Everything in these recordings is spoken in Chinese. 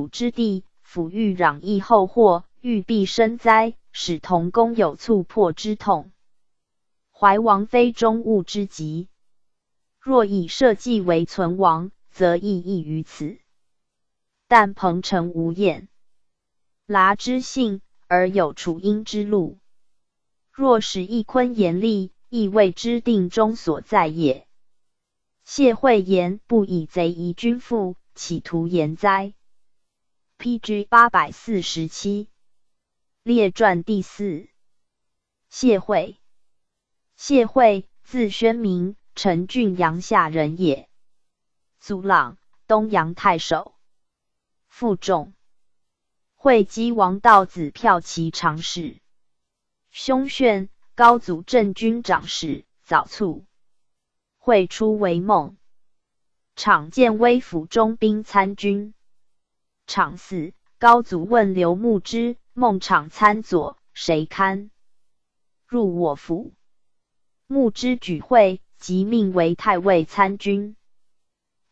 楚之地，抚育攘夷后祸，欲避生灾，使同宫有猝破之痛。怀王非中物之极，若以社稷为存亡，则意义于此。但彭城无厌，剌之性而有楚阴之路。若使一坤严厉，亦谓之定中所在也。谢惠言不以贼夷君父，岂图言哉？P.G. 八百四十七列传第四。谢惠。谢惠，字宣明，陈郡阳夏人也。祖朗，东阳太守。父仲。会稽王道子骠骑常侍。兄炫，高祖镇军长史。早卒。会初为梦，常见微府中兵参军。场死，高祖问刘牧之：“孟昶参佐，谁堪？”入我府。穆之举会，即命为太尉参军。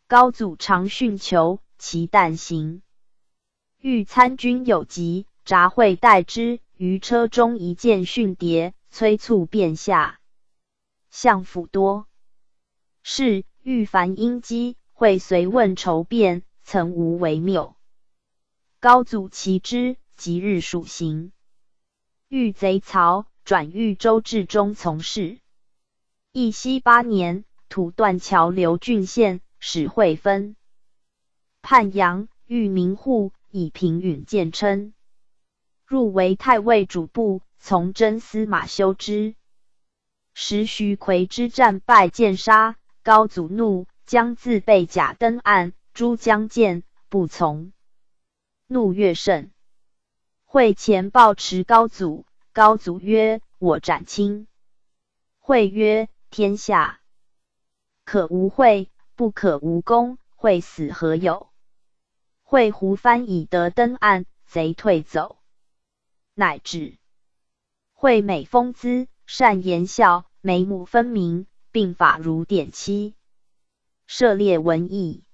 高祖常训求，其旦行。欲参军有疾，札会待之。于车中一见训牒，催促便下。相府多是欲凡应机，会随问筹变，曾无为谬。高祖其之，即日属行。遇贼曹，转豫州治中从事。义熙八年，土断桥刘郡县，史惠分叛阳，欲明户，以平允见称。入为太尉主簿，从征司马修之。时徐逵之战败见杀，高祖怒，将自备甲登岸，诸将见不从，怒越甚。会前报持高祖，高祖曰：“我斩卿。”会曰。天下可无会，不可无功。会死何有？会胡翻以得登岸，贼退走，乃至惠美风姿，善言笑，眉目分明，鬓发如点漆，涉猎文艺，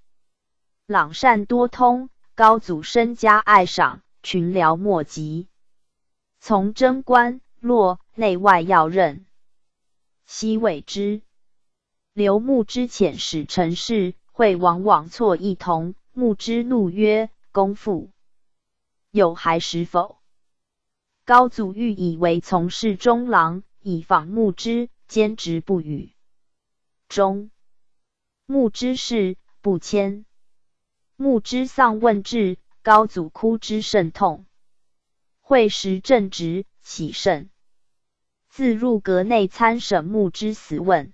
朗善多通。高祖深加爱赏，群僚莫及，从贞观，落内外要任。悉谓之。刘牧之遣使陈氏，会往往错异同。牧之怒曰：“公父有孩时否？”高祖欲以为从事中郎，以访牧之，坚执不语。中牧之事不迁。牧之丧问至，高祖哭之甚痛。会时正直，喜甚。自入阁内参审穆之死问，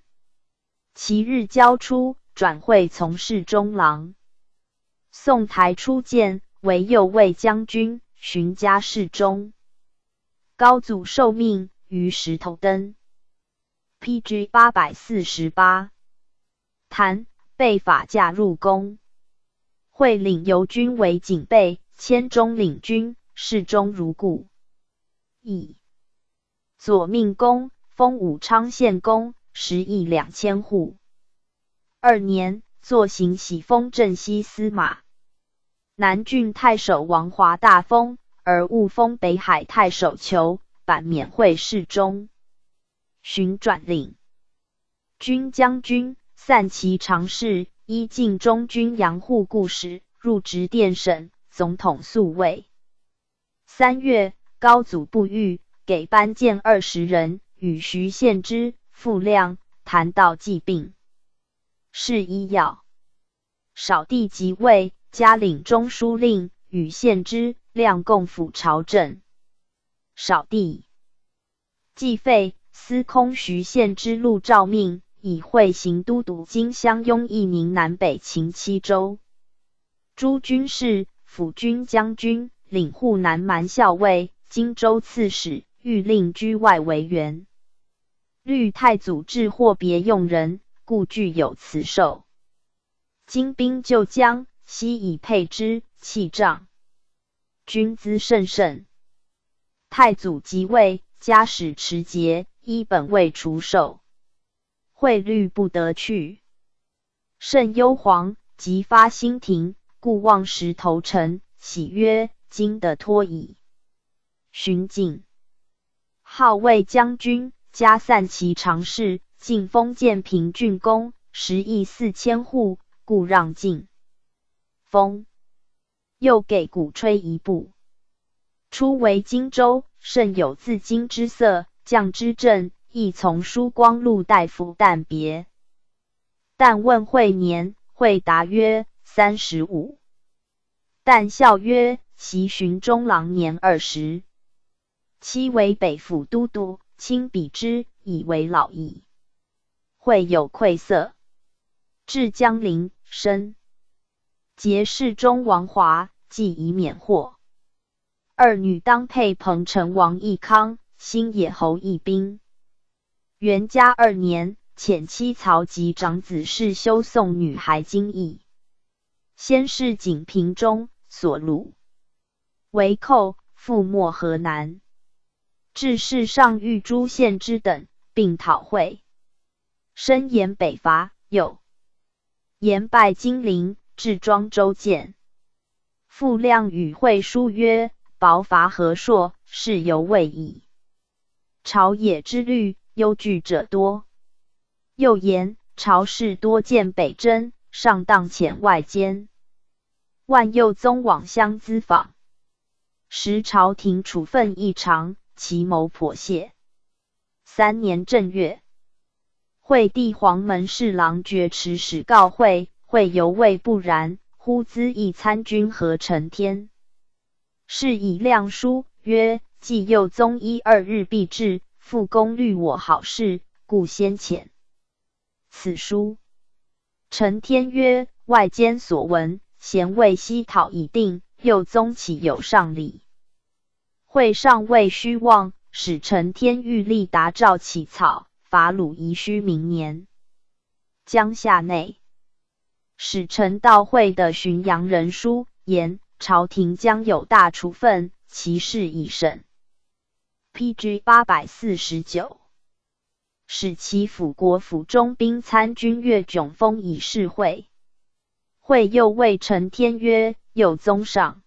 其日交出，转会从事中郎。宋台初见，为右卫将军，寻家侍中。高祖受命于石头登。P.G. 八百四十八。谭被法驾入宫，会领游军为警备，迁中领军，侍中如故。以左命公封武昌县公，十亿两千户。二年，坐行喜封镇西司马。南郡太守王华大封，而误封北海太守裘，版免会侍中。寻转令，军将军，散骑常侍，依晋中军杨护故时，入直殿审，总统宿卫。三月，高祖不遇。给班建二十人，与徐献之、傅亮谈到疾病，是医药。少帝即位，加领中书令，与献之、亮共辅朝政。少帝既废，司空徐献之录诏命，以会行都督今襄雍义宁南北秦七州。诸军事、辅军将军，领护南蛮校尉、荆州刺史。欲令居外为援，虑太祖至或别用人，故具有辞授。精兵就将，悉以配之，器仗，军资甚盛。太祖即位，加使持节，依本位除授，会虑不得去，甚忧惶，即发新廷，故望石头城，喜曰：“今得脱矣。”寻景，号魏将军，加散骑常侍，进封建平郡公，十亿四千户，故让进封。又给鼓吹一部。初为荆州，甚有自京之色。将之政，亦从疏光禄大夫但别。但问会年，会答曰：三十五。但笑曰：其寻中郎年二十。妻为北府都督，亲比之，以为老矣。会有愧色。至江陵，生结世中王华，既以免祸。二女当配彭城王义康，新野侯义兵。元嘉二年，遣妻曹及长子世修送女孩金义。先是景平中，所虏为寇，覆没河南。至世上遇诸县之等，并讨会。申言北伐，有言败金陵，至庄周见。傅亮与会书曰。薄伐和硕，是犹未矣。朝野之虑，忧惧者多。又言朝士多见北征，上当遣外监。万佑宗往乡咨访，时朝廷处分异常，其谋颇泄。三年正月，惠帝黄门侍郎绝迟使告会，会犹未不然，忽资议参军何承天。是以亮书曰：“既佑宗一二日必至，复攻虑我好事，故先遣此书。”承天曰：“外间所闻，贤未西讨已定，又宗岂有上礼？会上未虚妄，使承天欲立达诏起草，伐鲁宜须明年。江夏内，使臣到会的浔阳人书言。”朝廷将有大处分，其事已审。P.G. 八百四十九，使其辅国府中兵参军岳迥封以示会。会又谓承天曰：“有宗上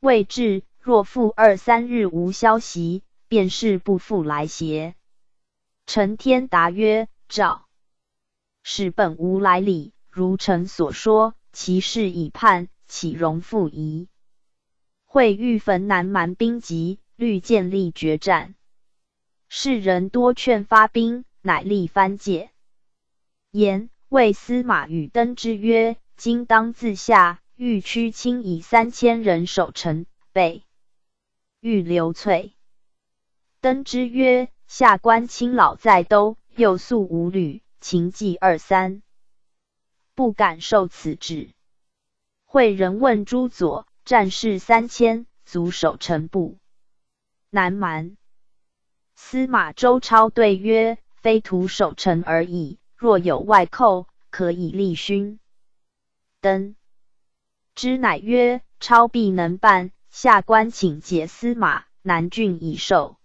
未至，若复二三日无消息，便是不复来携。”承天答曰：“诏使本无来历，如臣所说，其事已判。”岂容复疑？会欲焚南蛮兵籍，虑建立决战。世人多劝发兵，乃立藩界。言魏司马与登之曰：“今当自下，欲驱轻以三千人守城，北欲留瘁。”登之曰：“下官亲老在都，又素无旅，情计二三，不敢受此旨。”会人问诸佐，战士三千，足守城不南蛮。司马周超对曰：“非徒守城而已，若有外寇，可以立勋。”登之乃曰：“超必能办。”下官请解司马，南郡已受，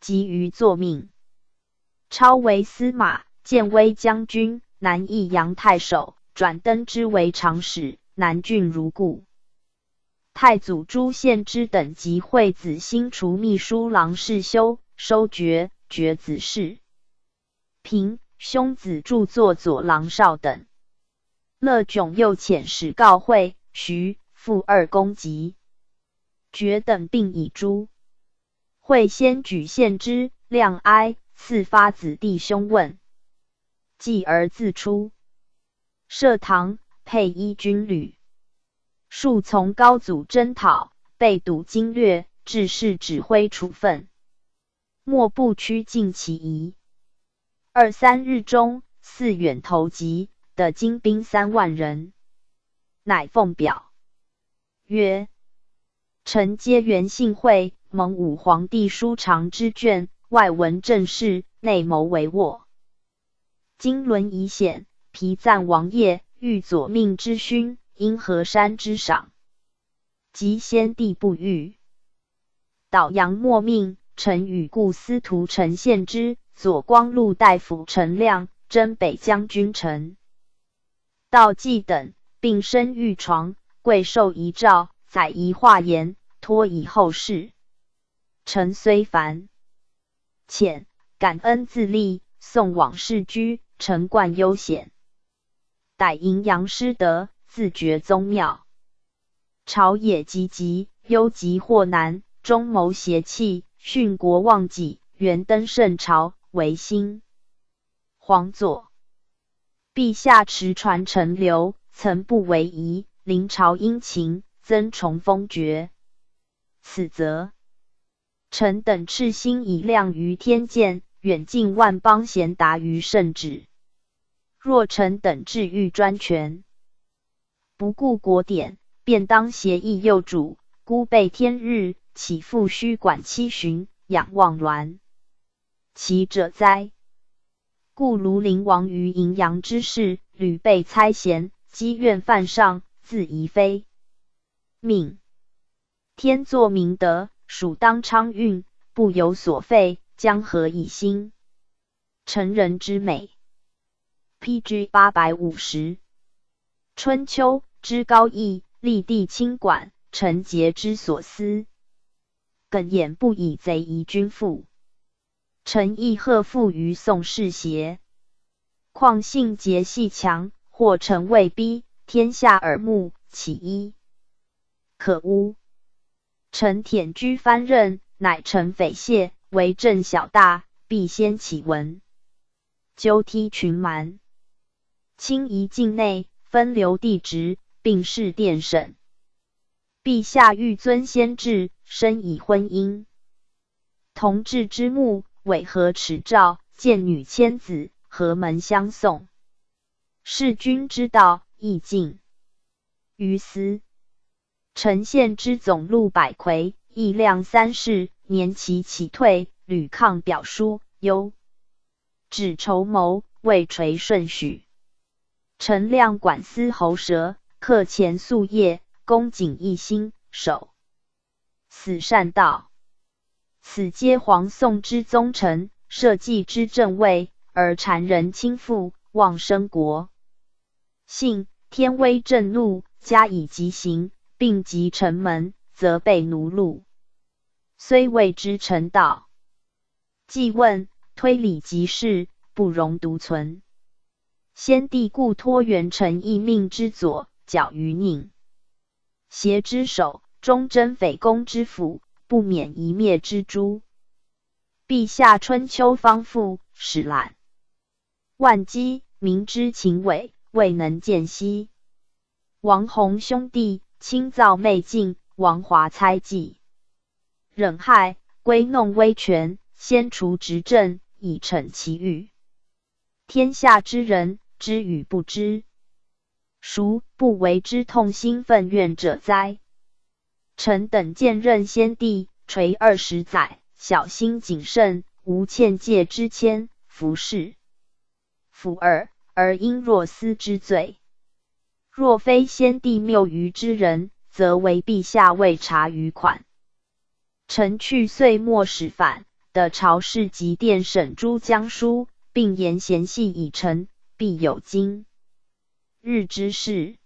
急于作命。超为司马，建威将军，南益阳太守，转登之为长史。南郡如故。太祖朱献之等及惠子兴除秘书郎世修，收爵爵子氏。平兄子著作左郎少等。乐迥又遣使告惠、徐、复二公及爵等并以诛。惠先举献之，亮哀，赐发子弟兄问，继而自出，设堂。配衣军旅，数从高祖征讨，被堵经略，致仕指挥处分，莫不趋尽其疑。二三日中，四远投集的精兵三万人，乃奉表曰：“臣皆元信会蒙武皇帝书长之卷，外闻政事，内谋帷幄，今沦已显，疲赞王业。”欲左命之勋，因河山之赏，及先帝不遇，导阳莫命。臣与故司徒陈献之、左光禄大夫陈亮、征北将军陈道济等，并身御床，跪受遗诏，载遗化言，托以后世。臣虽凡浅，感恩自立，送往世居，臣冠悠闲。逮阴阳师德，自觉宗庙。朝野积极，忧急祸难，中谋邪气，殉国忘己，元登圣朝，维新。皇佐，陛下持传承流，曾不为仪，临朝殷勤，增崇封爵。此则。臣等赤心以亮于天见，远近万邦贤达于圣旨。若臣等志欲专权，不顾国典，便当协议幼主，孤背天日，岂复须管七旬，仰望鸾？其者哉？故庐陵王于荥阳之事，屡被猜嫌，积怨犯上，自疑非命。天作明德。属当昌运，不有所废，江河以心，成人之美。P.G. 八百五十。春秋之高义，立地清管，臣节之所思。耿言不以贼夷君父，臣亦贺父于宋氏邪？况性节细强，或臣未逼，天下耳目，岂一可污？臣忝居藩任，乃臣匪懈，为政小大，必先启闻。纠梯群蛮，清夷境内，分流地职，并试殿审。陛下欲尊先制，身以婚姻。同治之墓，为何耻诏？见女千子，何门相送？是君之道，亦尽于斯。陈献之总录百魁，义量三世，年其起退，屡抗表书，忧止筹谋，未垂顺许。陈亮管司喉舌，克前夙夜，恭谨一心，守死善道。此皆皇宋之宗臣，社稷之正位，而谗人轻附，妄生国幸，天威震怒，加以极刑。并及城门，则被奴戮。虽谓之臣道，既问推理即事，不容独存。先帝故托元臣一命之左，矫于佞邪之手，忠贞匪公之辅，不免一灭之诛。陛下春秋方复，始览万机，明知情伪，未能见兮。王弘兄弟。轻造媚境，王华猜忌，忍害归弄威权，先除执政，以惩其欲。天下之人，知与不知，孰不为之痛心愤怨者哉？臣等见任先帝垂二十载，小心谨慎，无欠戒之谦，服侍辅耳，而因若斯之罪。若非先帝谬于之人，则为陛下未察余款。臣去岁末始返，的朝事及殿审诸江书，并言贤系已成，必有今日之事。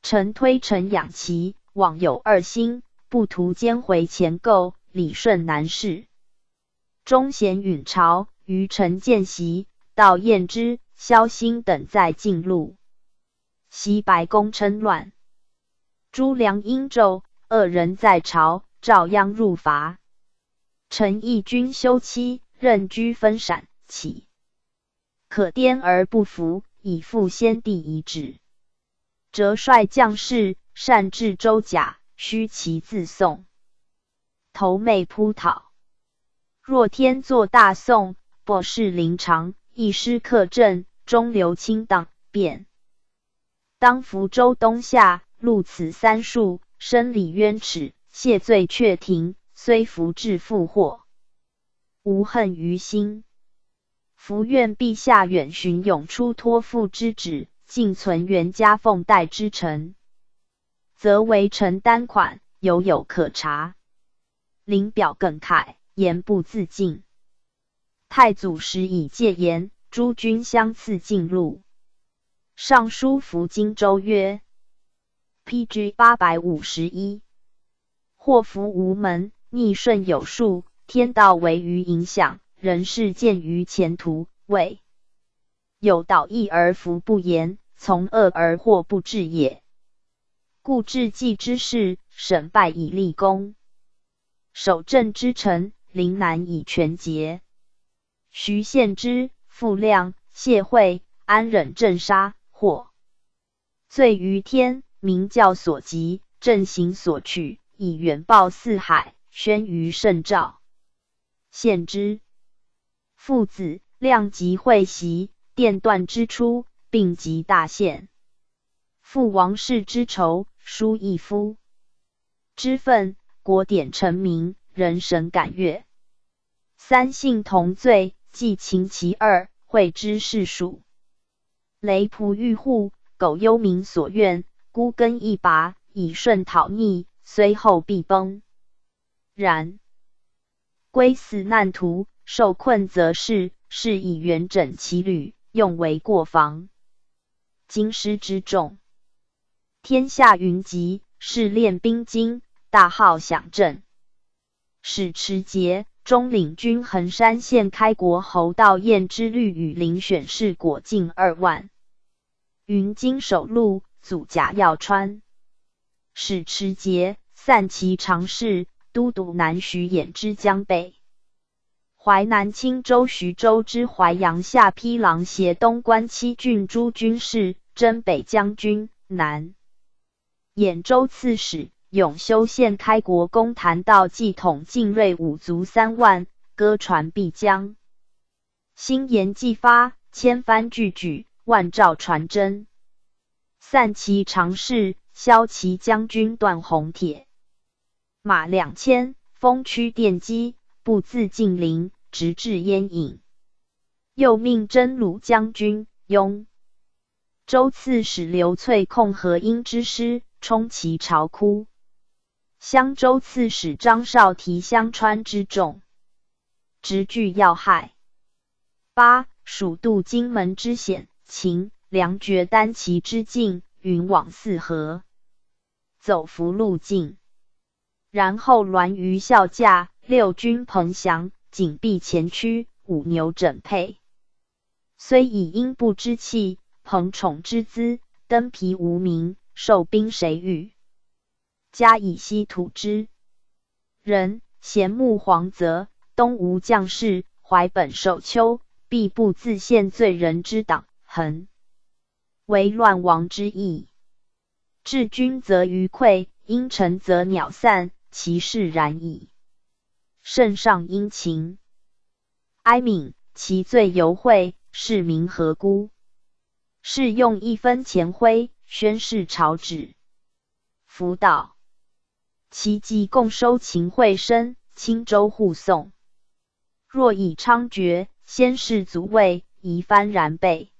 臣推陈养其，往有二心，不图兼回前构，理顺难事。忠贤允朝，余臣见习，道彦之、萧兴等在近路。袭白宫称乱，朱良英胄二人在朝，照样入伐。臣义军休妻，任居分散，起可颠而不服，以复先帝遗旨。折率将士，擅制周甲，须其自送。头妹扑讨。若天作大宋，博士临长，一师克阵，中流清荡，便。当福州东下，路此三数，申理冤耻，谢罪却庭，虽服至复祸，无恨于心。伏愿陛下远寻永出托付之旨，尽存原家奉代之臣，则为臣单款，犹有可查。临表更慨，言不自禁。太祖时以戒言，诸军相次进入。尚书福荆州曰：“ P.G. 八百五十一，祸福无门，逆顺有数，天道为于影响，人事见于前途。谓有道义而福不言，从恶而祸不至也。故治计之事，审败以立功；守正之臣，临难以全节。徐献之、傅亮、谢惠、安忍镇杀，或罪于天，明教所及，正行所取，以远报四海，宣于圣诏。献之父子。量及会席，殿断之初，并及大现。父王室之仇，书一夫之愤，国典成名，人神感悦。三姓同罪，既擒其二，会之事属。雷仆欲护，苟幽冥所愿，孤根一拔，以顺讨逆，虽后必崩。然归死难途，受困则是。是以元整其旅，用为过防。京师之众，天下云集，是练兵精，大号响震。使持节中领军衡山县开国侯道彦之律与遴选士果近二万。云经守路，阻甲要川。使持节散骑常侍，都督南徐兖之江北。淮南青州徐州之淮阳下邳郎协东关七郡诸军事，征北将军，南兖州刺史，永修县开国公谭道济统晋锐五卒三万，歌传必将。新言既发，千帆俱举，万兆传真。散骑常侍，骁骑将军段宏铁，马两千，风驱电击，不自近陵。直至燕隐，又命真鲁将军雍州刺史刘粹控河阴之师，冲其巢窟。襄州刺史张绍提襄川之众，直据要害。八蜀渡荆门之险，秦梁绝丹岐之境，云往四河，走伏路径。然后栾于校驾，六军彭翔。紧闭前驱，五牛整配。虽以鹰步之气，蓬宠之姿，登皮无名，受兵谁与？加以西土之人，贤慕黄泽，东吴将士，怀本守丘，必不自献罪人之党，恒为乱王之意。治军则余溃，因臣则鸟散，其事然矣。圣上殷勤哀悯，其罪犹讳，是民何辜？是用一分钱灰，宣示朝旨。辅导其计共收秦惠生，青州护送。若以猖獗，先世族位，宜幡然备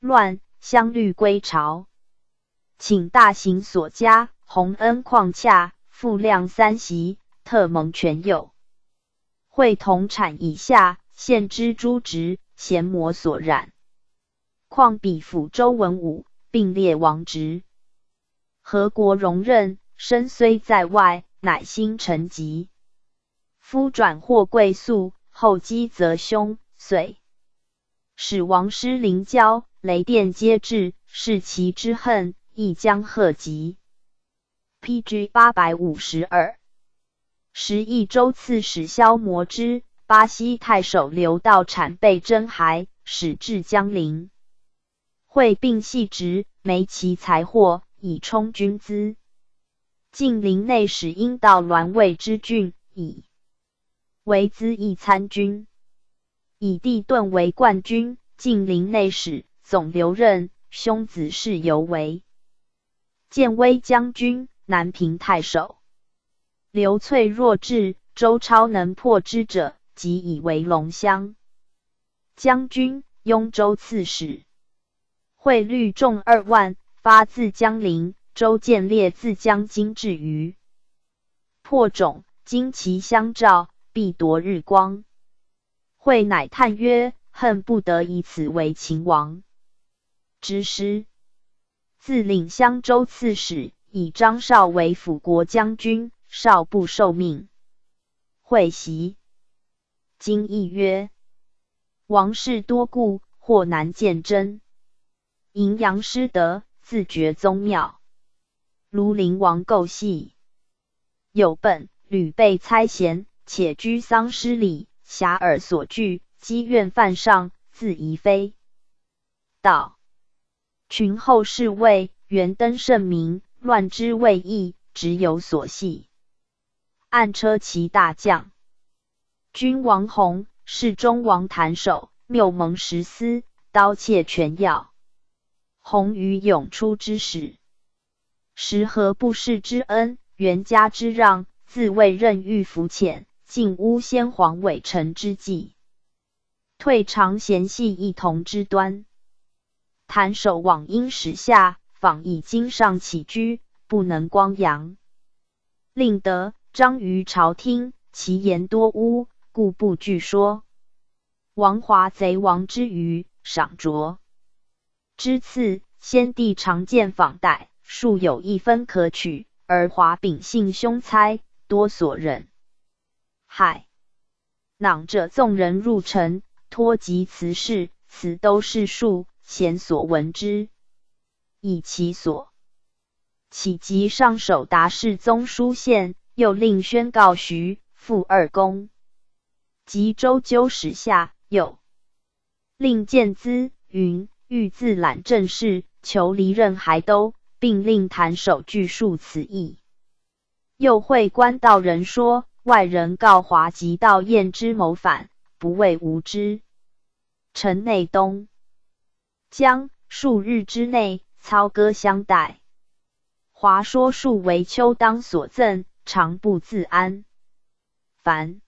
乱，相律归朝。请大行所加，洪恩况洽，富量三席。特蒙全有，会同产以下，现之诸职，贤魔所染。况比辅周文武，并列王职，何国容任？身虽在外，乃心沉疾。夫转祸贵速，后积则凶，遂使王师临交，雷电皆至，是其之恨，亦将贺及。P.G. 八百五十二。十益州刺史萧摩之、巴西太守刘道产被征还，使至江陵，会并系职，没其财货，以充军资。晋陵内史应道栾卫之郡，以为资议参军，以弟盾为冠军。晋陵内史总留任，兄子是尤为建威将军、南平太守。刘粹若至，周超能破之者，即以为龙骧将军、雍州刺史。会率众二万，发自江陵。周建烈自江津至于破冢，旌旗相照，必夺日光。会乃叹曰：“恨不得以此为秦王之师。”自领襄州刺史，以张绍为辅国将军，少不受命。会席，今议曰：王室多故，或难见真。淫阳失德，自绝宗庙。庐陵王构系，有本屡被猜嫌，且居丧失礼，遐迩所惧，积怨犯上，自疑非道。群后侍卫，元登圣明，乱之未易，只有所系。暗车骑大将，君王弘是中王谭守，谬蒙实私，刀切权要。弘于永出之时，时何不世之恩，袁家之让，自谓任欲浮浅，尽诬先皇伪臣之计，退尝嫌系一同之端。谭守往因时下，访以经上起居，不能光扬。令得张于朝廷，其言多污，故不具说。王华贼王之余，赏卓之次，先帝常见访待，数有一分可取，而华秉性凶猜，多所忍。害囊者纵人入城，托及辞事，此都是数。前所闻之，以其所起即上手达世宗书献，又令宣告徐复二公及周纠使下，又令见资云欲自揽政事，求离任还都，并令谭守具述此意。又会官道人说，外人告华及道彦之谋反，不谓无知。城内东。将数日之内，操戈相待。华说数为秋当所赠，常不自安。凡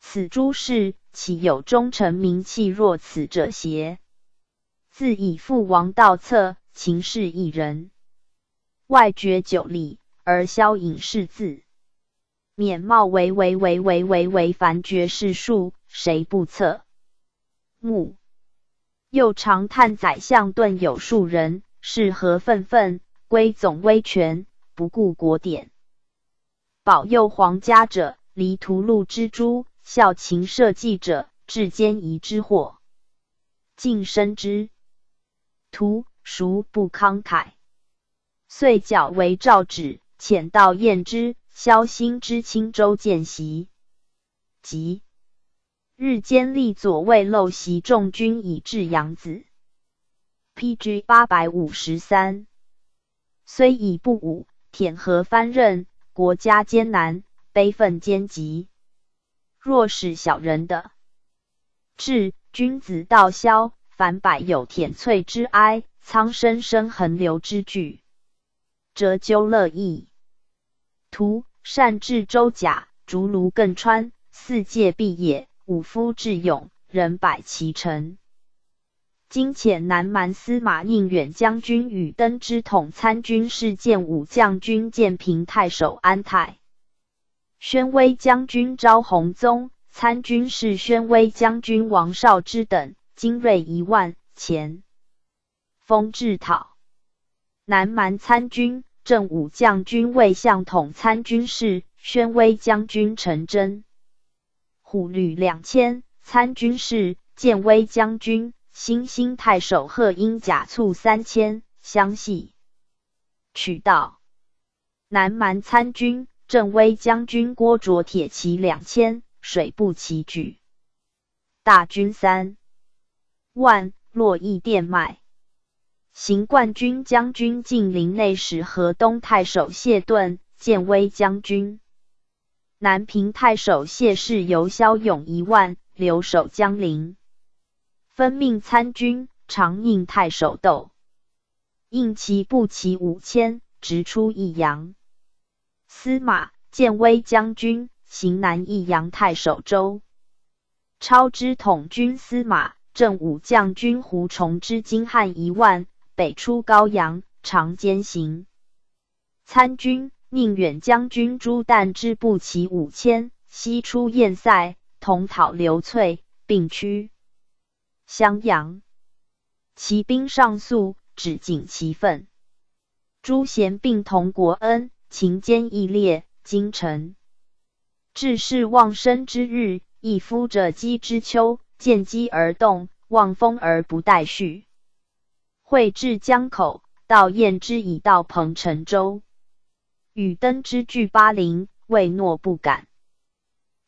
此诸事，岂有忠臣名气若此者邪？自以父王道策，秦氏一人，外绝酒礼，而消隐士字，免冒为为为为为为凡绝世数，谁不测？目。又常叹宰相顿有数人，是何愤愤，归总威权，不顾国典。保佑皇家者，离屠戮之诛；效秦社稷者，至奸夷之祸。晋深之徒，孰不慷慨？遂矫为诏旨，遣道彦之、萧兴之青州见习，即。日间立左卫陋习众军以至杨子。P.G. 八百五十三。虽已不武，舔和藩任，国家艰难，悲愤兼急。若是小人的至君子道消，凡百有舔翠之哀，苍生生横流之惧，折鸠乐意。图善治周甲，竹庐更川，四界毕业。五夫智勇，人百其成。今遣南蛮司马宁远将军与登之统参军事建武将军建平太守安泰，宣威将军昭弘宗参军是宣威将军王绍之等，精锐一万，前封制讨。南蛮参军正武将军魏相统参军是宣威将军陈真。虎旅两千，参军是建威将军；新兴太守贺英甲卒三千，相系。取道南蛮参军镇威将军郭卓铁骑两千，水部齐举。大军三万，洛邑电麦。行冠军将军晋陵内史河东太守谢顿，建威将军。南平太守谢氏由骁勇一万，留守江陵，分命参军常应太守斗，应其步骑五千，直出益阳。司马建威将军行南益阳太守周超之统军司马正武将军胡崇之精汉一万，北出高阳，常兼行参军。宁远将军朱旦之步骑五千，西出堰塞，同讨刘粹，并驱襄阳。骑兵上宿，只尽其分。诸贤并同国恩，勤坚义烈，精诚。至是望生之日，一夫者鸡之秋，见机而动，望风而不待续。会至江口，到燕之以到彭城州，与登之俱巴陵，未诺不敢。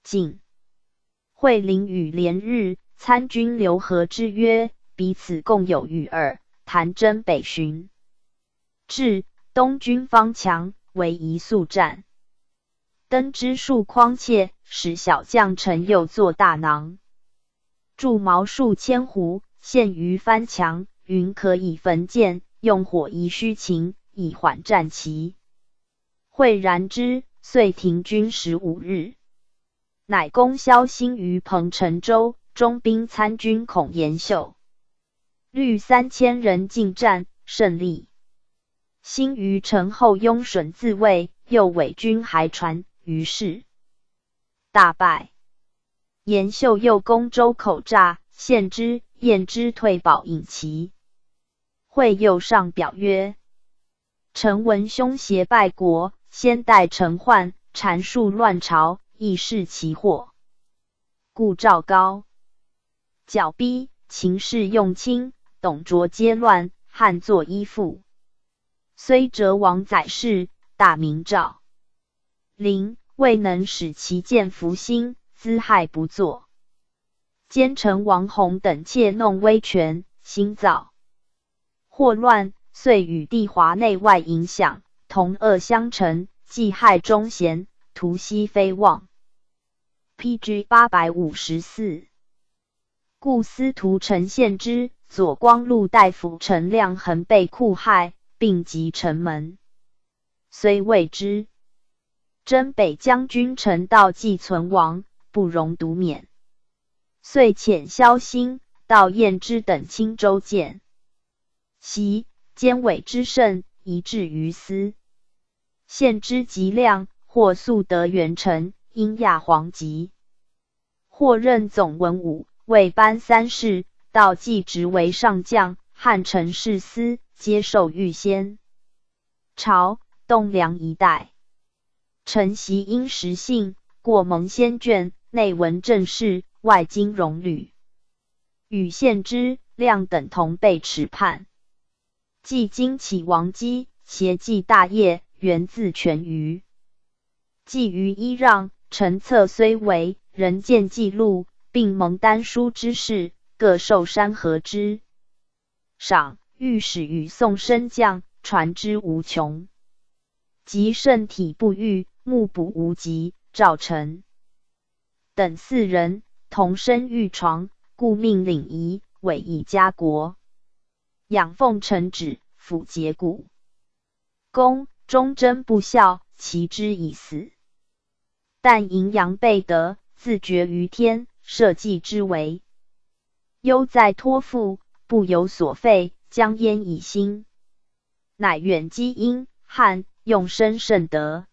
晋惠陵与连日参军刘和之曰：彼此共有与耳。谈真北巡。至东军方强，为一速战。登之数匡切，使小将陈佑作大囊，铸毛数千斛，献于番墙，云可以焚剑，用火夷虚情，以缓战旗。会然之，遂停军十五日，乃攻萧兴于彭城州，中兵参军孔延秀，率三千人进战，胜利。新于城后拥损自卫，又伪军还传，于是大败。延秀又攻周口诈，献之，燕之退保引齐。会又上表曰：“臣闻兄邪败国，先代臣患，阐述乱朝，亦是其祸。故赵高剿逼，秦氏用轻，董卓皆乱，汉作依附。”虽折王载世，大明赵灵未能使其见服心，资害不作。奸臣王弘等窃弄威权，兴造祸乱，遂与帝华内外影响，同恶相成，既害忠贤，图息非望。P.G. 八百五十四，故司徒陈献之、左光禄大夫陈亮恒被酷害。并及城门，虽未知征北将军陈道济存亡，不容独免。遂遣萧兴、到燕之等青州见，袭奸伪之甚，以至于斯。献之极亮，或速得元臣，因亚皇籍，或任总文武，位班三世，到继职为上将，汉臣士司。接受御先朝栋梁一带，承袭因时性，过蒙先眷，内文正事，外经戎旅，与献之、亮等同被持判。既经起王基，协济大业，源自全于。既于依让，陈策虽为人见记录，并蒙丹书之事，各受山河之赏。御史与宋升将传之无穷，及圣体不愈，目不无疾。赵成等四人同生御床，故命领仪委以家国，养奉臣旨，抚节骨。公忠贞不孝，其之已死。但淫阳备德，自绝于天，社稷之为，忧在托付，不有所废。将焉以兴，乃远积阴汉，用生甚德。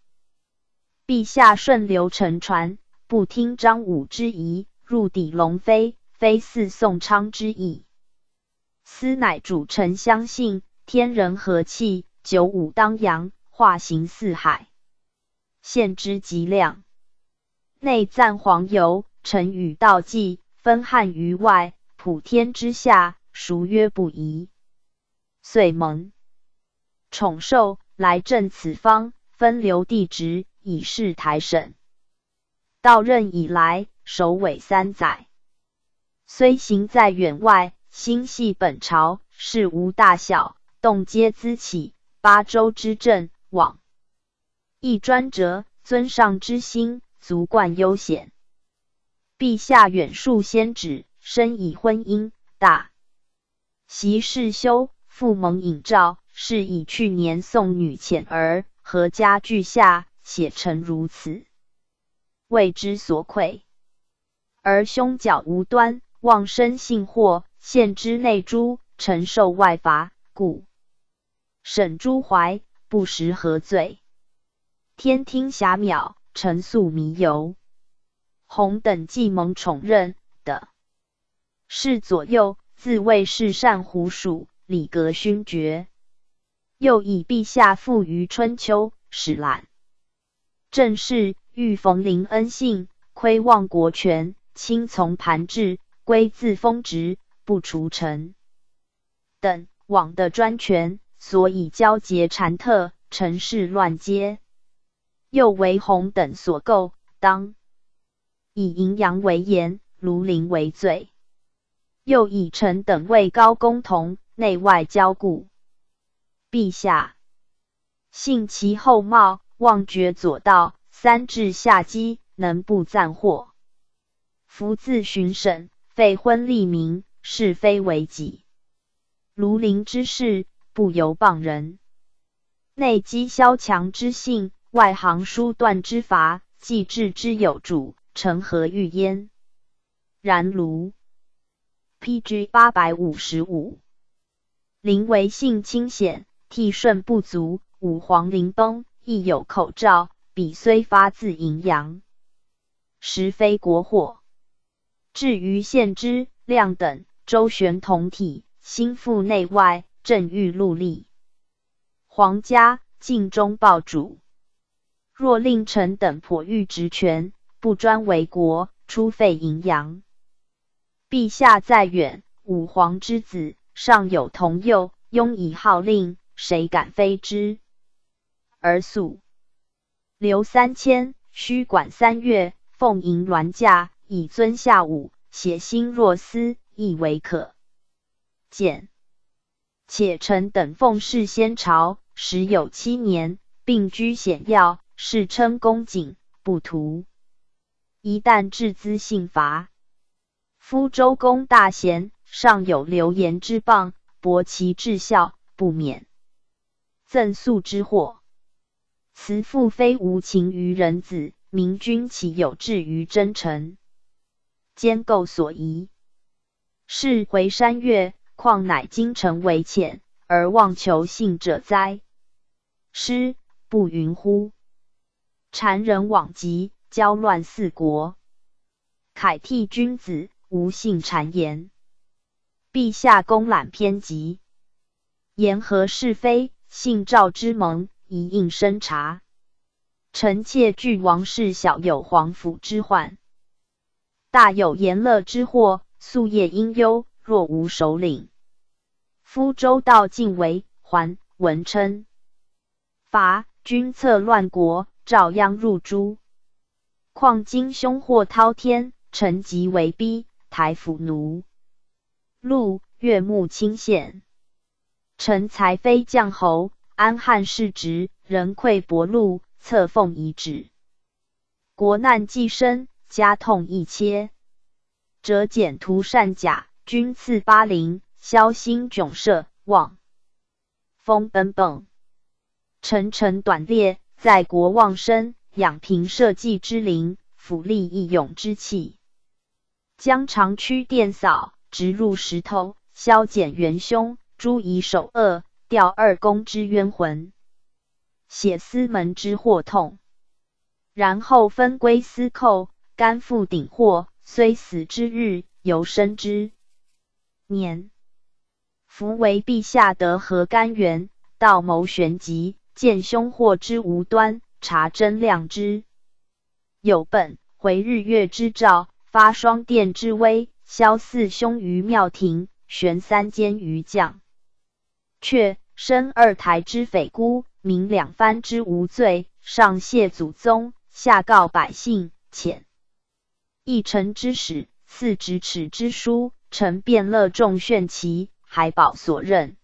陛下顺流乘船，不听张武之疑，入抵龙飞，非似宋昌之意。斯乃主臣相信，天人和气，九五当阳，化形四海，献之极亮。内赞黄油，臣与道济，分汉于外，普天之下，孰曰不疑？遂蒙宠受来镇此方，分留地职，以示台省。到任以来，首尾三载，虽行在远外，心系本朝，事无大小，动皆咨起。八州之政，往一专折，尊上之心，足贯悠闲。陛下远树先旨，深以婚姻大习世修。父蒙引诏，是以去年送女遣儿，何家俱下，写成如此，为之所愧。而兄脚无端，妄生幸祸，献之内诛，承受外罚，故审朱怀不识何罪，天听遐渺，臣素迷游。洪等计蒙宠任的，是左右自谓是善胡属。礼格勋爵，又以陛下富于春秋，使览正是欲逢临恩信，窥望国权，亲从盘治，归自封职，不除臣等往的专权，所以交结缠特，臣事乱接。又为洪等所构，当以淫阳为言，庐陵为罪。又以臣等位高公同，内外交固。陛下信其厚貌，望绝左道，三至下机，能不赞祸？夫自巡审，废昏立民，是非为己。庐陵之事，不由傍人。内积萧强之性，外行疏断之法，既治之有主，成何欲焉？然卢。P.G. 八百五十五，临为性清显，替顺不足。五黄临崩，亦有口诏，彼虽发自淫阳，实非国祸。至于献之、量等，周旋同体，心腹内外，正欲戮力。皇家尽忠报主，若令臣等颇欲职权，不专为国，出废淫阳。陛下在远，武皇之子尚有同幼，拥以号令，谁敢非之？而素留三千，须管三月，奉迎銮驾，以尊下武，写心若思，亦为可见。且臣等奉侍先朝，时有七年，并居显要，世称恭谨，不图。一旦至资信罚。夫周公大贤，尚有流言之谤，博其至孝，不免赠宿之祸。慈父非无情于人子，明君岂有志于真臣？兼构所疑。是回山岳，况乃京城为浅，而妄求信者哉？师不云乎？谗人罔极，交乱四国，凯替君子。无信谗言，陛下公览偏急，言何是非？信赵之盟，一应深察。臣妾惧王室小有皇甫之患，大有言乐之祸，夙夜阴忧。若无首领，夫周道尽为桓文称伐君策乱国，赵鞅入诸。况今凶祸滔天，臣极为逼。台府奴陆岳目清显，臣才非将侯，安汉世职，人愧薄禄，册奉遗旨。国难既深，家痛亦切。折简图善甲，君赐巴陵，萧心窘涉，望风奔奔，臣臣短列，在国望生，养平社稷之灵，抚立义勇之气。将长驱电扫，直入石头，消减元凶，诛以首恶，吊二公之冤魂，写司门之祸痛。然后分归司寇，甘负鼎祸，虽死之日，犹生之年。夫为陛下得何甘源？道谋玄极，见凶祸之无端，察真量之有本，回日月之照。发双殿之威，萧四兄于庙庭，悬三监于将，却生二台之匪孤，明两藩之无罪，上谢祖宗，下告百姓，遣一臣之使，赐咫尺之书，臣便乐众炫其，海宝所任，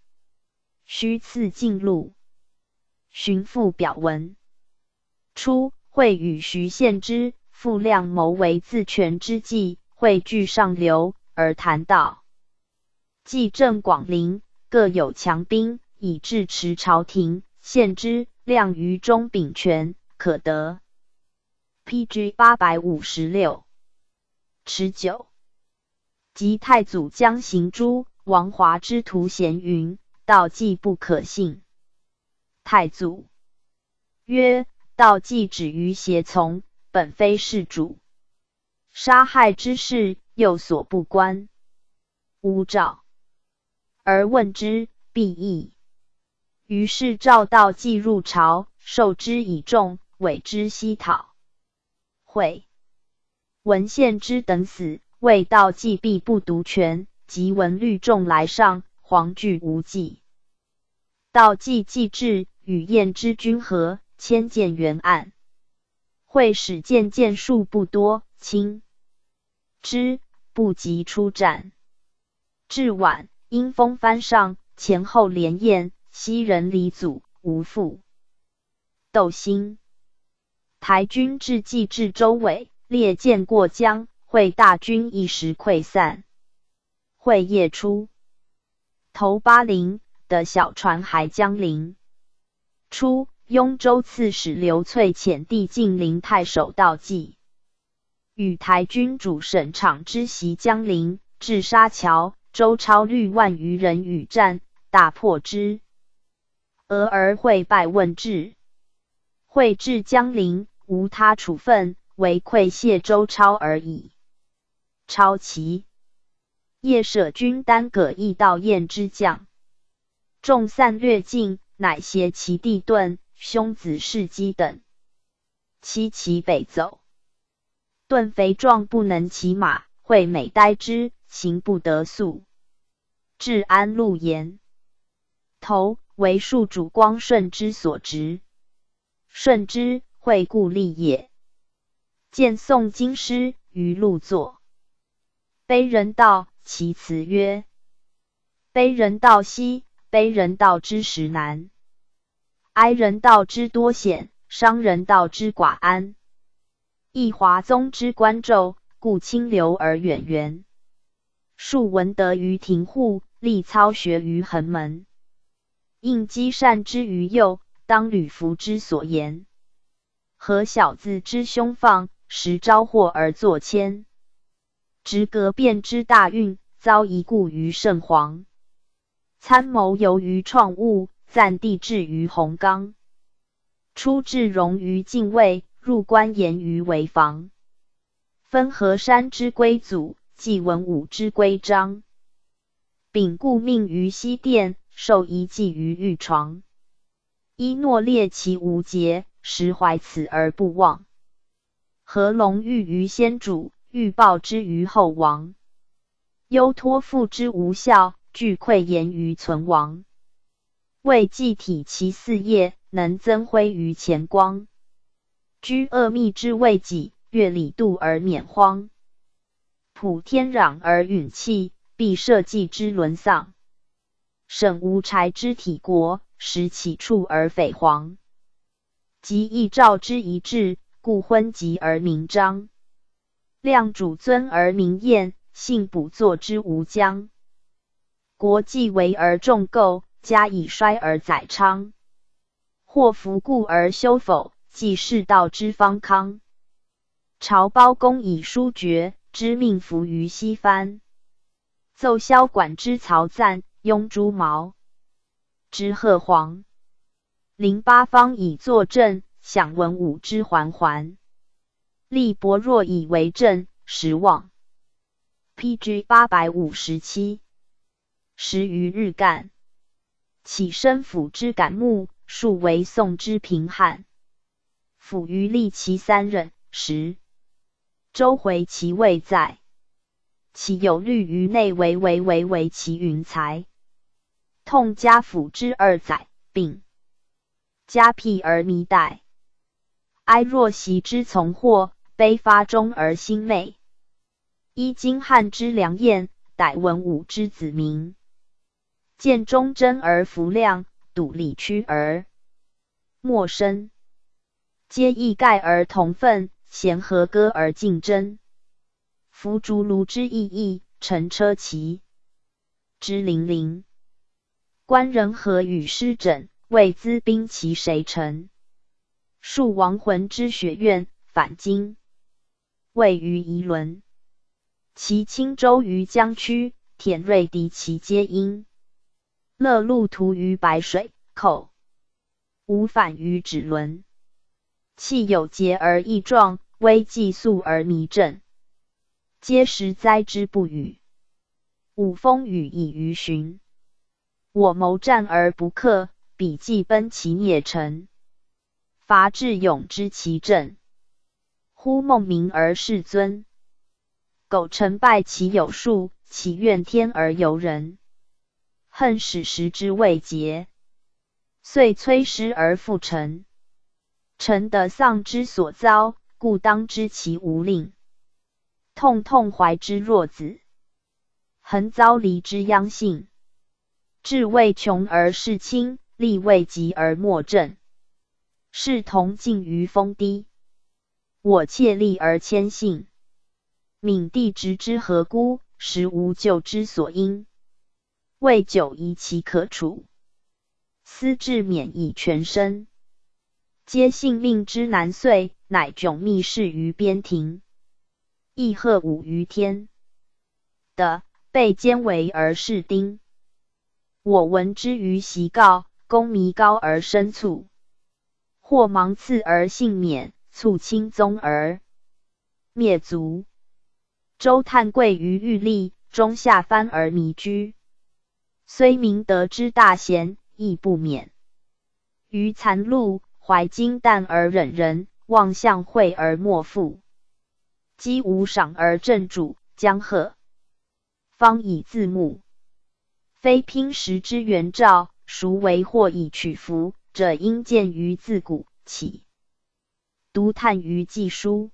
须赐进禄。寻父表文，初会与徐献之。傅亮谋为自权之计，汇聚上流而谈道：冀镇广陵各有强兵，以制持朝廷。献之亮于中秉权，可得。P.G. 八百五十六持久。即太祖将行诛王华之徒咸云，道计不可信。太祖曰：道计止于胁从。本非事主，杀害之事又所不关。乌诏而问之，必异。于是赵道济入朝，受之以重，委之西讨。会文献之等死，谓道济必不独权，即闻律众来上，惶惧无计。道济既至，与燕之君和，千见原案。会使见见数不多，轻之不及出战。至晚，阴风翻上，前后连燕，西人离祖无复。窦兴台军至济至周尾。列舰过江，会大军一时溃散。会夜出，头巴陵的小船还将临。出，雍州刺史刘粹遣帝晋陵太守道济，与台军主沈敞之袭江陵，至沙桥，周超率万余人与战，大破之。俄而会败问至，会至江陵，无他处分。唯愧谢周超而已。超其夜舍军单葛义道燕之将，众散略尽，乃携其弟遁、兄子士机等，七其北走。盾肥壮不能骑马，会每呆之，行不得速。至安陆延，头为庶主光顺之所执，顺之会故立也。见宋经师于路坐，悲人道其辞曰：“悲人道兮，悲人道之时难；哀人道之多险，伤人道之寡安。一华宗之官胄，故清流而远远。庶闻得于庭户，立操学于横门。应积善之于右，当履服之所言。何小子之凶放？”时招祸而作迁，直革变之大运，遭遗故于圣皇。参谋由于创物，暂地至于洪刚。出至荣于禁卫，入关严于围防。分河山之归祖，祭文武之规章。秉故命于西殿，受遗祭于玉床。依诺列其无节，实怀此而不忘。何龙欲于先主，欲报之于后王。忧托付之无效，惧愧言于存亡。为祭体其四业，能增辉于前光。居恶密之未己，越礼度而免荒。普天壤而允气，必社稷之沦丧。审无柴之体国，使起处而匪黄。即义诏之一致。故昏极而明彰，量主尊而名彦，信补作之无疆。国既为而重构，家以衰而载昌。或服故而修否，即世道之方康。朝包公以书绝，知命服于西藩。奏萧管之曹赞，拥朱毛之贺黄。临八方以作证。享文武之环环，立薄若以为政，实望。P.G. 八百五十七，十余日干，起身辅之感目，数为宋之平汉。府余立其三任，十周回其位在，其有虑于内，为为为为其云才。痛家府之二载，并家辟而弥代。哀若袭之从祸，悲发中而心昧。依金汉之良彦，逮文武之子民。见忠贞而福亮，笃理屈而莫生。皆义盖而同愤，贤和歌而竞争。夫竹庐之意义，乘车骑之零零。观人何与师枕，为资兵其谁成？数亡魂之学院，返京，位于夷伦。其轻舟于江曲，田瑞敌其皆因。乐路途于白水口，无反于指轮。气有节而异状，危既肃而弥正，皆时灾之不语。五风雨以于旬。我谋战而不克，彼既奔其灭臣，伐智勇之其政。忽孟明而世尊，苟成败其有数，岂怨天而尤人？恨使时之未竭，遂摧师而复臣。臣得丧之所遭，故当知其无令。痛痛怀之若子，恒遭离之殃幸。志未穷而事轻，力未极而莫正。视同尽于风低，我切力而谦信。闵帝直之何辜？实无救之所因。未久疑其可处，思至免以全身。皆性命之难遂，乃迥密事于边庭。亦贺武于天的被监为而事丁。我闻之于席告，功弥高而深促，或芒刺而幸免，促亲宗而灭族。周叹贵于玉立，中下藩而弥居。虽明德之大贤，亦不免于残戮，怀金淡而忍人，望相惠而莫复。积无赏而正主，江鹤方以自牧。非拼时之元兆，孰为或以取福者？应见于自古起，独叹于记书，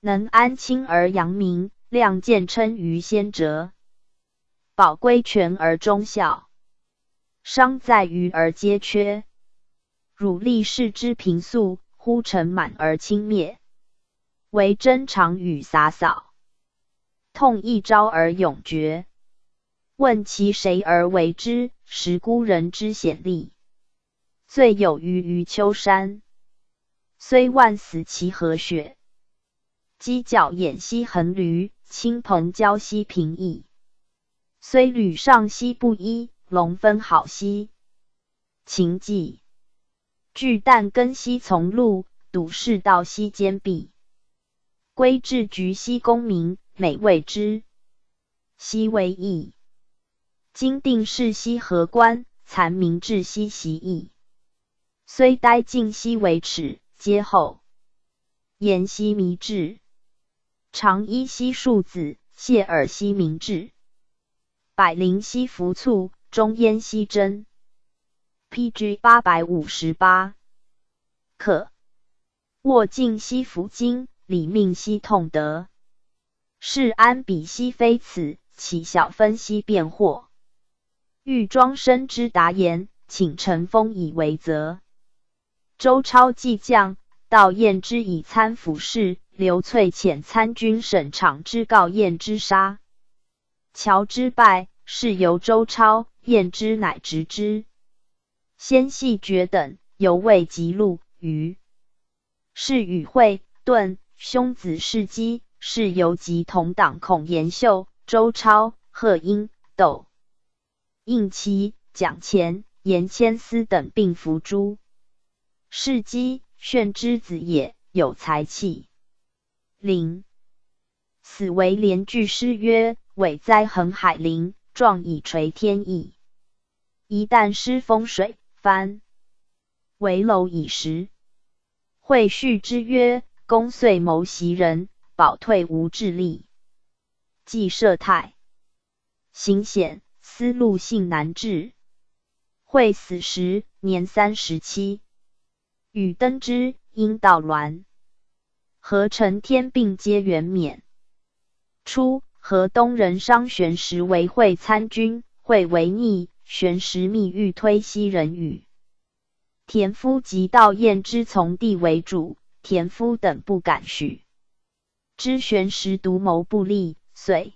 能安亲而扬名，亮见称于先哲。宝归全而忠孝，伤在于而皆缺。汝立世之平素，忽尘满而轻灭，为真常与洒扫，痛一朝而永绝。问其谁而为之？实孤人之显利，最有余于丘山。虽万死其何血？犄角偃兮横驴，亲朋交兮平邑。虽履上兮不衣，龙分好兮秦迹。巨旦根兮从路，笃士道兮坚壁。归至局兮功名，美谓之兮为义。今定世兮何官？残民志兮习义。虽呆静兮为耻，皆后言兮迷志。长衣兮庶子，谢耳兮明志。百灵兮浮簇，中焉兮真。P.G. 八百五十八。可握尽兮服经，理命兮痛得。是安比兮非此，岂小分兮辩惑。欲庄生之达言，请陈风以为责。周超既将，道彦之以参府事，刘粹遣参军审场之告彦之杀。乔之败，是由周超，验之乃执之。先系决等，犹未及录于。是与会顿兄子世基，是由及同党孔延秀、周超、贺英、窦应其、蒋乾、严谦思等并伏诛。世基，炫之子也，有才气。灵死为连句诗曰。伟哉横海陵，壮以垂天意。一旦失风水，翻为楼以时。会续之曰：公遂谋袭人，保退无智力。既设太行险，思路性难治。会死时年三十七。与登之、因道鸾、何成天并皆元免。初。河东人商玄石为会参军，会为逆，玄石密欲推西人语。田夫及道彦之从弟为主，田夫等不敢许。知玄石独谋不利，遂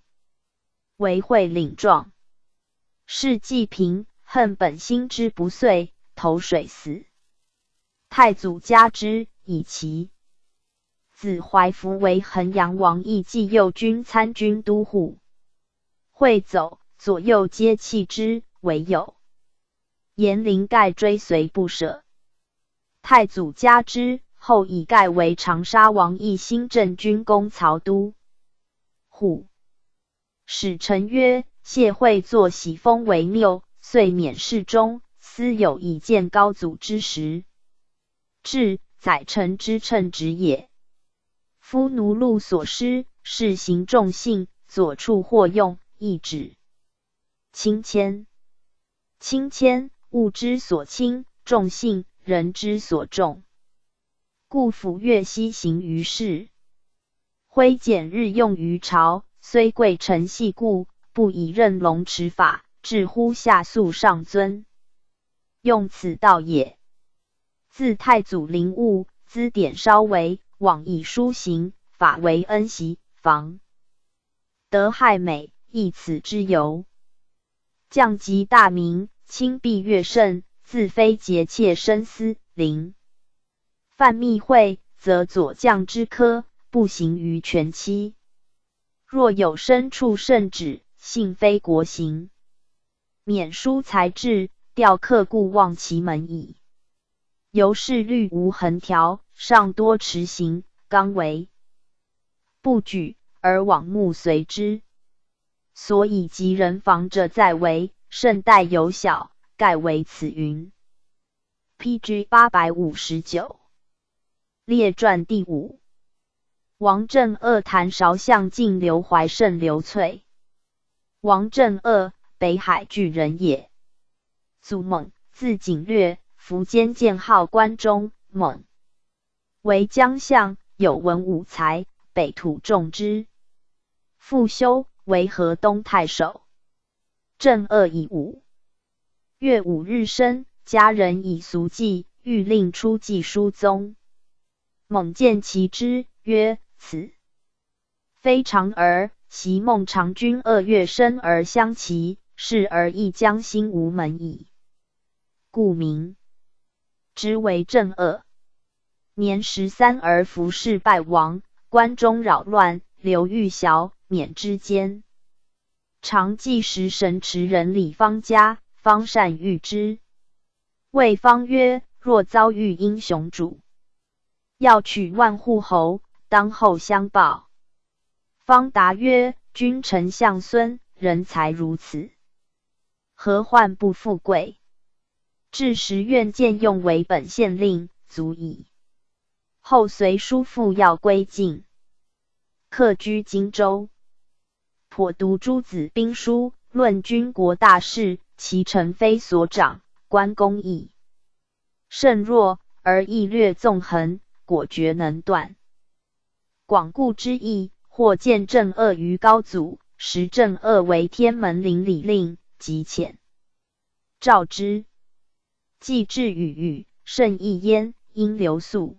为会领状。是季平恨本心之不遂，投水死。太祖加之，以其。子怀福为衡阳王，义继右军参军都护。会走，左右皆弃之，唯有严灵盖追随不舍。太祖加之后，以盖为长沙王，义新镇军攻曹都护。使臣曰：谢惠作喜封为谬，遂免侍中，思有以见高祖之时，至宰臣之称职也。夫奴禄所施，是行重信，左处或用，亦止。轻谦，轻谦，物之所轻；重信，人之所重。故府越西行于世，挥简日用于朝，虽贵臣细故，不以任龙持法，至乎下肃上尊，用此道也。自太祖灵物，资典稍为。往以书行法为恩习，防德害美，亦此之由。降级大明，亲必越甚，自非节切深思。灵犯密会，则左将之科不行于全期。若有身处圣旨，幸非国行，免书才智，调客故望其门矣。由是律无横条。上多持行，刚为不举，而往目随之。所以及人防者在为，胜代有小，盖为此云。P.G. 八百五十九列传第五。王正二谈韶相晋刘怀胜刘粹。王正二，北海巨人也。祖猛，字景略，福监建号关中猛。为将相，有文武才，北土重之。复修为河东太守。正二乙午，月五日生，家人以俗祭，欲令出祭书宗。猛见其之，曰：“此非常儿，袭孟尝君二月生而相齐，是而亦将心无门矣。故名之为正二。”年十三而服侍败亡，关中扰乱，刘玉晓免之间。常记时神持人李方家，方善遇之。魏方曰：“若遭遇英雄主，要取万户侯，当后相报。”方答曰：“君臣相孙，人才如此，何患不富贵？至时愿见用为本县令，足矣。”后随叔父要归晋，客居荆州，颇读诸子兵书，论军国大事，其臣非所长，观公义甚弱，而亦略纵横，果决能断。广固之意，或见正恶于高祖，时正恶为天门令李令，极浅。召之，既至与语，甚异焉，因留宿。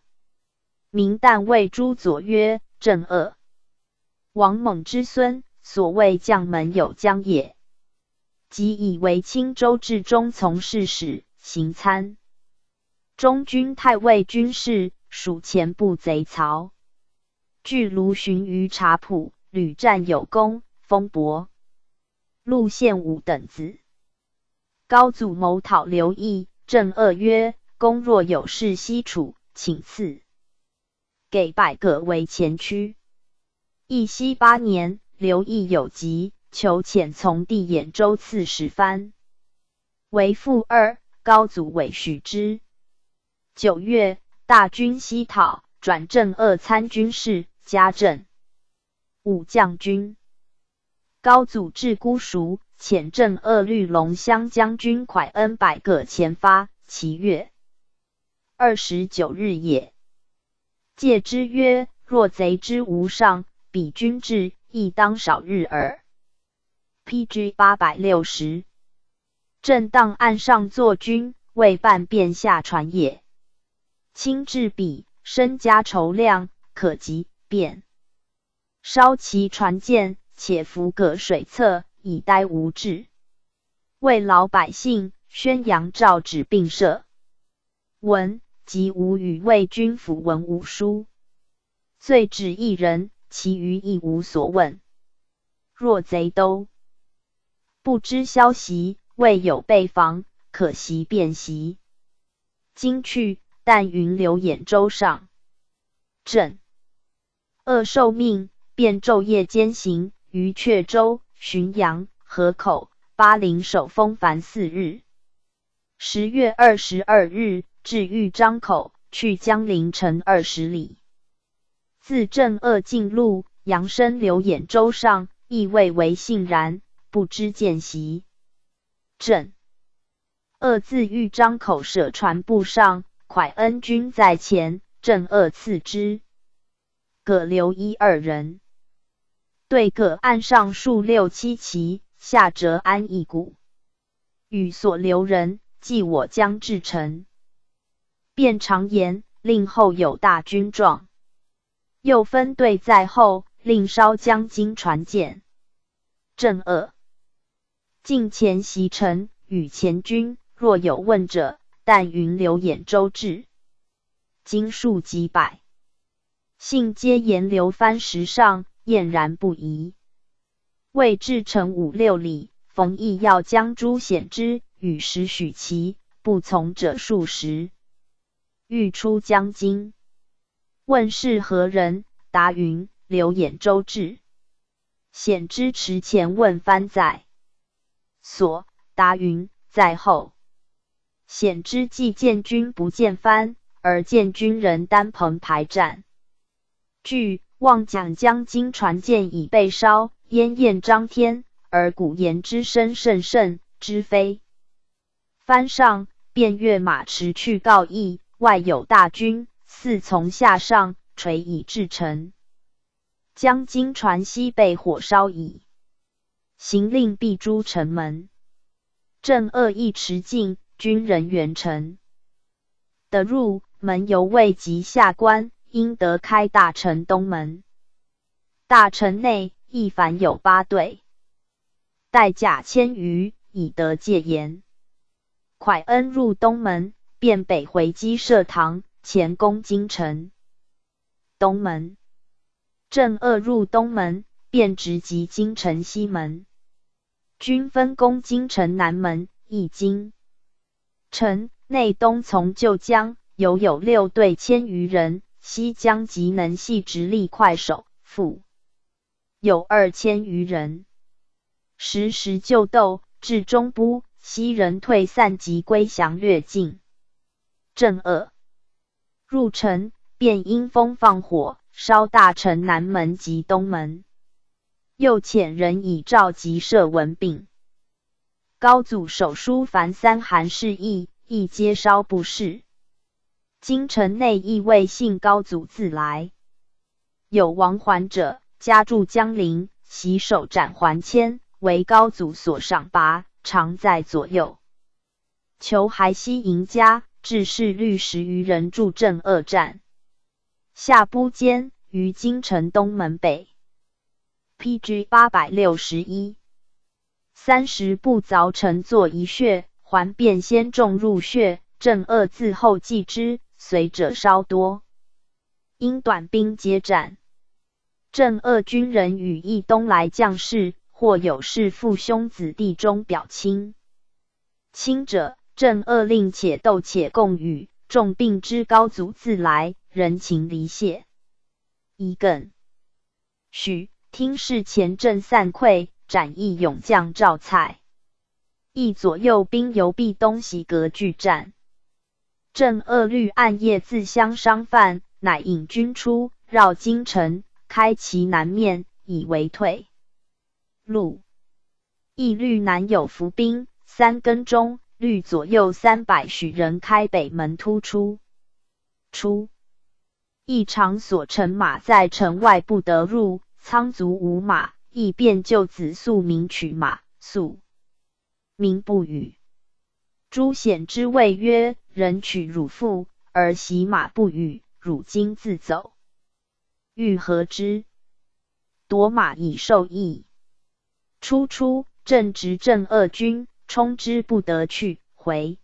明旦谓诸左曰：“正恶，王猛之孙，所谓将门有将也。即以为青州治中从事使，行参中军太尉军事，属前部贼曹。据卢循于察浦，屡战有功，封伯陆献武等子。高祖谋讨刘毅，正恶曰：‘公若有事西楚，请赐。’”给百个为前驱。义熙八年，刘毅有疾，求遣从弟兖州刺史藩，为父二。高祖委许之。九月，大军西讨，转正二参军事，加镇武将军。高祖至姑熟，遣镇二绿龙乡将军蒯恩百个前发。其月二十九日也。戒之曰：“若贼之无上，彼君至，亦当少日耳。”P.G. 八百六十。正当岸上作军，未半便下船也。亲至彼，身家筹量，可及便烧其船舰，且浮葛水侧，以待无志。为老百姓宣扬诏旨，并设文。即无与魏军符文武书，罪止一人，其余亦无所问。若贼都不知消息，未有备防，可袭便袭。今去，但云流兖州上朕，恶受命，便昼夜兼行于阙州、浔阳、河口、巴陵，守封凡四日。十月二十二日，至豫章口，去江陵城二十里。自正恶进路，扬声流眼舟上，意未为信然，不知见习。正恶自豫章口舍船步上，蒯恩军在前，正恶次之。葛留一二人，对葛岸上竖六七旗，下折安一鼓，与所留人即我将至城，便常言令后有大军状。又分队在后，令稍将金传见。正二近前袭城，与前军若有问者，但云流兖州至，经数几百，信皆言流帆石上，俨然不疑。未至城五六里，冯异要将诸险之与时许其不从者数十，欲出江津。问是何人？答云：刘演周至。显之池前问番在所。答云：在后。显之既见君不见藩，而见军人单棚排战。据望讲江津传箭已被烧，烟焰张天，而古言之声甚甚，知非。藩上便跃马驰去告义，外有大军，似从下上。垂以至城，将金船西被火烧矣。行令闭诸城门，正恶意持进，军人援城。得入门犹未及下关，应得开大城东门。大城内亦凡有八队，带甲千余，以得戒严。蒯恩入东门，便北回击设堂，前攻京城。东门，正恶入东门，便直击京城西门。军分攻京城南门，一京城内东从旧江，犹有六队千余人；西江即能系直隶快手，复有二千余人。时时就斗，至中都，西人退散，即归降略尽。震恶入城。便因风放火，烧大城南门及东门。又遣人以召集设文禀。高祖手书凡三函示意，亦皆烧不是。京城内亦未信高祖自来。有王还者，家住江陵，袭手斩桓迁，为高祖所赏拔，常在左右。求还西营家，致士律十余人助镇恶战。下都间于京城东门北，PG 八百六十一，三十步凿成作一穴，还便先众入穴，正恶自后继之，随者稍多，因短兵接战。正恶军人与义东来将士，或有是父兄子弟中表亲，亲者正恶令且斗且共语，众病之高祖自来。人情离谢，一更许听事前阵散溃，斩义勇将赵蔡，一左右兵由壁东西隔拒战。正恶律暗夜自相商贩，乃引军出，绕京城，开其南面，以为退路。义律南有伏兵三更中，律左右三百许人开北门突出，出。一场所乘马在城外不得入，仓卒无马，亦便就子宿民取马，宿民不与。朱显之谓曰：“人取汝父，而袭马不与，汝今自走，欲何之？”夺马以受益。初出，正值正二军，冲之不得去，回。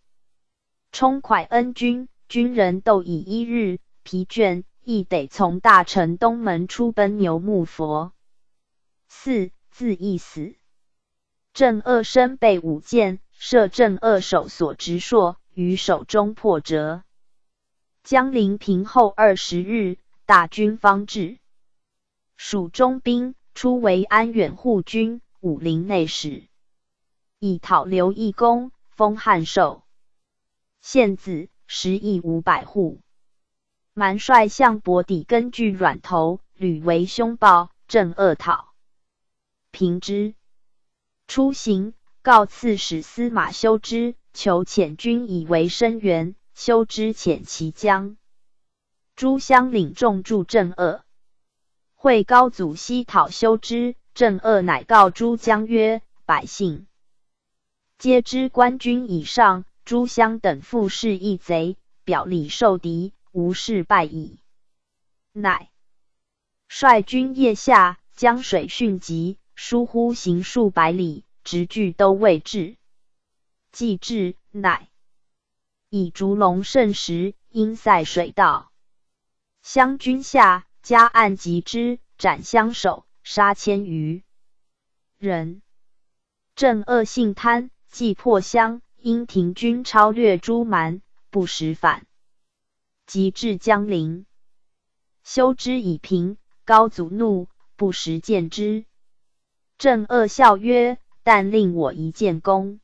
冲蒯恩军，军人斗以一日，疲倦。亦得从大城东门出奔牛木佛。四自缢死。正二身被五箭，射正二手所执槊，于手中破折。江陵平后二十日，大军方至。蜀中兵出为安远护军、武陵内史，以讨刘义公，封汉寿。县子十亿五百户。蛮帅向伯底根据软头屡为凶暴，正恶讨平之。出行告刺史司马修之，求遣军以为声援。修之遣其将诸乡领众助郑恶。会高祖西讨修之，郑恶乃告诸将曰：“百姓皆知官军以上，诸乡等复是一贼，表里受敌，无事败矣。”乃率军夜下江水迅急，疏忽行数百里，直距都未至。既至，乃以烛龙盛时，因塞水道，湘军下。加岸及之，斩相首，杀千余人。正恶性贪，既破乡，因停军超略诸蛮，不时反。及至江陵，修之以平。高祖怒，不时见之。郑恶笑曰：“但令我一见功，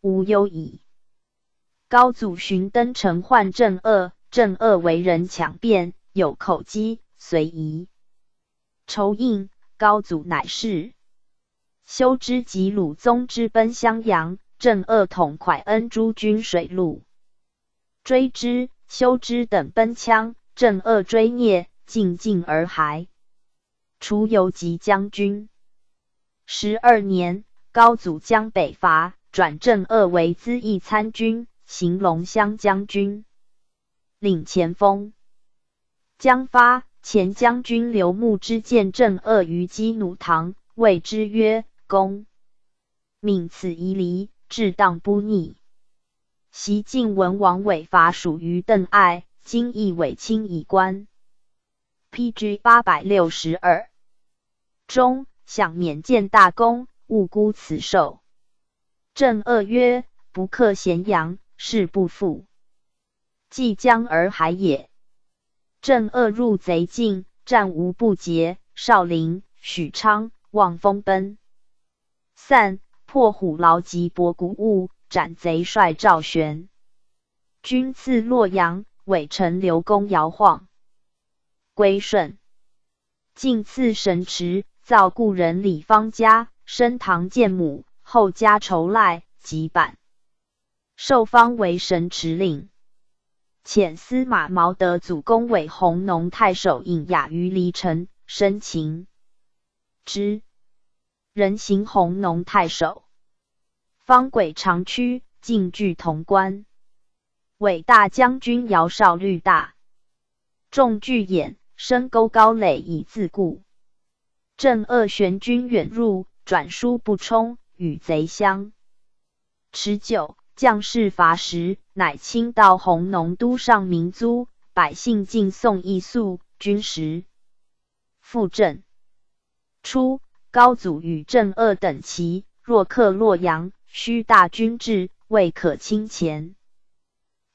无忧矣。”高祖寻登城唤郑恶，郑恶为人强辩。有口讥，随疑仇应。高祖乃是修之及鲁宗之奔襄阳，郑恶统蒯恩诸军水陆追之，修之等奔羌，郑恶追聂，进进而还。除游及将军。十二年，高祖将北伐，转郑恶为资义参军、行龙乡将军，领前锋。将发前将军刘牧之见郑恶于击弩堂，谓之曰：“公命此夷离，至当不逆。袭晋文王伪伐属于邓艾，今亦伪亲以官。”P.G. 八百六十二中，想免见大功，勿辜此寿。郑恶曰：“不克咸阳，誓不复。既将而海也。”郑恶入贼境，战无不捷。少陵、许昌望风奔散，破虎牢及博谷物，斩贼帅赵玄。军自洛阳，伪臣刘公摇晃归顺。晋赐神池，造故人李方家，升堂见母，后加酬赖及版，受方为神池令。遣司马毛德祖公韦弘农太守，引雅于黎城，生擒之。人行弘农太守，方轨长驱，进据潼关。伟大将军姚绍率大众拒掩，深沟高垒以自固。镇恶玄军远入，转书不冲，与贼相持久。将士伐时，乃亲到弘农都上民租，百姓尽送一粟。军食复郑初，高祖与郑恶等齐，若克洛阳，须大军至，未可轻前。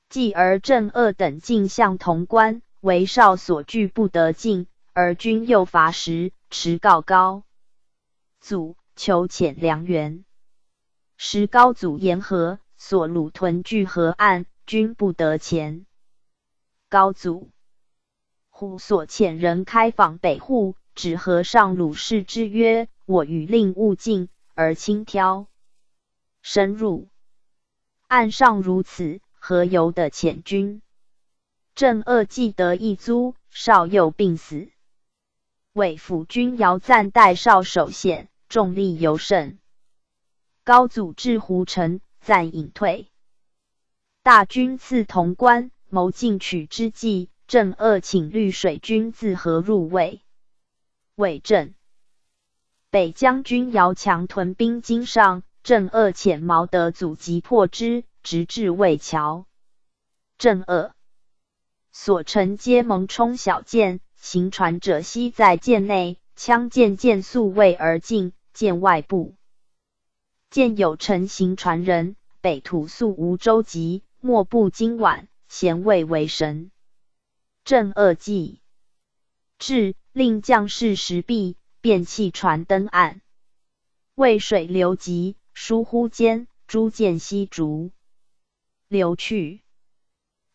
继而郑恶等进向潼关，为少所惧，不得进。而军又伐时，持告高祖，求遣粮援。时高祖沿河。所鲁屯聚河岸，均不得前。高祖呼所遣人开访北户，指河上鲁氏之曰：“我与令勿进，而轻挑深入。岸上如此，何由得遣军？”郑恶既得一租，少幼病死，为辅君姚赞代少守县，众力尤甚。高祖至胡城。暂隐退，大军自潼关谋进取之际，郑恶请绿水军自河入魏。魏郑北将军姚强屯兵京上，镇恶遣毛德祖击破之，直至魏桥。镇恶所乘皆蒙冲小舰，行船者悉在舰内，枪剑箭速位而进，舰外部。见有乘行传人，北土宿吴州籍，莫不今晚，咸谓为神。正恶计至，令将士石壁，便弃船登岸。渭水流急，疏忽间，诸舰西逐。流去。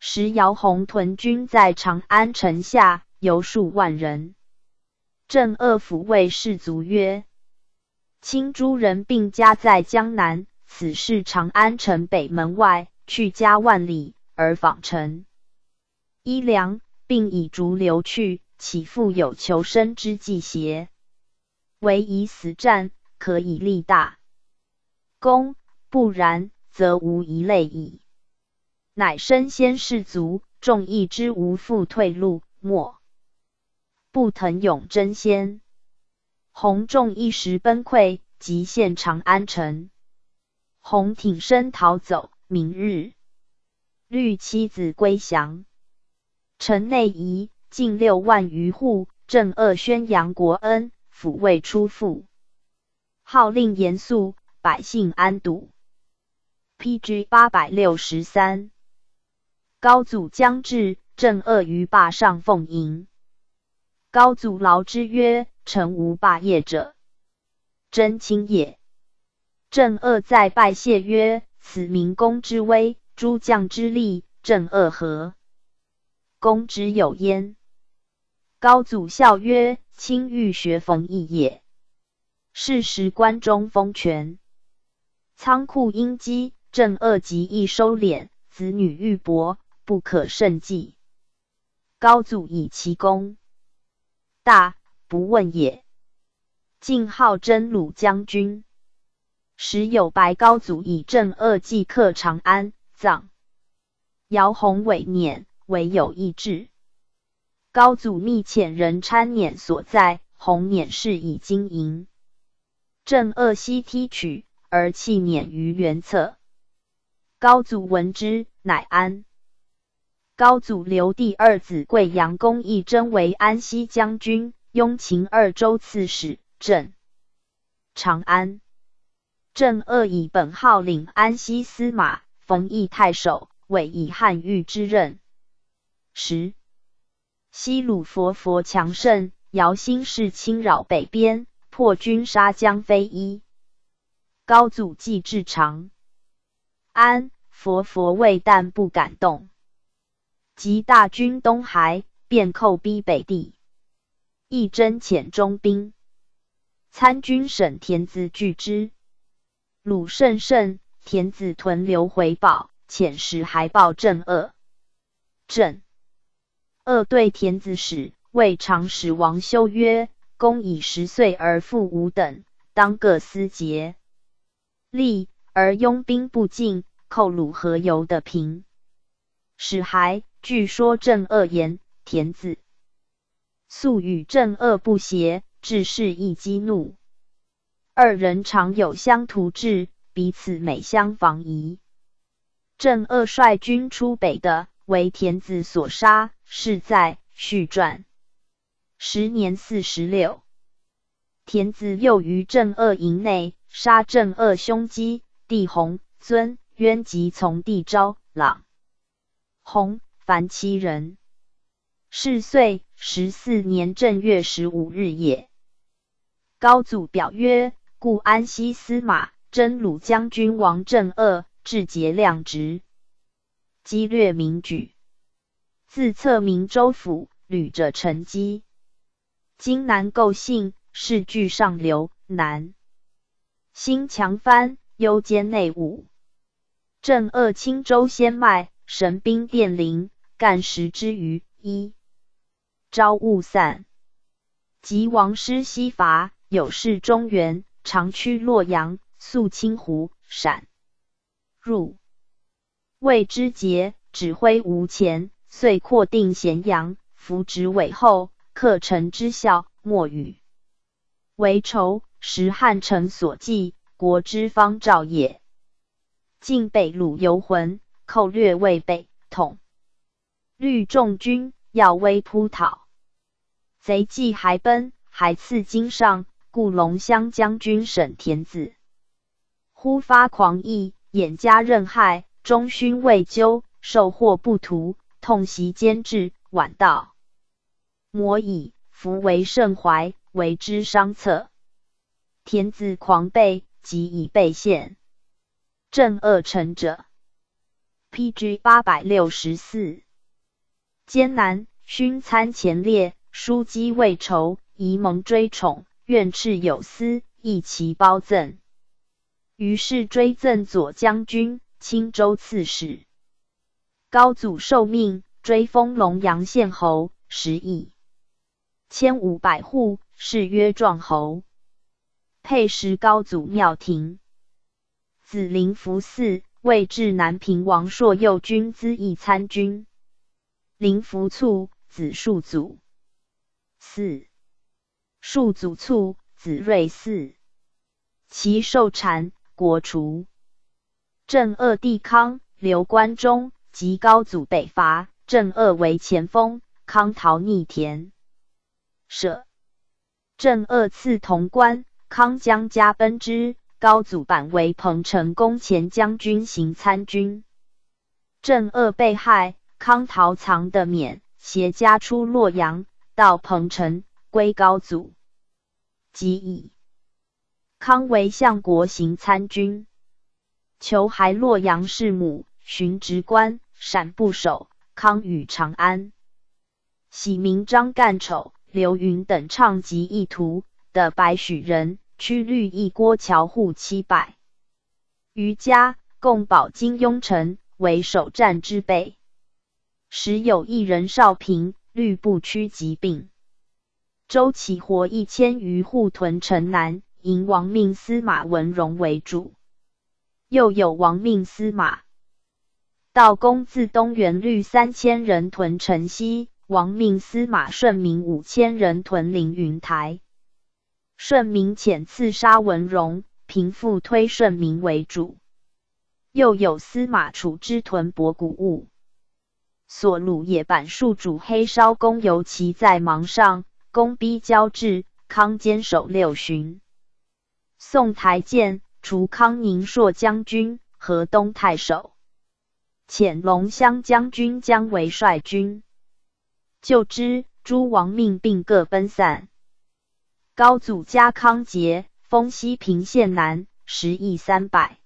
时姚洪屯军在长安城下，有数万人。镇恶府谓士卒曰：“卿诸人并家在江南，此是长安城北门外，去家万里而访城。衣粮并以逐流去，岂复有求生之计邪？唯以死战，可以立大功；不然，则无一类矣。”乃身先士卒，众议之无复退路，莫不腾勇争先。洪众一时崩溃，即陷长安城。洪挺身逃走，明日率妻子归降。城内夷近六万余户，郑恶宣扬国恩，抚慰出复，号令严肃，百姓安堵。P.G. 八百六十三。高祖将至，郑恶于坝上奉迎。高祖劳之曰：“臣无霸业者，真卿也。”郑恶在拜谢曰：“此明公之威，诸将之力，郑恶何？公之有焉？”高祖笑曰：“卿欲学冯异也。”是时关中封权，仓库殷积，郑恶极易收敛，子女欲薄。不可胜计。高祖以其功大，不问也。晋号真鲁将军。时有白高祖以正恶计克长安，葬。姚宏伟辇，唯有一志。高祖密遣人参辇所在，弘辇事以经营。正恶悉踢取，而弃辇于原侧。高祖闻之，乃安。高祖留第二子贵阳公义真为安西将军、雍秦二州刺史，镇长安。郑鄂以本号领安西司马，冯异太守，委以汉御之任。十西鲁佛佛强盛，姚兴氏侵扰北边，破军杀将非一。高祖既至长安，佛佛未但不敢动。即大军东还，便寇逼北地。义真遣中兵参军省田子拒之。鲁胜胜、田子屯留回报，遣使还报郑恶。郑恶对田子使魏长史王修曰：“公以十岁而父无等，当各思节。立而拥兵不进，寇鲁何由得平？使还。”据说郑恶言田子素与郑恶不协，致是亦激怒。二人常有相图志，彼此每相防疑。郑恶率军出北的，为田子所杀，是在续传。时年四十六。田子又于郑恶营内杀郑恶兄姬弟弘尊渊及从弟昭朗弘。凡七人，是岁十四年正月十五日也。高祖表曰：“故安西司马真鲁将军王正恶，志节量直，激略明举，自策明州府，履者成机。今南构信，事据上流，南新强藩，忧兼内务。正恶青州先迈，神兵电灵。”干时之余，一朝雾散，及王师西伐，有事中原，长驱洛阳，肃清湖，陕入魏之节，指挥无前，遂扩定咸阳，扶植韦后，克臣之效，莫与为仇。时汉臣所忌，国之方兆也。晋北虏游魂，寇掠魏北统。率众军要威扑讨，贼计还奔，还刺京上。故龙骧将军沈田子忽发狂意，眼加任害，中勋未究，受祸不图，痛袭监制，晚道魔以，弗为甚怀，为之伤策。田子狂悖，即以备献。正恶臣者。，PG 八百六十四。艰难勋参前列，书机未酬，宜蒙追宠，愿斥有司，一其褒赠。于是追赠左将军、青州刺史。高祖受命，追封龙阳县侯，十邑千五百户，谥曰壮侯。配食高祖庙庭。子灵福嗣，位至南平王朔右军资议参军。灵福卒，子庶祖。四庶祖卒，子睿嗣。其受禅。国除郑鄂帝康，刘关中及高祖北伐，郑鄂为前锋，康逃逆田，舍。郑鄂赐潼关，康将加奔之，高祖版为彭城攻前将军行参军。郑鄂被害，康逃藏的免，携家出洛阳，到彭城归高祖，即以。康为相国行参军，求还洛阳弑母，寻职官，陕部首。康与长安、喜明、张干丑、刘云等唱及意图的白许人，驱律一郭桥户七百余家，共保金庸城为首战之备。时有一人少平，律不屈疾病，周起活一千余户屯城南。迎亡命司马文荣为主，又有亡命司马道公自东原率三千人屯城西，王命司马顺明五千人屯凌云台。顺明遣刺杀文荣，平复推顺明为主。又有司马楚之屯博古物，所虏野板树主黑烧公游骑在芒上，攻逼交至，康坚守六旬。宋台建，除康宁朔将军、河东太守，遣龙骧将军姜维率军救之，诸王命并各奔散。高祖加康节，封西平县男，十邑三百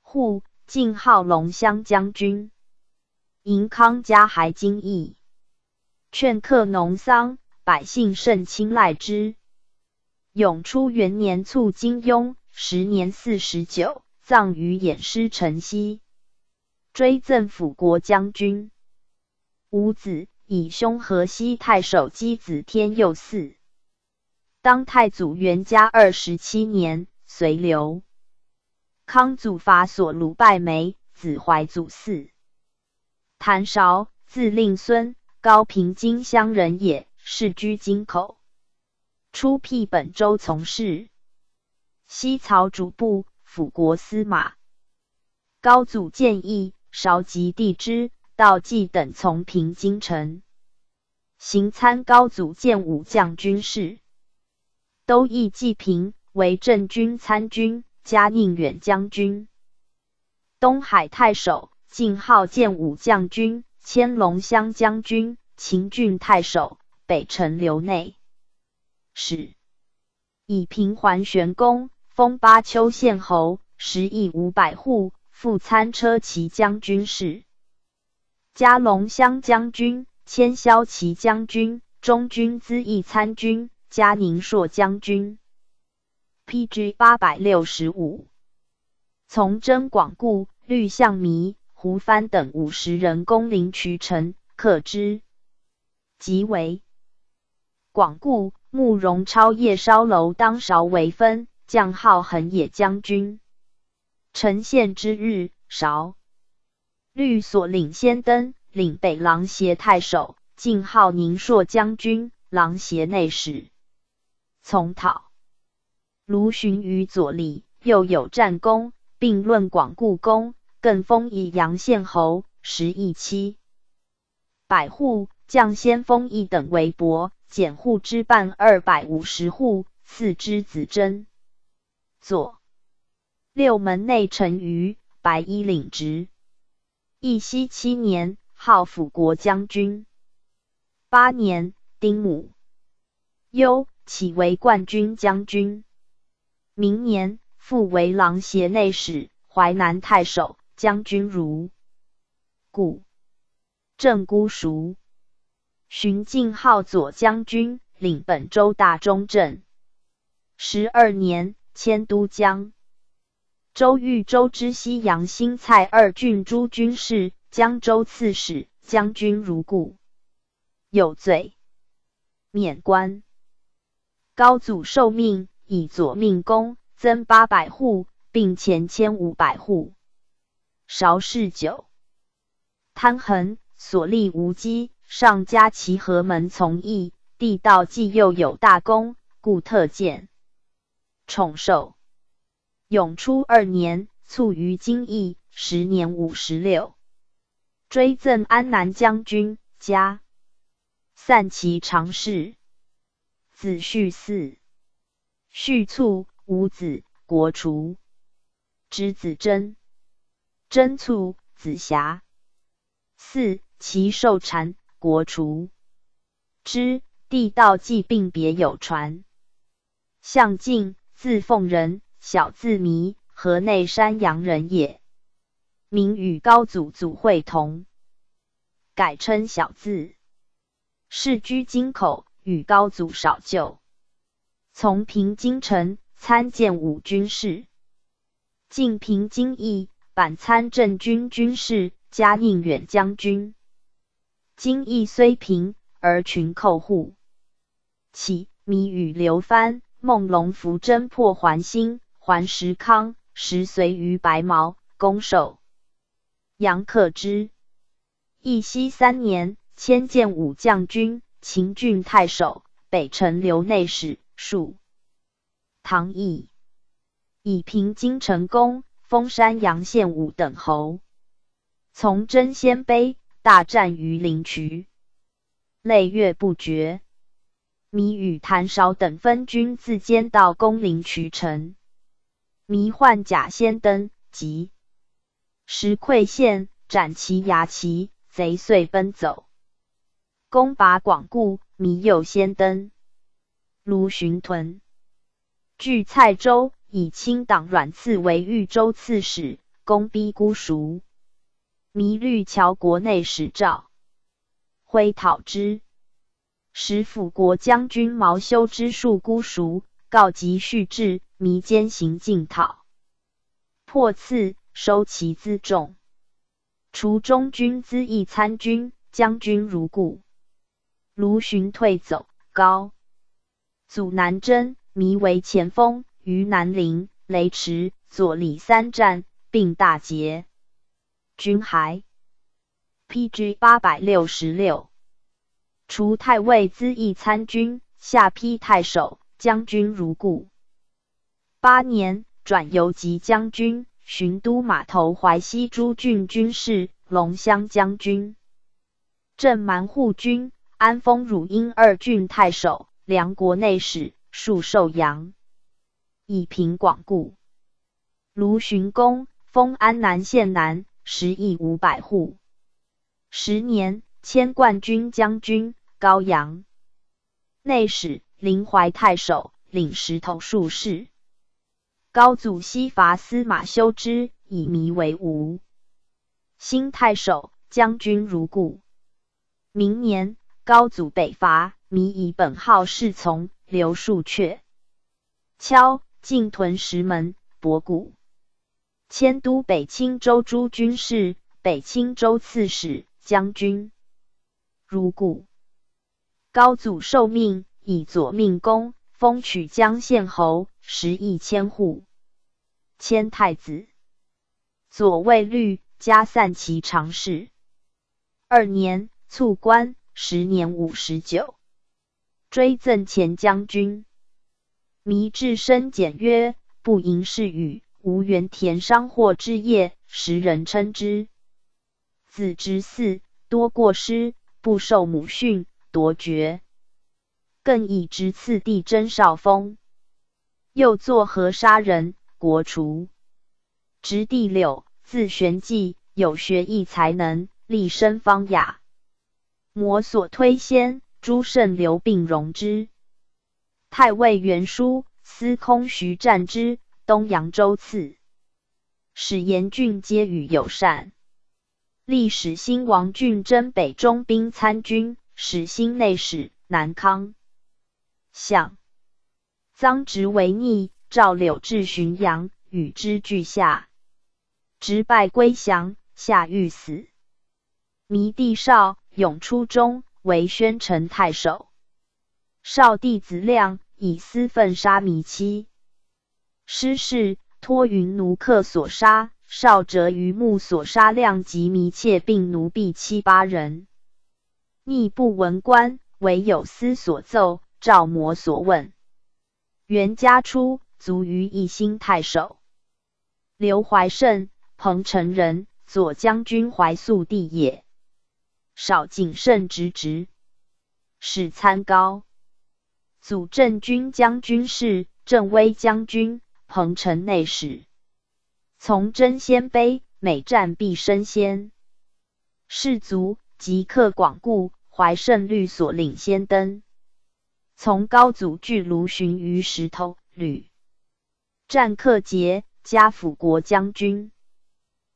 户，晋号龙骧将军。迎康家还金邑，劝客农桑，百姓甚青睐之。永初元年卒，金庸时年四十九，葬于偃师城西，追赠辅国将军。五子，以兄河西太守姬子天佑嗣。当太祖元嘉二十七年，随刘康祖伐所虏败没，子怀祖嗣。谭韶，字令孙，高平金乡人也，世居京口。初辟本州从事，西曹主簿、辅国司马。高祖建议，韶吉帝之、道济等从平京城，行参高祖建武将军事。都邑济平为镇军参军，加宁远将军、东海太守，晋号建武将军、千龙乡将军、秦郡太守，北城留内。使以平还玄公，封巴丘县侯，食邑五百户，副参车骑将军事，加龙骧将军，千骁骑将军，中军资议参军，加宁朔将军。P.G. 八百六十五，从征广固、绿象弥、胡藩等五十人攻临渠城，克之，即为广固。慕容超夜烧楼，当韶为分，将号横野将军。陈献之日，韶律所领先登，领北狼邪太守，晋号宁朔将军、狼邪内史。从讨卢循于左立，又有战功，并论广固公，更封以阳县侯，十邑七百户，将先锋一等为伯。减户之半二百五十户，赐之子珍。左六门内臣于白衣领职。义熙七年，号辅国将军。八年，丁母忧起为冠军将军。明年，复为郎协内史、淮南太守、将军如故正姑熟。荀敬号左将军，领本州大中正。十二年，迁都江。周豫州知西阳新蔡二郡诸军事，江州刺史，将军如故。有罪，免官。高祖受命，以左命公，增八百户，并前千五百户。韶氏九，贪横，所立无稽。上加其河门从义，地道既又有大功，故特见宠受。永初二年，卒于京邑，时年五十六。追赠安南将军，加散骑常侍。子婿嗣，婿卒无子，国除。之子真，真卒子瑕。嗣，其受禅。国除之地道既并别有传，向敬，字奉人，小字弥，河内山阳人也。名与高祖祖会同，改称小字。世居京口，与高祖少旧。从平京城，参见武军事。晋平京邑，版参政军军事，加宁远将军。今邑虽平，而群寇户。起米与刘藩、孟龙符争破环兴、桓石康，时随于白毛攻守。杨克之。义熙三年，迁建武将军、秦郡太守、北城留内史。属唐义，以平京城公，封山阳县武等侯。从征鲜卑。大战于灵渠，累月不绝。糜与谭韶等分军自监道攻灵渠城，糜换甲先登，及石溃县，斩其牙旗，贼遂奔走。攻拔广固，糜又先登。卢循屯，据蔡州，以清党阮赐为豫州刺史，攻逼姑熟。迷律侨国内使赵挥讨之，使辅国将军毛修之数孤熟，告急续至，弥坚行进讨，破次收其辎重，除中军资议参军，将军如故。卢循退走，高祖南征，弥为前锋，于南陵、雷池、左里三战，并大捷。军还，PG 八百六十六，除太尉资议参军，下邳太守，将军如故。八年，转游击将军、巡都码头淮西诸郡军事，龙骧将军，镇蛮护军，安丰汝阴二郡太守，梁国内史，戍寿阳，以平广固。卢循公，封安南县男。十亿五百户。十年，迁冠军将军、高阳内史、临淮太守，领石头术士。高祖西伐司马修之，以弥为吴。新太守，将军如故。明年，高祖北伐，弥以本号侍从，留数阙。敲进屯石门，博古。迁都北青州诸军事，北青州刺史、将军。如故。高祖受命，以左命公，封曲江县侯，十亿千户。迁太子，左卫律，加散骑常侍。二年，卒官，时年五十九。追赠前将军。弥至深简约，不迎事语。无原田商货之业，时人称之。子之嗣多过失，不受母训，夺爵。更以直次弟征少封，又作何杀人，国除。直弟柳，字玄纪，有学艺才能，立身方雅。摩所推先，诸圣留并容之。太尉元书司空徐湛之。东扬州刺史严俊皆与友善，历史兴王俊征北中兵参军，史兴内史南康相。臧植为逆，召柳至浔阳，与之俱下，直败归降，下狱死。弥帝少永初中，为宣城太守。少弟子亮以私愤杀弥妻，失事托云奴客所杀。少哲于木所杀亮及弥妾并奴婢七八人，逆不闻官，唯有司所奏，赵模所问。元嘉初，卒于义兴太守。刘怀胜，彭城人，左将军怀素弟也。少谨慎直直，史参高。祖镇军将军事，镇威将军，彭城内史。从征鲜卑，每战必身先。士卒即刻广固，怀胜率所领先登。从高祖巨卢寻于石头吕战克节，加辅国将军。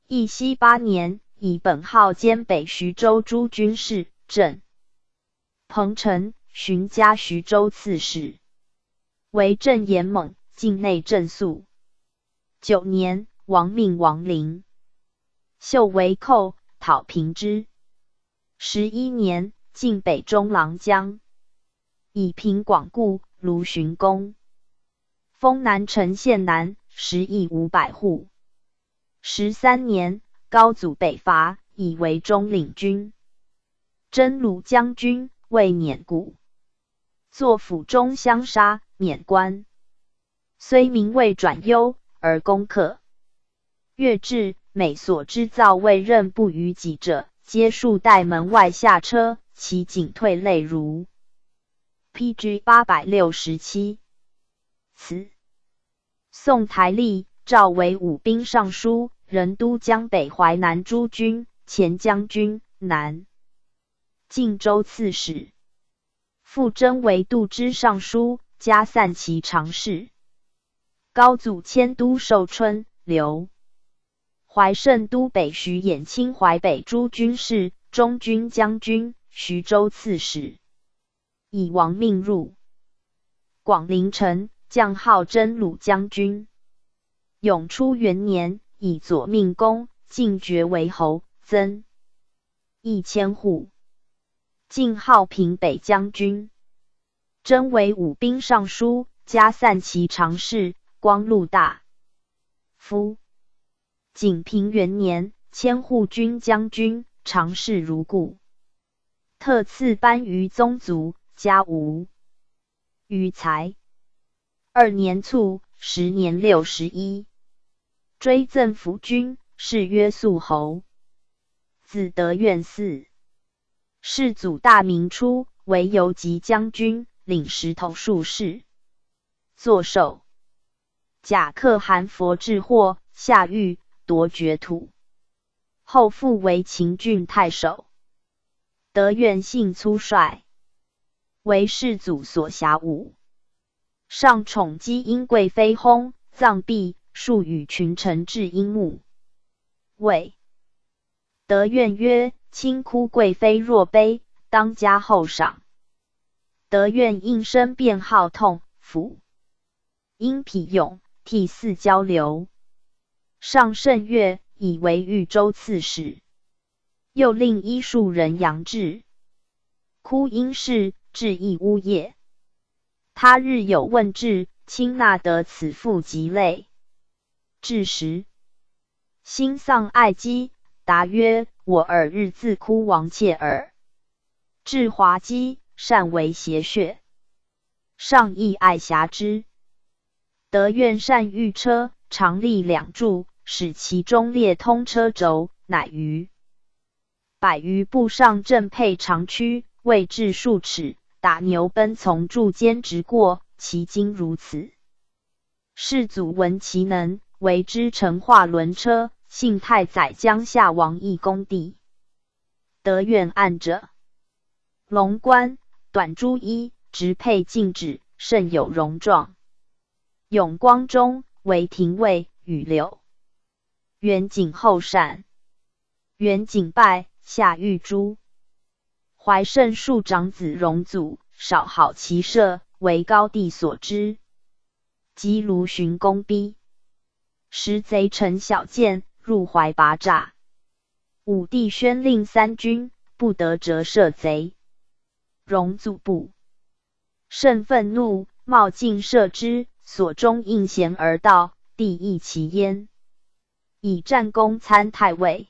义熙八年，以本号兼北徐州诸军事，镇彭城，寻加徐州刺史，为镇严猛，境内镇肃。九年，亡命亡灵，秀为寇，讨平之。十一年，进北中郎将。以平广固，卢循公，封南城县男，十邑五百户。十三年，高祖北伐，以为中领军，征虏将军，为免谷，作府中相杀，免官。虽名未转忧，而攻克。越至，每所之造未任不逾己者，皆数待门外下车，其警退类如。P.G. 八百六十七，词宋台历赵为武兵尚书，任都江北淮南诸军前将军，南晋州刺史。复征为度支尚书，加散骑常侍。高祖迁都寿春，刘怀胜都北徐衍清淮北诸军事，中军将军，徐州刺史。以亡命入广陵城，将号真鲁将军。永初元年，以左命公，进爵为侯，增一千户。晋号平北将军，征为武兵尚书，加散骑常侍，光禄大夫。景平元年，千户军将军，常侍如故。特赐班于宗族。家无余财。二年卒，时年六十一。追赠福君，谥曰肃侯。子德院嗣。世祖大明初，为游击将军，领石头术士。作寿。甲克韩佛智祸，下狱夺爵土。后复为秦郡太守。德院性粗率。为世祖所辖侮，上宠姬因贵妃薨，葬毕，数与群臣至阴墓。谓德愿曰：“卿哭贵妃若悲，当加厚赏。”德愿应声便号痛，抚因脾勇，涕泗交流。上甚悦，以为豫州刺史。又令医术人杨志哭因事。至亦呜咽。他日有问至，卿纳得此妇极泪。至时，心丧爱姬，答曰：“我尔日自哭亡妾耳。”至华姬，善为邪血，上亦爱侠之。得愿善御车，常立两柱，使其中列通车轴，乃于百余步上正配长驱，未至数尺。打牛奔从柱间直过，其经如此。世祖闻其能，为之乘化轮车，幸太宰江夏王义公弟，得愿按者，龙冠短珠衣，直佩禁止，甚有容状。永光中为廷尉，与刘元景后善。元景拜下玉珠。怀圣庶长子荣祖，少好骑射，为高帝所知。即卢循攻逼，时贼乘小舰入怀拔栅。武帝宣令三军不得折射贼。荣祖不甚愤怒，冒进射之，所中应弦而到，帝亦其焉。以战功参太尉、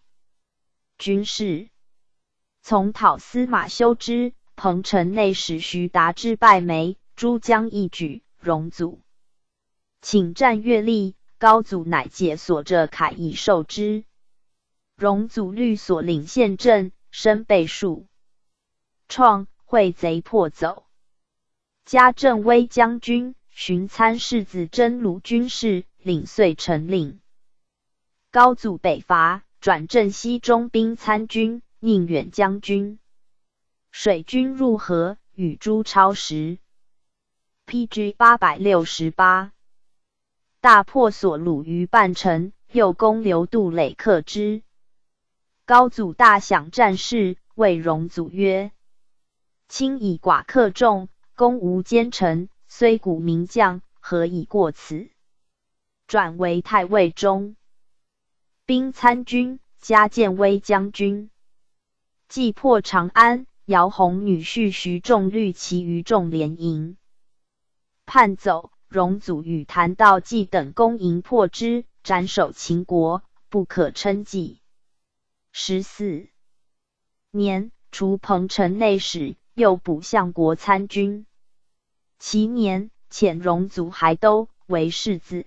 军事。从讨司马修之、彭城内史徐达之败梅、诸将一举，荣祖。请战月历，高祖乃解所着铠以受之。荣祖律所领县镇，身被数，创会贼破走。加镇威将军、巡参世子真鲁军事，领遂成令。高祖北伐，转镇西中兵参军、宁远将军。水军入河，与朱超时。P.G. 八百六十八。大破所虏于半城，又攻刘度垒克之。高祖大享战事，谓荣祖曰：“卿以寡克众，攻无奸臣，虽古名将，何以过此？”转为太尉中兵参军，加建威将军。既破长安，姚泓女婿徐仲率其余众连营叛走。荣祖与谭道济等攻营破之，斩首秦国，不可称计。十四年，除彭城内史，又补相国参军。其年，遣荣祖还都为世子，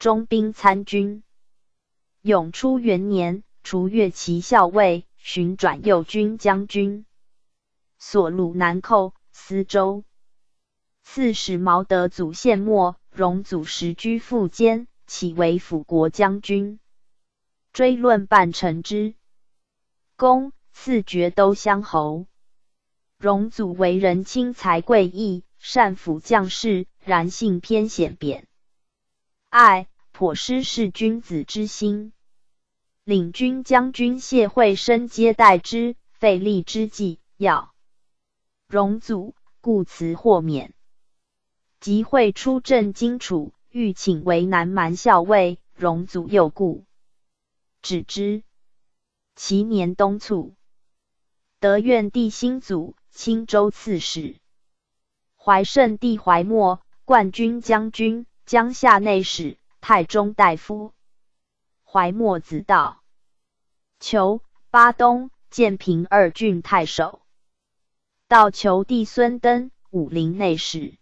中兵参军。永初元年，除越骑校尉，寻转右军将军，所虏南寇司州。刺史毛德祖献末，荣祖时居副监，起为辅国将军。追论半城之功，赐爵都乡侯。荣祖为人轻才贵义，善辅将士，然性偏险贬，爱颇失事君子之心。领军将军谢惠生接待之，费力之计要荣祖，故辞豁免。即会出镇荆楚，欲请为南蛮校尉，荣祖又故，止之。其年冬卒，德愿帝兴祖，青州刺史，怀圣帝怀末，冠军将军，江夏内史，太中大夫。怀墨子道，求巴东建平二郡太守。道求弟孙登，武陵内史。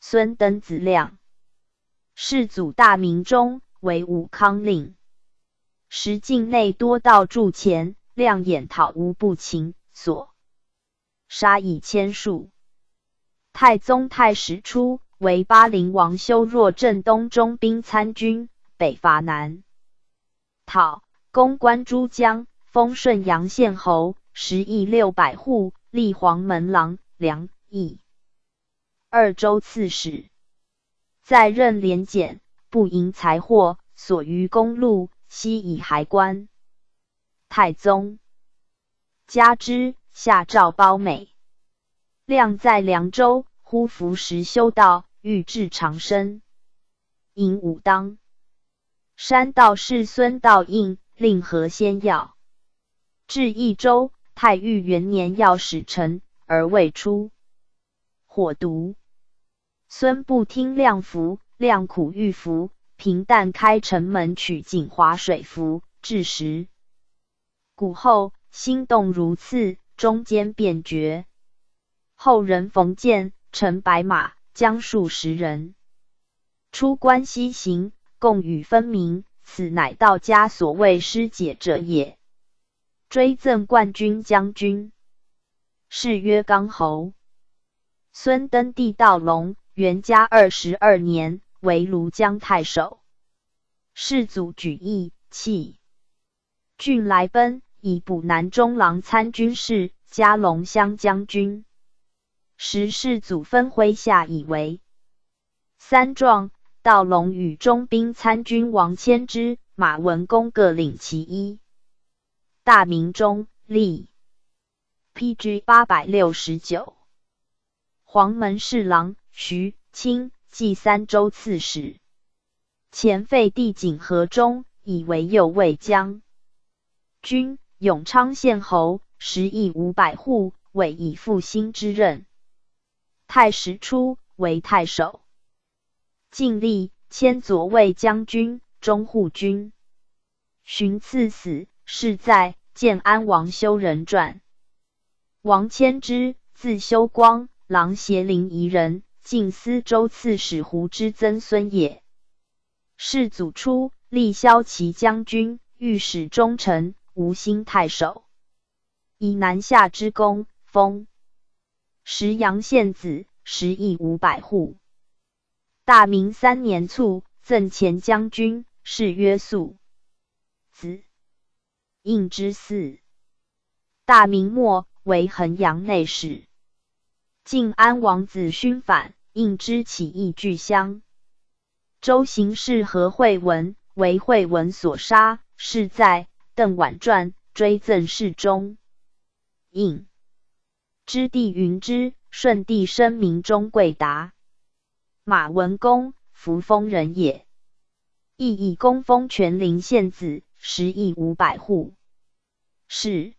孙登子亮，世祖大明中为武康令，时境内多盗铸钱，亮眼讨无不擒，所杀以千数。太宗太史初，为巴陵王修若镇东中兵参军，北伐南讨，攻关诸江，封顺阳县侯，食邑六百户，立黄门郎、梁邑。二州刺史，在任廉俭，不营财货，所余公禄，悉以骸官。太宗加之，下诏褒美。亮在凉州，忽服时修道，欲至长生，引武当山道士孙道应，令何先要。至益州，太裕元年，要使臣，而未出，火毒。孙不听亮服，亮苦欲服，平淡开城门取锦华水服，至时古后心动如刺，中间便绝。后人逢见，乘白马，将数十人出关西行，共与分明。此乃道家所谓师解者也。追赠冠军将军，谥曰刚侯。孙登帝道隆。元嘉二十二年，为庐江太守。世祖举义弃郡来奔，以补南中郎参军事，加龙乡将军。时世祖分麾下以为三壮，道龙与中兵参军王谦之、马文公各领其一。大明中立。P.G. 八百六十九，黄门侍郎徐清继三州刺史，前废帝景和中，以为右卫将军，永昌县侯，十亿五百户，委以复兴之任。太史初为太守，晋历迁左卫将军、中护军。寻赐死，是在建安王修仁传。王谦之，字修光，琅邪临沂人，晋司州刺史胡之曾孙也。世祖初，立骁骑将军、御史中丞、吴兴太守，以南下之功，封石阳县子，食邑五百户。大明三年卒，赠前将军，谥曰肃。子应之嗣。大明末。为衡阳内史，晋安王子勋反，应之起义拒乡。周行氏何惠文为惠文所杀，是在邓婉传追赠事中。应之弟云之，顺帝生名中贵达。马文公，扶风人也，亦以公封全陵县子，十邑五百户。是。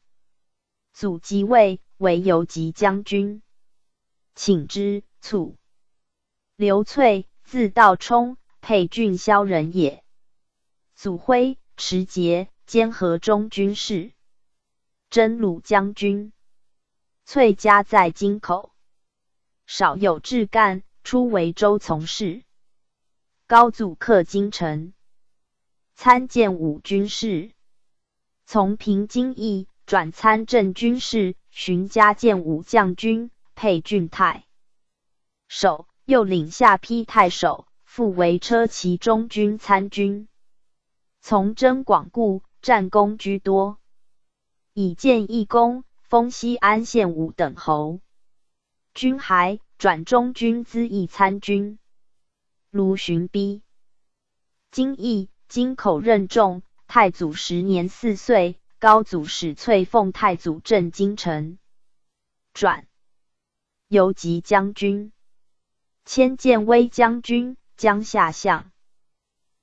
祖即位，为游击将军，请之卒。刘粹，字道冲，沛郡萧人也。祖辉，持节，兼河中军事，征虏将军。粹家在京口，少有志干，初为州从事。高祖克京城，参见武军事，从平京邑。转参政军事，寻加建武将军，配郡太。守，又领下邳太守，复为车骑中军参军。从征广固，战功居多，以建义功，封西安县武等侯。军还。转中军资议参军。卢循逼今义京口任重，太祖十年四岁。高祖使翠奉太祖镇京城，转游击将军，迁建威将军、江夏相。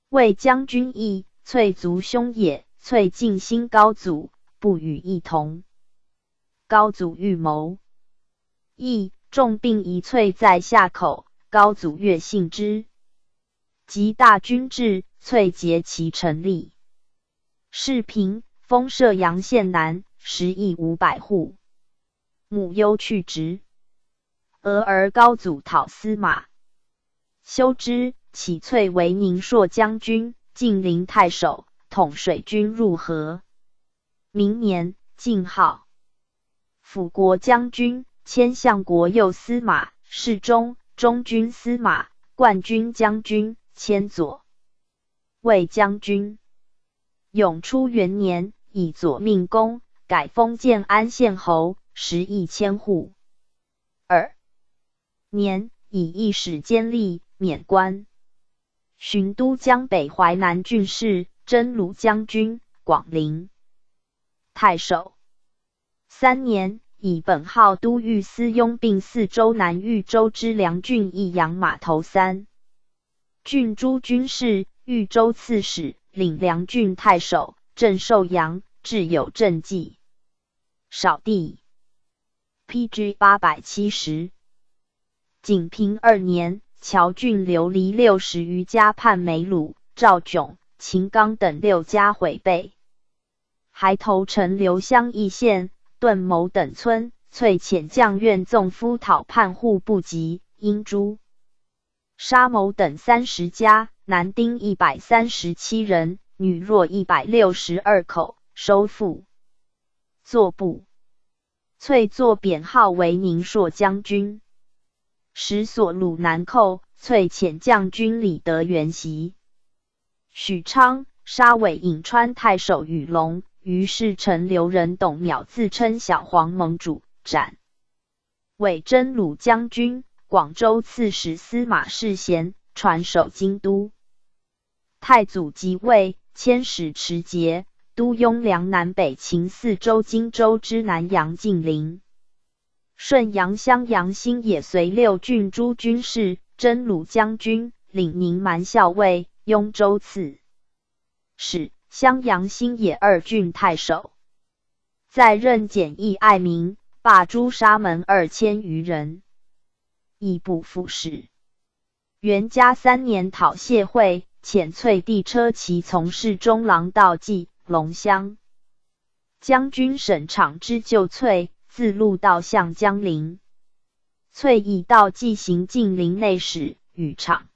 魏将军义，翠族兄也。翠尽心高祖，不与一同。高祖预谋，义重病遗翠在下口。高祖悦信之，及大军至，翠结其成立。世平。封射阳县南，十邑五百户。母忧去职，俄而高祖讨司马，修之，起翠为宁朔将军、晋陵太守，统水军入河。明年，晋号辅国将军、迁相国右司马、侍中、中军司马、冠军将军、迁左卫将军。永初元年。以左命公，改封建安县侯，十亿千户。二年，以一使监吏，免官，巡都江北淮南郡事，征虏将军，广陵太守。三年，以本号都御司拥并四州南豫州之梁郡益阳码头三郡诸军事，豫州刺史，领梁郡太守。郑寿阳至有政绩，少帝。P.G. 八百七十。景平二年，乔郡流离六十余家叛梅鲁、赵炯、秦刚等六家毁备，还投陈留乡义县、顿谋等村。翠遣将院纵夫讨叛户不及，因诛杀某等三十家，男丁一百三十七人。女弱一百六十二口，收复作部。翠作贬号为宁朔将军，使所虏南寇。翠遣将军李德元袭许昌，杀韦颍川太守宇龙。于是陈留人董邈自称小黄盟主，斩伪真鲁将军、广州刺史司马世贤，传守京都。太祖即位。迁使持节，都雍梁南北秦四州荆州之南阳晋陵。顺阳襄阳新野随六郡诸军事，征虏将军，领宁蛮校尉，雍州刺史，襄阳新野二郡太守。在任简易爱民，罢诛沙门二千余人，亦不复事。元嘉三年讨谢会，遣翠帝车骑从事中郎道济、龙乡将军沈敞之救翠。自路道向江陵，翠以道济行晋陵内史，与场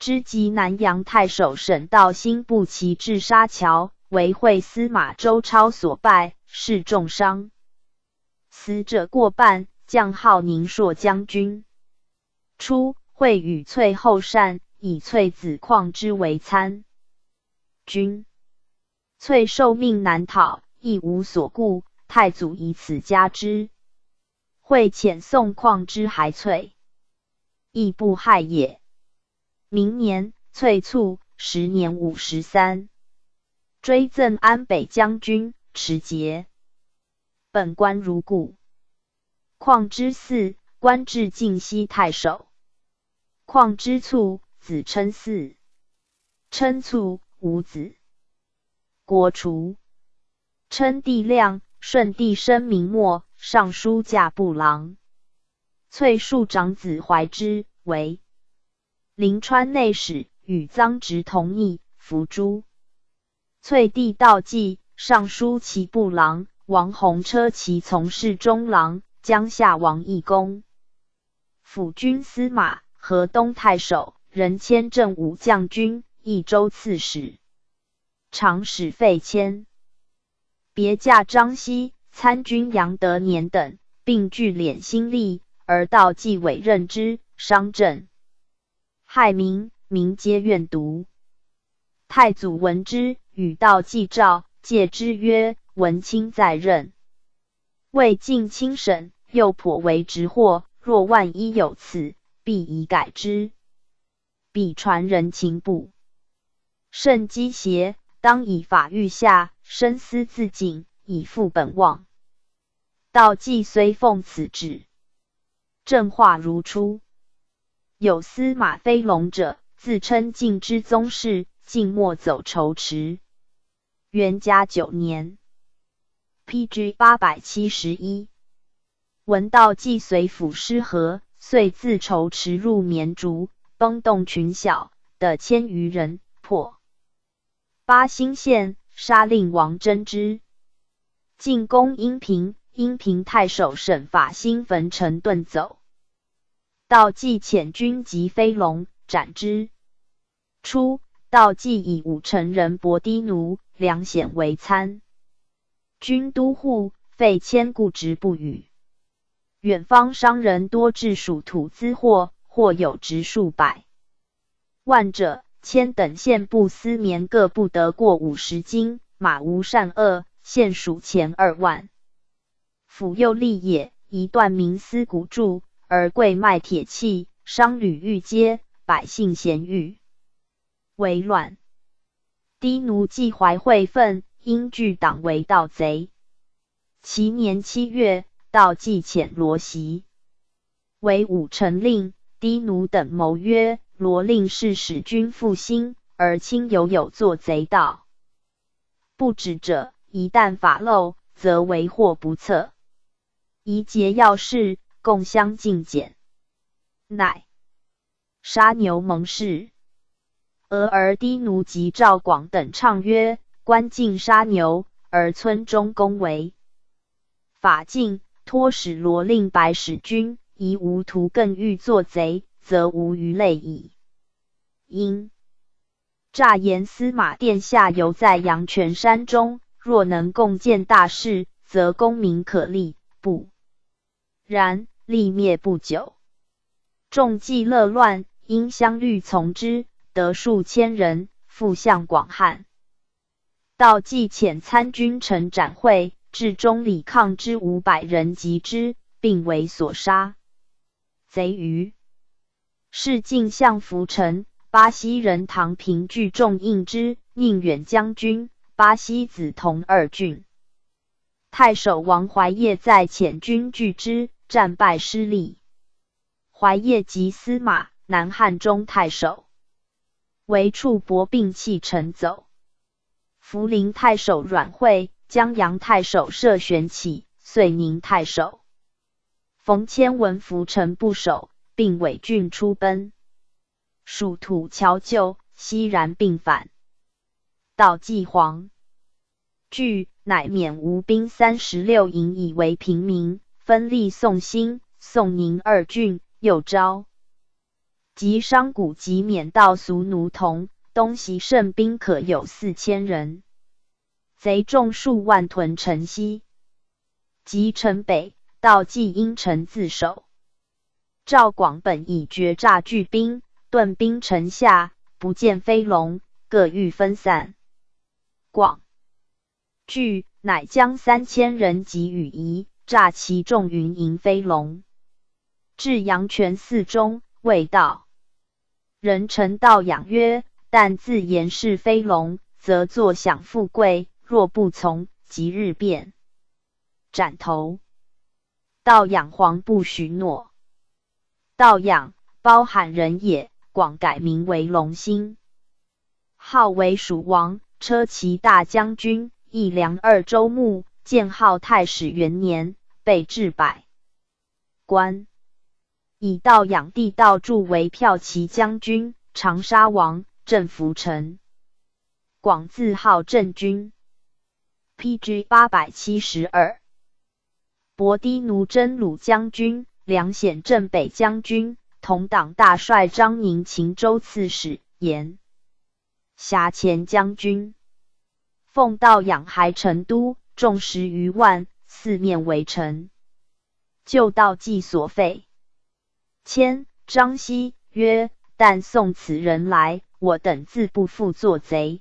知及南阳太守沈道兴不齐至沙桥，为会司马周超所败，是重伤，死者过半，将号宁朔将军。初，会与翠后善，以翠子况之为参军。翠受命难讨，亦无所顾。太祖以此加之，会遣送况之还翠，亦不害也。明年，翠卒，时年五十三，追赠安北将军，持节。本官如故。况之嗣，官至晋西太守。况之卒，子称嗣。称卒，无子。国除。称帝亮。顺帝生明末，尚书驾部郎。翠树长子怀之为临川内史，与臧植同逆，伏诛。翠帝道济，尚书骑部郎。王弘车骑从事中郎，江夏王义公，辅军司马，河东太守，人迁镇武将军，益州刺史，长史费迁。别驾张熙、参军杨德年等，并据敛心力，而道济委任之，商政害民，民皆怨毒。太祖闻之，与道济诏，戒之曰：“文卿在任，未尽清审，又颇为直祸。若万一有此，必以改之。彼传人情不甚积邪，当以法御下。”深思自警，以复本望。道济虽奉此旨，正话如初。有司马飞龙者，自称晋之宗室，晋末走仇池。元嘉九年，P.G. 八百七十一。闻道济随府失和，遂自筹池入绵竹，崩动群小，的千余人，破八兴县。杀令王真之，进攻阴平，阴平太守沈法兴焚城遁走。道济遣军及飞龙，斩之。初，道济以五成人伯低奴、梁显为参军都护，费千固执不语。远方商人多至属土资货，或有值数百万者。千等县布丝棉各不得过五十斤，马无善恶，县属钱二万。府又立也，一段民丝谷贮，而贵卖铁器，商旅欲接，百姓咸欲为乱。低奴既怀悔愤，因惧党为盗贼。其年七月，盗计遣罗袭，为武臣令。低奴等谋曰。罗令是使君复兴，而亲犹有作贼盗不止者，一旦法漏，则为祸不测。宜节要事，共相进减。乃杀牛盟誓。俄而低奴及赵广等唱曰：“官尽杀牛，而村中公为法尽，托使罗令白使君，宜无图更欲作贼。”则无余类矣。因诈言司马殿下犹在阳泉山中，若能共建大事，则功名可立；不然，立灭不久。众计乐乱，因相虑从之，得数千人，复向广汉。道济遣参军陈展会至中里抗之五百人及之，并为所杀。贼余。是晋相福臣巴西人唐平聚众应之，宁远将军巴西子同二郡。太守王怀业在遣军拒之，战败失利。怀业即司马、南汉中太守，为处薄病弃臣走。涪陵太守阮惠、江阳太守涉玄起、遂宁太守冯谦闻涪城不守，并委郡出奔。属土侨旧，熙然并反。道济皇惧，乃免吴兵三十六营，以为平民，分立宋兴、宋宁二郡。又招及商贾及免道俗奴童，东袭胜兵可有四千人。贼众数万，屯城西及城北，道济因城自守。赵广本以绝诈拒兵。顿兵城下，不见飞龙，各欲分散。广惧，乃将三千人及羽仪，诈其众云迎飞龙，至阳泉寺中，未到。人臣道养曰：“但自言是飞龙，则坐享富贵；若不从，即日变斩头。”道养皇不许诺。道养，包含人也。广改名为龙兴，号为蜀王，车骑大将军，义良二州牧，建号太史元年，被置百官，以道养帝道助为骠骑将军、长沙王，镇涪城。广字号镇军，P.G. 八百七十二。伯堤奴真鲁将军，梁显镇北将军。同党大帅张宁秦州刺史，延辖前将军，奉道养还成都，众十余万，四面围城，就道济所废。迁张熙曰：“但送此人来，我等自不复作贼。”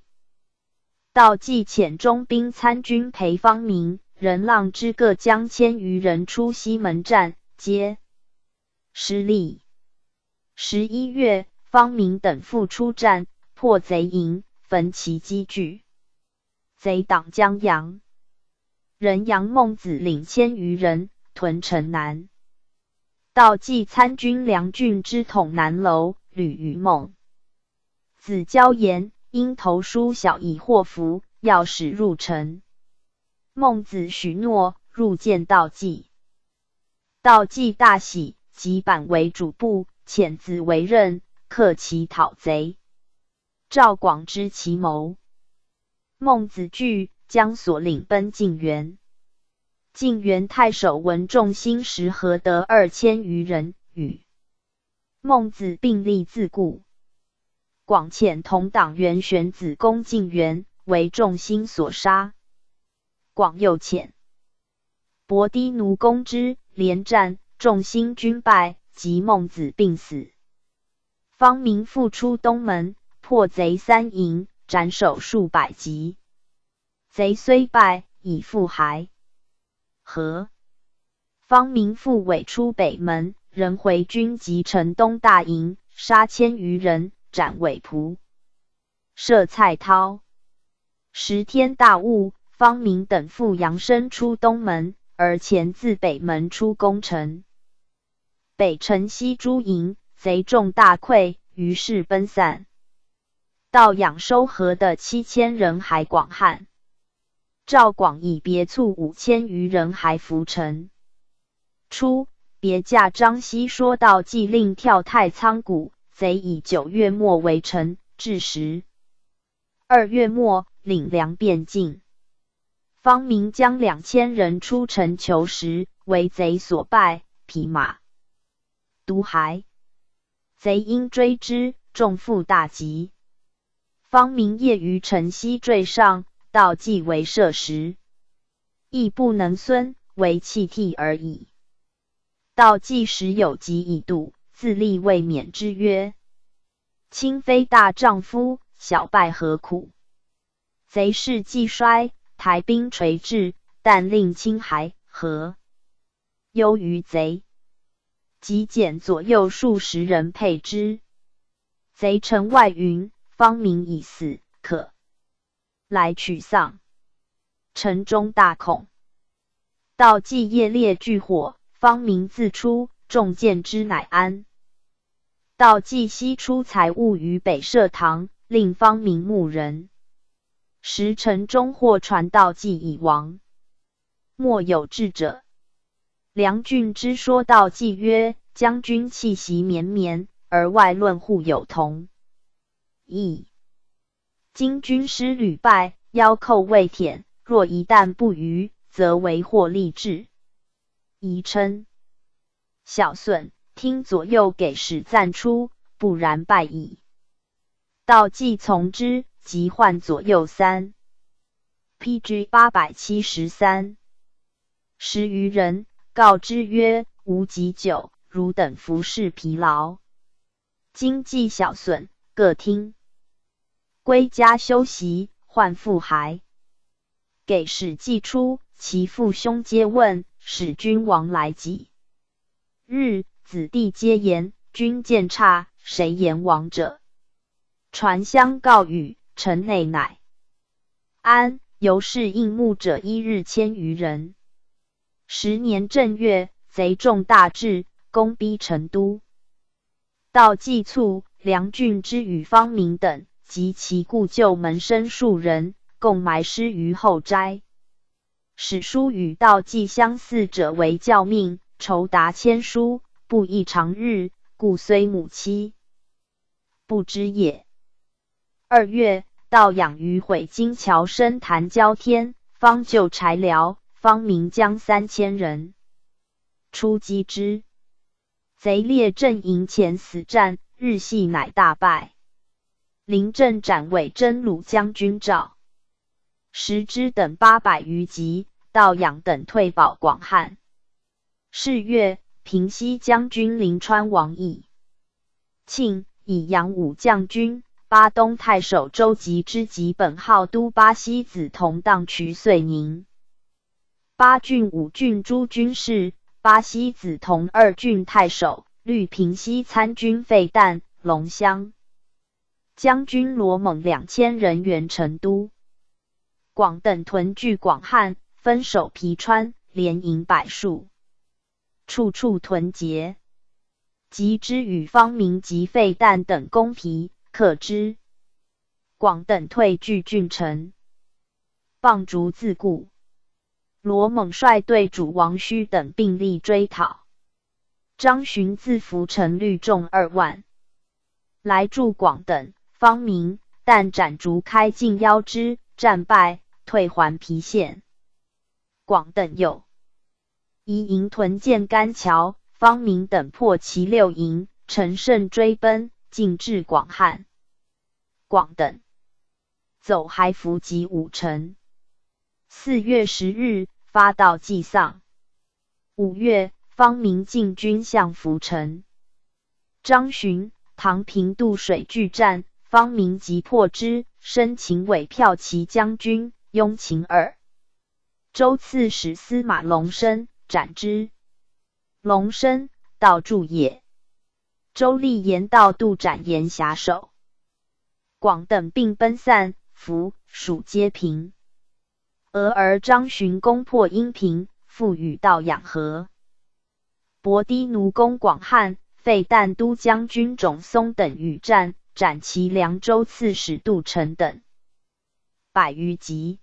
道济遣中兵参军裴方明、任浪之各将千余人出西门战，皆失利。十一月，方明等复出战，破贼营，焚其积聚。贼党江阳人杨孟子领千余人屯城南。道济参军梁郡之统南楼吕于孟子交言，因投书小以祸福，要使入城。孟子许诺，入见道济。道济大喜，即版为主簿。遣子为任，克其讨贼。赵广知其谋，孟子惧，将所领奔晋元。晋元太守闻众兴时，何得二千余人，与孟子并立自固。广遣同党元玄子攻晋元，为众兴所杀。广又遣伯堤奴攻之，连战，众兴军败。及孟子病死，方明复出东门，破贼三营，斩首数百级。贼虽败，已复还。和方明复委出北门，仍回军及城东大营，杀千余人，斩韦仆，射蔡涛。十天大雾，方明等复扬声出东门，而前自北门出攻城。北城西诸营，贼众大溃，于是奔散。到养收河的七千人还广汉，赵广以别卒五千余人还涪城。初，别驾张熙说道：“既令跳太仓谷，贼以九月末围城，至时二月末领粮便尽。方明将两千人出城求食，为贼所败，匹马。”独还，贼因追之，众复大急。方明夜于城西坠上，道既为射时，亦不能孙，为弃替而已。道济时有疾已度，自立未免之曰：“卿非大丈夫，小败何苦？”贼势既衰，台兵垂至，但令卿还何忧于贼？即减左右数十人配之。贼城外云：方明已死，可来取丧。城中大恐。道济夜烈炬火，方明自出，众见之，乃安。道济悉出财物于北舍堂，令方明牧人。时城中或传道济已亡，莫有智者。梁俊之说道济曰：“将军气息绵绵，而外论户有同意。今军师屡败，腰扣未舔，若一旦不虞，则为祸立志。宜称小损，听左右给使赞出，不然败矣。道既从之，即换左右三。P.G. 八百七十三，十余人。告之曰：“吾己久，汝等服侍疲劳，经济小损，各听归家休息。唤父还，给使寄出，其父兄皆问，使君王来几日？子弟皆言：君见差，谁言王者？传相告语，城内乃安。由是应募者一日千余人。”十年正月，贼众大至，攻逼成都。道济卒梁俊之与方明等及其故旧门生数人，共埋尸于后斋。史书与道济相似者为教命，酬达千书，不异常日，故虽母妻不知也。二月，道养于毁金桥深潭交天，方就柴寮。方明将三千人出击之，贼列阵营前死战，日系乃大败。临阵斩伪真鲁将军赵石之等八百余级，道养等退保广汉。是月，平西将军临川王义庆以杨武将军、巴东太守周吉之及本号都巴西子同当渠遂宁。八郡五郡诸军事，巴西子同二郡太守，绿平西参军费旦、龙乡将军罗猛两千人援成都。广等屯据广汉，分守皮川，连营百数，处处屯结。及之与方明及费旦等攻皮，可知广等退据郡城，棒竹自固。罗猛率队主王须等并力追讨，张巡自扶城率众二万来助广等，方明但斩竹开尽腰肢，战败退还郫县。广等有一营屯建干桥，方明等破其六营，乘胜追奔，进至广汉。广等走还伏及五城。四月十日，发道祭丧。五月，方明进军向福城。张巡、唐平渡水拒战，方明即破之，生秦尾骠骑将军雍秦耳。周刺史司马龙生斩之。龙生，道助也。周立言道度斩言遐首。广等并奔散，福蜀皆平。俄而张巡攻破阴平，复与道养和。伯堤奴攻广汉，废旦都将军种松等与战，斩其凉州刺史杜成等百余级。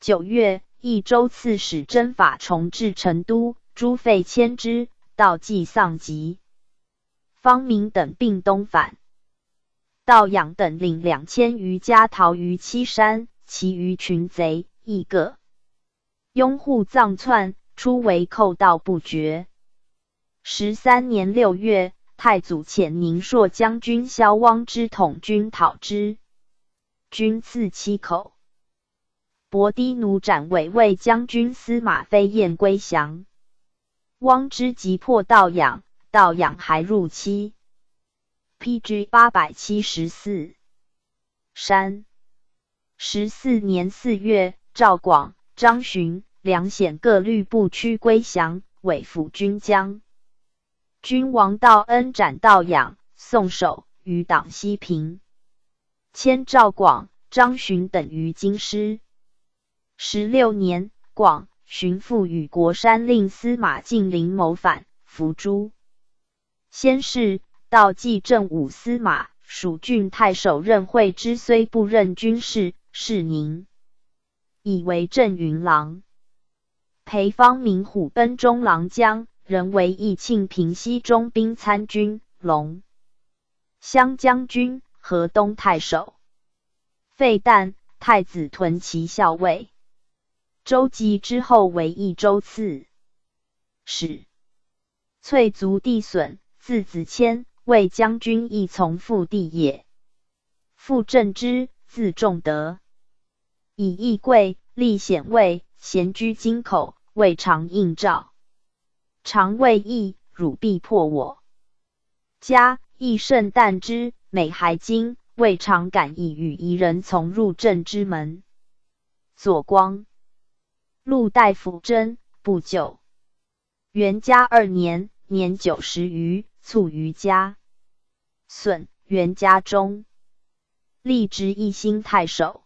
九月，益州刺史征法重至成都，诸废迁之，道济丧疾。方明等并东返，道养等领两千余家逃于七山，其余群贼。一个拥护藏窜，初为寇盗不绝。十三年六月，太祖遣宁朔将军萧汪之统军讨之，军刺七口。伯堤奴斩伪魏将军司马飞燕归降。汪之急破道养，道养还入期。P.G. 八百七十四。山十四年四月。赵广、张巡、梁显各律部驱归降，委辅军将。君王道恩斩道养，送首于党西平。迁赵广、张巡等于京师。十六年，广巡父与国山令司马敬陵谋反，伏诛。先是，道济正武司马、蜀郡太守任惠之，虽不任军事，是宁以为镇云郎。裴方明虎贲中郎将，人为义庆平西中兵参军，龙湘将军，河东太守。废旦太子屯骑校尉。周吉之后为益州刺史，翠族弟损，字子谦，为将军义从父弟也。父正之，字仲德，以义贵，立显位，闲居京口，未尝应召。常谓义，汝必破我家。义甚惮之，每还京，未尝敢意与夷人从入镇之门。左光。陆大夫真不久，元嘉二年，年九十余，卒于家。损元嘉中，立职一兴太守。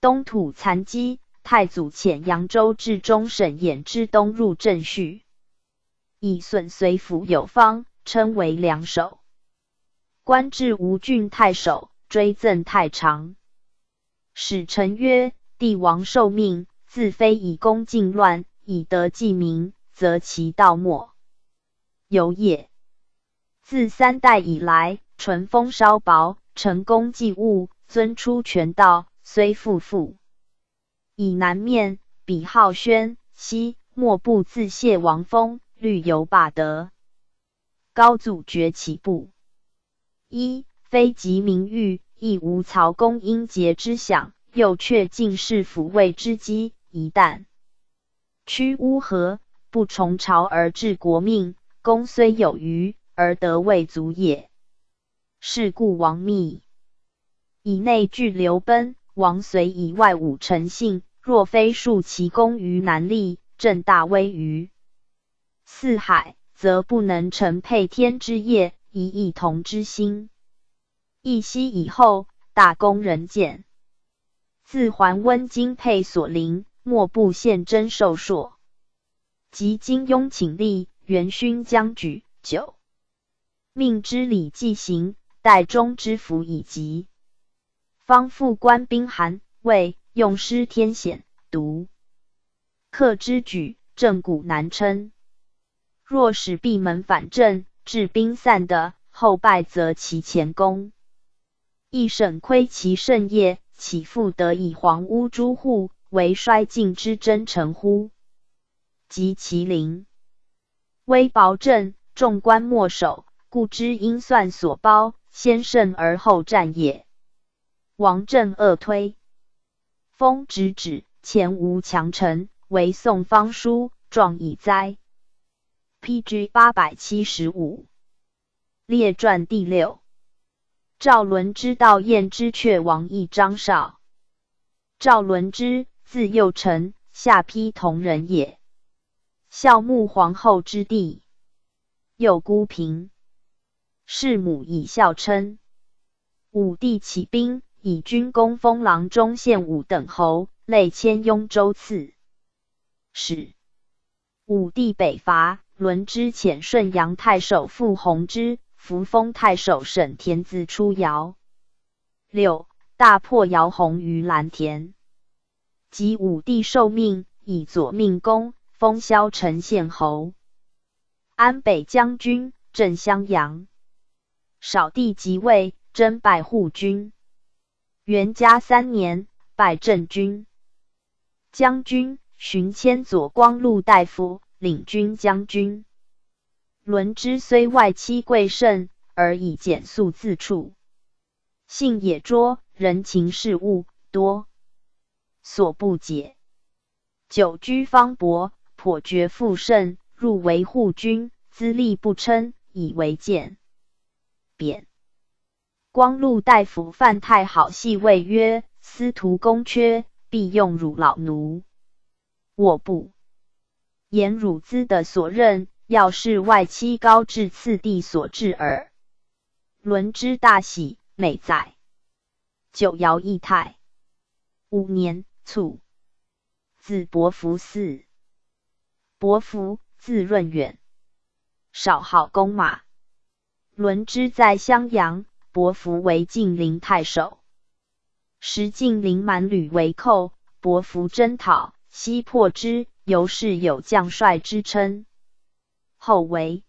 东土残积，太祖遣扬州治中审兖之东入镇叙，以损随府有方，称为两守。官至吴郡太守，追赠太常。使臣曰：“帝王受命。”自非以功尽乱，以德济民，则其道莫有也。自三代以来，淳风稍薄，成功济物，尊出权道，虽复复以南面，比浩轩，西莫不自谢王封，虑犹霸德。高祖崛起不一，非及名誉，亦无曹公英杰之想，又却尽是抚慰之机。一旦屈乌合，不从朝而治国命，功虽有余，而德未足也。是故王密以内拒流奔，王随以外武臣信。若非树其功于南利，正大威于四海，则不能成配天之业，以异同之心。一息以后，大功人见，自桓温京配所临。莫不献真受硕，及金庸请立元勋将举九，命之礼既行，待中之福以及。方复官兵函，谓用师天险，独克之举，正古难称。若使闭门反正，治兵散的，后败则其前功，亦审亏其盛业，岂复得以黄屋诸户？为衰尽之真臣乎？及其陵微薄正，众官莫守，故知应算所包，先胜而后战也。王政恶推，封直指前无强臣，唯宋方书状以哉。P.G. 八百七十五列传第六。赵伦之道燕之阙王义张绍，赵伦之。自幼臣，下邳同人也。孝穆皇后之弟，幼孤平，弑母以孝称。武帝起兵，以军功封郎中、献武等侯，累迁雍州刺史。武帝北伐，伦之遣顺阳太守傅弘之，扶封太守沈田子出姚。六大破姚洪于蓝田。及武帝受命，以左命公，封萧城县侯，安北将军，镇襄阳。少帝即位，征拜护军。元嘉三年，拜镇军将军，寻迁左光禄大夫，领军将军。伦之虽外戚贵盛，而以简素自处，性也拙，人情世物多。所不解，久居方伯，颇觉富盛，入为护军，资历不称，以为见。贬。光禄大夫范太好戏谓曰：“司徒公缺，必用汝老奴。我不言汝资的所任，要是外戚高至次第所至耳。”伦之大喜，美哉。九爻义泰五年卒，字伯符嗣。伯符，字润远，少好弓马。伦之在襄阳，伯符为晋陵太守。时晋陵蛮吕为寇，伯符征讨，西破之，由是有将帅之称。后为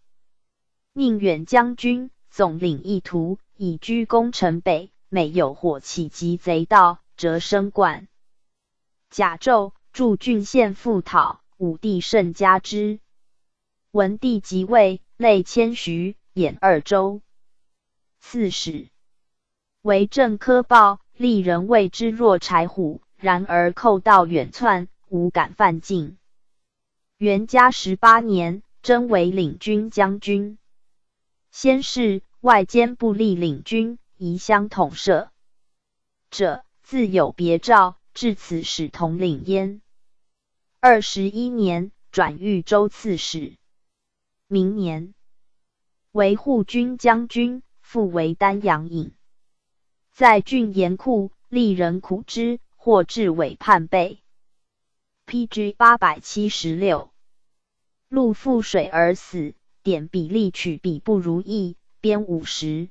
宁远将军，总领一图，以居功城北。每有火起及贼盗，折生冠。甲胄驻郡县复讨，武帝甚加之。文帝即位，累迁徐、兖二州刺史，为政科报。立人谓之若柴虎，然而寇盗远窜，无敢犯境。元嘉十八年，征为领军将军。先是，外兼部吏领军，宜乡统摄者，自有别诏，至此使统领焉。二十一年，转豫州刺史。明年，为护军将军，复为丹阳尹。在郡严酷，吏人苦之，或至委叛备。P.G. 八百七十六，陆覆水而死，典比例取比不如意，编五十。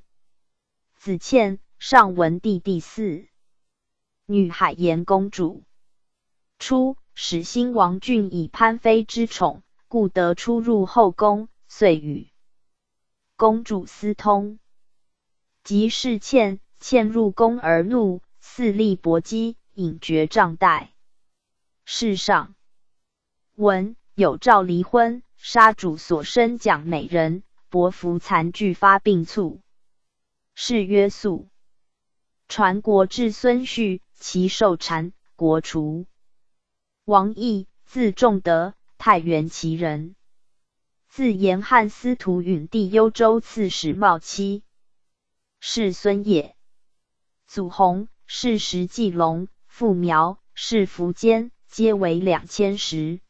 子倩，上文帝第四女海盐公主。初，始兴王俊以潘妃之宠，故得出入后宫，遂与公主私通，及侍妾。嵌入宫而怒，肆力搏击，引绝帐带。世上闻有诏离婚，杀主所生蒋美人，伯服残具发病卒。是曰肃。传国至孙旭，其受禅，国除。王毅，字仲德，太原祁人，自延汉司徒允帝幽州刺史茂妻，世孙也。祖弘是石季龙，父苗是苻坚，皆为两千石。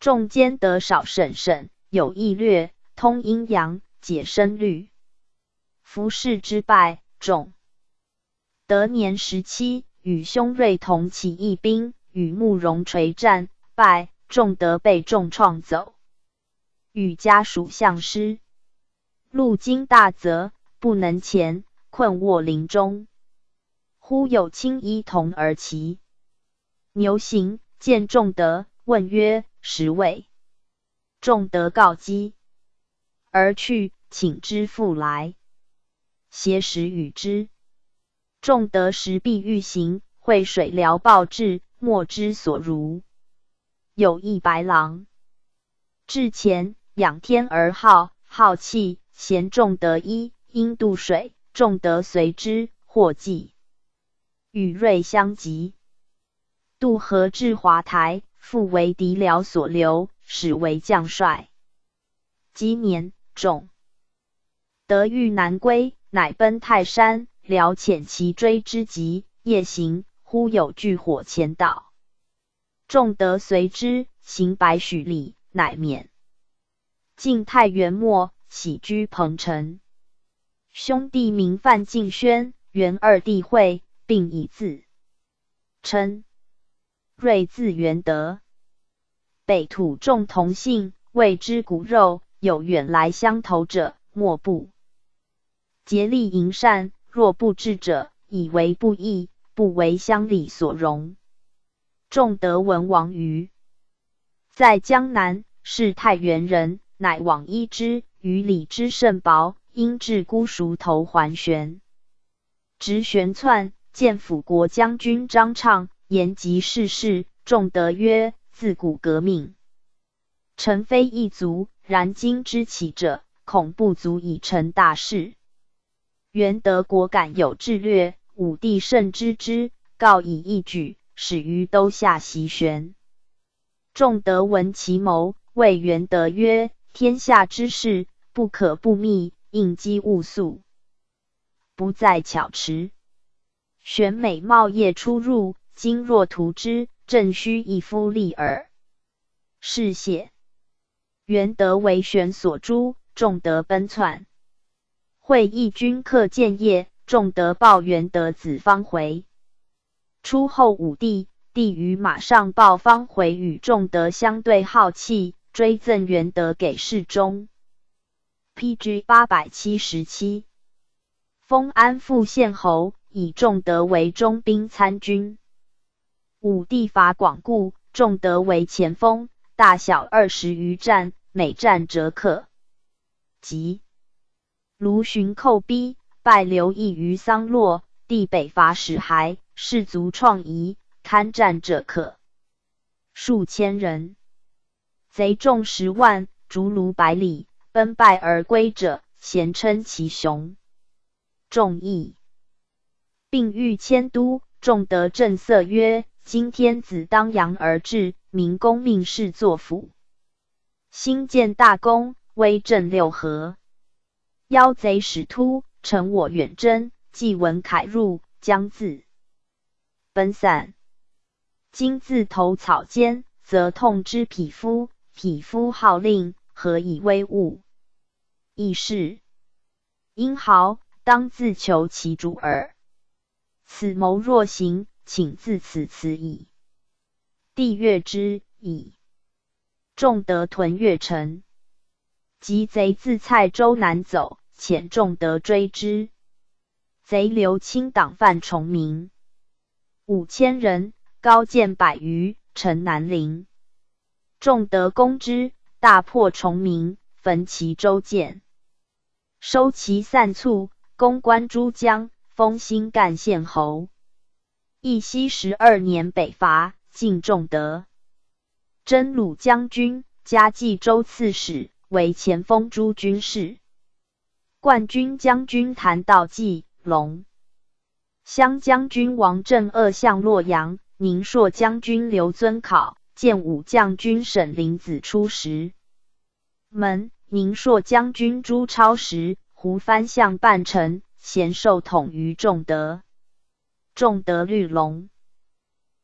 众兼得少甚甚，有义略，通阴阳，解声律。服侍之败，众得年十七，与兄瑞同起义兵，与慕容垂战败，众得被重创走。与家属相失，路经大泽，不能前，困卧林中。忽有青衣童而骑牛行，见仲德，问曰：“十位？”仲德告饥而去，请之复来，挟时与之。仲德时必欲行，会水疗报至，莫之所如。有一白狼至前，仰天而号，号气，衔仲德衣，因渡水，仲德随之，获计。与瑞相及，渡河至华台，复为敌辽所留，始为将帅。积年，众得遇南归，乃奔泰山，辽遣其追之急，夜行，忽有巨火前导，众得随之，行百许里，乃免。晋太元末，喜居彭城。兄弟名范敬轩，元二弟会。并以字称瑞字元德，北土众同姓，谓之骨肉。有远来相投者，莫不竭力营善；若不至者，以为不义，不为乡里所容。仲德文王于在江南，是太原人，乃往依之，与礼之甚薄，因至孤熟投还旋，直旋窜。见辅国将军张畅言及世事，仲德曰：“自古革命，臣非一族，然今之起者，恐不足以成大事。元德果敢有志略，武帝甚知之，告以一举，始于都下袭玄。仲德闻其谋，谓元德曰：‘天下之事，不可不密，应机勿速，不在巧迟。’”选美茂业出入，今若图之，正须一夫立耳。是谢。元德为玄所诛，众德奔窜。会义军克建业，众德报元德子方回。初后武帝，帝于马上报方回与众德相对好气，追赠元德给侍中。P.G. 八百七十七，封安富县侯，以众德为中兵参军。武帝伐广固，仲德为前锋，大小二十余战，每战折可及。卢循寇逼，败刘毅于桑洛。帝北伐始还，士卒创夷，堪战者可数千人，贼众十万，逐卢百里。奔败而归者，咸称其雄。众议，并欲迁都。仲德正色曰：“今天子当阳而至，明公命事作辅。新建大功，威震六合。妖贼使突，乘我远征。既闻凯入，将自奔散。今自投草间，则痛之匹夫。匹夫号令。”何以威武？亦是英豪，当自求其主耳。此谋若行，请自此辞矣。帝悦之矣。仲德屯越城，及贼自蔡州南走，遣仲德追之。贼留清党犯崇明五千人，高见百余，城南陵。仲德攻之。大破崇明，焚其州建，收其散卒，攻关诸江，封新干县侯。义熙十二年北伐，晋仲德，征虏将军，加冀州刺史，为前锋诸军事。冠军将军谭道济、龙。湘将军王振恶向洛阳，宁朔将军刘遵考。建武将军沈林子出时，门。宁朔将军朱超时，胡藩相半城，贤受统于仲德。仲德律龙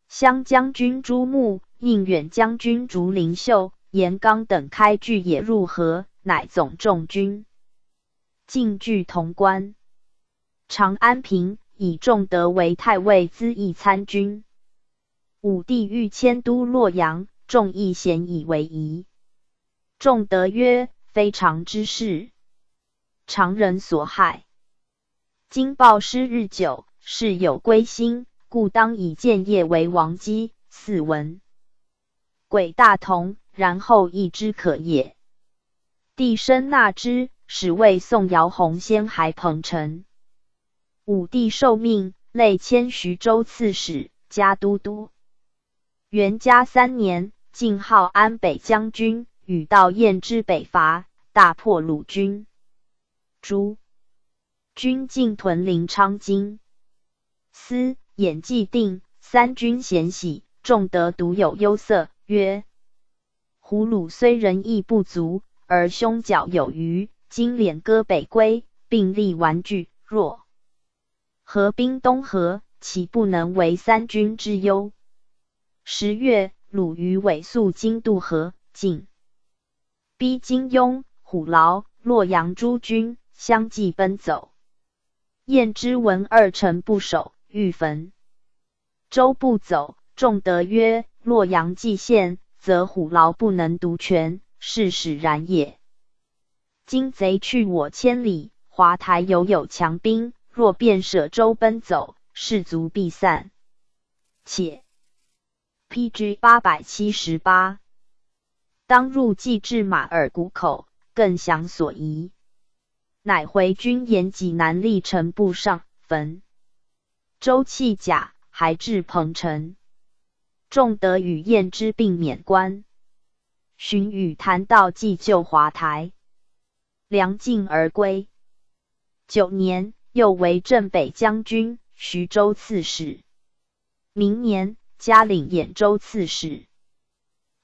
湘将军朱穆，宁远将军竹林秀、严刚等开据也入河，乃总众军进据潼关。长安平，以仲德为太尉资议参军。武帝欲迁都洛阳，众议咸以为宜。仲德曰：“非常之事，常人所害。今报失日久，事有归心，故当以建业为王基。四文鬼大同，然后议之可也。”帝生纳之，使为宋尧洪先还彭城。武帝受命，累迁徐州刺史，加都督。元嘉三年，晋号安北将军，与道彦之北伐，大破鲁军。诸军进屯临昌津。思演既定，三军咸喜，仲德独有忧色，曰：“胡虏虽仁义不足，而凶狡有余。今敛戈北归，并立顽具，若合兵东河，岂不能为三军之忧？”十月，鲁于尾宿京渡河，进逼金庸、虎牢、洛阳诸军相继奔走。燕之闻二城不守，欲焚州不走。仲德曰：“洛阳既陷，则虎牢不能独全，是使然也。今贼去我千里，华台犹有强兵，若便舍州奔走，士卒必散。且。” P.G. 八百七十八，当入冀至马耳谷口，更详所疑。乃回军沿济南历城部上焚周弃甲，还至彭城。仲德与燕之并免官，荀彧谈道济救华台，梁进而归。九年，又为镇北将军、徐州刺史。明年。加领兖州刺史，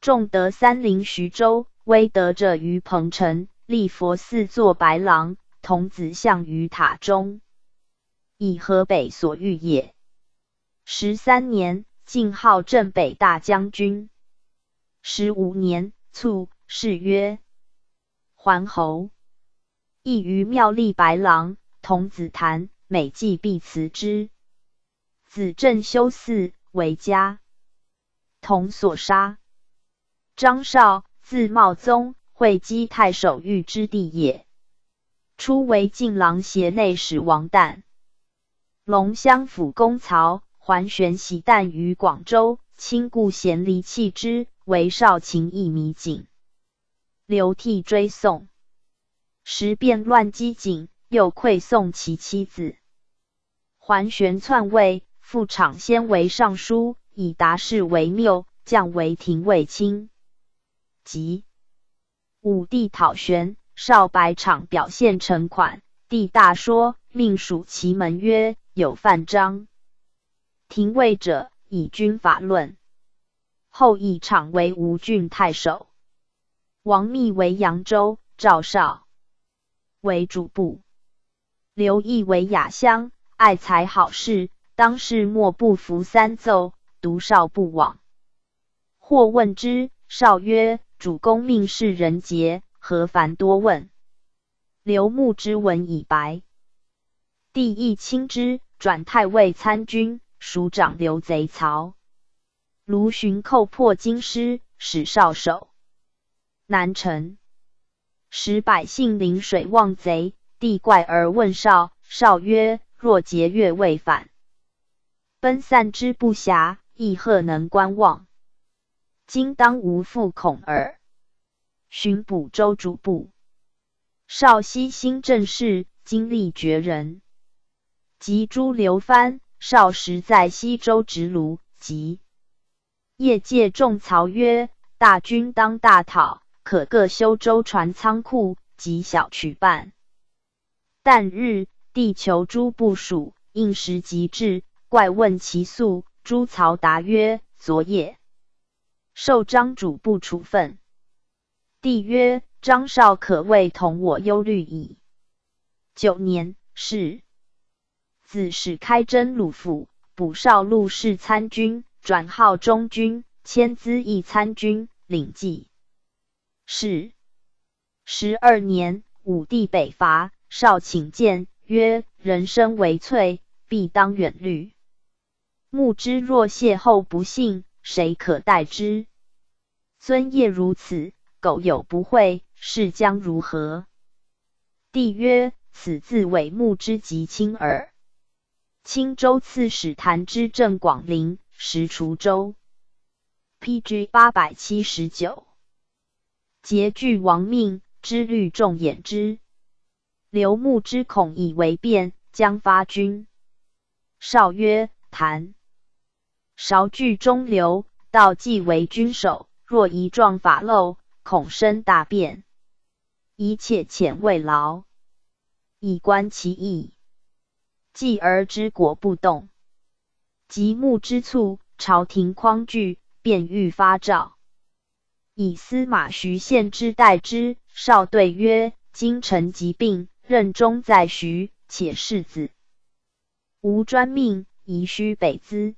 仲德三陵徐州，威德者于彭城，立佛寺作白狼，童子像于塔中，以河北所欲也。十三年，晋号镇北大将军。十五年，卒，谥曰桓侯。亦于庙立白狼，童子坛，每季必辞之。子正修嗣为家，同所杀。张绍，字茂宗，会稽太守御之弟也。初为晋郎协内史王旦，龙乡府公曹桓玄袭旦于广州，亲故贤离弃之，为少情意弥景。流涕追送，时变乱机警，又馈送其妻子。桓玄篡位。复场先为尚书，以达事为谬，降为廷尉卿。即武帝讨玄，少白场表现诚款，帝大说，命属其门曰：“有犯章，廷尉者以军法论。”后以场为吴郡太守，王密为扬州，赵少为主簿，刘毅为雅乡，爱才好事。当世莫不服三奏，独少不往。或问之，少曰：“主公命世人杰，何烦多问？”刘牧之闻以白。帝亦亲之，转太尉参军，署长刘贼曹。卢循寇破京师，使少守南城。使百姓临水望贼，帝怪而问少，少曰：“若节月未返。”奔散之不暇，亦何能观望？今当无复恐耳。寻捕州主簿，少西新政事，经历绝人。及诸刘藩，少时在西州执卢。及业界众曹曰：“大军当大讨，可各修舟船仓库，及小取办。”旦日，地求诸部署，应时即至。怪问其素，诸曹答曰：“昨夜受张主不处分。”帝曰：“张少可谓同我忧虑矣。”九年，是自使开征鲁府，补少陆氏参军，转号中军，迁资义参军，领记。是十二年，武帝北伐，少请见曰：“人生为翠，必当远虑。”木之若邂逅不幸，谁可代之？尊业如此，苟有不讳，事将如何？帝曰：“此自伪木之极轻耳。”青州刺史谭之镇广陵，时滁州。P.G. 八百七十九。拮据亡命，之律众掩之。刘牧之恐以为变，将发军。少曰：“谭。”韶据中流，道既为君守，若一状法漏，恐生大变。一切遣慰劳，以观其意。继而知国不动，及暮之卒，朝廷匡惧，便欲发诏，以司马徐献之代之。少对曰：“今臣疾病，任中在徐，且世子无专命，宜须北资。”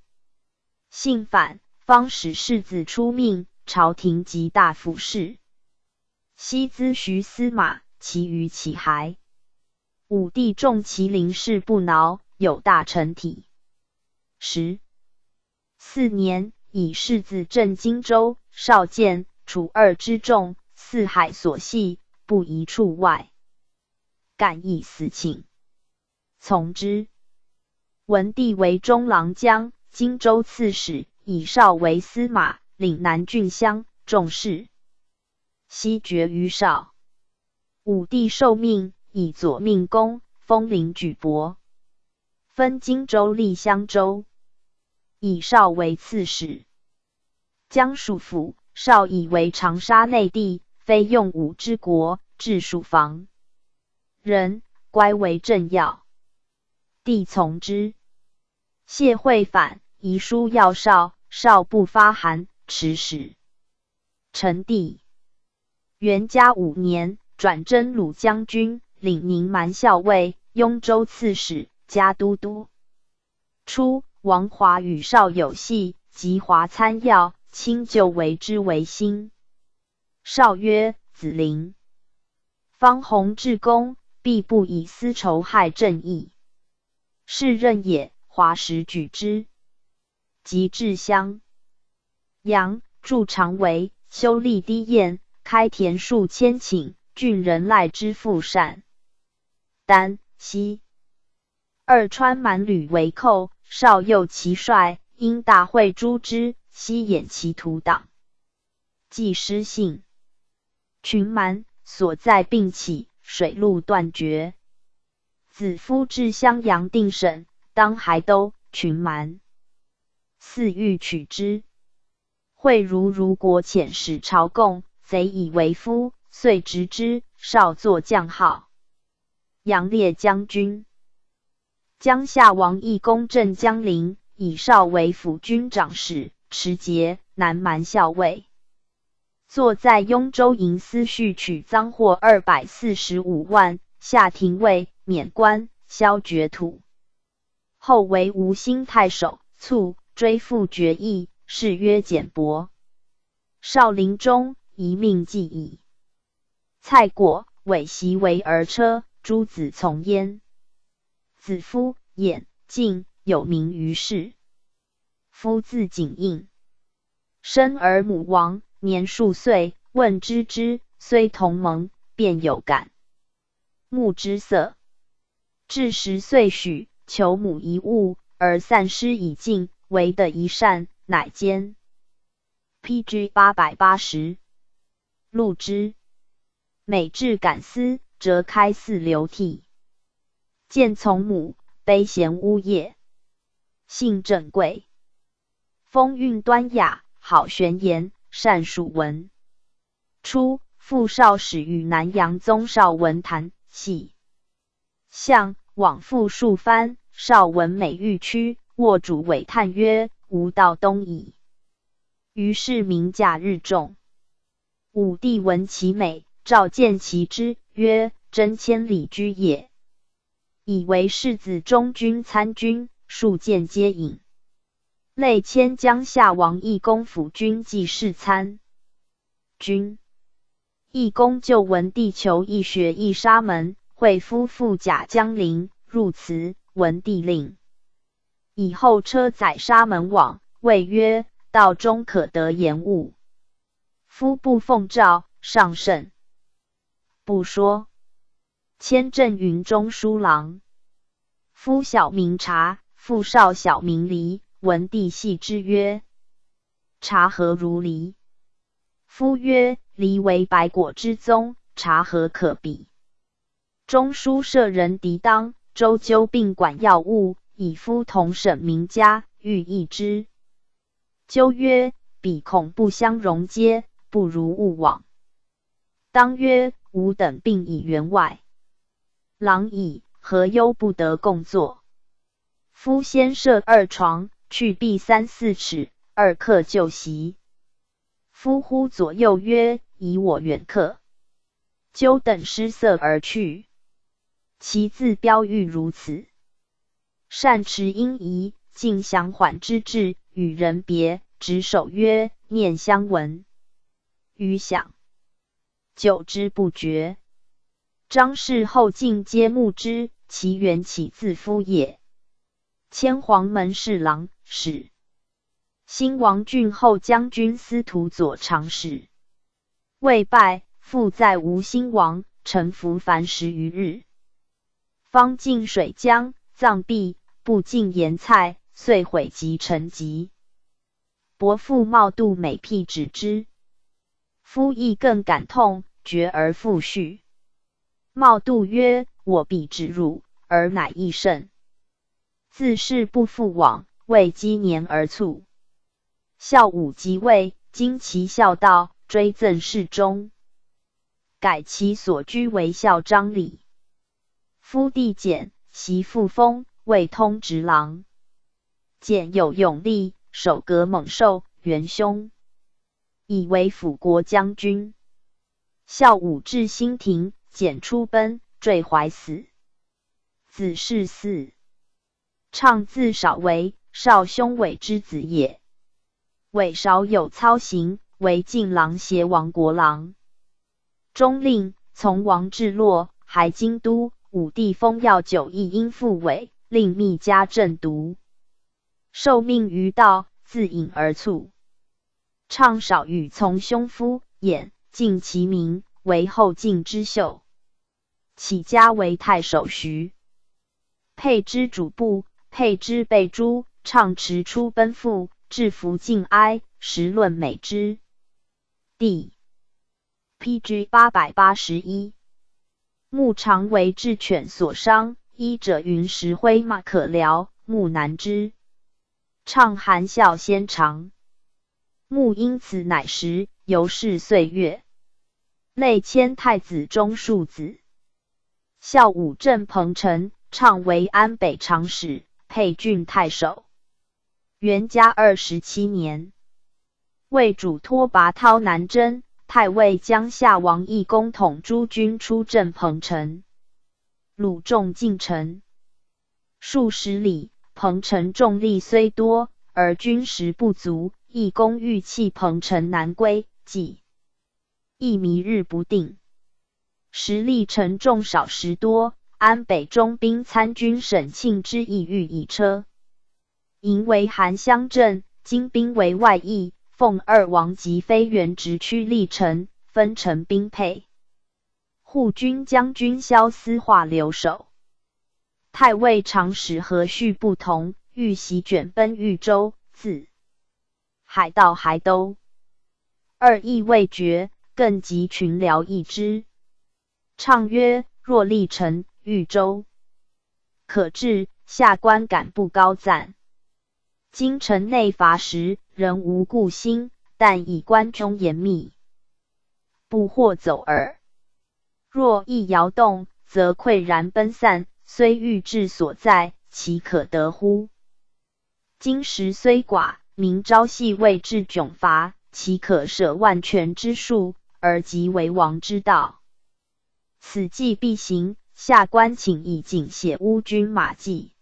信反，方使世子出命，朝廷极大服事。西咨徐司马，其余其骸。武帝重其陵事不挠，有大臣体。十四年，以世子镇荆州，少见楚二之众，四海所系，不宜处外。敢以死请，从之。文帝为中郎将。荆州刺史，以少为司马，领南郡乡，重事。西绝于少。武帝受命，以左命公，封陵举伯，分荆州立襄州，以少为刺史。江蜀府，少以为长沙内地，非用武之国，治蜀防人，乖为政要。帝从之。谢惠反。遗书要少，少不发函，持使。成帝元嘉五年，转征虏将军，领宁蛮校尉，雍州刺史，加都督。初，王华与少有隙，及华参要，亲就为之为心。少曰：“子陵方弘至公，必不以私仇害正义。是任也。华时举之，及至襄阳，筑长围，修立堤堰，开田数千顷，郡人赖之富善。丹西二川蛮吕为寇，少右其帅，因大会诛之，悉掩其徒党。既失信，群蛮所在并起，水陆断绝。子夫至襄阳定省。当还都群蛮，似欲取之。惠如如国遣使朝贡，贼以为夫，遂执之。少作将号，杨烈将军。江夏王义公镇江陵，以少为辅军长史，持节南蛮校尉。坐在雍州营司序取赃货二百四十五万，下廷尉，免官，削爵土。后为吴兴太守，卒追父决意，谥曰简伯。少陵中一命既矣。蔡果委袭为儿车，诸子从焉。子夫衍敬有名于世。夫字景应，生而母亡，年数岁。问之之，虽同盟，便有感。目之色，至十岁许。求母一物，而散失已尽，唯得一善，乃坚。P.G. 八百八十，录之。每至感思，则开似流涕。见从母，悲贤呜咽。性正贵，风韵端雅，好玄言，善属文。初，父少使与南阳宗少文谈戏，向。往复数番，少文美玉屈，握主委叹曰：“吾道东矣。”于是名假日众。武帝闻其美，召见其之，曰：“真千里居也。”以为世子中军参军，数见皆引。累迁江夏王义公辅军记事参军。义公就文帝求义学义沙门。会夫妇假江陵入祠，闻帝令，以后车载沙门往，谓曰：“道中可得言物。”夫不奉诏，上甚。不说。迁镇云中书郎。夫小名察，父少小名离。闻帝系之曰：“茶何如离？”夫曰：“离为百果之宗，茶何可比？”中书舍人狄当周究并管药物，以夫同省名家，欲议之。纠曰：“彼恐不相容接，不如勿往。”当曰：“吾等并以员外，郎矣，何忧不得共坐？”夫先设二床，去壁三四尺，二客就席。夫呼左右曰：“以我远客。”纠等失色而去。其自标喻如此，善持音仪，尽详缓之志，与人别，执手曰：“念相闻。”余想，久之不绝。张氏后进皆慕之，其缘起自夫也。迁黄门侍郎，使新王郡后将军司徒左长史。未拜，复在吴兴王，臣服凡十余日。方进水江，葬毕不进盐菜，遂毁及成疾。伯父冒度每辟止之，夫亦更感痛，绝而复续。冒度曰：“我必之入，而乃益甚。自是不复往，为积年而卒。孝武即位，经其孝道，追赠侍中，改其所居为孝章里。夫弟简，其父封，为通直郎。简有勇力，手革猛兽，元凶，以为辅国将军。孝武至新亭，简出奔，坠怀死。子是嗣，畅字少为，少兄伟之子也。伟少有操行，为晋郎邪王国郎。中令从王至洛，还京都。武帝封要九邑，因父伟，令密加正读。受命于道，自隐而促。唱少与从兄夫演，尽其名为后晋之秀。起家为太守徐，配之主簿，配之备诸，唱持出奔赴，制服敬哀，时论美之。第 P.G. 八百八十一。牧常为智犬所伤，医者云石灰马可疗，牧难之。唱含笑先长，穆因此乃时，由是岁月。内迁太子中庶子。孝武镇彭城，畅为安北长史，沛郡太守。元嘉二十七年，魏主托拔涛南征。太尉江夏王义公统诸军出镇彭城，鲁众进城数十里。彭城众力虽多，而军食不足。义公欲弃彭城南归，即亦迷日不定。实力城众少时多，安北中兵参军沈庆之意欲以车营为韩乡镇，精兵为外邑。奉二王及飞原直驱历城，分成兵配。护军将军萧思化留守。太尉长史何绪不同，欲袭卷奔豫州，自海盗还都，二意未决，更集群僚议之，唱曰：“若立城、豫州，可至。下官敢不高赞。今城内乏时。”人无故心，但以关中严密，不获走耳。若一摇动，则溃然奔散。虽欲至所在，岂可得乎？今时虽寡，明朝系未至窘乏，岂可舍万全之术而即为王之道？此计必行。下官请以进写乌军马迹。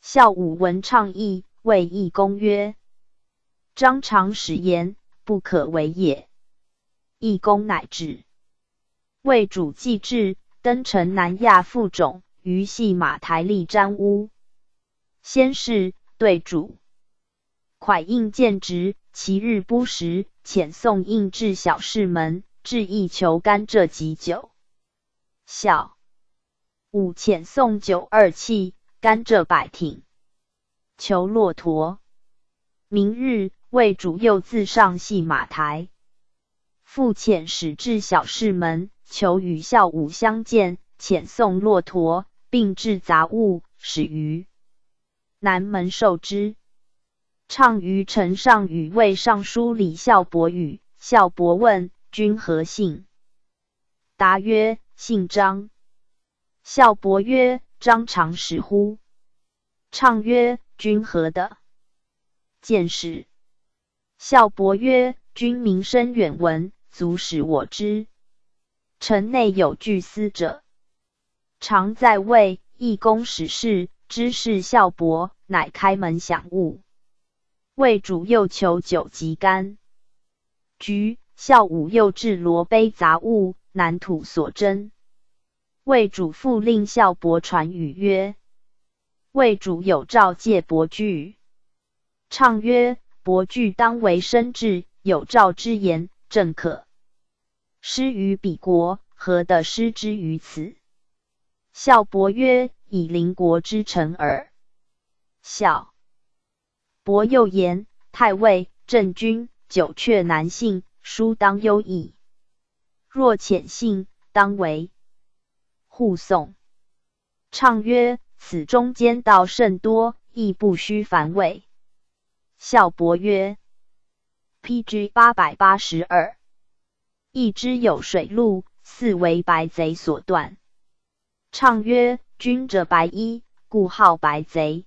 孝武闻倡议，谓义公曰。张长史言不可为也。义公乃至，魏主既至，登城南亚负冢，于系马台立瞻屋。先是对主，蒯应见直，其日不食，遣送应至小士门，至意求甘蔗及酒。孝武遣送酒二器，甘蔗百挺，求骆驼。明日。魏主又自上系马台，复遣使至小士门，求与孝武相见，遣送骆驼，并置杂物，使于南门受之。畅于城上与魏尚书李孝伯语，孝伯问君何姓？答曰：姓张。孝伯曰：张长史乎？畅曰：君何的？见使。孝伯曰：“君名声远闻，足使我知。城内有惧思者，常在魏义公使事，知是孝伯，乃开门享物。魏主又求酒及干菊，孝武又置罗杯杂物，南土所珍。魏主复令孝伯传语曰：‘魏主有诏借伯具。’唱曰。”伯具当为生志，有诏之言，正可施于彼国，何得施之于此？孝伯曰：“以邻国之臣耳。”孝伯又言：“太尉、郑君久却难信，书当忧矣。若遣信，当为护送。”唱曰：“此中间道甚多，亦不须烦谓。”孝伯曰：“P.G. 八百八十二，一之有水路，似为白贼所断。”唱曰：“君者白衣，故号白贼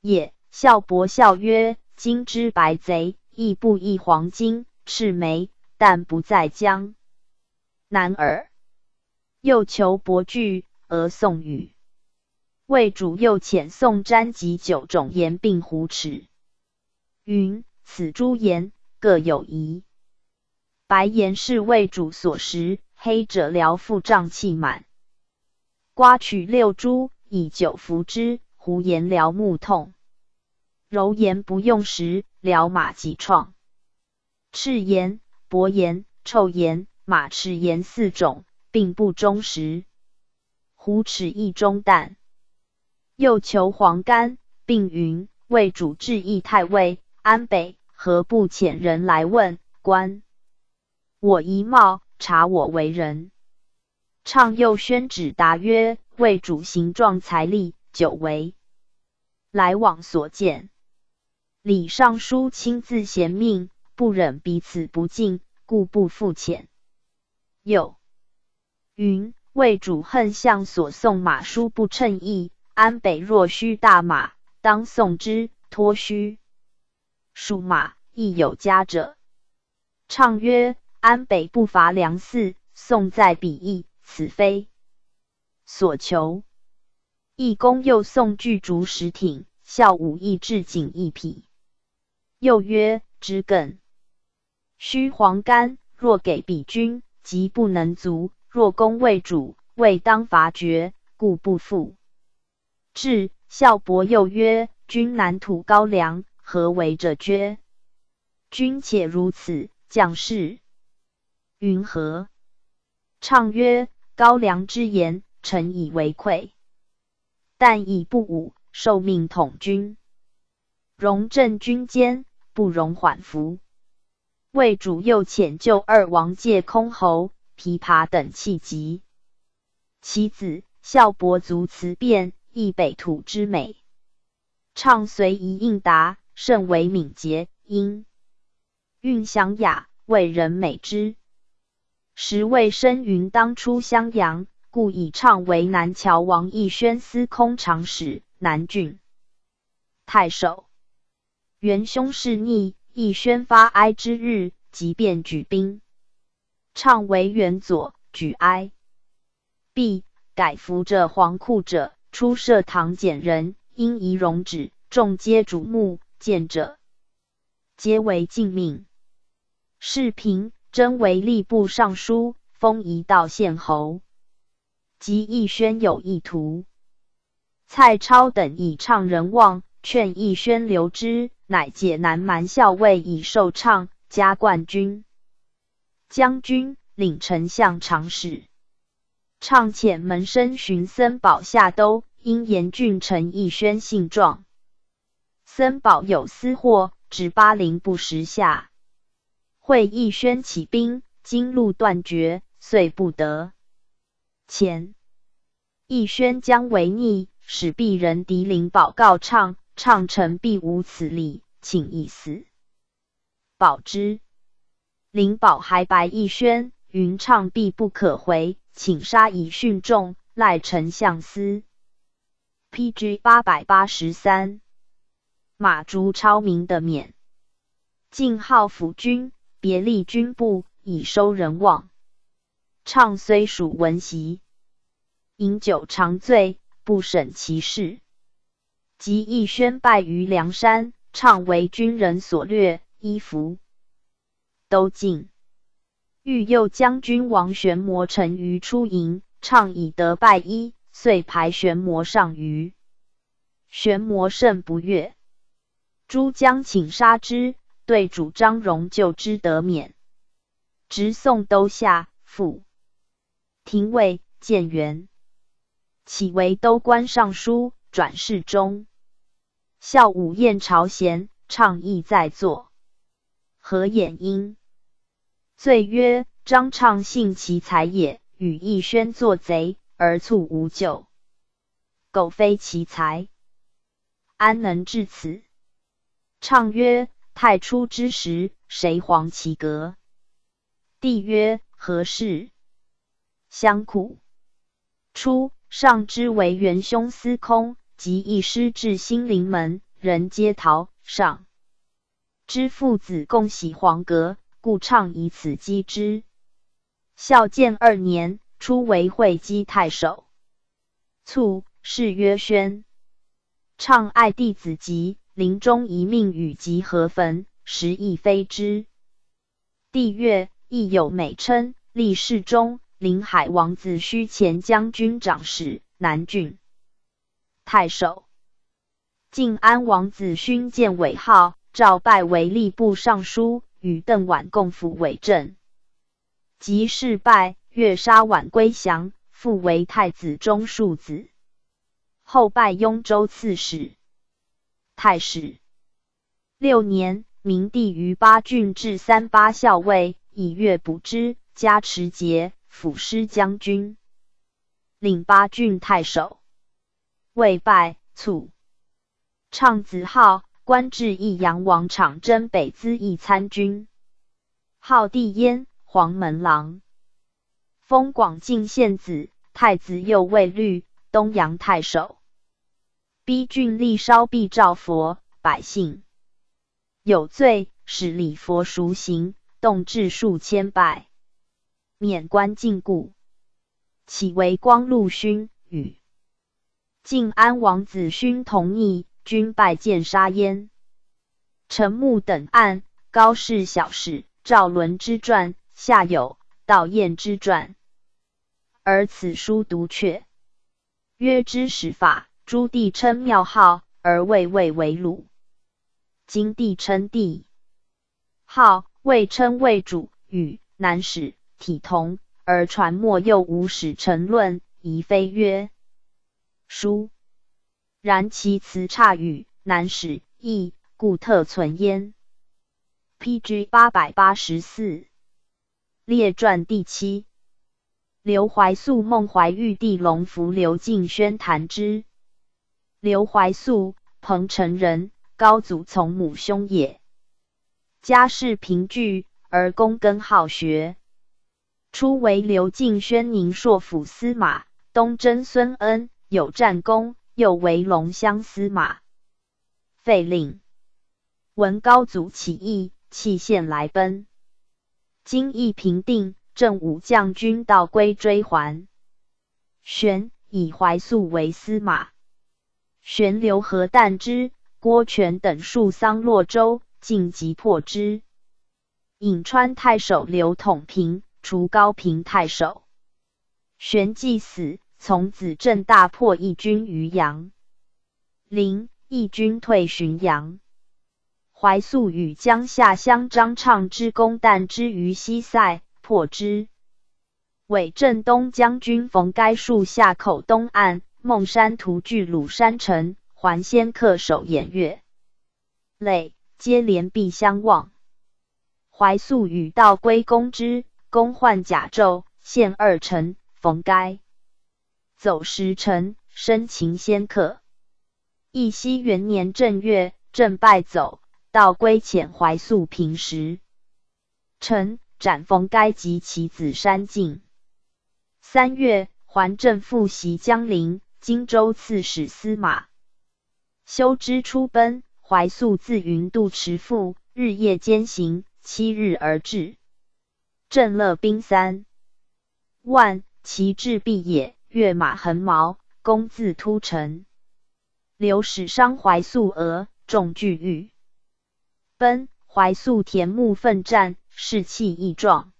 也。”孝伯笑曰：“今之白贼，亦不异黄金、赤眉，但不在江南耳。”又求伯具，而送与。魏主又遣送瞻及九种言，并胡齿。云：此诸言各有疑。白言是魏主所食，黑者疗腹胀气满。瓜取六株，以酒服之。胡言疗目痛，柔言不用时，疗马疾创。赤炎、薄言、臭炎、马赤炎四种，并不忠实。胡齿亦中淡。又求黄干，并云为主治议太尉安北，何不遣人来问官？我一貌查我为人。畅又宣旨答曰：为主形状财力久违，来往所见，李尚书亲自贤命，不忍彼此不敬，故不复遣。又云为主恨相所送马书不称意。安北若需大马，当送之。托须属马亦有家者，唱曰：安北不乏粮食，送在彼邑，此非所求。义公又送巨竹十挺，孝武亦置锦一匹。又曰：知艮须黄干，若给彼君，即不能足；若攻为主，未当伐绝，故不复。至孝伯又曰：“君南土高粱，何为者绝？君且如此，将士云何？”唱曰：“高粱之言，臣以为愧。但以不武，受命统军，容镇军间，不容缓服。魏主又遣救二王借空侯、琵琶等弃疾。其子孝伯卒辞变。”亦北土之美，畅随一应答，甚为敏捷，因韵祥雅，为人美之。时魏生云当出襄阳，故以畅为南谯王义宣司空长史、南郡太守。元凶事逆，义宣发哀之日，即便举兵，畅为元佐，举哀，必改服着黄裤者。出设堂简人，因仪容止，众皆瞩目，见者皆为敬命。世平真为吏部尚书，封一道县侯。及义宣有意图，蔡超等以畅人望，劝义宣留之，乃解南蛮校尉以受畅，加冠军将军，领丞相长史。畅遣门生寻森宝下都，因严峻陈义宣信状。森宝有私货，指巴陵不时下。会义宣起兵，经路断绝，遂不得前。义宣将为逆，使鄙人狄灵宝告畅，唱臣必无此理，请一死。宝之灵宝还白义宣，云畅必不可回。请杀以训众，赖丞相思。P.G. 八百八十三，马竹超明的免，晋号辅军，别立军部，以收人望。畅虽属文习，饮酒常醉，不审其事。及义宣败于梁山，畅为军人所掠，衣服都尽。欲诱将军王玄谟乘于出营，畅以得败衣，遂排玄谟上虞。玄谟甚不悦，诸将请杀之，对主张容救之得免。直送都下，复廷尉建元，起为都官尚书，转世中。孝武宴朝贤，畅意在座。何衍英。罪曰：张畅信其才也，与义宣作贼，而促无咎。苟非其才，安能至此？畅曰：太初之时，谁皇其格？帝曰：何事？相苦。初，上之为元凶司空，及一师至新临门，人皆逃。上之父子共喜黄阁。故畅以此击之。孝建二年，初为会稽太守。卒，谥曰宣。畅爱弟子吉，临终遗命与吉合坟，时亦非之。帝曰：亦有美称，立世中。临海王子虚前将军长史，南郡太守。晋安王子勋见韦浩，召拜为吏部尚书，与邓琬共辅为政。及事败，越杀琬归降，复为太子中庶子。后拜雍州刺史、太史。六年，明帝于八郡置三八校尉，以阅补之，加持节、辅师将军，领八郡太守。未拜，卒。畅子号，官至益阳王场征北资议参军，号帝焉，黄门郎，封广靖县子，太子右卫律，东阳太守。逼郡吏烧壁照佛，百姓。有罪，使礼佛赎刑，动至数千拜，免官禁锢，起为光禄勋，与晋安王子勋同逆。君拜见杀焉，陈木等案，高氏小史，赵伦之传，下有道彦之传。而此书独阙，曰之始法。朱棣称庙号，而未谓为鲁。今帝称帝号，未称魏主。与南史体同，而传末又无史成论，疑非曰书。然其词差与南史异，故特存焉。P.G. 八百八十四列传第七。刘怀素梦怀玉帝龙符，刘敬轩谈之。刘怀素，彭城人，高祖从母兄也。家世贫窭，而躬耕好学。初为刘敬轩宁朔府司马，东征孙恩，有战功。又为龙骧司马，废令。闻高祖起义，弃县来奔。今义平定，正武将军道归追还。玄以怀素为司马。玄留何旦之、郭权等数桑洛州，尽即破之。颍川太守刘统平除高平太守。玄既死。从子正大破义军于阳陵，义军退浔阳。怀素与江夏乡张畅之攻旦之于西塞，破之。伪镇东将军冯该戍下口东岸，孟山图据鲁山城，还先客守偃月垒，皆连璧相望。怀素与道归攻之，攻换甲胄，陷二城，冯该。走时辰，生擒仙客。义熙元年正月，正败走，道归遣怀素平时。臣斩逢该及其子山尽。三月，还政复袭江陵，荆州刺史司马。修之出奔，怀素自云渡池复，日夜兼行，七日而至。镇乐兵三万，其志必也。跃马横矛，弓自突城。刘使伤怀素额，众惧欲奔。怀素田木奋战，士气益壮。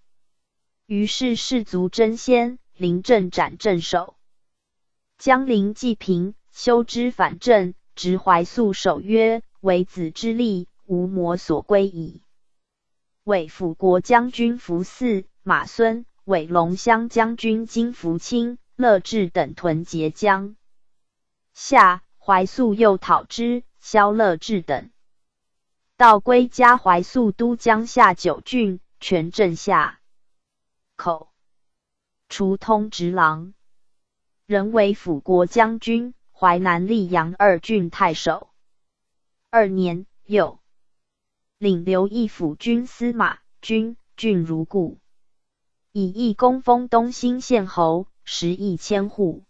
于是士卒争先，临阵斩镇守。江陵既平，修之反正，执怀素守曰：“为子之力，无魔所归矣。”为辅国将军福嗣、马孙，为龙骧将军金福清。乐志等屯截江夏，怀素又讨之，萧乐志等道归家怀素都江夏九郡，全镇下口，除通直郎，仍为辅国将军、淮南溧阳二郡太守。二年，又领刘义府军司马，军郡如故，以义功封东兴县侯。十亿千户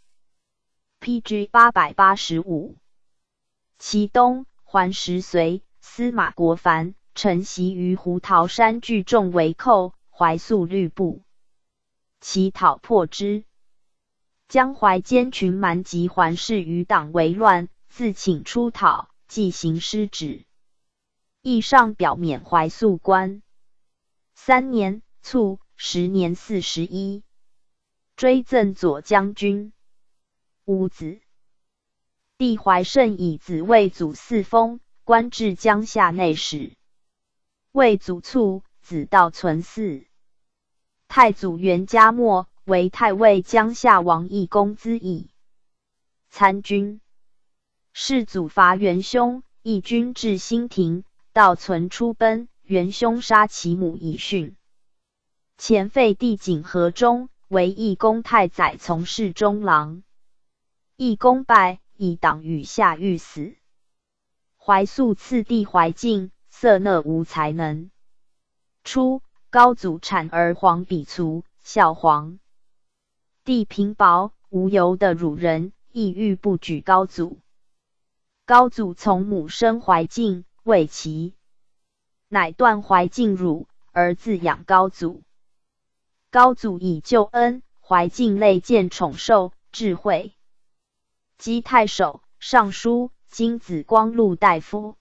，P.G. 八百八十五。其东还石随司马国凡承袭于胡桃山聚众围寇，怀素律部，其讨破之。江淮奸群蛮及桓氏余党为乱，自请出讨，即行失旨。意上表免怀素官。三年卒，时年四十一。追赠左将军，屋子帝怀圣以子为祖嗣封，官至江夏内史。魏祖卒，子道存嗣。太祖元嘉末，为太尉江夏王义公资议参军。世祖伐元凶，义军至新亭，道存出奔，元凶杀其母以殉。前废帝景和中，为义公太宰从事中郎。义公败，以党羽下狱死。怀素次弟怀敬，色讷无才能。初，高祖产儿黄比卒，孝皇帝平薄无由的汝人，意欲不举高祖。高祖从母生怀敬，为其，乃断怀敬乳，而自养高祖。高祖以救恩，怀敬类见宠受，智慧。姬太守、尚书、金子光禄大夫。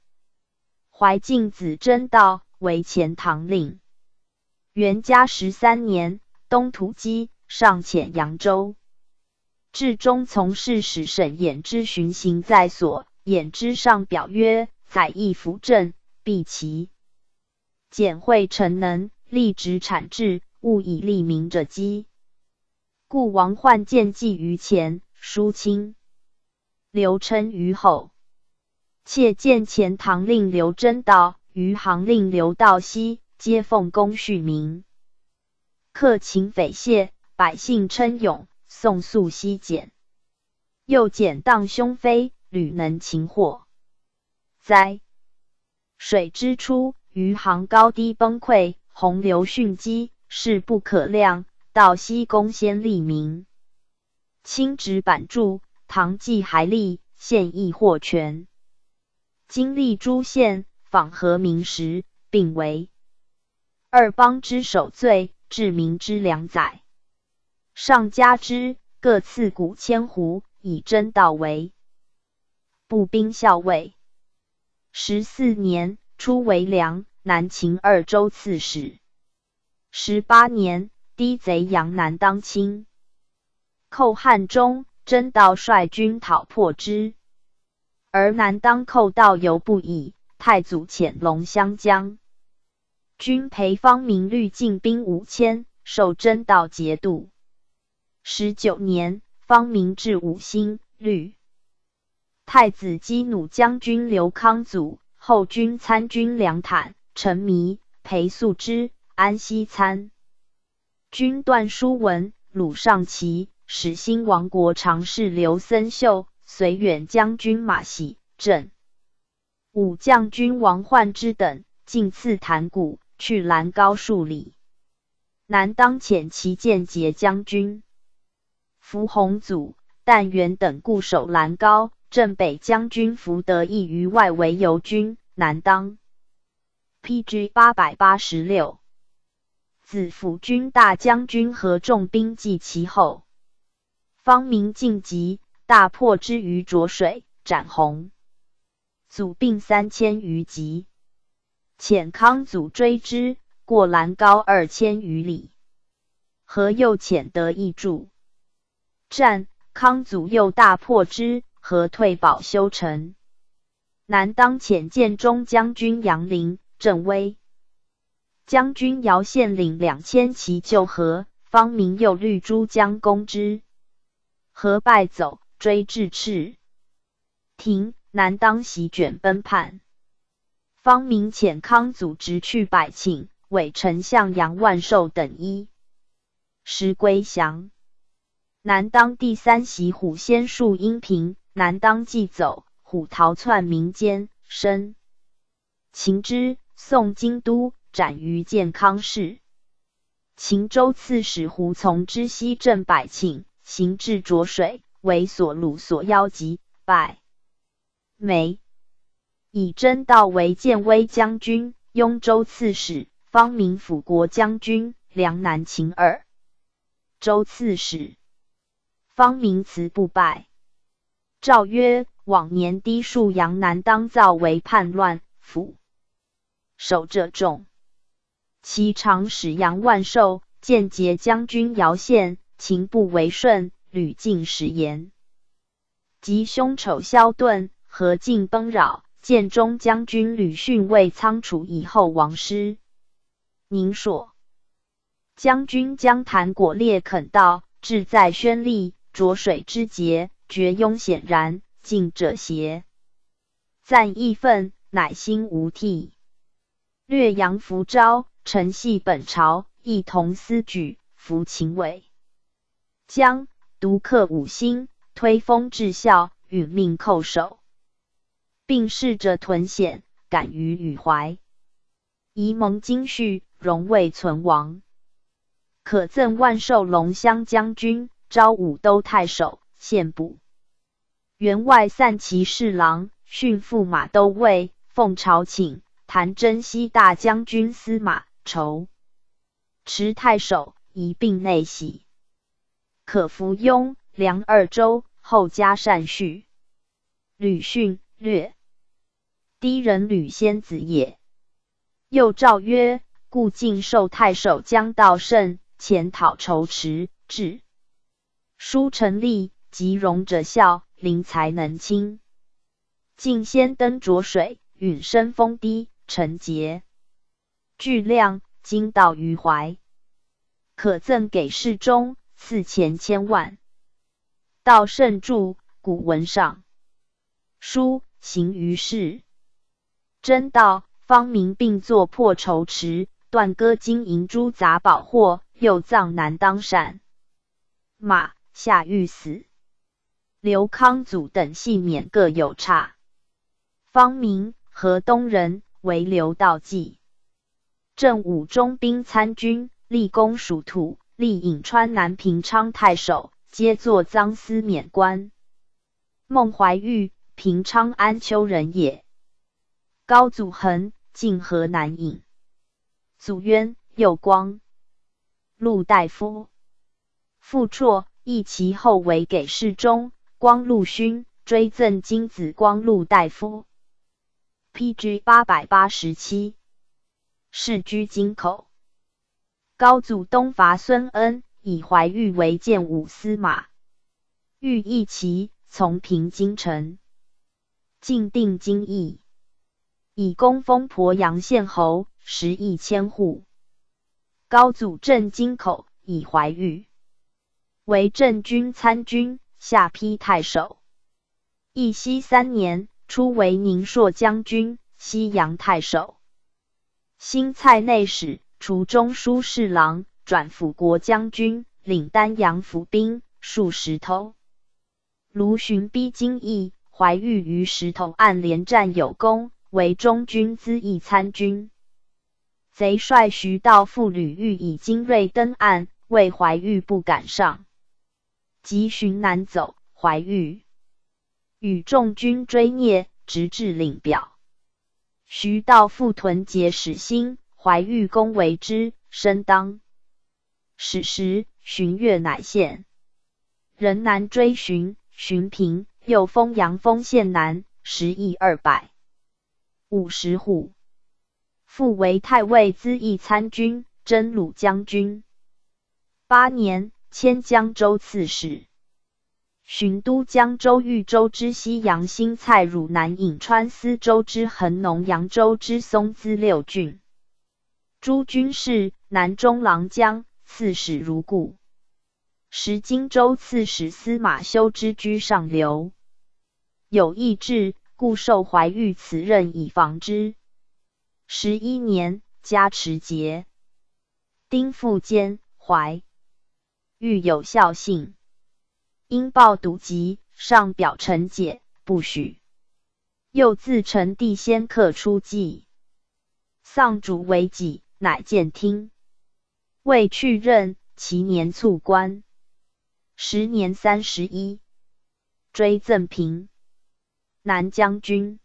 怀敬子真道为前唐令。元嘉十三年，东屠击，上遣扬州。至中从事使沈衍之巡行在所，衍之上表曰：“载义扶正，必其简惠臣能，立职产制。”勿以利民者讥，故王焕见计于前，疏亲刘琛于后。妾见前唐令刘真道，余杭令刘道熙，皆奉公恤民，克勤匪懈，百姓称勇，宋肃西简，又简荡凶非，屡能擒获。哉！水之初，余杭高低崩溃，洪流迅激。势不可量，道西公先立名，亲执版著，唐记还立，现亦获权。经历诸县，访和名时，并为二邦之首罪，治民之良宰。上加之，各赐古千斛，以真道为步兵校尉。十四年，初为梁、南秦二州刺史。十八年，低贼杨南当卿，寇汉中，真道率军讨破之，而南当寇道犹不已。太祖遣龙湘江军裴方明率进兵五千，受真道节度。十九年，方明至五星，率太子激弩将军刘康祖、后军参军梁坦、陈弥、裴素之。安西参军段书文、鲁尚齐，始兴王国常侍刘森秀，随远将军马喜镇武将军王焕之等，进赐坛谷，去兰高数里。南当遣其见节将军符洪祖、但元等固守兰高，镇北将军福德义于外围游军。南当 P.G. 八百八十六。子辅军大将军和重兵继其后，方明晋级，大破之于浊水，斩洪祖并三千余级。遣康祖追之，过兰高二千余里，何又遣得义助战，康祖又大破之，何退保修城。南当遣建中将军杨林镇威。将军姚县领两千骑救和，方明又率诸将攻之，和败走，追至赤亭，南当席卷奔叛。方明遣康祖直去百顷，伪丞相杨万寿等一时归降。南当第三袭虎仙树阴平，南当既走，虎逃窜民间，生秦之，宋京都。斩于建康市。秦州刺史胡从之西镇百顷，行至浊水，为所虏所邀及，拜梅以真道为建威将军、雍州刺史、方明辅国将军、梁南秦二州刺史。方明辞不拜。诏曰：往年低数阳南当造为叛乱，府守者众。其常使杨万寿见节将军姚宪，情不为顺，屡进食言。及凶丑萧顿，何进崩扰。建中将军吕逊为仓储以后亡师。宁朔将军将谭果烈肯道，志在宣力，浊水之节，绝庸显然，进者邪？赞义愤，乃心无替。略扬浮昭，臣系本朝，一同思举，服秦伟。将独克五星，推封至孝，殒命叩首。并试着屯险，敢于与怀，遗蒙金序，荣未存亡。可赠万寿龙骧将军，昭武都太守，献补。员外散骑侍郎，训驸马都尉，奉朝请。谭真西大将军司马，酬持太守，一并内喜。可服雍、梁二州，后加善序。吕训略。低人吕仙子也。又诏曰：“故晋寿太守江道胜遣讨仇持，至书成立，即容者孝，灵才能清。晋先登浊水，允升峰低，成节巨量，今到于怀，可赠给侍中，赐钱千万。道圣著古文上书行于世。”真道方明并作破仇池，断割金银珠杂宝货，又葬难当善。马下欲死，刘康祖等幸免各有差。方明河东人，为刘道济，正武中兵参军，立功属土，立颍川南平昌太守，皆作赃司免官。孟怀玉，平昌安丘人也。高祖恒，晋河南尹。祖渊，右光。陆大夫。傅绰，义其后为给事中。光禄勋，追赠金子光禄大夫。P.G. 八百八十七。世居京口。高祖东伐孙恩，以怀玉为建武司马。欲义其从平京城，进定京邑。以功封鄱阳县侯，食邑千户。高祖镇京口，以怀玉为镇军参军，下邳太守。义熙三年，初为宁朔将军、西阳太守，新蔡内史、除中书侍郎，转辅国将军，领丹阳府兵数十头。卢循逼京邑，怀玉于石头岸连战有功。为中军资议参军，贼帅徐道父吕玉以精锐登岸，为怀玉不敢上，急寻南走。怀玉与众军追蹑，直至岭表。徐道复屯结使心，怀玉攻为之，身当。史时寻越乃现，人南追寻，寻平又封阳丰县男，食邑二百。五十户，复为太尉资议参军、征虏将军。八年，迁江州刺史，寻都江州、豫州之西阳新蔡汝南颍川司州之衡农扬州之松滋六郡。诸军事，南中郎将，刺史如故。时荆州刺史司马修之居上流，有意志。故受怀玉辞任以防之。十一年，加持节，丁复兼怀玉有孝信，因报毒疾，上表陈解，不许。又自陈帝先客出祭，丧主为己，乃见听。未去任，其年卒官，时年三十一，追赠平。南将军，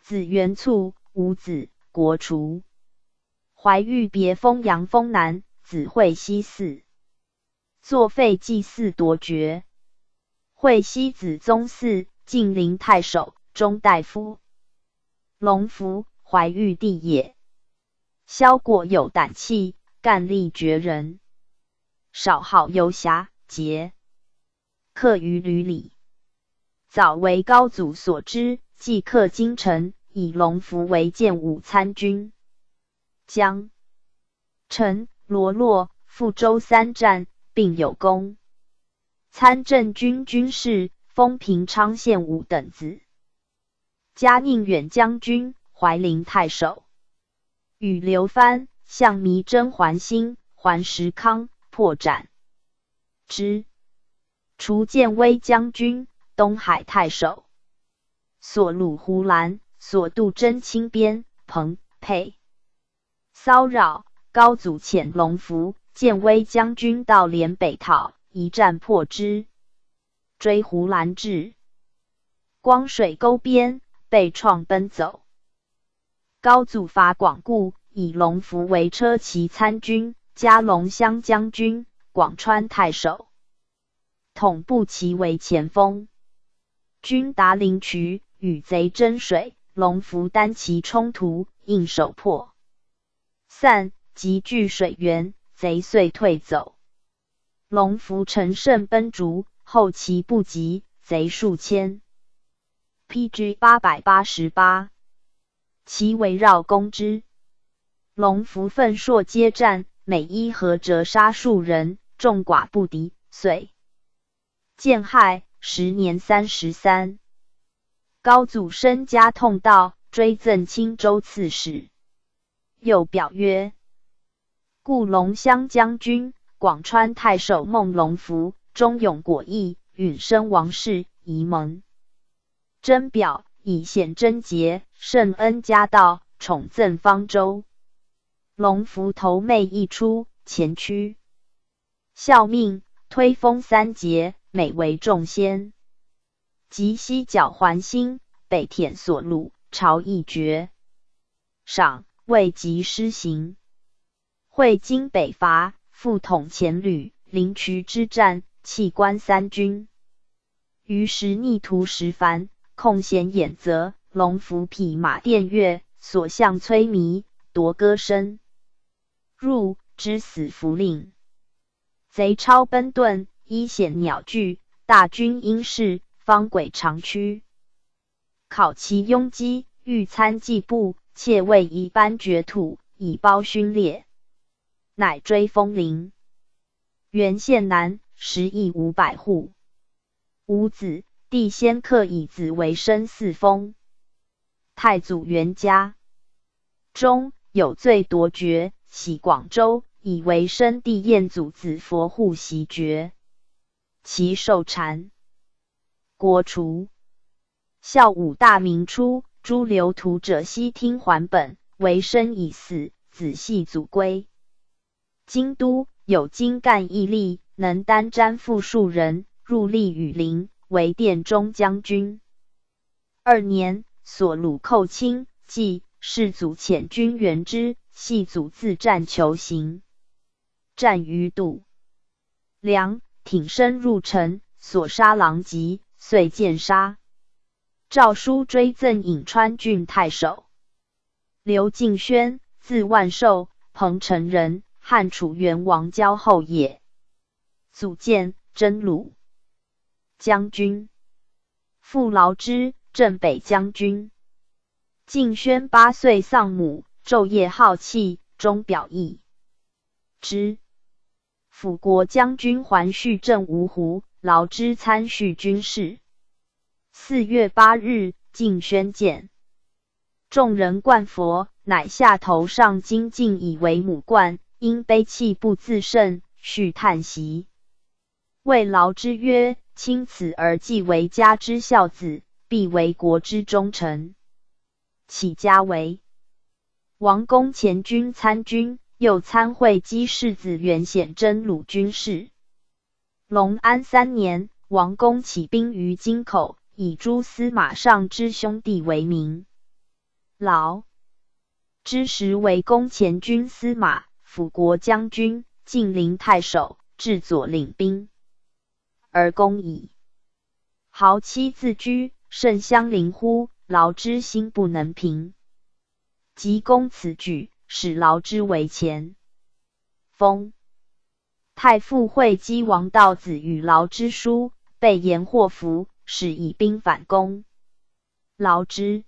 子元卒，无子，国除。怀玉别封阳丰南，子惠西嗣，作废祭祀夺爵。惠西子宗嗣，晋陵太守，中大夫。龙福，怀玉弟也。萧果有胆气，干力绝人，少好游侠，节，客于闾里。早为高祖所知，即刻京城，以龙符为建武参军。将、陈、罗洛、赴州三战并有功，参政军军事，封平昌县武等子。嘉宁远将军、怀陵太守，与刘藩、向弥真还兴、还石康破斩之。除建威将军、东海太守，所虏胡兰，所渡真清边，彭沛。骚扰高祖遣龙福、建威将军到连北讨，一战破之，追胡兰至光水沟边，被创奔走。高祖伐广固，以龙福为车骑参军、加龙乡将军、广川太守，统步骑为前锋。军达灵渠，与贼争水，龙福单骑冲突，应手破。散，集聚水源，贼遂退走。龙福乘胜奔逐，后其不及，贼数千。P.G. 八百八十八，其围绕攻之。龙福奋硕接战，每一合折杀数人，众寡不敌，遂见害。时年三十三。高祖深加痛悼，追赠青州刺史。又表曰：“故龙乡将军、广川太守孟龙福忠勇果毅，允生王室，遗蒙。真表以显贞节，圣恩嘉道，宠赠方舟。龙福头妹一出，前驱效命，推封三杰，美为众仙。及西角还兴，北舔所虏，朝议绝赏。”未及施行，会经北伐，复统前旅，临渠之战，弃官三军。于是逆徒十繁，空闲掩泽，龙伏匹马电跃，所向摧靡，夺歌声。入之死符令，贼超奔遁，依险鸟聚，大军因势，方轨长驱，考其拥击，欲参计部。窃为一般掘土，以包勋烈，乃追封陵。原县南十亿五百户，五子，弟先克以子为生四封。太祖元嘉中有罪夺爵，徙广州，以为生帝彦祖子佛护袭爵。其受禅，国除，孝武大明初。诸留徒者悉听还本，为生已死，子系祖归。京都有精干毅力，能单瞻复数人，入立羽林，为殿中将军。二年，所虏寇清，即世祖遣军援之，系祖自战求行，战于渡梁，挺身入城，所杀狼藉，遂见杀。诏书追赠颍川郡太守刘敬轩，字万寿，彭城人，汉楚元王交后也。祖建真鲁将军，父劳之，镇北将军。敬轩八岁丧母，昼夜好气，终表意之。辅国将军桓绪镇芜湖，劳之参叙军事。四月八日，敬宣见众人冠佛，乃下头上金镜以为母冠，因悲泣不自胜，续叹息。谓劳之曰：“亲此而继为家之孝子，必为国之忠臣。起家为王公前军参军，又参会稽世子袁显真鲁军事。隆安三年，王公起兵于京口。”以诸司马上之兄弟为名，劳之时为公前军司马、辅国将军、晋陵太守，至左领兵，而公以豪妻自居，甚相邻乎？劳之心不能平，即公此举，使劳之为前封太傅会稽王道子与劳之书，被言祸福。使以兵反攻。劳之。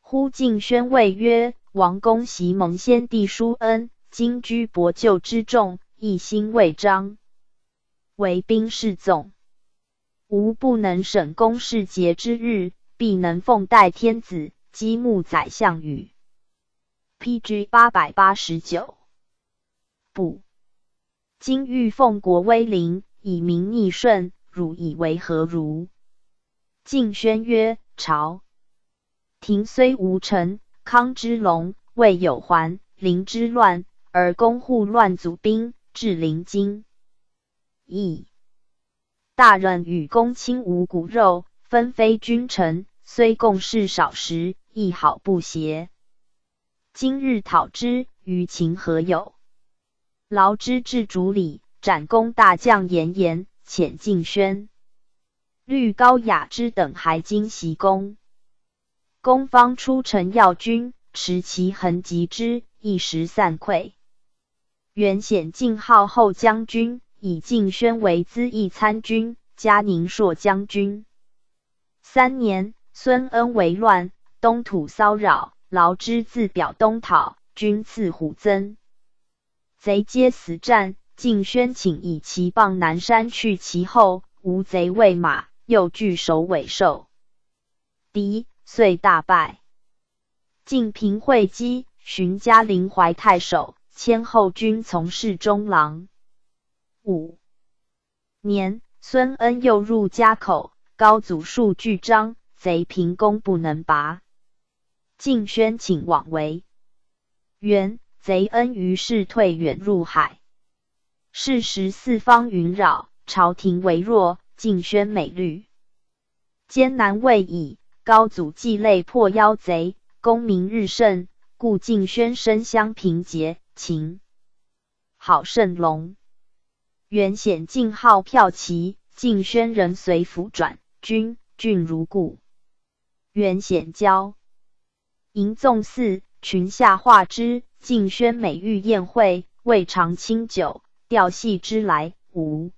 呼敬宣谓曰：“王公袭蒙先帝叔恩，今居伯舅之众，一心为章，为兵士纵。吾不能审公事节之日，必能奉代天子，积木宰相与。”P.G. 八百八十九。不。今欲奉国威灵，以民逆顺，汝以为何如？敬宣曰：“朝。”庭虽无臣，康之隆未有还，临之乱，而公护乱祖兵，至临京。亦大人与公卿无骨肉，分非君臣，虽共事少时，亦好不协。今日讨之，于情何有？劳之至主礼，斩公大将严颜，遣敬轩、律高雅之等还今袭公。公方出城要军，持其横击之，一时散溃。原显进号后将军，以敬宣为资义参军、加宁朔将军。三年，孙恩为乱，东土骚扰，劳之自表东讨，军次虎增，贼皆死战。敬宣请以其傍南山去其后，无贼未马，又据首尾兽，敌。遂大败，晋平会稽，寻嘉陵怀太守，迁后军从事中郎。五年，孙恩又入家口，高祖数据张，贼平攻不能拔。晋宣请往为元，贼恩于是退远入海。是时四方云扰，朝廷为弱，晋宣美虑，艰难未已。高祖既累破妖贼，功名日盛，故敬宣身相平结，秦好胜龙。原显敬号骠骑，敬宣人随府转军，郡如故。原显骄迎纵寺，群下化之。敬宣美玉宴会，未尝清酒，调戏之来，无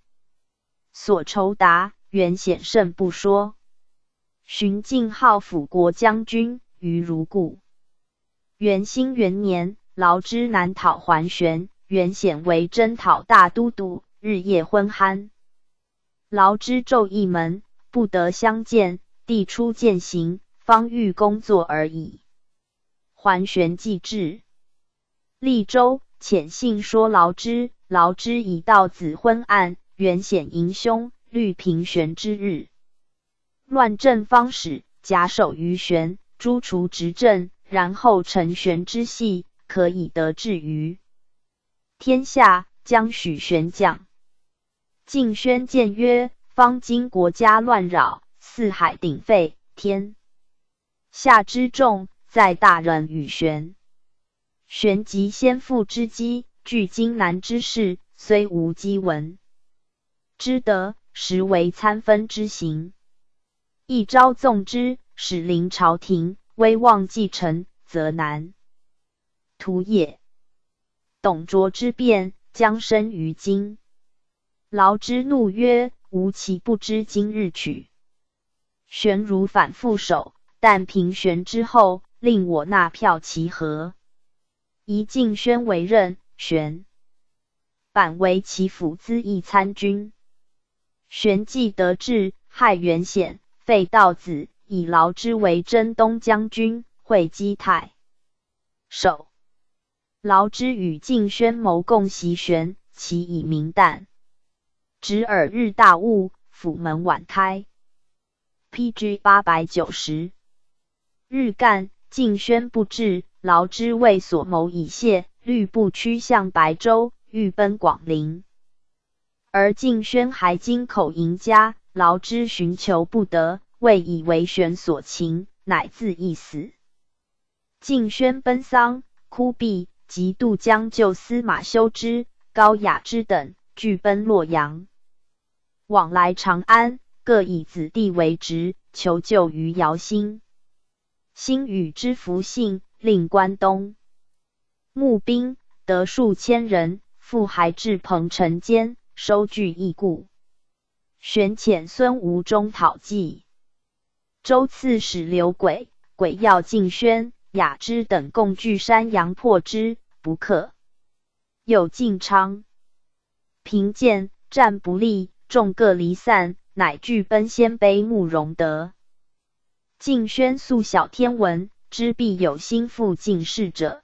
所酬答。原显甚不说。寻敬号辅国将军于如故。元兴元年，劳之难讨桓玄，元显为征讨大都督，日夜昏酣。劳之昼一门，不得相见。帝出见行，方欲工作而已。桓玄既至利州，遣信说劳之。劳之已到子昏暗，元显迎兄，虑平玄之日。乱政方始，假手于玄，诛除执政，然后成玄之系，可以得志于天下，将许玄将。晋宣见曰：“方今国家乱扰，四海鼎沸，天下之众在大人与玄。玄即先父之基，据荆南之事，虽无基闻之德，实为参分之行。”一朝纵之，使临朝廷，威望继承，则难图也。董卓之变，将生于今。劳之怒曰：“吾岂不知今日取玄如反复守？但平玄之后，令我纳票其何？”宜敬宣为任，玄反为其辅资议参军。玄既得志，害元显。废道子，以劳之为征东将军、会稽太守。劳之与敬宣谋共袭玄，其以明旦，执耳日大雾，府门晚开。P.G. 八百九十日干，敬宣不至，劳之为所谋已泄，律部趋向白州，欲奔广陵，而敬宣还京口迎家。劳之寻求不得，谓以为玄所擒，乃自缢死。敬宣奔丧，哭毕，及渡江救司马修之、高雅之等，俱奔洛阳，往来长安，各以子弟为职，求救于姚兴。兴与之服信，令关东募兵，得数千人，复还至彭城间，收据义故。玄遣孙吴中讨计。周刺史刘轨、轨要敬轩、雅之等共聚山阳破之，不克。有晋昌平见战不利，众各离散，乃俱奔鲜卑慕容德。敬轩素晓天文，知必有心腹进士者，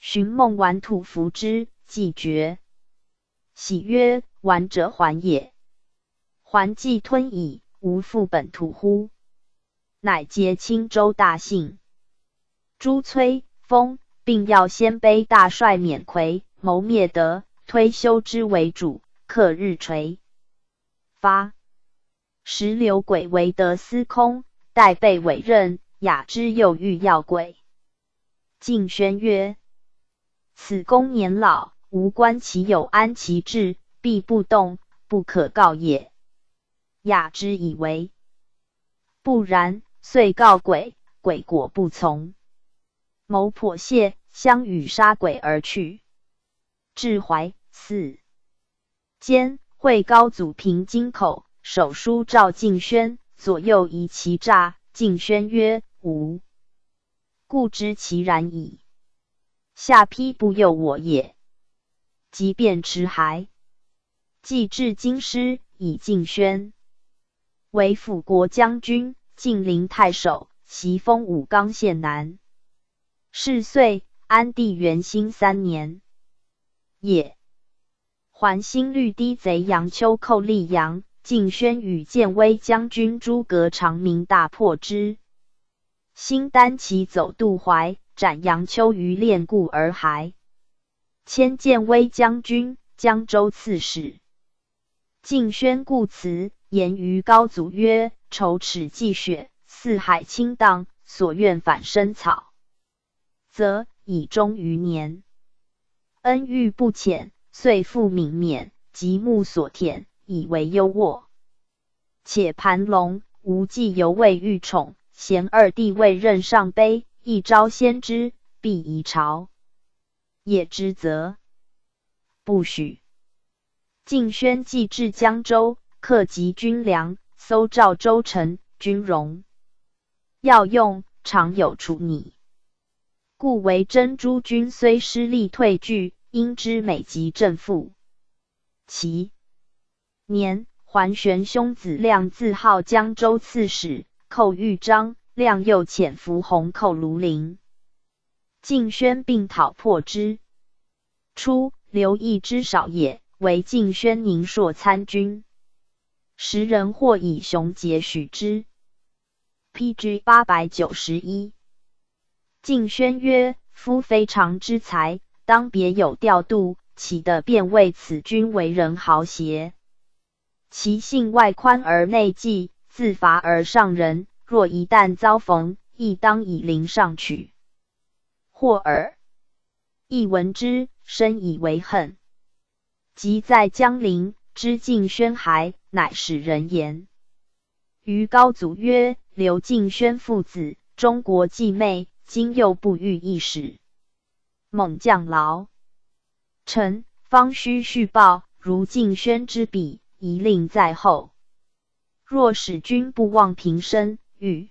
寻梦玩土服之，既绝，喜曰：“玩者还也。”还既吞矣，无复本土乎？乃皆青州大姓。朱崔封，并要鲜卑大帅免魁。谋灭德，推修之为主，克日垂发。石刘鬼为德司空，待被委任。雅之又欲要鬼。敬轩曰：“此公年老，无关其有安其志，必不动，不可告也。”雅之以为不然，遂告鬼，鬼果不从。谋颇谢，相与杀鬼而去。至怀四间，会高祖平京口，手书赵敬轩，左右疑其诈。敬轩曰：“吾故知其然矣。下邳不诱我也。即便持还，既至京师，以敬轩为辅国将军、晋陵太守，袭封武冈县男。是岁，安帝元兴三年。”也，桓新律低贼杨秋寇溧阳，敬轩与建威将军诸葛长明大破之。新单骑走渡淮，斩杨秋于练固而还。迁建威将军、江州刺史。敬轩故辞，言于高祖曰：“仇耻既雪，四海倾荡，所愿反生草，则以终于年。”恩遇不浅，遂复泯免，及目所填，以为优渥。且盘龙、无忌犹未遇宠，贤二弟未任上卑，一朝先知，必移朝。也之则不许。敬轩既至江州，克集军粮，搜赵州城，军容要用，常有处拟。故为珍珠军虽失利退据，因之美及正负。其年，桓玄兄子亮自号江州刺史，寇豫章，亮又遣伏洪寇庐陵。敬轩并讨破之。初，刘义之少也，为敬轩宁朔参军。时人或以雄杰许之。P.G. 八百九十一。敬轩曰：“夫非常之才，当别有调度，岂得便为此君为人豪邪？其性外宽而内忌，自伐而上人。若一旦遭逢，亦当以灵上取。或尔，亦闻之，深以为恨。即在江陵，知敬轩还，乃使人言于高祖曰：‘刘敬轩父子，中国继妹。’”今又不遇一使，猛将劳臣，方须续报。如敬轩之笔，一令在后。若使君不忘平生，与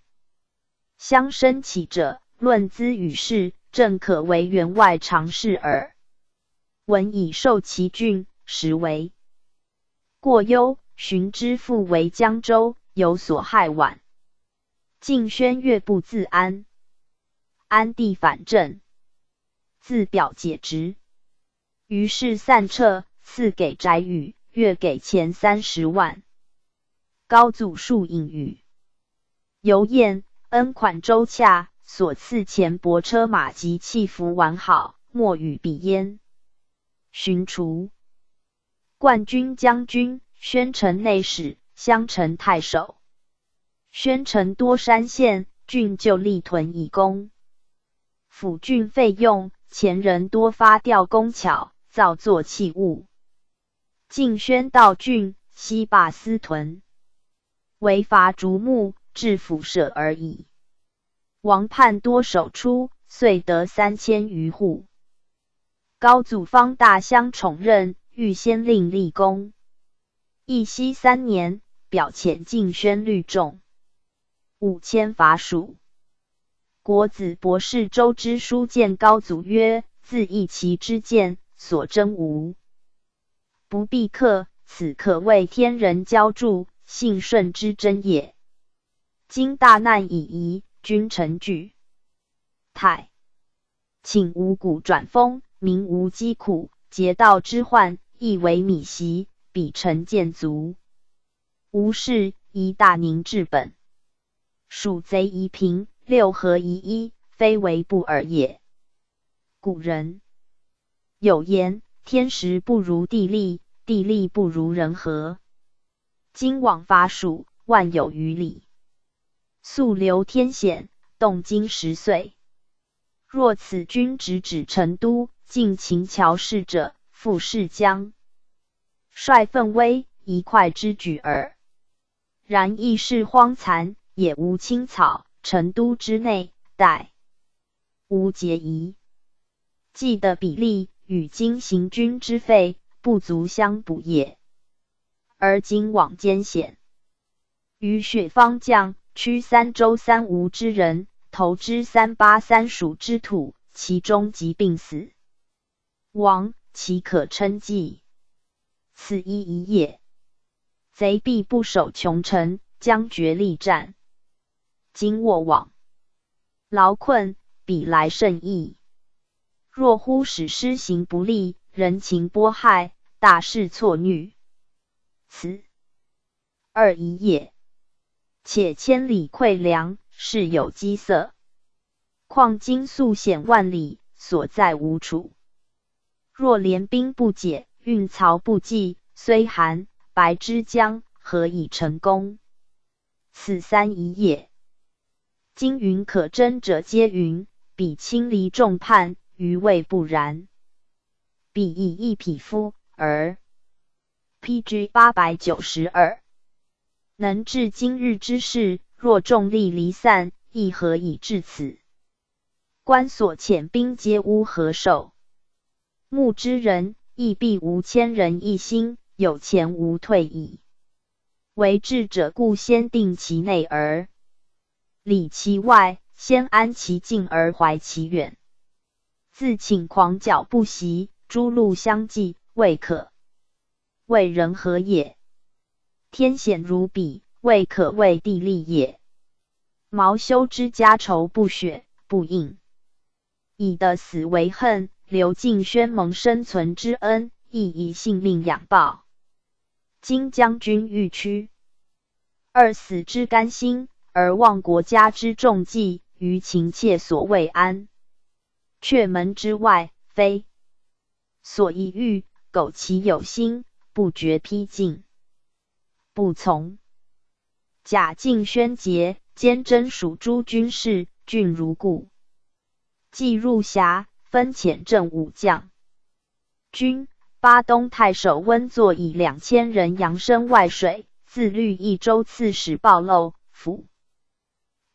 相生起者，论资与事，正可为员外常事耳。闻以受其郡，实为过忧。寻之父为江州，有所害晚。敬轩越不自安。安帝反正，自表解职，于是散撤，赐给翟宇，月给钱三十万。高祖数应允，尤晏恩款周洽，所赐钱帛车马及器服完好，莫与比焉。寻除冠军将军、宣城内史、襄城太守。宣城多山县，郡就立屯以攻。府郡费用，前人多发吊工巧，造作器物。晋宣道郡，西坝司屯，为伐竹木，治府舍而已。王叛多守出，遂得三千余户。高祖方大相宠任，欲先令立功，义熙三年，表遣敬宣律众五千伐蜀。国子博士周之书见高祖曰：“自义其之见，所争无不必克，此可谓天人交助，信顺之真也。今大难已移，君臣惧太，请五谷转丰，民无饥苦，劫道之患亦为米席，彼臣见足。无事，以大宁治本，蜀贼宜平。”六合一一，非为不尔也。古人有言：“天时不如地利，地利不如人和。”今往伐蜀，万有余里，溯流天险，动经十岁。若此君直指成都，尽秦桥事者，复是将率奋威，一块之举耳。然亦是荒残，也无青草。成都之内，待无节夷，计的比例与今行军之费不足相补也。而今往艰险，与雪方将驱三州三吴之人，投之三巴三蜀之土，其中疾病死亡，岂可称计？此一疑也。贼必不守穷城，将决力战。今卧往，劳困，彼来甚易。若忽使施行不利，人情波害，大事错虐，此二一也。且千里馈粮，事有饥色，况今素险万里，所在无处。若连兵不解，运曹不济，虽寒白之将，何以成功？此三疑也。今云可争者皆云，彼轻离众叛，余谓不然。彼以一匹夫，而 P.G. 八百九十二，能治今日之事。若众力离散，亦何以至此？观所遣兵，皆乌合守。目之人，亦必无千人一心，有前无退矣。为智者，故先定其内而。理其外，先安其境而怀其远。自请狂角不习，诸路相继，未可谓人和也。天险如彼，未可谓地利也。毛修之家仇不雪不应，以的死为恨。刘敬轩蒙生存之恩，亦以性命养报。今将军欲屈，二死之甘心。而忘国家之重计，于情切所未安，阙门之外，非所宜欲。苟其有心，不觉披进，不从。贾敬宣节，兼征蜀诸军事，郡如故。既入峡，分遣镇武将军巴东太守温作以两千人扬声外水，自律益州刺史暴露府。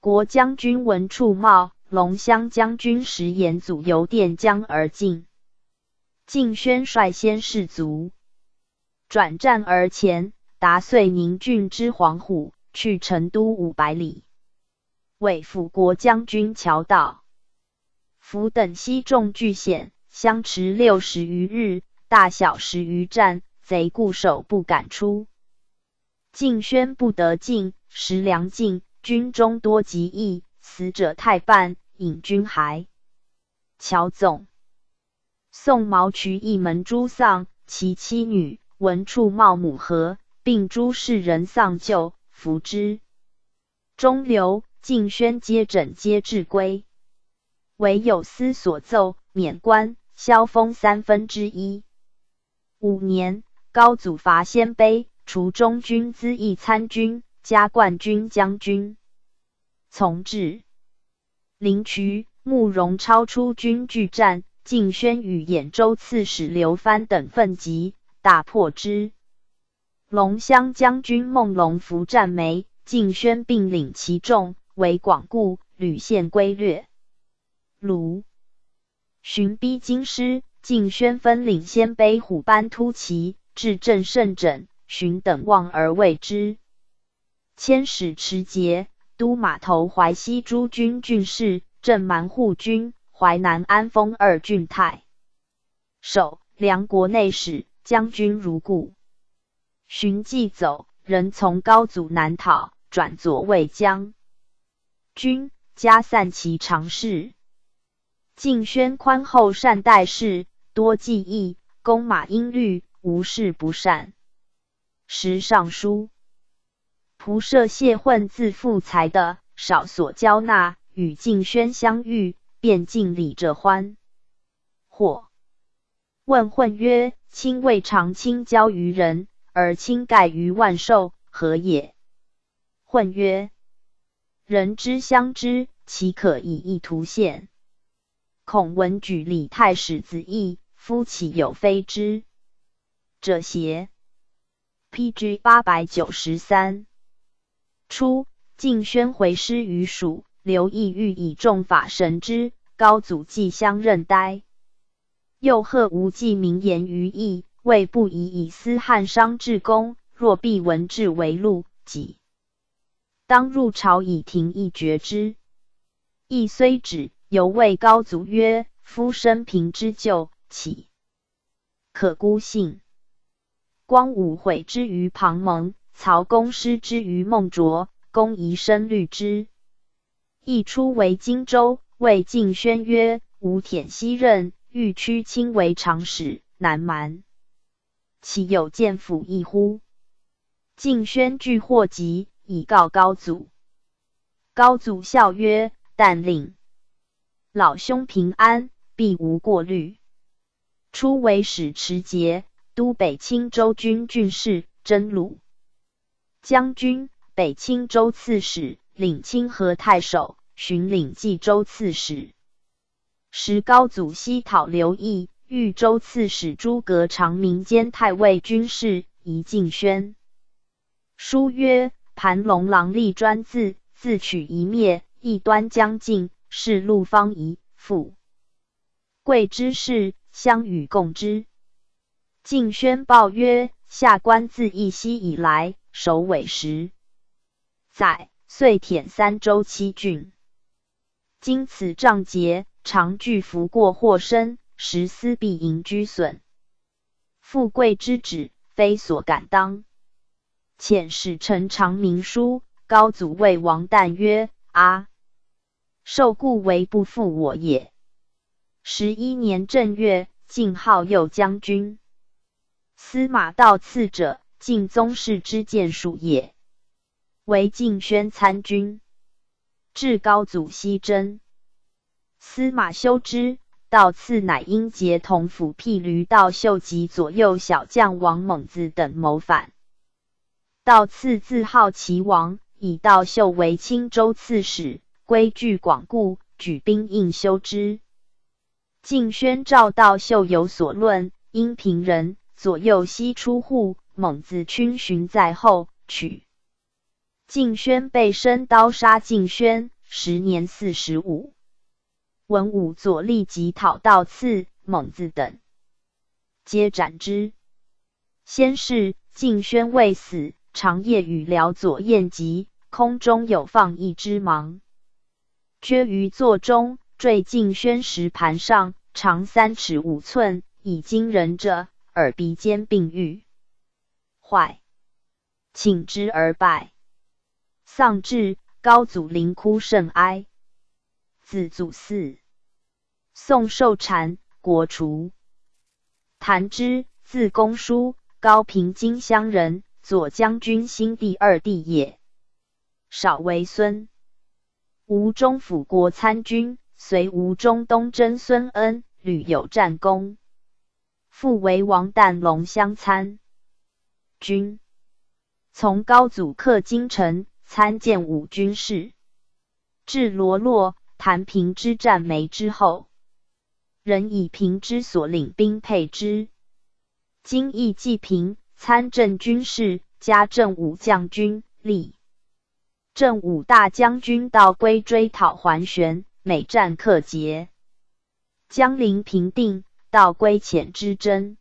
国将军文处茂、龙骧将军石延祖由垫江而进，敬宣率先士卒转战而前，达遂宁郡之黄虎，去成都五百里，为辅国将军乔道夫等西众据险，相持六十余日，大小十余战，贼固守不敢出。敬宣不得进，食粮尽。军中多疾疫，死者太半，引军还。乔总宋毛渠一门诸丧，其妻女闻处茂母和，并诸士人丧旧，服之。中流敬宣皆枕皆至归，唯有司所奏免官，削封三分之一。五年，高祖伐鲜卑，除中军资议参军。加冠军将军，从至临渠，慕容超出军拒战，敬宣与兖州刺史刘藩等奋击，大破之。龙骧将军孟龙伏战没，敬宣并领其众。为广固、屡陷归略。卢。寻逼京师，敬宣分领鲜卑虎班突骑。至镇胜整，荀等望而畏之。迁使持节、都马头淮西诸军郡事、镇蛮护军、淮南安丰二郡太守、梁国内史、将军如故。荀既走，人从高祖南讨，转左卫将军，加散其常侍。敬宣宽厚善待事，多记义，公马音律，无事不善。时尚书仆射谢混自负财的，少所交纳，与敬宣相遇，便敬礼者欢。或问混曰：“卿未尝亲交于人，而亲盖于万寿，何也？”混曰：“人之相知，岂可以一图现？”孔文举礼太史子义，夫岂有非之者邪？P.G. 八百九十三。初，敬宣回师于蜀，刘义欲以众法神之，高祖既相任呆。又贺无忌名言于义，谓不宜以私汉商至公，若必文治为禄，己当入朝以廷议决之。义虽止。犹谓高祖曰：“夫生平之旧，岂可孤信？光武毁之于庞蒙，曹公失之于孟卓，公宜深虑之。亦出为荆州，谓敬宣曰：‘吾忝西任，欲屈亲为长史，难瞒。岂有见府一乎？’敬宣惧祸及，以告高祖。高祖笑曰：‘但令。’老兄平安，必无过虑。初为使持节、都北青州军郡事、真鲁将军、北青州刺史，领清河太守，巡领冀州刺史。时高祖西讨刘义，豫州刺史诸葛长民兼太尉军事，宜敬宣。书曰：“盘龙郎立专字，自取一灭，异端将尽。”是陆方仪父贵之事，相与共之。敬宣报曰：“下官自义熙以来，首尾时载，遂舔三州七郡。今此仗节，常具服过祸身，时思必盈居损。富贵之旨，非所敢当。遣使臣长明书，高祖谓王旦曰：‘啊！’受故为不负我也。十一年正月，晋号右将军。司马道次者，晋宗室之荐属也。为晋宣参军，至高祖西征。司马修之，道次乃因结同府辟驴道秀及左右小将王猛子等谋反。道次自号齐王，以道秀为青州刺史。规矩广固，举兵应修之。敬宣赵道秀有所论，因平人左右西出户，猛子逡巡在后，取敬轩被身刀杀。敬轩时年四十五。文武左立即讨道刺、猛子等，皆斩之。先是，敬轩未死，长夜与辽左宴集，空中有放一之芒。撅于座中，坠进轩石盘上，长三尺五寸，以惊人者，耳鼻间并愈。坏，请之而败。丧至，高祖临哭甚哀。子祖嗣。宋寿禅，国除。谭之，字公叔，高平金乡人，左将军新第二弟也。少为孙。吴中辅国参军，随吴中东征孙恩，屡有战功。复为王旦龙乡参军，从高祖克京城，参见武军事。至罗洛、谭平之战没之后，仍以平之所领兵配之。今亦济平参政军事，加正武将军，立。正武大将军到归追讨桓玄，每战克捷。江陵平定，道归遣之征。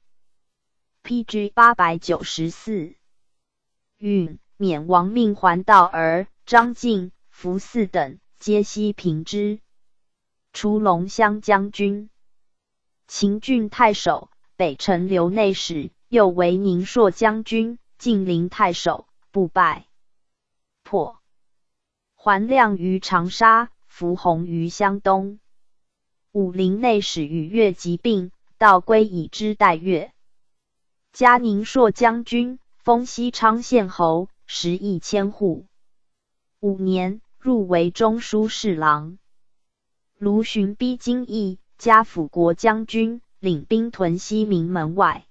P.G. 八百九十四。允免亡命还道儿张敬、福嗣等皆悉平之。除龙骧将军、秦郡太守、北辰留内史，又为宁朔将军、晋陵太守，不败。破。桓亮于长沙，伏弘于湘东。武陵内史与越疾病，道归以之代越。嘉宁朔将军，封西昌县侯，食邑千户。五年，入为中书侍郎。卢循逼京邑，加辅国将军，领兵屯西明门外。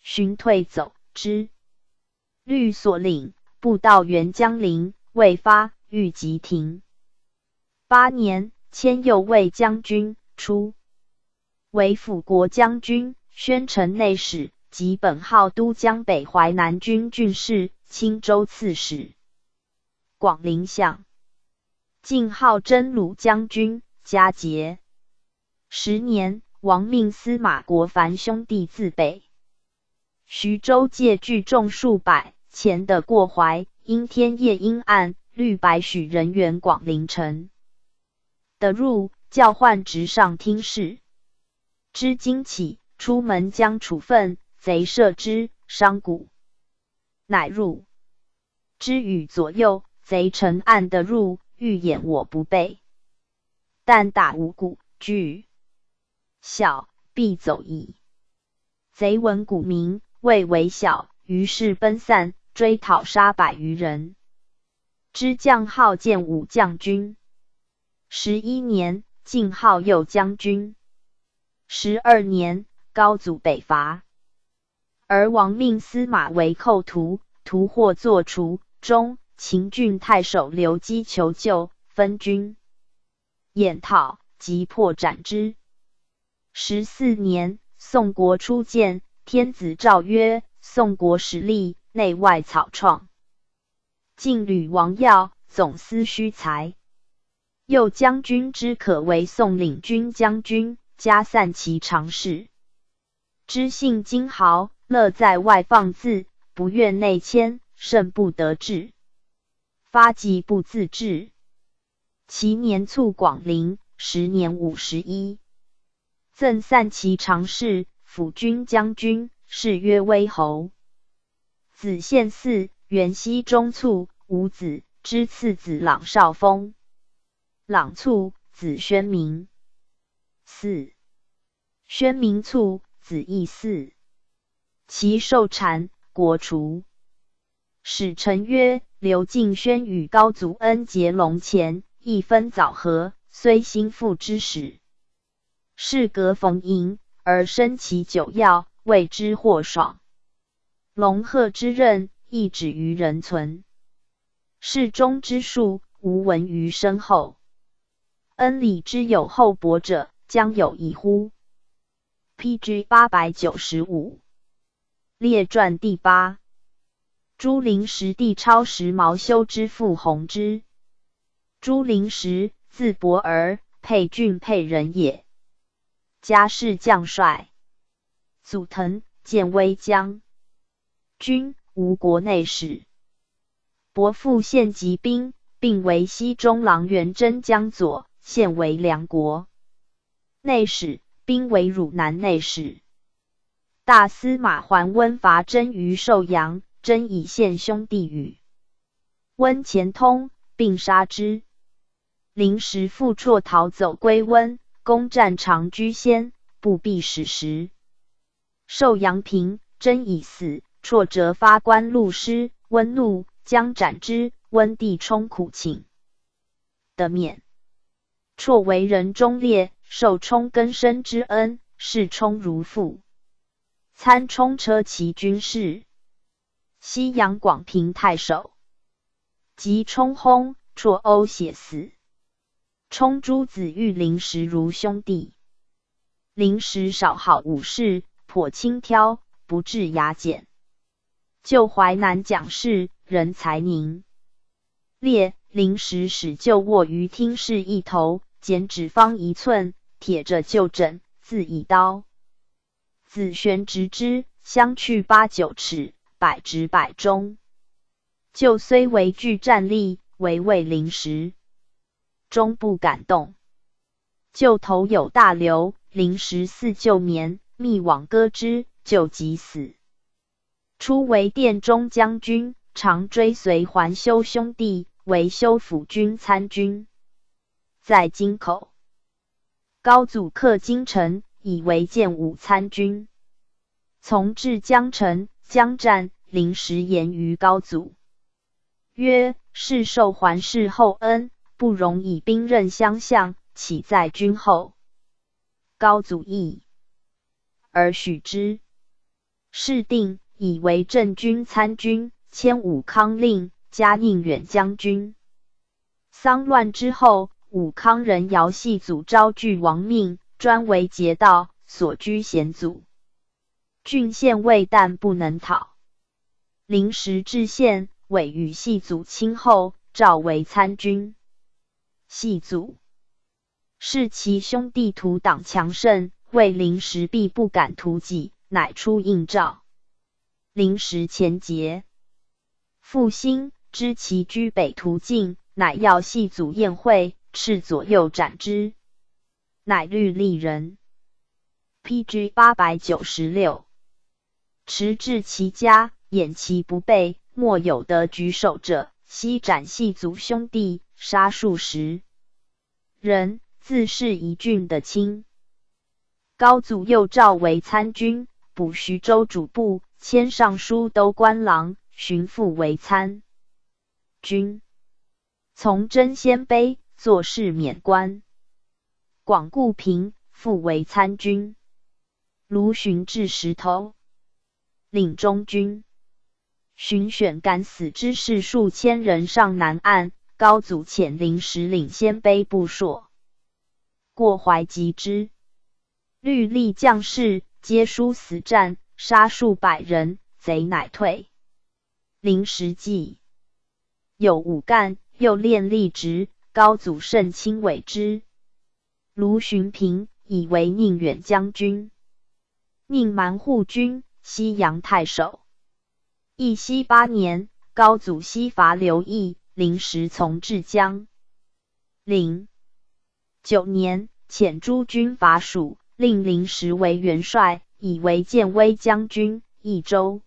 寻退走之，律所领步道元江陵，未发，欲即停。八年，迁右卫将军，出为辅国将军、宣城内史。及本号都江北淮南军郡事、青州刺史、广陵相，晋号真鲁将军、嘉节。十年，亡命司马国凡兄弟自北徐州借聚众数百，前得过淮，因天夜阴暗，绿白许人员广陵城的入，叫唤直上听事。知今起，出门将处分。贼射之，伤骨，乃入之与左右。贼乘暗的入，欲掩我不备，但打无骨，惧小，必走矣。贼闻鼓鸣，未为小，于是奔散，追讨杀百余人。之将号建武将军。十一年，晋号右将军。十二年，高祖北伐。而亡命司马为寇徒，徒获作除中秦郡太守刘基求救，分军掩讨，即破斩之。十四年，宋国初建，天子诏曰：“宋国实力，内外草创。”晋吕王要，总司虚才。右将军之可为宋领军将军，加散骑常侍。知信金豪。乐在外放肆，不愿内迁，甚不得志。发疾不自治。其年卒广陵，时年五十一。赠散骑常侍、辅军将军，谥曰威侯。子献嗣，元熙中卒，无子，之次子朗少封。朗卒，子宣明。嗣。宣明卒，子义嗣。其受禅，国除。使臣曰：“刘敬轩与高祖恩结龙前，一分早合，虽心腹之使，事隔逢迎，而生其久要，谓之或爽。龙鹤之任，亦止于人存。世中之术，无闻于身后。恩礼之有厚薄者，将有一乎？”P.G. 八百九十五。列传第八，朱灵石弟超时毛修之父弘之。朱灵石，字伯儿，沛郡沛人也。家世将帅，祖腾，建威将军，吴国内史。伯父献疾兵，并为西中郎元贞将佐，现为梁国内史，兵为汝南内史。大司马桓温伐真于寿阳，真以献兄弟与温前通，并杀之。临时复绰逃走归温，攻占长居先，不避使时。寿阳平，真以死，绰折发官录师，温怒，将斩之。温帝冲苦请得免。绰为人忠烈，受冲更深之恩，视冲如父。参冲车骑军事，西阳广平太守，及冲轰。绰殴血死。冲诸子欲临时如兄弟，临时少好武士，颇轻佻，不至雅简。就淮南讲事，人才宁。烈。临时使就卧于厅室一头，剪纸方一寸，铁着就枕，自以刀。子玄直之，相去八九尺，百直百中。就虽为具战力，为畏临时，终不敢动。就头有大流，临时似旧眠，密往割之，就即死。初为殿中将军，常追随桓修兄弟，为修府军参军，在京口。高祖克京城，以为建武参军。从至江城，将战，临时言于高祖。曰：世受桓氏厚恩，不容以兵刃相向，岂在君后？高祖义而许之。事定，以为镇军参军，迁武康令，加宁远将军。丧乱之后，武康人姚系祖招拒亡命，专为劫道，所居险阻，郡县未但不能讨，临时至县。委与系祖亲后，召为参军。系祖是其兄弟徒党强盛，为临时必不敢图己，乃出应召。临时前节，复兴知其居北途径，乃要系祖宴会，斥左右斩之。乃律立人。P.G. 八百九十六，持至其家，掩其不备。莫有得举手者，悉斩系族兄弟，杀数十人，自是一郡的亲。高祖又召为参军，补徐州主簿，迁尚书都官郎，巡抚为参军，从征鲜卑，作事免官。广固平复为参军，卢循至石头，领中军。寻选敢死之士数千人上南岸，高祖遣临时领先卑部硕过淮击之，律吏将士皆殊死战，杀数百人，贼乃退。临时计。有武干，又练吏直，高祖甚亲委之。卢循平以为宁远将军，宁蛮护军，西阳太守。义熙八年，高祖西伐刘义，临时从至江。陵九年，遣诸军伐蜀，令临时为元帅，以为建威将军、益州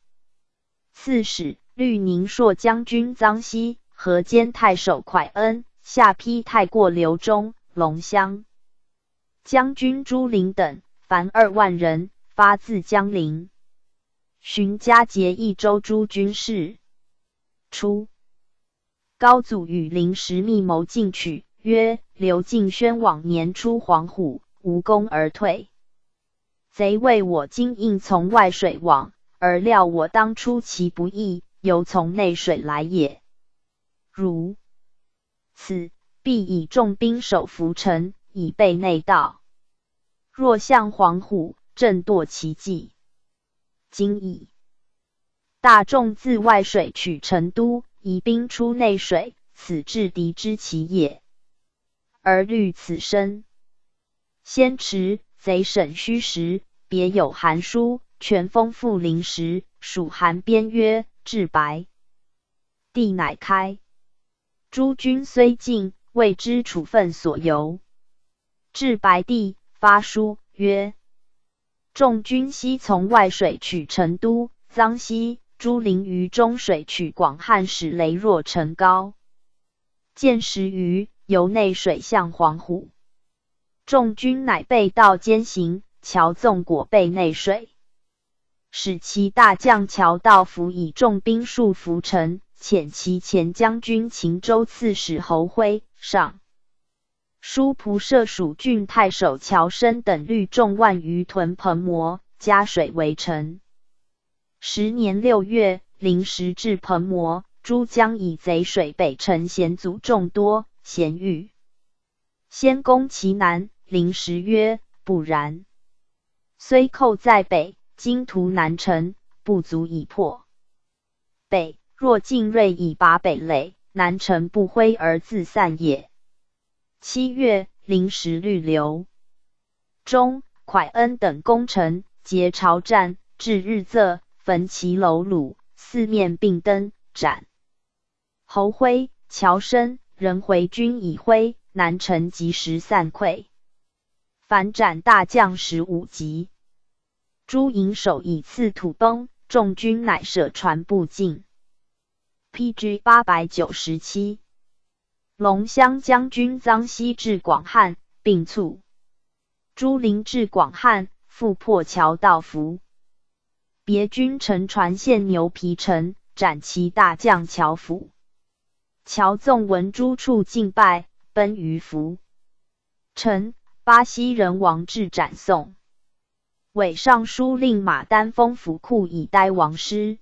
刺史。绿宁朔将军臧熙、河间太守蒯恩下邳太过刘中、龙乡将军朱林等，凡二万人，发自江陵。寻佳节益州诸军事。初，高祖与临时密谋进取，曰：“刘敬轩往年出黄虎，无功而退。贼为我今应从外水往，而料我当出其不意，犹从内水来也。如此，必以重兵守浮城，以备内道。若向黄虎，正堕其计。”今矣。大众自外水取成都，以兵出内水，此制敌之其也。而虑此身，先持贼审虚实，别有函书，全封复临时，属函边曰：“至白。”帝乃开。诸军虽进，未知处分所由。至白帝发书曰。众军西从外水取成都，臧西、朱陵于中水取广汉，使雷若城高，见时余由内水向黄虎。众军乃被道兼行，乔纵果被内水，使其大将乔道服以重兵束浮城，遣其前将军秦州刺史侯辉上。书仆射蜀郡太守乔生等率众万余屯彭摩，加水围城。十年六月，临时至彭摩，诸将以贼水北城险阻众多，咸欲先攻其南。临时曰：“不然，虽寇在北，今图南城，不足以破。北若进锐以拔北垒，南城不挥而自散也。”七月，临时律流中蒯恩等功臣劫朝战，至日仄焚其楼橹，四面并灯斩。侯辉、乔生人回军已灰，南城及时散溃。反斩大将十五级。朱营守以次土崩，众军乃舍船步进。P.G. 八百九十七。龙骧将军臧西至广汉，并卒。朱灵至广汉，复破桥道服。别军乘船陷牛皮城，斩其大将乔府。乔纵闻诸处尽败，奔于福城。巴西人王志斩送。伪尚书令马丹封府库以待王师。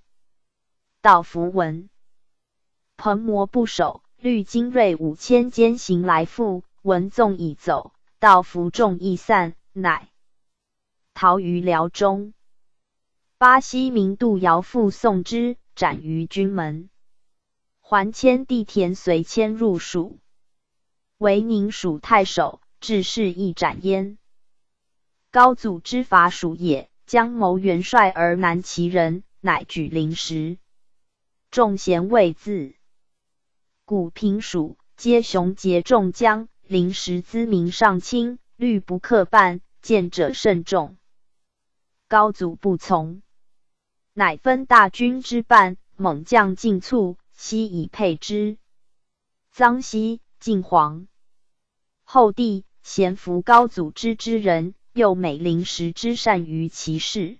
道符文。彭摩不守，率精锐五千兼行来复。文纵已走，道符众亦散，乃逃于辽中。巴西名杜尧复送之，斩于军门。还迁地田随迁入蜀，为宁蜀太守，致仕亦斩焉。高祖之伐蜀也，将谋元帅而难其人，乃举灵石。众贤未自古平蜀，皆雄杰众将，灵石资名上清，律不克办，见者甚众。高祖不从，乃分大军之半，猛将尽卒。悉以配之。臧西晋皇后帝贤服高祖之之人，又美灵石之善于其事。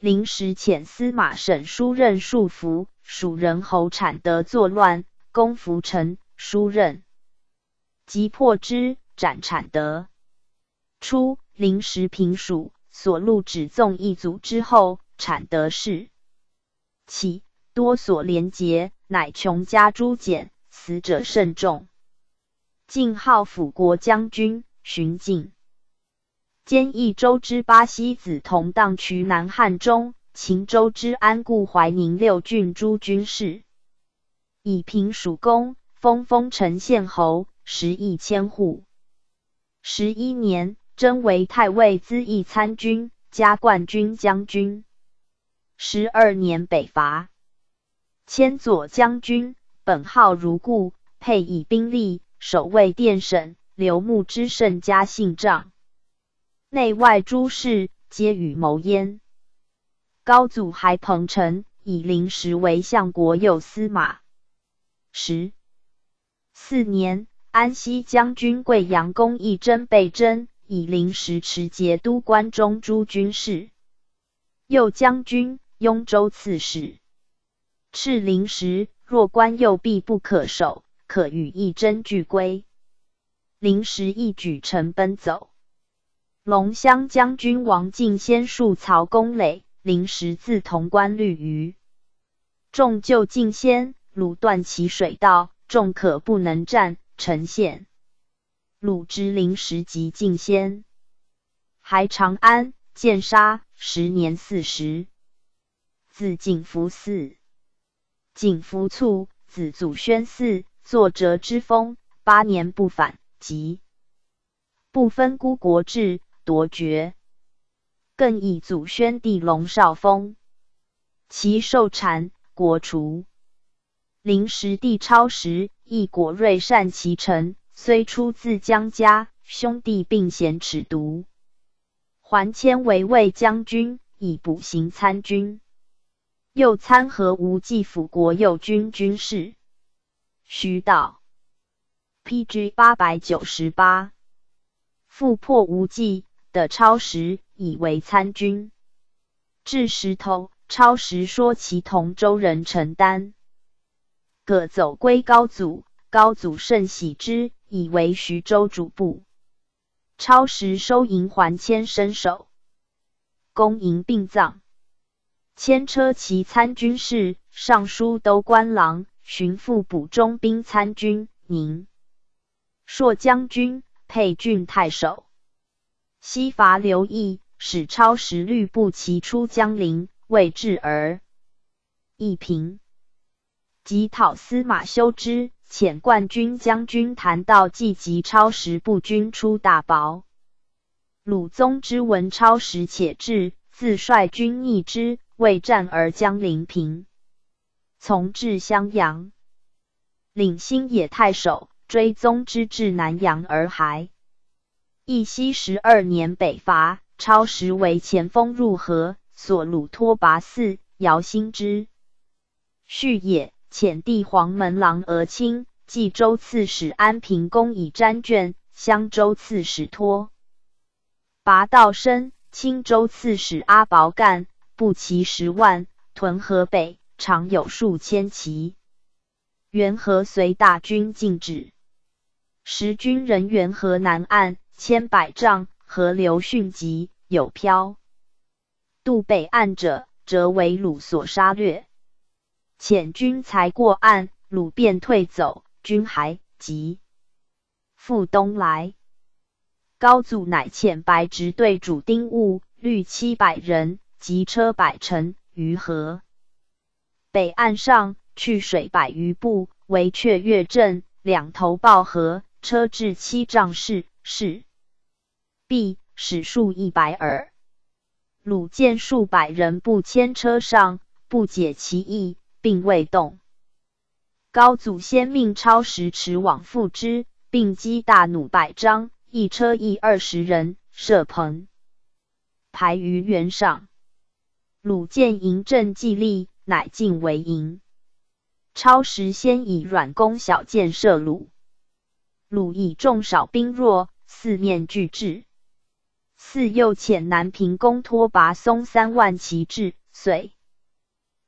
灵石遣司马沈书任束服，蜀人侯产德作乱，攻涪城，书任即破之，斩产德。初，临时平蜀，所录止纵一族之后，产德氏起。多所连结，乃穷家诸简，死者甚众。晋号辅国将军，巡境兼益州之巴西子同当渠南汉中，秦州之安固怀宁六郡诸军事，以平蜀功，封丰城县侯，食邑千户。十一年，征为太尉资议参军，加冠军将军。十二年，北伐。迁左将军，本号如故，配以兵力，守卫殿省。刘牧之甚加信仗，内外诸事皆与谋焉。高祖还彭城，以临时为相国右司马。十四年，安西将军贵阳公义真被征，以临时持节都关中诸军事。右将军、雍州刺史。敕灵石，若关右臂不可守，可与一真俱归。灵石一举城奔走。龙骧将军王敬先戍曹公垒，灵石自潼关虑于众救敬先，鲁断其水道，众可不能战，城陷。鲁之灵石及敬先，还长安，见杀，时年四十，自景福寺。景福卒，子祖宣嗣，作折之封，八年不反，即不分孤国志，夺爵。更以祖宣帝龙少封，其受禅，国除。临时帝超时，亦果睿善其臣，虽出自江家，兄弟并贤耻毒，还迁为卫将军，以补行参军。又参合吴忌辅国右军军事。徐道，P.G. 八百九十八，复破吴忌，的超时以为参军。至石头，超时说其同州人承担，葛走归高祖，高祖甚喜之，以为徐州主簿。超时收银还迁身首，公营并葬。牵车骑参军事，尚书都官郎，巡抚补中兵参军，宁朔将军，沛郡太守。西伐刘毅，使超时律部骑出江陵，未至而一平。即讨司马修之，遣冠军将军谭道济及超时步军出大薄。鲁宗之闻超时且至，自率军逆之。为战而将临平，从至襄阳，领新野太守，追宗之至南阳而还。义熙十二年北伐，超时为前锋入河，所虏托跋嗣、姚兴之。续也，遣帝黄门郎俄卿、冀州刺史安平公以瞻卷，襄州刺史托拔道生、青州刺史阿保干，步骑十万，屯河北，常有数千骑。元和随大军进止，时军人元河南岸千百丈，河流迅急，有漂渡北岸者，则为鲁所杀掠。遣军才过岸，鲁便退走，军还急复东来。高祖乃遣白直队主丁务率七百人，及车百乘于河北岸上。去水百余步，为雀跃阵，两头抱河，车至七丈是是，必使数一百耳。鲁见数百人不牵车上，不解其意，并未动。高祖先命超时持往复之，并击大弩百张，一车一二十人，设棚排于原上。鲁见营阵既立，乃进为营。超时先以软弓小箭射鲁，鲁以众少兵弱，四面俱至。四又遣南平公托拔松三万骑至，遂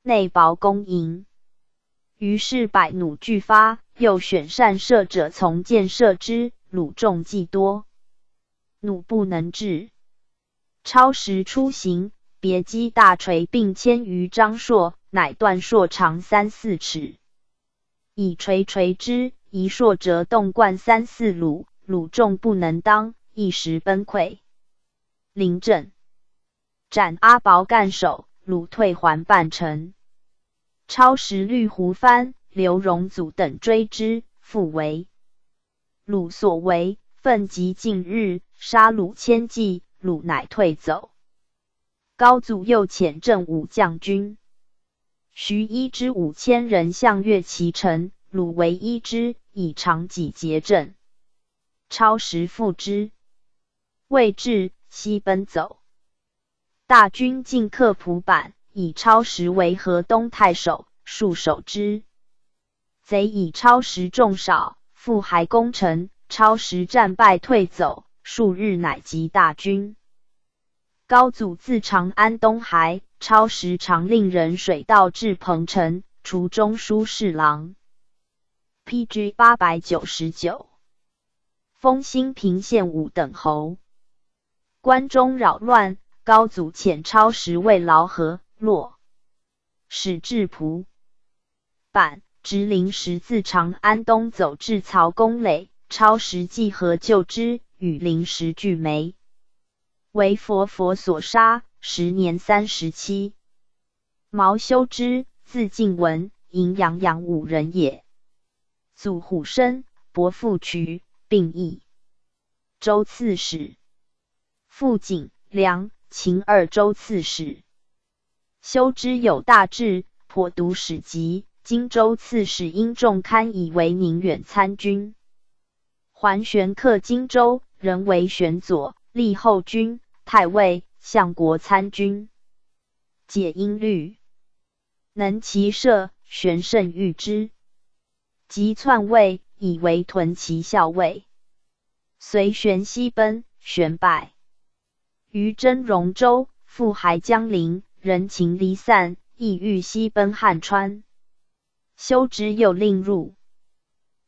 内薄攻营。于是百弩俱发，又选善射者从箭射之，弩众既多，弩不能至。超时出行，别击大锤，并千余张硕。乃断硕长三四尺，以锤锤之，一硕折动贯三四弩，弩众不能当，一时崩溃。临阵斩阿保干首，鲁退还半程。超时绿胡藩、刘荣祖等追之，复为鲁所为，奋及近日，杀鲁千骑，鲁乃退走。高祖又遣镇武将军。徐一之五千人向越骑城，鲁为一之，以长戟截阵。超时复之，未至，西奔走。大军进克蒲坂，以超时为河东太守，戍守之。贼以超时众少，复还攻城，超时战败退走，数日乃集大军。高祖自长安东还。超时常令人水道至彭城，除中书侍郎。P.G. 八百九十九，封新平县武等侯。关中扰乱，高祖遣超时为劳和洛，使至蒲坂，直临时自长安东走至曹公垒，超时济河救之，与临时俱没，为佛佛所杀。时年三十七，毛修之，字敬文，荥阳阳武人也。祖虎生，伯父渠，并义州刺史。父景梁，秦二州刺史。修之有大志，颇读史籍。荆州刺史殷仲堪以为宁远参军，桓玄克荆州，人为玄佐，立后军太尉。相国参军，解音律，能骑射，玄甚御之。即篡位，以为屯骑校尉。随玄西奔，玄败于真荣州，复还江陵，人情离散，意欲西奔汉川。修之又令入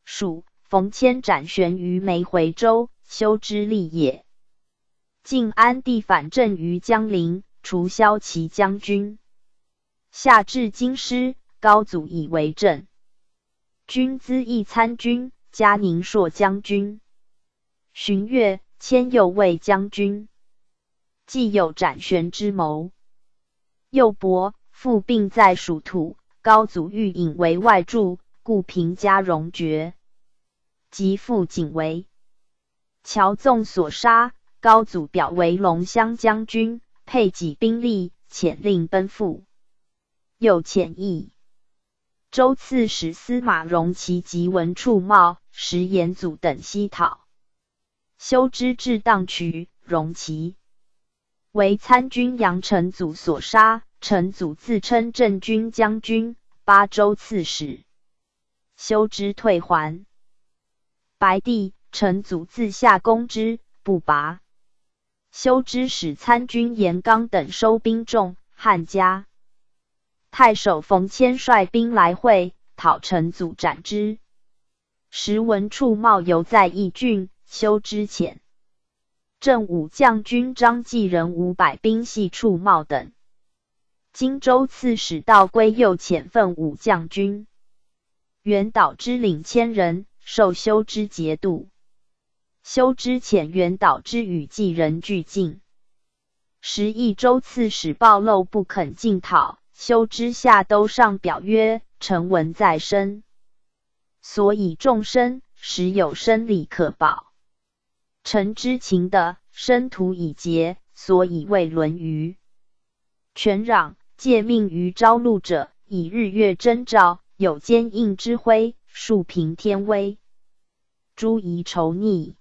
蜀，冯迁斩玄于梅回州，修之立也。晋安帝反正于江陵，除骁骑将军，下至京师。高祖以为政，军资义参军，加宁朔将军，荀悦迁右卫将军。既有斩玄之谋，又伯父病在蜀土，高祖欲引为外助，故平加荣爵，即父景为乔纵所杀。高祖表为龙骧将军，配给兵力，遣令奔赴。又遣意周刺史司马荣其及文处茂、石延祖等西讨，修之至当渠，荣其为参军杨成祖所杀。成祖自称镇军将军、巴州刺史，修之退还。白帝成祖自下攻之，不拔。修之使参军严纲等收兵众，汉家。太守冯谦率兵来会，讨成祖斩之。时文处茂犹在义郡，修之遣正武将军张继仁五百兵系处茂等。荆州刺史道归又遣奋武将军元导之领千人，受修之节度。修之遣元导之与继仁俱进。时益州刺史鲍漏不肯进讨。修之下都上表曰：“臣闻在身，所以众生，时有生理可保。臣之情的生徒已竭，所以未沦于权壤。借命于朝露者，以日月征兆，有坚硬之辉，数平天威。诸夷仇逆，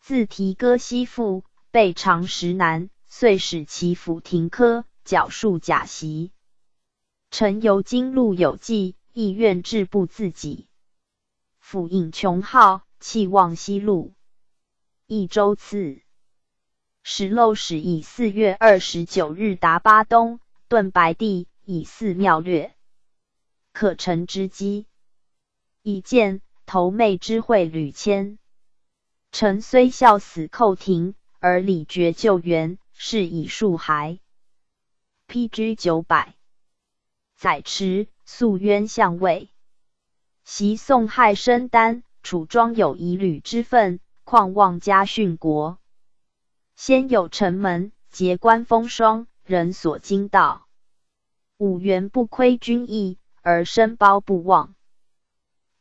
自提歌西父，备长石难，遂使其府停科，缴数甲席。”臣由金路有计，意愿志不自己。府引穷号，弃望西路。益州刺史漏使以四月二十九日达巴东，顿白帝，以寺庙略可乘之机。以见头妹之会吕谦。臣虽孝死寇庭，而礼绝救援，是以数骸。P.G. 九百。载持素渊相位，袭宋害申丹，楚庄有夷吕之分，况望家殉国。先有城门，节官风霜，人所惊道。五元不亏君意，而身包不忘。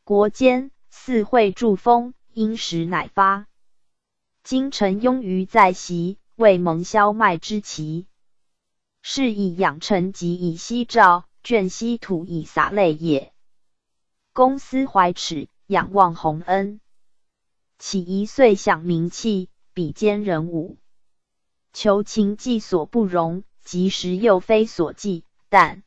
国间四会助封，因时乃发。今臣庸于在席，未蒙消麦之奇，是以养臣及以夕照。卷西土以洒泪也。公思怀耻，仰望洪恩，岂一岁享名气，比肩人武，求情计所不容，及时又非所计。但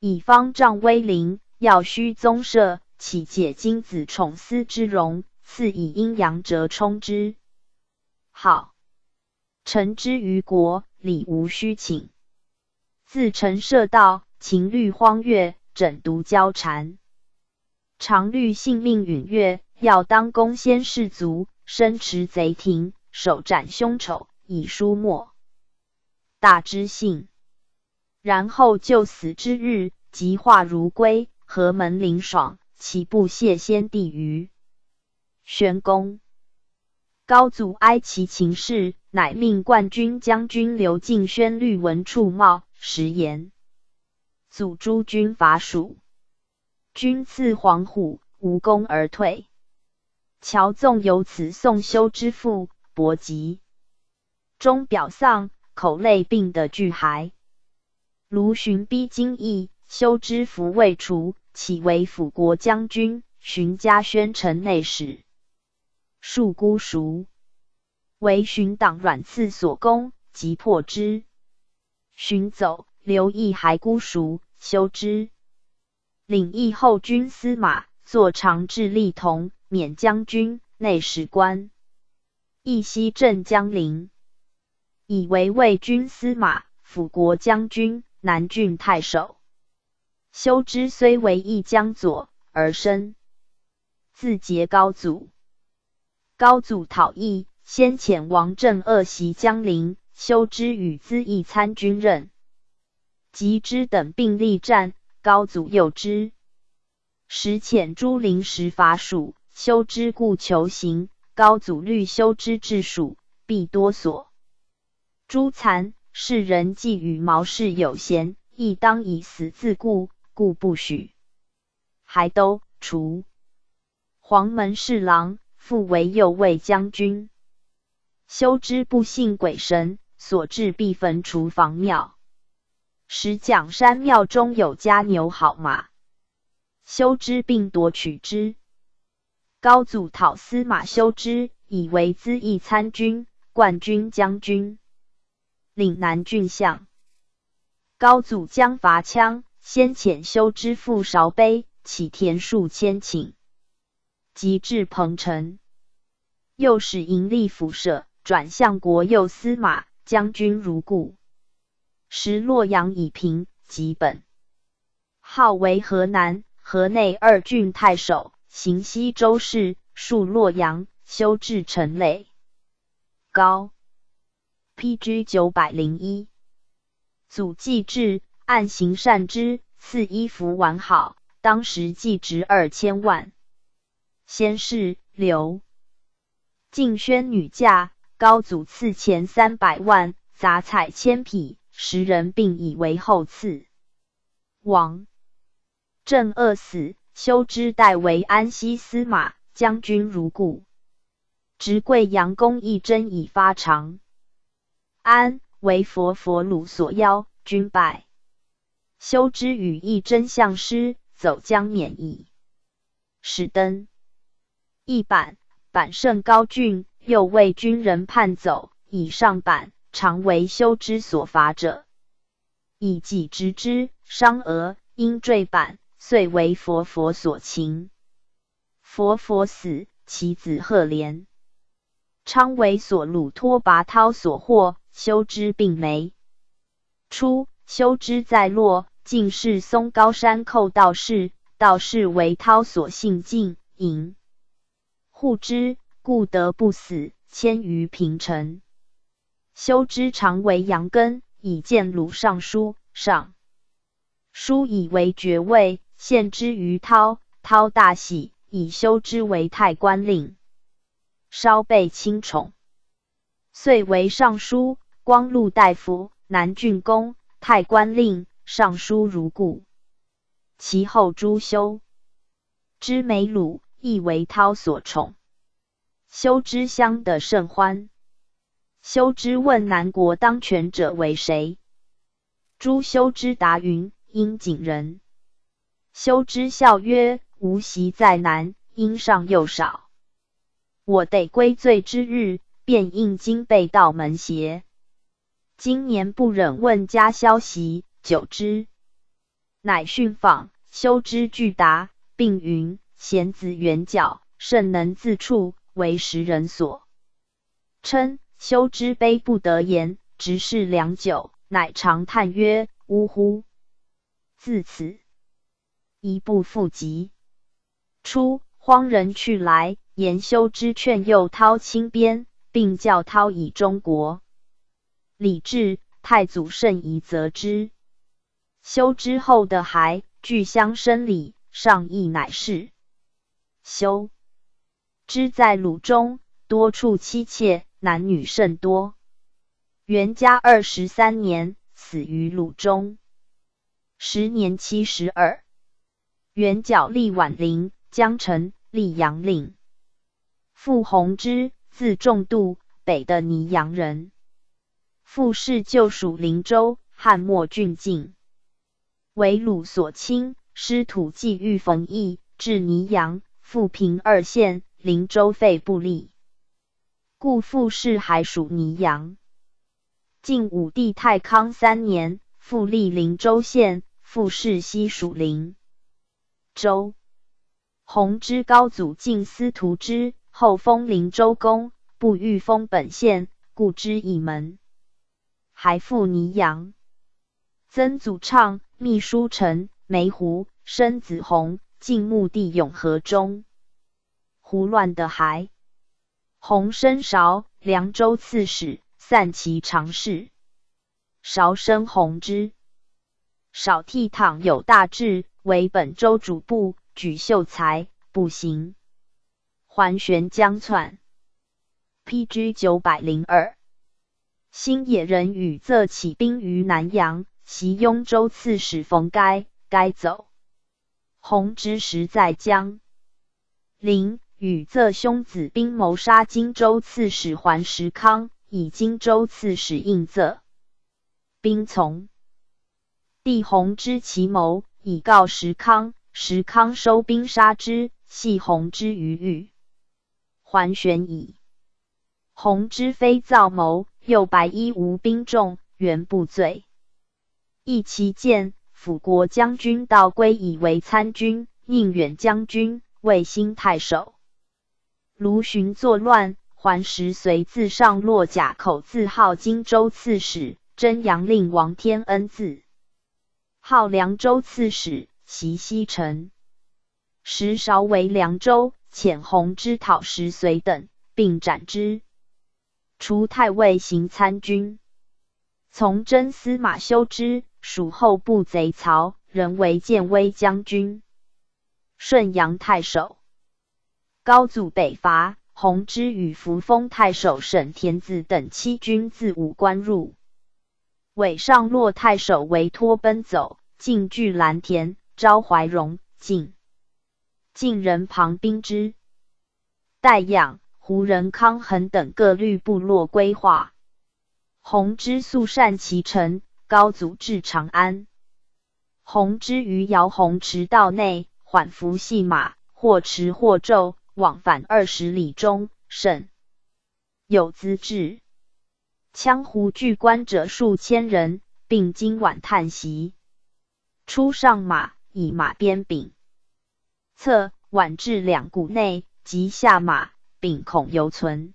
以方丈威灵，要须宗社，岂解金子宠丝之容？赐以阴阳折冲之。好，臣之于国，礼无虚请。自陈设道。情虑荒越，枕独交缠；常虑性命陨月，要当攻先士卒，身持贼庭，手斩凶丑，以书墨。大知信，然后就死之日，即化如归，何门灵爽，岂不谢先帝于玄公？高祖哀其情事，乃命冠军将军刘敬宣律文处茂实言。祖诸军伐蜀，军刺黄虎，无功而退。乔纵由此送修之父，伯吉终表丧，口泪并得巨骸。卢循逼京邑，修之服未除，起为辅国将军，荀家宣城内史。庶孤熟，为荀党阮赐所攻，即破之。荀走，刘毅还孤熟。修之，领义后军司马，坐长治吏同，免将军、内史官。义西镇江陵，以为魏军司马、辅国将军、南郡太守。修之虽为义江左，而身自结高祖。高祖讨义，先遣王振恶袭江陵，修之与资义参军任。及之等并力战，高祖诱之，时遣朱灵时伐蜀，修之故求行。高祖虑修之治蜀，必多所。朱残世人既与毛氏有嫌，亦当以死自固，故不许。还都除黄门侍郎，复为右卫将军。修之不信鬼神，所至必焚除房庙。时蒋山庙中有家牛好马，修之并夺取之。高祖讨司马修之，以为资义参军、冠军将军、岭南郡相。高祖将伐羌，先遣修之赴韶碑，起田数千顷。及至彭城，又使营吏府舍，转向国右司马将军如故。时洛阳已平，即本号为河南、河内二郡太守，行西州事，戍洛阳，修治城垒。高 PG 九百零一。祖祭制，按行善之，赐衣服完好。当时计值二千万。先是刘敬轩女嫁，高祖赐钱三百万，杂彩千匹，十人并以为后赐。王正饿死，修之代为安西司马将军，如故。执贵阳公义真以发长安。为佛佛鲁所邀，君拜。修之与义真相师，走将免矣。使登一版，版胜高峻，又为军人叛走，以上版常为修之所罚者，以己直之，伤额，因坠版，遂为佛佛所擒。佛佛死，其子赫连昌为所虏托拔涛所获。修之并没。初，修之在洛，进士松高山寇道士，道士为涛所信敬，迎护之，故得不死，迁于平城。修之常为杨根，以见鲁尚书，上书以为爵位，献之于涛，涛大喜，以修之为太官令，稍被轻宠，遂为尚书。光禄大夫、南郡公、太官令、尚书如故。其后朱修之美鲁，亦为涛所宠。修之相得甚欢。修之问南国当权者为谁？朱修之答云：应景人。修之笑曰：吾习在南，因上又少。我得归罪之日，便应经被道门邪？今年不忍问家消息，久之，乃训访修之具答，并云：贤子远角，甚能自处，为时人所称。修之悲不得言，直视良久，乃长叹曰：“呜呼！”自此一部复疾。初，荒人去来，言修之劝诱涛亲边，并教涛以中国。李治太祖甚宜责之，修之后的孩具相生礼，上意乃是。修之在鲁中多处妻妾，男女甚多。元嘉二十三年，死于鲁中，时年七十二。元角立宛陵，江城立阳岭。父弘之，字仲度，北的泥阳人。父氏旧属灵州，汉末郡境，为鲁所侵，师土既欲冯邑，至泥阳、富平二县，灵州废不立，故父氏还属泥阳。晋武帝太康三年，复立灵州县，父氏西属灵州。弘之高祖晋司徒之后封灵州公，不欲封本县，故之以门。还复泥阳，曾祖畅、秘书丞梅胡、生子弘，晋穆帝永和中，胡乱的还。弘生韶，凉州刺史，散骑常侍。韶生弘之，少倜傥有大志，为本州主簿，举秀才，步行，环旋江窜。P.G. 九百零二。新野人与则起兵于南阳，袭雍州刺史冯该，该走。弘之时在江陵，与则兄子兵谋杀荆州刺史桓石康，以荆州刺史应则兵从。帝弘之其谋，以告石康，时康收兵杀之，系弘之于狱，还玄矣。弘之非造谋，又白衣无兵众，原不罪。亦其见辅国将军道归以为参军，宁远将军为兴太守。卢循作乱，还时随自上落甲口，自号荆州刺史，真阳令王天恩字，号凉州刺史，袭西城。时韶为凉州，遣弘之讨石随等，并斩之。除太尉行参军，从征司马修之属后部贼曹，人为建威将军、顺阳太守。高祖北伐，弘之与扶风太守沈田子等七军自武关入，韦上洛太守为托奔走，进据蓝田，招怀荣进。晋人庞兵之、代养、胡人康衡等各律部落归化。弘之素善其臣，高祖至长安。弘之于姚洪池道内缓服细马，或驰或骤，往返二十里中，甚有资质。羌胡聚观者数千人，并今晚叹息。初上马，以马鞭柄。策挽至两股内，即下马，柄恐犹存。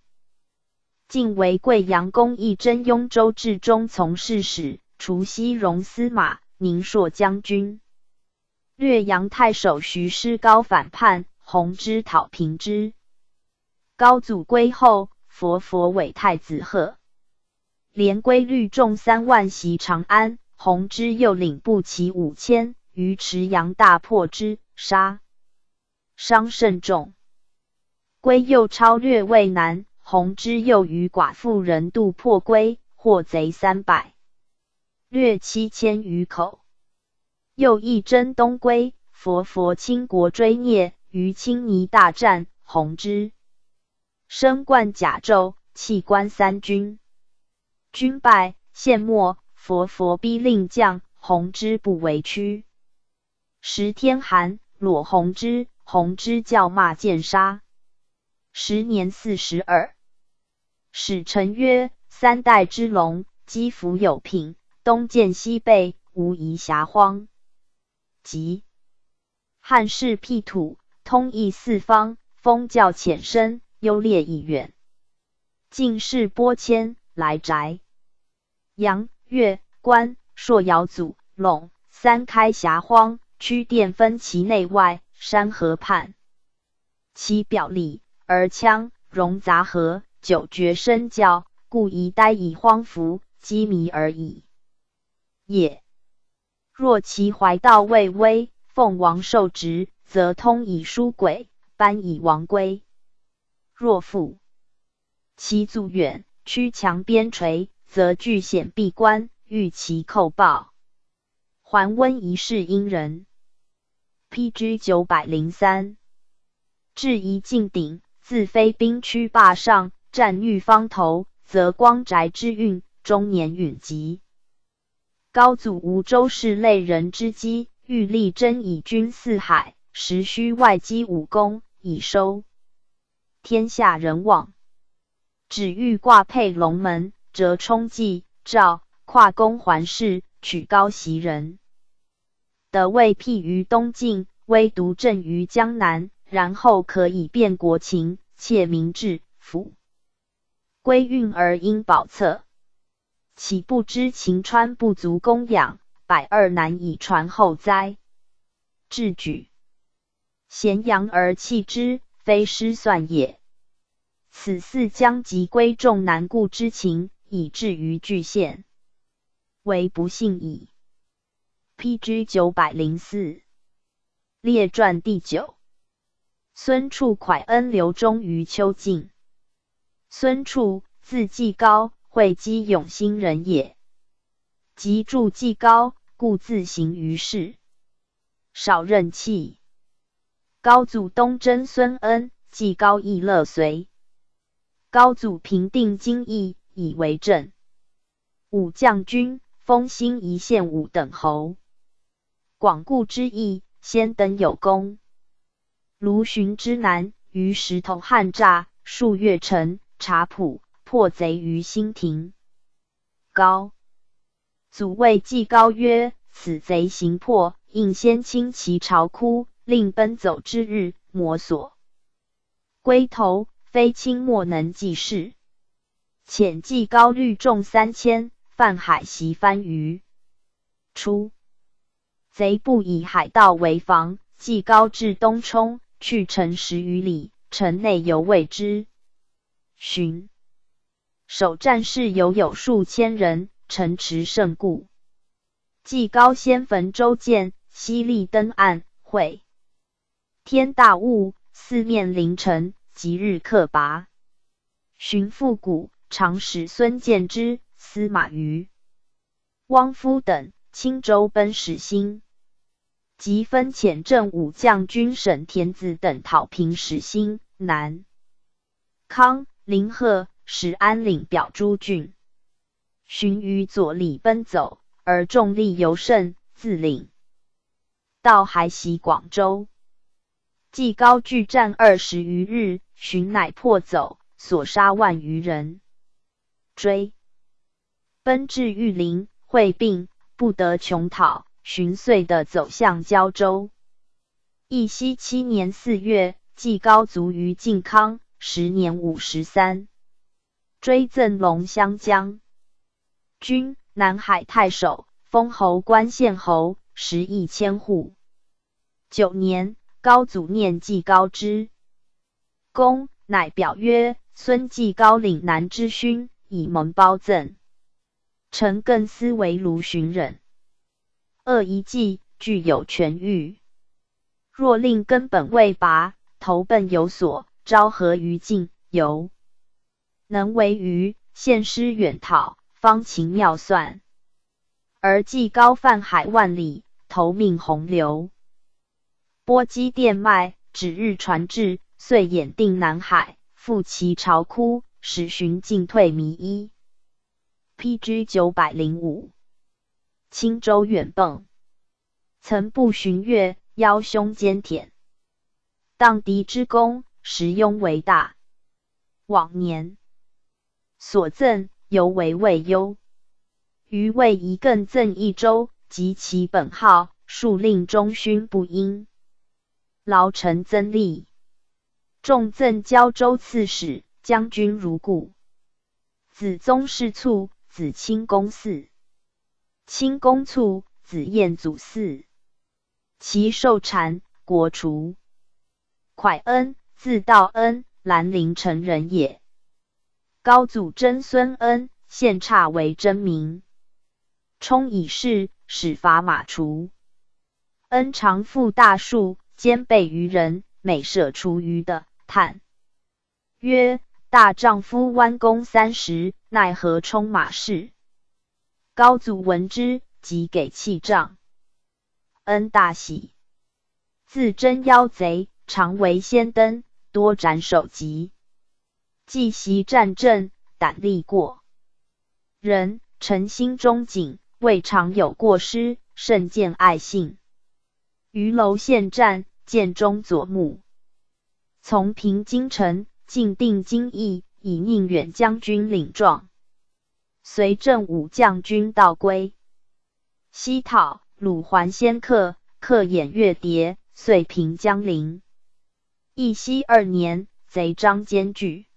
晋为贵阳公义真雍州治中从事使，除西戎司马、宁朔将军。略阳太守徐师高反叛，弘之讨平之。高祖归后，佛佛委太子贺，连归律众三万袭长安。弘之又领步骑五千于池阳大破之，杀。伤甚重，归又超略渭南，弘之又与寡妇人渡破归，获贼三百，略七千余口。又一征东归，佛佛倾国追孽，于青泥大战，弘之身冠甲胄，弃官三军，军败，献没。佛佛逼令将，弘之不为屈。时天寒，裸弘之。弘之叫骂见杀，时年四十二。使臣曰：“三代之龙，积福有品，东渐西备，无疑遐荒。即汉室辟土，通义四方，风教浅深，优劣亦远。进士播迁，来宅。阳、越、关、朔、尧、祖、陇三开峡荒，曲殿分其内外。”山河畔，其表里而羌戎杂合，久绝深教，故宜待以荒服，积靡而已也。若其怀道未微，奉王受职，则通以书轨，颁以王规；若复其祖远，屈强边陲，则据险闭关，欲其寇报，桓温一世殷人。P.G. 九百零三，至夷晋鼎，自非兵区霸上，战欲方头，则光宅之运，终年允疾。高祖无周氏类人之机，欲力争以军四海，实需外积武功，以收天下人望。只欲挂佩龙门，折冲济赵，跨宫环视，取高袭人。得位辟于东晋，威独镇于江南，然后可以变国情，窃民治府，归运而因宝策，岂不知秦川不足供养，百二难以传后哉？智举咸阳而弃之，非失算也。此四将及归众难顾之情，以至于巨献，为不幸矣。P.G. 九百零四列传第九。孙处蒯恩留忠于秋晋。孙处，字季高，会稽永兴人也。及著季高，故自行于世，少任气。高祖东征孙恩，季高亦乐随。高祖平定京邑，以为政。武将军，封新一县五等侯。广固之役，先登有功。卢循之南，于石头汉栅，数月城查普，破贼于新亭。高祖谓季高曰：“此贼行破，应先清其巢窟，令奔走之日，摩所归头，非清莫能济事。”遣季高率众三千，泛海袭番禺。初，贼不以海盗为防，季高至东冲，去城十余里，城内犹未知。寻守战士犹有数千人，城池甚固。季高先焚舟舰，西立登岸，会天大雾，四面临城，即日克拔。寻复古。常使孙建之、司马懿、汪夫等轻舟奔始兴，即分遣镇武将军沈田子等讨平始兴。南。康、临贺。使安领表诸郡，寻于左里奔走，而众力尤甚，自领。到还袭广州，既高拒战二十余日，寻乃破走，所杀万余人。追奔至玉林，会并不得穷讨，寻遂的走向胶州。义熙七年四月，季高卒于靖康，时年五十三。追赠龙湘将军、南海太守，封侯官县侯，食邑千户。九年，高祖念季高之功，乃表曰：“孙季高领南之勋。”以蒙褒赠，臣更思为卢循人，恶一计具有权欲。若令根本未拔，投奔有所，昭和于境，犹能为余。献师远讨，方情妙算。而既高泛海万里，投命洪流，波击电脉，指日传至，遂掩定南海，复其巢窟。使寻进退弥一。P.G. 九百零五，青州远迸，曾不寻月，腰胸坚舔，荡敌之功，实拥为大。往年所赠犹为未忧，余为一更赠一州及其本号，数令中勋不应，劳臣增力，重赠交州刺史。将军如故，子宗室卒，子清公嗣，清公卒，子彦祖嗣。其受禅，国除。蒯恩，字道恩，兰陵城人也。高祖真孙恩，现差为真名。冲以事，使伐马除。恩常负大树，兼备于人，每舍厨余的，叹曰。大丈夫弯弓三十，奈何充马事？高祖闻之，即给器杖。恩大喜，自征妖贼，常为先登，多斩首级。既袭战阵，胆力过人，诚心忠谨，未尝有过失，甚见爱信。于楼县战，见中左目，从平京城。进定京邑，以宁远将军领状，随镇武将军到归。西讨鲁桓先客，客偃月蝶，遂平江陵。义熙二年，贼张兼据，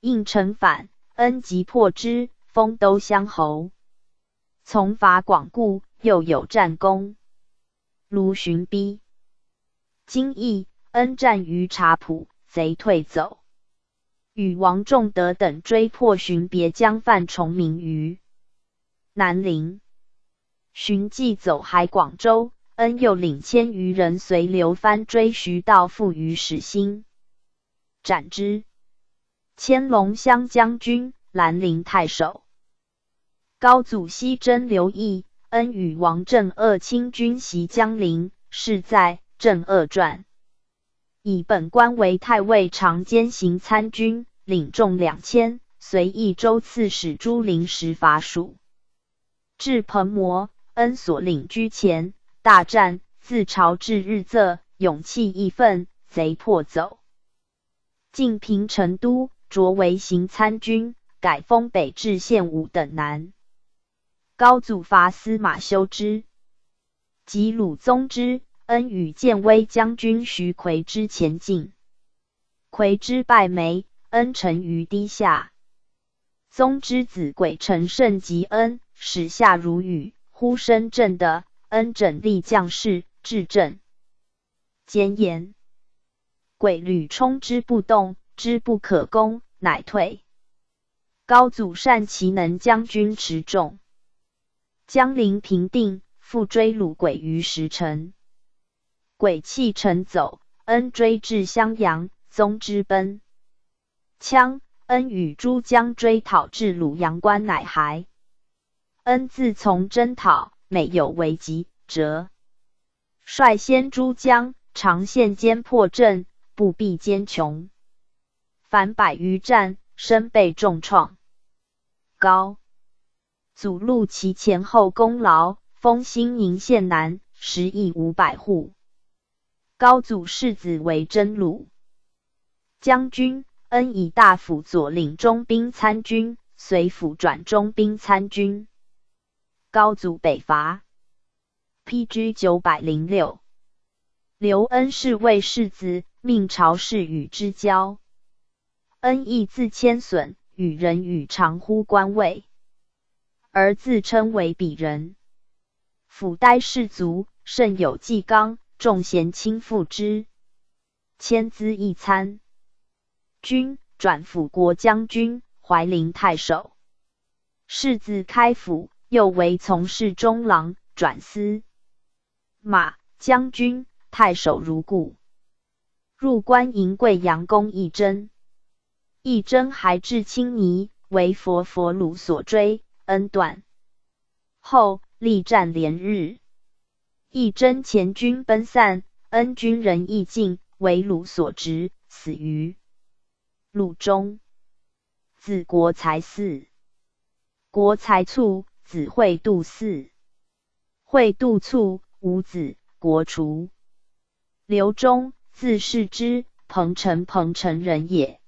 应臣反，恩即破之，封都乡侯。从伐广固，又有战功。卢循逼今义，恩战于察浦。贼退走，与王仲德等追破寻别江犯崇明于南陵。寻既走海广州，恩又领千余人随刘藩追徐道复于始兴，斩之。迁龙乡将军、兰陵太守。高祖西征刘毅，恩与王镇恶亲军袭江陵，是在《镇恶传》。以本官为太尉长兼行参军，领众两千，随益州刺史朱灵时伐蜀，至彭摩，恩所领居前，大战，自朝至日昃，勇气义愤，贼破走。晋平成都，擢为行参军，改封北至县武等男。高祖伐司马修之，及鲁宗之，恩与建威将军徐逵之前进。逵之败没，恩沉于堤下。宗之子鬼臣胜及恩，使下如雨，呼声震的恩整立将士，至正。坚言。鬼屡冲之不动，之不可攻，乃退。高祖善其能将军持重，江陵平定，复追鲁鬼于石城。鬼弃城走，恩追至襄阳，宗之奔。羌恩与诸将追讨至鲁阳关，乃还。恩自从征讨，每有危急，折率先诸将，长线间破阵。不必坚穷，凡百余战，身被重创。高祖录其前后功劳，封兴宁县男，十邑五百户。高祖世子为真鲁将军，恩以大辅佐领中兵参军，随辅转中兵参军。高祖北伐，PG 九百零六。刘恩是魏世子。命朝士与之交，恩义自谦损，与人与常呼官位，而自称为鄙人。府代士卒，甚有纪纲，众贤亲附之，迁资一参军，转辅国将军、怀陵太守。世子开府，又为从事中郎，转司马将军、太守如故。入关迎贵阳公义真，义真还至青泥，为佛佛鲁所追，恩断。后力战连日，义真前军奔散，恩军人亦尽，为鲁所执，死于鲁中。子国才嗣，国才卒，子惠度嗣，惠度卒，无子，国除。刘忠。字世之，彭城彭城人也。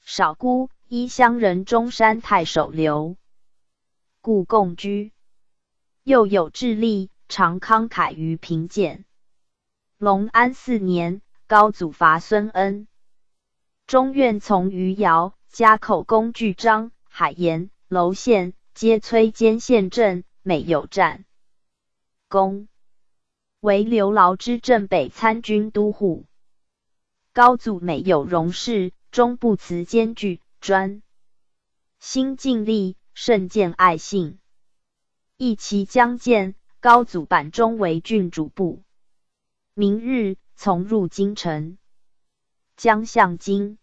少孤，依乡人，中山太守刘故共居。又有智力，常慷慨于贫贱。隆安四年，高祖伐孙恩，中院从余姚，家口工具章、海盐、娄县，皆摧坚县镇，每有战功。为刘牢之镇北参军都护，高祖每有荣事，终不辞艰巨，专心尽力，甚见爱信。义其将见，高祖版中为郡主簿。明日从入京城，将向京。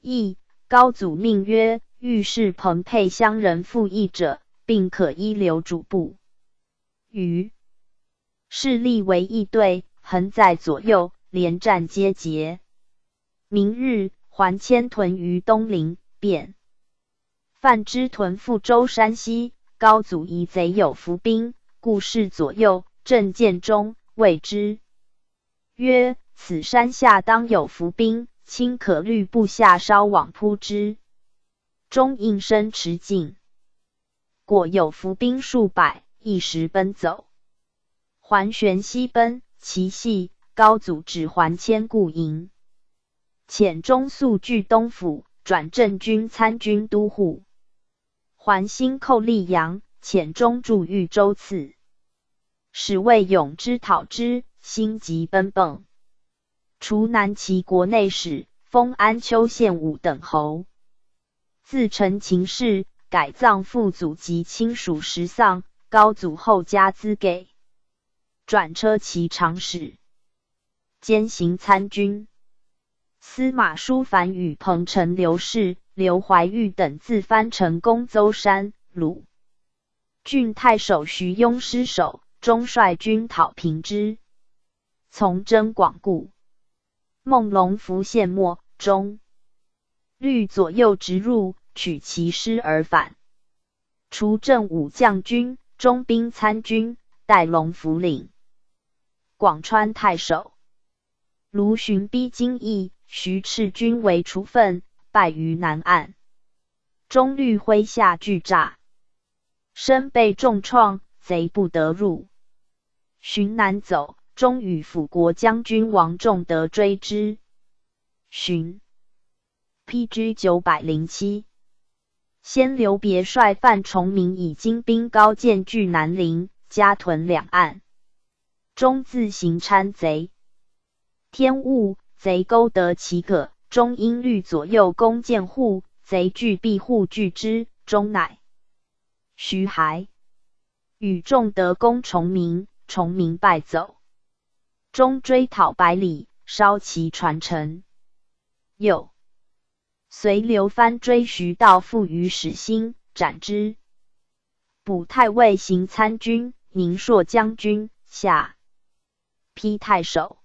义高祖命曰：欲事彭沛乡人附议者，并可依留主簿。余。势力为一队，横在左右，连战皆捷。明日还迁屯于东陵，便范之屯赴州山西。高祖疑贼有伏兵，故视左右，正见中，谓之曰：“此山下当有伏兵，卿可虑部下稍往扑之。”中应声持进，果有伏兵数百，一时奔走。桓玄西奔，其系高祖指还千固营，遣中速据东府，转镇军参军都护。还新寇溧阳，遣中助豫州刺使魏勇之讨之，心急奔迸。除南齐国内史，封安丘县武等侯。自陈秦氏，改葬父祖及亲属食丧，高祖后加资给。转车骑长史，兼行参军。司马叔凡与彭城刘氏、刘怀玉等自藩成功邹山、鲁郡太守徐庸失守，终率军讨平之。从征广固，孟龙伏陷没，中率左右直入，取其师而返。除镇武将军、中兵参军，代龙府领。广川太守。卢循逼京邑，徐赤军为除分，败于南岸。中律麾下拒诈，身被重创，贼不得入。寻南走，终与辅国将军王仲德追之。寻，P.G. 九百零七。先刘别帅范崇明以精兵高见据南陵、嘉屯两岸，中自行参贼。天雾贼勾得其葛，中因律左右弓箭护，贼拒闭护拒之，终乃徐还。与众得攻崇明。崇明败走，中追讨百里，烧其传承。又随刘藩追徐道复于始兴，斩之。补太尉行参军、宁朔将军，下邳太守。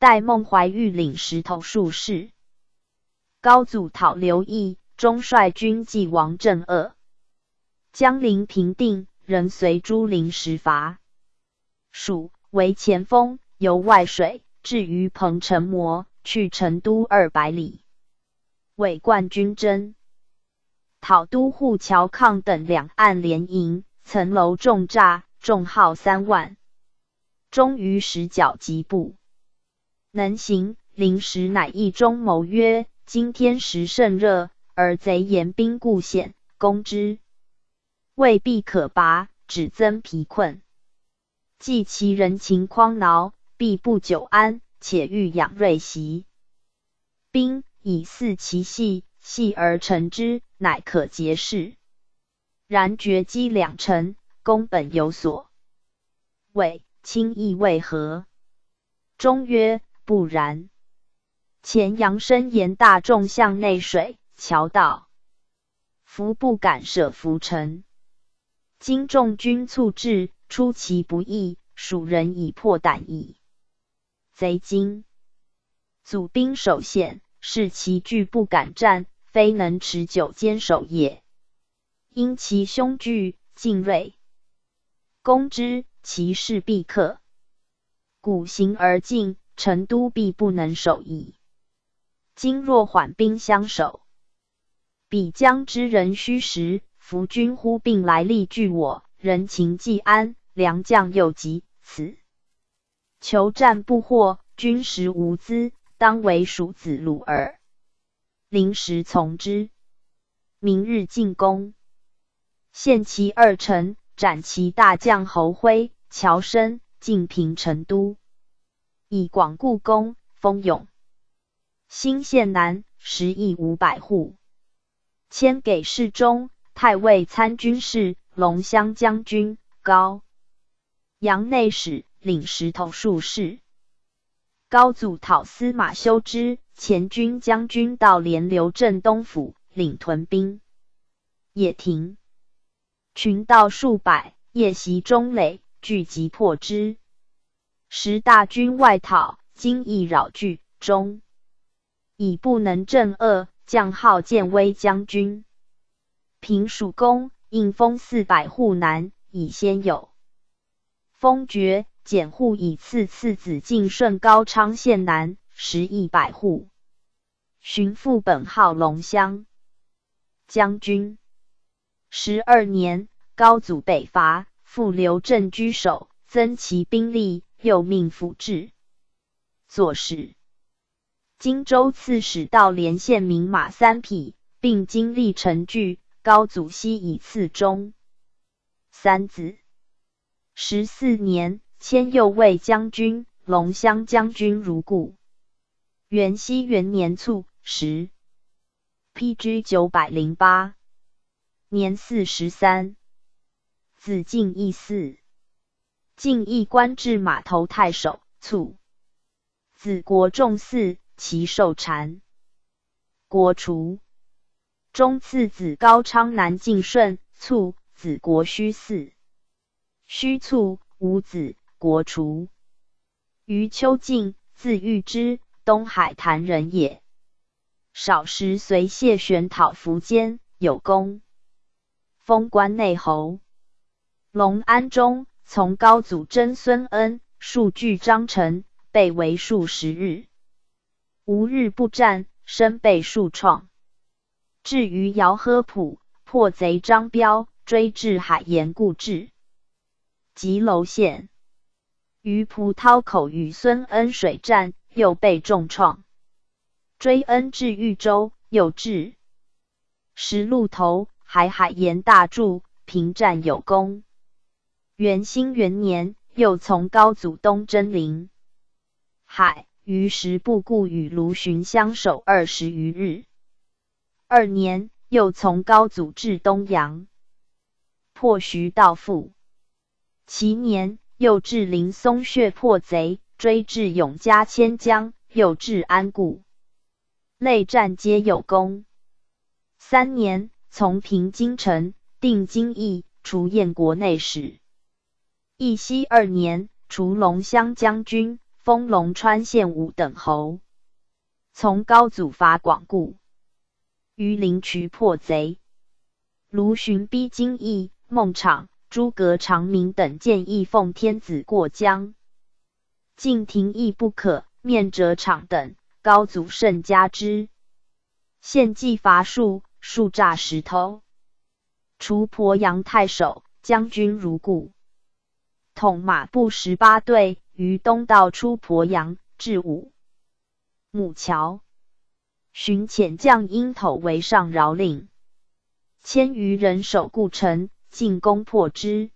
待孟怀玉领石头术士。高祖讨刘毅，中率军继王镇恶。江陵平定，仍随朱陵石伐。蜀为前锋，由外水至于彭城模，去成都二百里，伪冠军征，讨都护桥抗等两岸联营，层楼重炸，众号三万，终于石角急步，能行。临时乃意中谋曰：今天时甚热，而贼严兵固险，攻之未必可拔，只增疲困。既其人情匡挠，必不久安，且欲养锐习兵，以伺其细，细而成之，乃可结事。然绝机两成，攻本有所谓，轻易为何？中曰：不然。前杨生言大众向内水桥道，夫不敢舍浮尘。今众军促至。出其不意，蜀人已破胆矣。贼今祖兵守险，是其惧不敢战，非能持久坚守也。因其凶惧，进锐攻之，其势必克。古行而进，成都必不能守矣。今若缓兵相守，彼将之人虚实，伏军忽并来力拒我，人情既安。良将又急，此求战不获，军食无资，当为蜀子鲁耳。临时从之。明日进攻，献其二城，斩其大将侯辉、乔生，进平成都，以广故宫，封永新县南，十亿五百户，迁给侍中、太尉参军事、龙骧将军高。阳内史领石头术士，高祖讨司马修之，前军将军到连刘镇东府，领屯兵。野亭群盗数百，夜袭中垒，聚集破之。时大军外讨，今已扰拒中，已不能镇遏，将号建威将军。平蜀公应封四百户南，以先有。封爵简户以次次子晋顺高昌县南十亿百户。寻父本号龙乡将军。十二年，高祖北伐，复留镇居守，增其兵力，又命府治左使。荆州刺史到连县名马三匹，并经历陈据。高祖熙以赐中三子。十四年，迁右卫将军、龙骧将军如故。元熙元年卒，时 P.G. 九百零八年四十三。子敬义嗣，晋义官至马头太守，卒。子国仲嗣，其受禅。国除。中次子高昌南晋顺，卒。子国虚嗣。虚卒，无子，国除。余秋静，字玉之，东海潭人也。少时随谢玄讨苻坚，有功，封关内侯。隆安中，从高祖征孙恩，数据章程，被围数十日，无日不战，身被数创。至于姚呵普破贼张彪，追至海盐固志，吉楼县。于葡萄口与孙恩水战，又被重创。追恩至豫州，又至石鹿头，还海盐大筑，平战有功。元兴元年，又从高祖东征临海，于时不顾与卢循相守二十余日。二年，又从高祖至东阳，破徐道父。其年，又至临松穴破贼，追至永嘉千江，又至安固，内战皆有功。三年，从平京城，定京邑，除燕国内史。义熙二年，除龙骧将军，封龙川县五等侯。从高祖伐广固，于灵渠破贼。卢循逼京邑，孟昶、诸葛长明等建议奉天子过江，晋廷义不可，面折昶等。高祖甚加之，献计伐数，数诈石头，除鄱阳太守，将军如故。统马步十八队，于东道出鄱阳，至武母桥，寻遣将鹰头为上饶令，千余人守故城，进攻破之。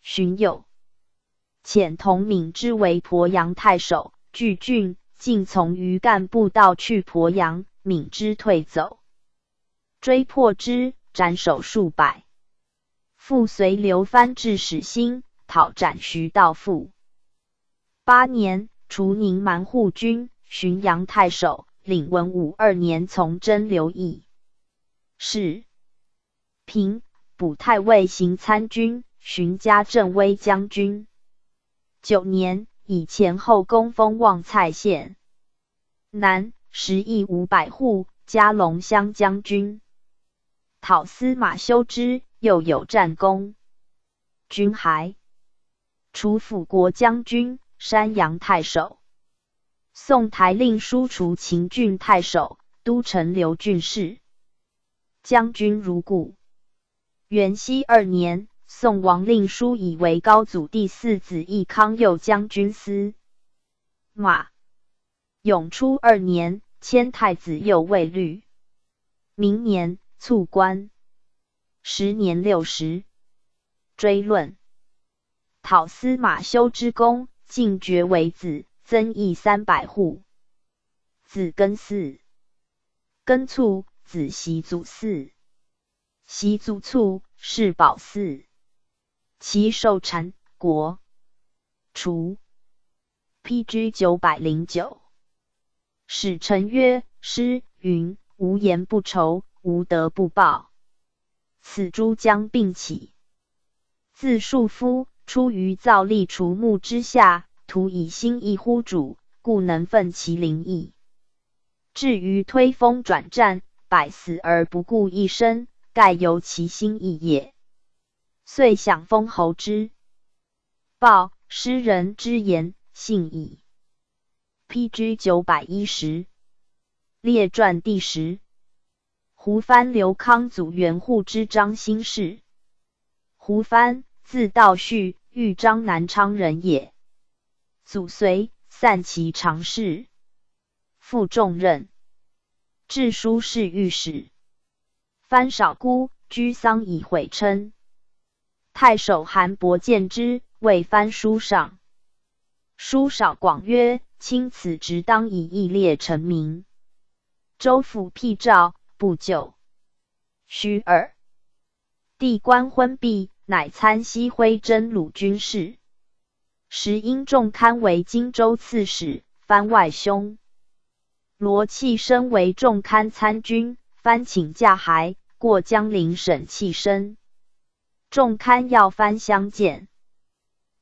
荀有遣同敏之为鄱阳太守，据郡，竟从余干部道去鄱阳，敏之退走，追破之，斩首数百，复随刘藩至始兴。讨斩徐道父。八年，除宁蛮护军、浔阳太守，领文武二年从征刘义，是平补太尉行参军、寻家镇威将军。九年，以前后功封望蔡县南十邑五百户，加龙乡将军。讨司马修之，又有战功。军还。除辅国将军、山阳太守，宋台令书除秦郡太守、都城刘郡事，将军如故。元熙二年，宋王令书以为高祖第四子义康右将军司马。永初二年，迁太子右卫律。明年，卒官。时年六十。追论。讨司马修之功，进爵为子，增邑三百户。子根嗣，根卒，子袭祖嗣，袭祖卒，是宝嗣。其受禅国。除。P.G. 九百零九。使臣曰：“诗云：无言不酬，无德不报。此诸将并起，自庶夫。”出于造立除木之下，徒以心意乎主，故能奋其灵意。至于推风转战，百死而不顾一生，盖由其心意也。遂享封侯之报，诗人之言信矣。P.G. 九百一十列传第十。胡藩刘康祖元护之张兴氏。胡藩，字道绪。豫章南昌人也，祖随散骑常侍，负重任，致书侍御史。藩少孤，居丧以悔称。太守韩伯见之，谓藩书上。书少广曰：“卿此职当以义烈成名。”州府辟诏，不久，虚耳。帝官昏毕。乃参西徽真鲁军事，时因仲堪为荆州刺史，藩外兄罗契身为仲堪参军，番请驾还，过江陵审契身，仲堪要藩相见，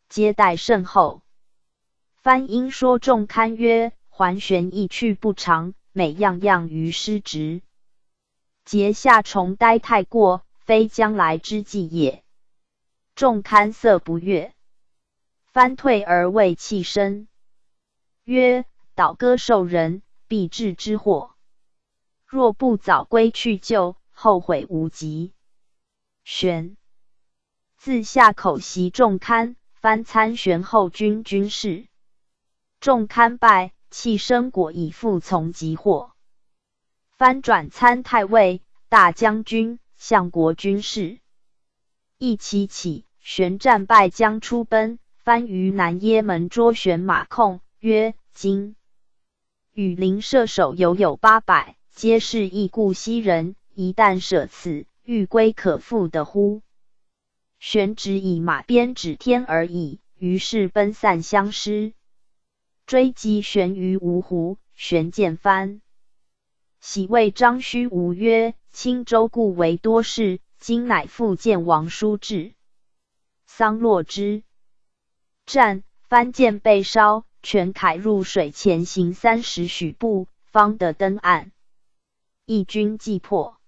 接待甚厚。藩因说仲堪曰：“桓玄意去不长，每样样于失职，节下重待太过，非将来之计也。”众堪色不悦，翻退而未弃身，曰：“倒戈受人，必致之祸。若不早归去救，后悔无及。”玄自下口袭众堪，翻参玄后军军事。众堪败，弃身果以复从即祸。翻转参太尉、大将军、相国军事。一起起，玄战败将出奔，番于南耶门捉玄马控，曰：“今羽林射手犹有八百，皆是义故西人，一旦舍此。”欲归可复的乎？玄只以马鞭指天而已，于是奔散相失。追击玄于芜湖，玄见番，喜谓张须吴曰：“青州故为多事，今乃复见王叔至。”桑洛之战，翻见被烧，全铠入水前行三十许步，方得登岸。义军既破。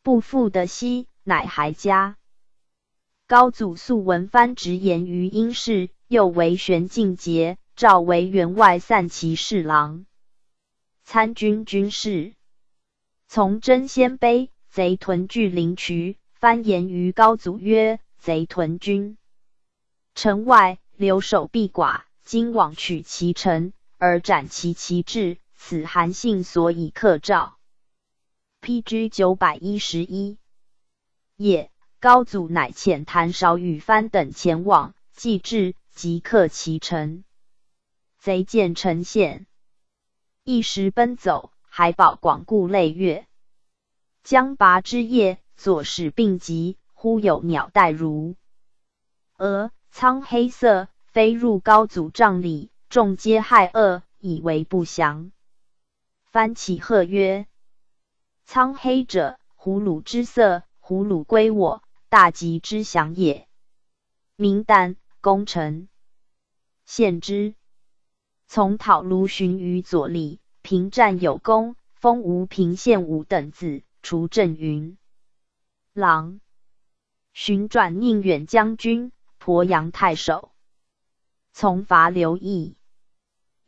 不复的西，乃还家。高祖素闻藩直言于殷氏，又为玄敬节，召为员外散骑侍郎、参军军事。从征鲜卑，贼屯聚灵渠。藩言于高祖曰：“贼屯军城外，留守必寡。今往取其城，而斩其旗帜，此韩信所以克赵。” P.G. 九百一十一，夜高祖乃遣谭绍与藩等前往，既至，即克其城。贼见城陷，一时奔走，海宝广固累月。将拔之夜，左使病疾，忽有鸟带如蛾，苍黑色，飞入高祖帐里，众皆骇愕，以为不祥。翻起喝曰。苍黑者，胡虏之色。胡虏归我，大吉之祥也。明旦，功臣献之。从讨卢循于左立，平战有功，封吴平县武等子，除镇云郎。寻转宁远将军，鄱阳太守。从伐刘毅，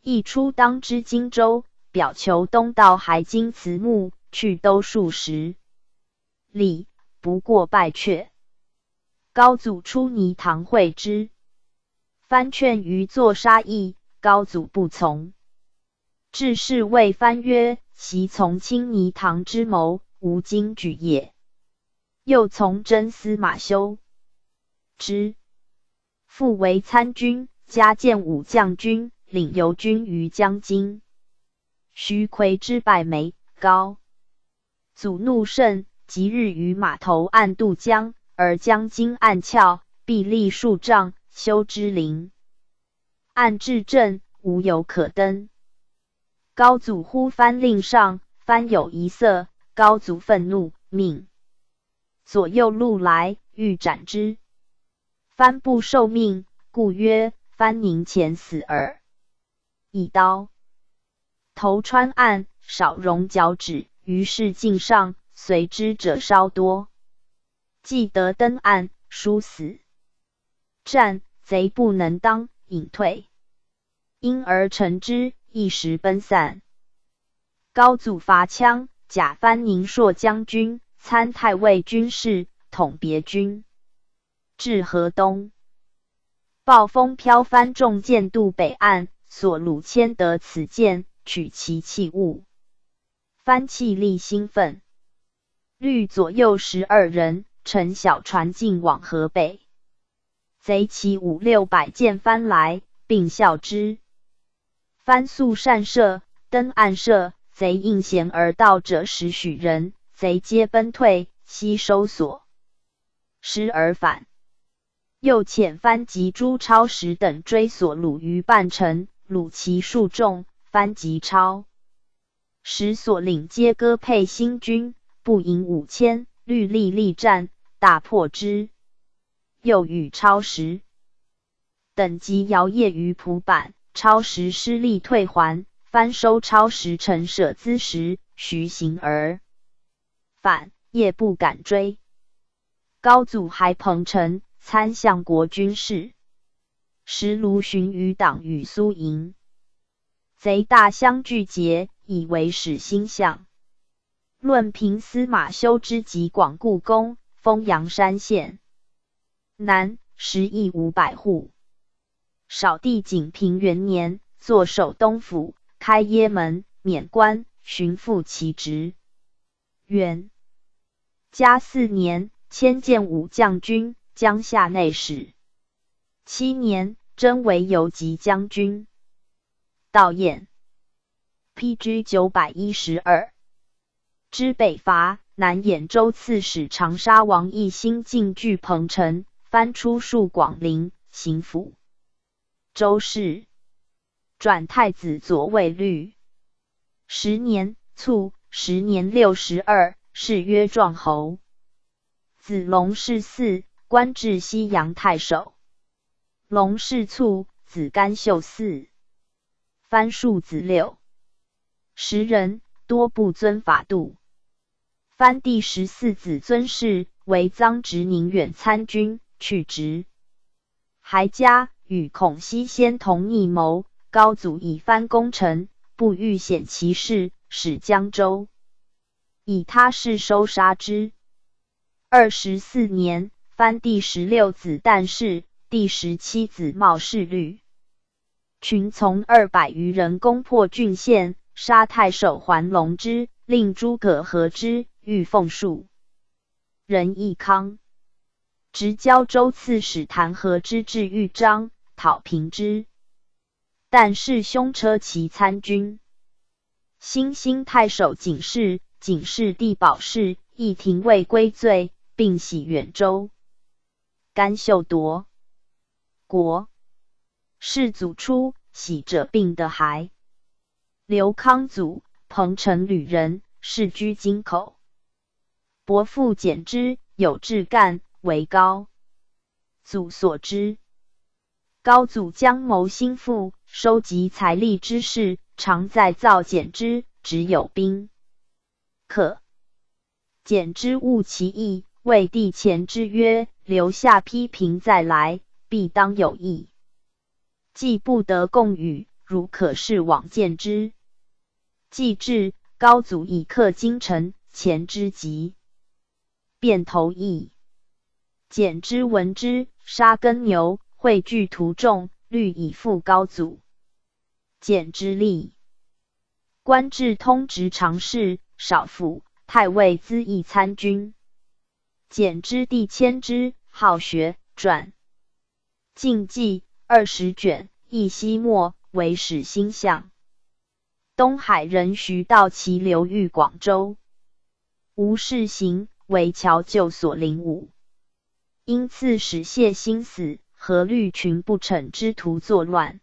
毅出当知荆州，表求东道还京祠墓。去都数十里，不过败却。高祖出泥塘会之，翻劝于作杀义，高祖不从。至是谓翻曰：“其从清泥塘之谋，无今举也。”又从征司马修之，复为参军，加建武将军，领游军于江津。徐逵之败没高。祖怒甚，即日于码头岸渡江，而江津暗峭，壁立数丈，修之陵。岸至正，无有可登。高祖呼翻令上，翻有一色。高祖愤怒，命左右路来，欲斩之。翻不受命，故曰：“翻宁前死耳。”一刀头穿岸，少容脚趾。于是境上随之者稍多，既得登岸，殊死。战贼不能当，隐退，因而乘之，一时奔散。高祖伐羌，假翻宁朔将军，参太尉军事，统别军，至河东。暴风飘帆众舰渡北岸，所虏千得此舰，取其器物。翻气力兴奋，率左右十二人乘小船进往河北。贼骑五六百舰翻来，并笑之。翻速善射，登岸射，贼应弦而到者十许人，贼皆奔退，悉收所失而返。又遣番及朱超时等追索虏于半城，虏其数众，番及超。使所领皆割配新军，不营五千，律力力战，大破之。又与超时等及摇曳于蒲坂，超时失利退还，翻收超时陈舍资时，徐行而反，夜不敢追。高祖还彭城参相国军事，时卢循余党与苏营贼大相聚结，以为始心相。论平司马修之及广固公，封阳山县。南十亿五百户。少帝景平元年，坐守东府，开耶门，免官，巡复其职。元嘉四年，迁建武将军、江夏内史。七年，征为游击将军。道彦，P.G. 九百一十二。知北伐，南兖州刺史长沙王义兴进据彭城，翻出数广陵行府。周氏转太子左卫律。十年卒。时年六十二，谥曰壮侯。子龙氏嗣，官至西阳太守。龙氏卒，子甘秀嗣。藩庶子六十人，多不遵法度。藩第十四子尊氏为臧直宁远参军，去职。还家与孔熙先同逆谋，高祖以藩功臣，不欲显其事。使江州，以他事收杀之。二十四年，藩第十六子旦氏，第十七子茂氏率，群从二百余人攻破郡县，杀太守桓龙之，令诸葛和之，欲奉数仁义康，直交州刺史弹劾之至豫章，讨平之。但是兄车骑参军。新兴太守景氏、景氏弟保氏亦廷尉归罪，并徙远州。甘秀夺国，世祖初，喜者病得孩。刘康祖，彭城吕人，世居京口。伯父简之有志干，为高祖所知。高祖将谋兴复，收集财力之事。常在造简之，只有兵可。简之悟其意，谓帝前之曰：“留下批评再来，必当有益。既不得共语，如可是往见之。”既至，高祖以克京城，前之急，便投意。简之闻之，杀耕牛，汇聚徒众，虑以复高祖。简之力，官至通直常侍、少府、太尉资议参军。简之弟迁之，好学传禁记二十卷，一西末为始兴相。东海人徐道齐流寓广州，吴世行为侨旧所领武，因赐使谢兴死，何虑群不逞之徒作乱。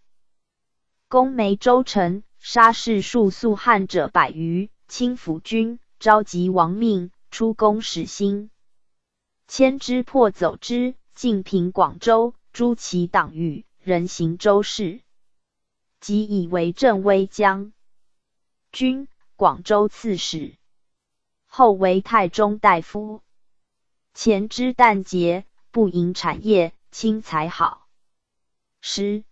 攻梅州城，杀士数速汉者百余，清府军召集亡命，出攻始兴，牵之破走之，进平广州，诛其党羽，人行州事，即以为镇威将军、广州刺史，后为太中大夫。前之旦节，不营产业，轻财好。十。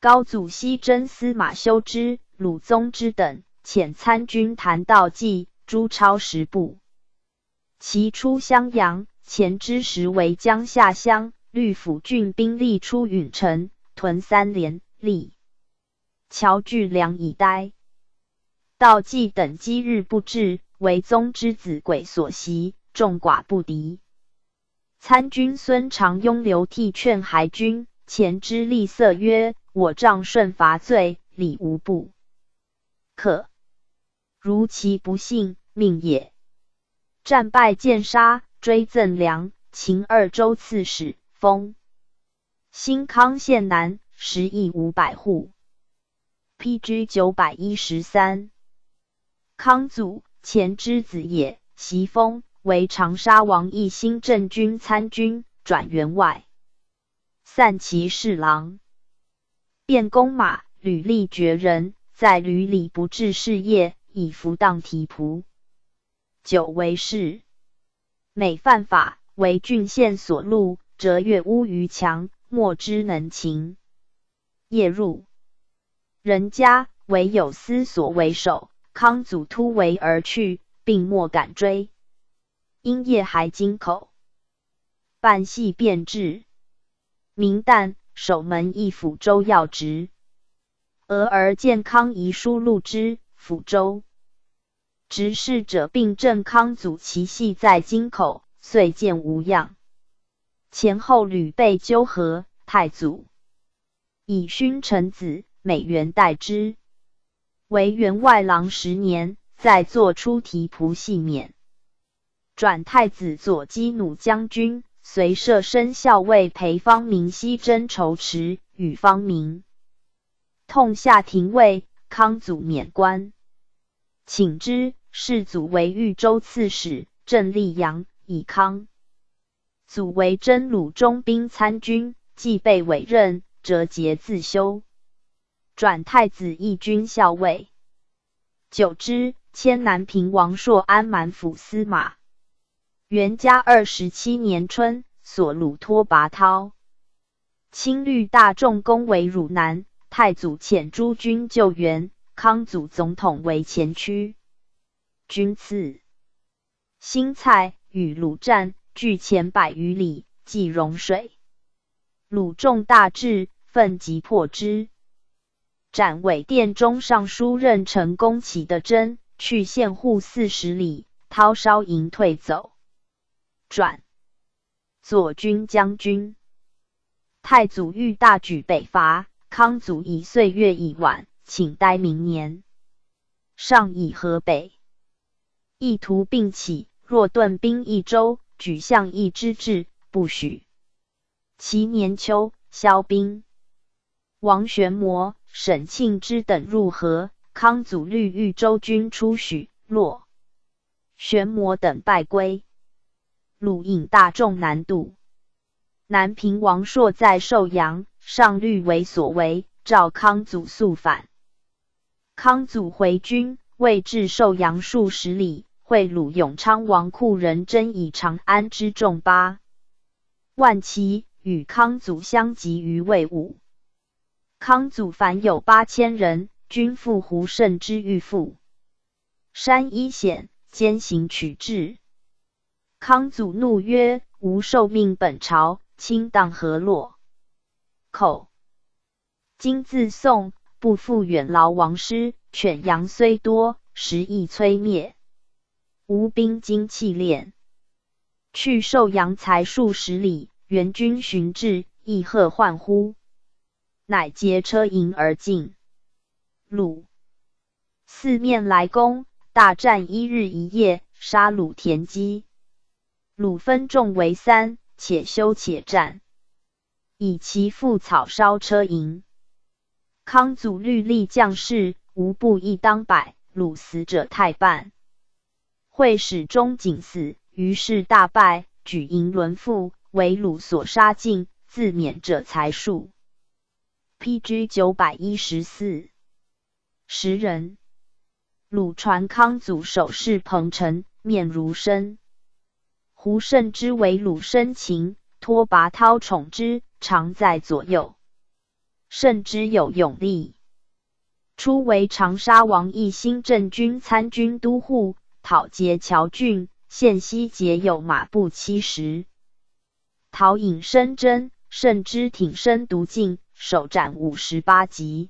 高祖西征司马修之、鲁宗之等，遣参军谭道济、朱超十部。其出襄阳，前之时为江夏乡律府郡兵力出允城，屯三连，立乔聚粮以待。道济等积日不至，为宗之子鬼所袭，众寡不敌。参军孙长雍流涕劝还军，前之厉色曰。我仗顺伐罪，礼无不可。如其不幸，命也。战败见杀，追赠粮，秦二州刺史，封新康县男，十亿五百户。P.G. 九百一十三。康祖前之子也，袭封为长沙王义兴镇军参军，转员外，散骑侍郎。便弓马，屡立绝人，在履里不治事业，以服当提仆，久为事。每犯法，为郡县所戮，折越屋于墙，莫之能擒。夜入人家，唯有思索为首。康祖突围而去，并莫敢追。因夜还京口，半系便至。明旦，守门一府州要职。俄而见康遗书录之，抚州执事者并正康祖其系在京口，遂见无恙。前后屡被纠合，太祖以勋臣子美元代之。为员外郎十年，再作出提仆系免，转太子左击弩将军，随舍身校尉陪方明西征筹池，与方明痛下廷尉，康祖免官，请之。世祖为豫州刺史，镇溧阳，以康祖为真鲁中兵参军，既被委任，折节自修。转太子义军校尉，久之，迁南平王朔安满府司马。元嘉二十七年春，所虏托拔涛，亲律大众攻为汝南，太祖遣诸军救援，康祖总统为前驱。军次新蔡与鲁战，距前百余里，即融水。鲁众大至，奋击破之。斩伪殿中尚书任成功起的真，去县户四十里，涛烧营退走。转左军将军。太祖欲大举北伐，康祖以岁月已晚，请待明年。上以河北，意图并起，若顿兵一州，举相议之志，不许。其年秋，萧兵。王玄谟。沈庆之等入河，康祖虑豫州军出许洛，玄谟等败归。鲁引大众南渡。南平王朔在寿阳，上虑为所为，召康祖速返。康祖回军，未至寿阳数十里，会鲁永昌王库人真以长安之众八万骑，与康祖相及于魏武。康祖凡有八千人，均赴胡胜之欲赴山一险，兼行取至。康祖怒曰：“吾受命本朝，卿当何落？口今自宋，不复远劳王师。犬羊虽多，时亦摧灭。吾兵精气练，去寿阳才数十里，援军寻至，亦贺唤呼。”乃劫车营而进，鲁四面来攻，大战一日一夜，杀鲁田鸡。鲁分众为三，且休且战，以其父草烧车营。康祖律立将士，无不一当百，鲁死者太半。会使中景死，于是大败，举营轮覆，为鲁所杀尽，自免者才数。P.G. 九百一十四十人。鲁传康祖首饰彭城，面如生。胡胜之为鲁生情，托拔涛宠之，常在左右。胜之有勇力，初为长沙王义兴镇军参军都护，讨劫乔郡，献西节有马步七十。陶引深真，胜之挺身独进。首斩五十八级。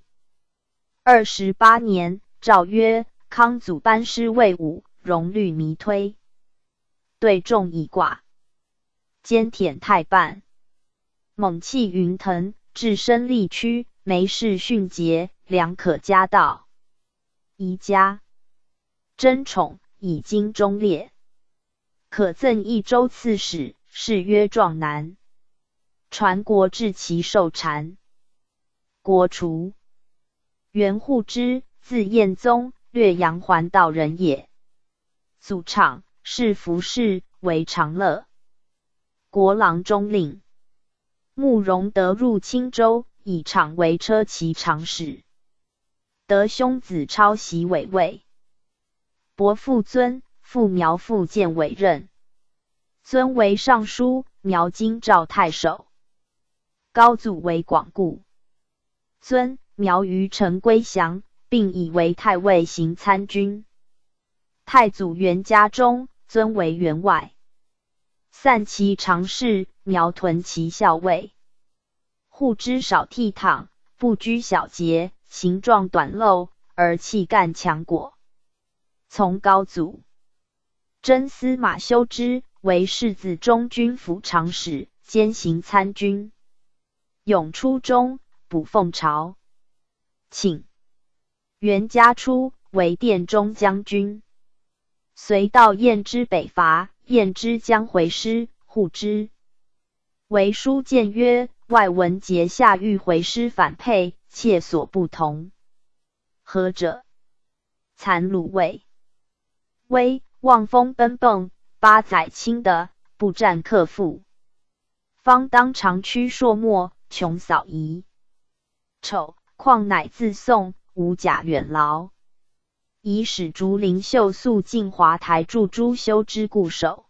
二十八年，诏曰：康祖班师魏武，荣虑弥推，对众以寡，兼舔太半，猛气云腾，至身力屈，眉视迅捷，良可嘉道。宜家。争宠，以经忠烈，可赠益州刺史，谥曰壮男。传国至其受禅。国除。元护之，字彦宗，略阳环道人也。祖昶，是服氏，为长乐国郎中令。慕容德入青州，以长为车骑长史。得兄子超袭委位。伯父尊，父苗父见委任。尊为尚书，苗金赵太守。高祖为广固尊，苗于陈归降，并以为太尉行参军。太祖元家中，尊为员外，散其常侍，苗屯其校尉。护之少倜傥，不拘小节，形状短陋，而气干强果。从高祖，真司马修之为世子中军府长史，兼行参军。永初中补奉朝，请元嘉初为殿中将军。随到燕之北伐，燕之将回师，护之为书谏曰。外闻节下欲回师反沛，切所不同。何者？残虏魏威望风奔迸，八载轻的不战克复，方当长驱朔漠，穷扫夷。丑况乃自宋，无甲远劳，以使竹林秀素进华台驻诸修之固守。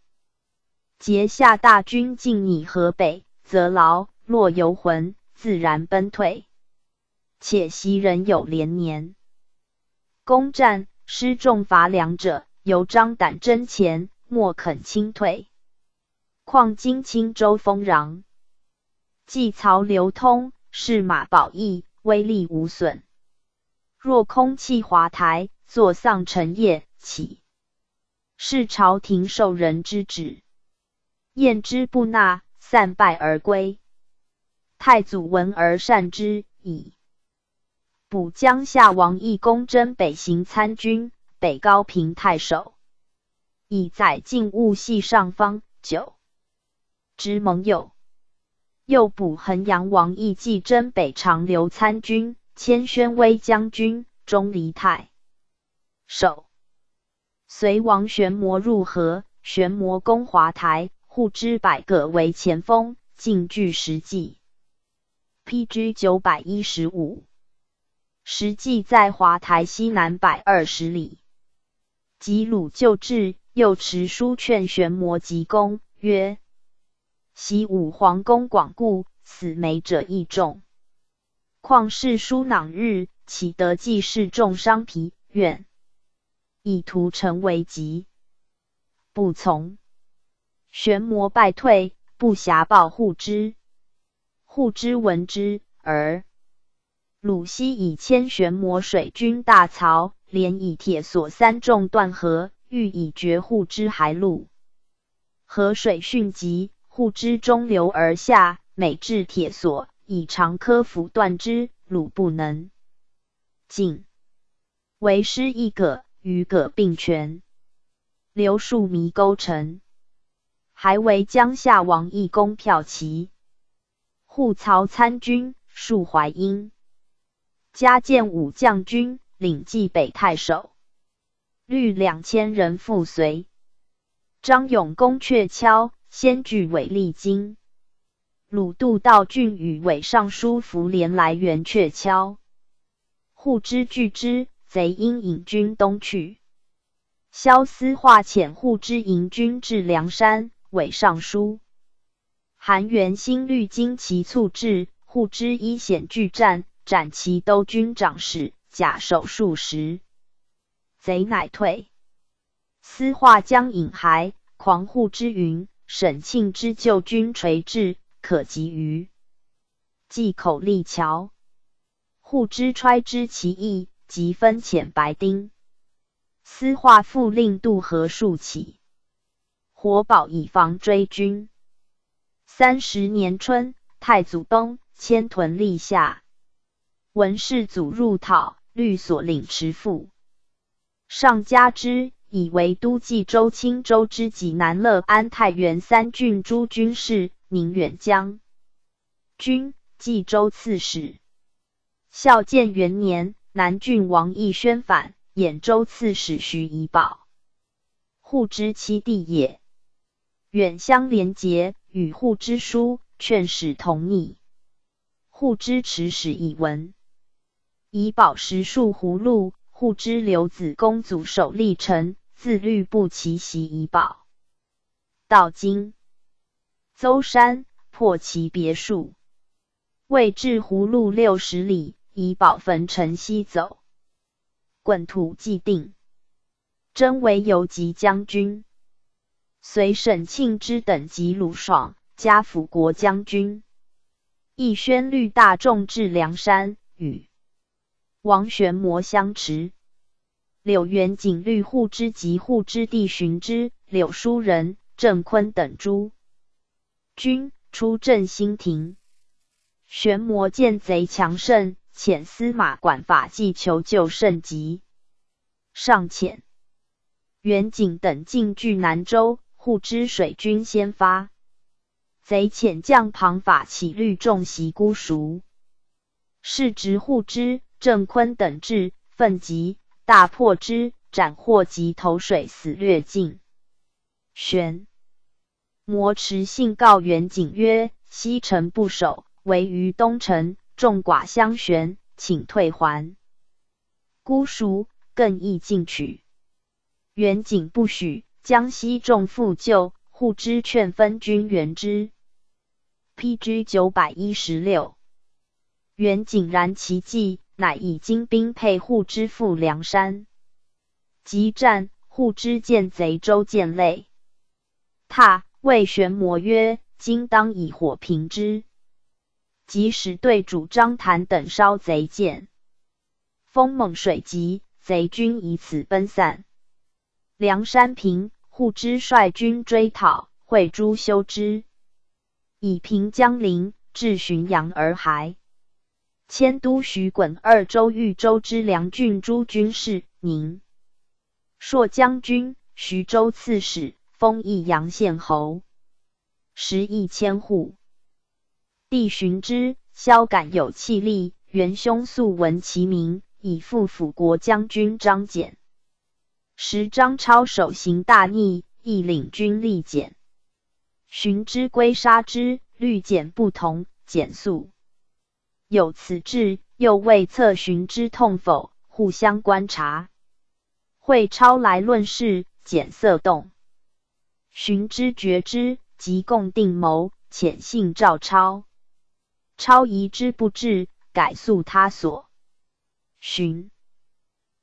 节下大军进拟河北，则劳。若游魂，自然奔退。且袭人有连年攻战，失重乏粮者，犹张胆争前，莫肯轻退。况今青州丰壤，济曹流通，是马宝义，威力无损。若空弃华台，坐丧辰夜，起是朝廷受人之旨？燕之不纳，散败而归。太祖闻而善之，以补江夏王义公征北行参军，北高平太守，以在晋务系上方。九之盟友，又补衡阳王义继征北长留参军，迁宣威将军，中离太守。随王玄谟入河，玄谟攻华台，护之百个为前锋，进据实际。P.G. 九百一十五，实际在华台西南百二十里。吉鲁就至，又持书劝玄谟急攻，曰：“昔武皇宫广固，死没者亦众。况是书囊日，岂得济世重伤疲愿？以图成为疾，不从。玄魔败退，不暇报护之。”护之闻之，而鲁西以千玄魔水军大曹，连以铁索三重断河，欲以绝护之海路。河水迅急，护之中流而下，每至铁索，以长科斧断之，鲁不能进。为师一葛，与葛并全，流数迷沟成，还为江夏王义公骠骑。护曹参军束淮阴，加建武将军，领冀北太守，率两千人赴随。张勇攻鹊桥，先据韦立京。鲁杜道郡与韦尚书符连来援鹊桥，护之拒之，贼因引军东去。萧思化遣护之营军至梁山，韦尚书。韩元兴虑精其促至，护之一险拒战，斩其都军长史，甲首数十，贼乃退。司化将引还，狂护之云：沈庆之救军垂至，可及于济口立桥。护之揣知其意，即分遣白丁。司化复令渡河数起，火宝以防追军。三十年春，太祖东，迁屯立下。文世祖入讨，律所领持父。上加之，以为都冀州青州之济南乐安太原三郡诸军事，宁远将军，冀州刺史。孝建元年，南郡王义宣反，兖州刺史徐以保，护之七弟也。远相连结。与护之书，劝使同逆。护之持使以闻，以宝石数葫芦。护之留子公祖守历臣，自律不其袭以保。到今，邹山破其别墅。未至葫芦六十里，以保坟城西走。滚土既定，真为游击将军，随沈庆之等及鲁爽，加辅国将军。亦宣律大众至梁山，与王玄谟相持。柳元景律护之及护之弟寻之、柳书人、郑坤等诸军出镇新亭。玄谟见贼强盛，遣司马管法纪求救甚急。上遣元景等进据南州，护之水军先发。贼遣将庞法起律众袭孤熟，是直护之、郑坤等至，奋急大破之，斩获及投水死略尽。玄摩持信告元景曰：“西城不守。”为于东城，众寡相悬，请退还。孤孰更易进取，元景不许，江西众复救，护之劝分军援之。P.G. 九百一十六，元景然其计，乃以精兵配护之赴梁山。急战，护之见贼周见累，踏谓玄魔曰：“今当以火平之。”及使对主张谈等烧贼舰，风猛水急，贼军以此奔散。梁山平，护之率军追讨，会诸修之，以平江陵，至浔阳而还。迁都徐滚二州豫州之梁郡诸军事，宁朔将军、徐州刺史，封益阳县侯，食邑千户。帝寻之，萧感有气力，元凶素闻其名，以复辅国将军张俭。时张超手行大逆，亦领军力简。寻之归杀之，律简不同，简肃。有此志，又未测寻之痛否，互相观察。会超来论事，简色动。寻之觉之，即共定谋，遣信赵超。超疑之不至，改诉他所。寻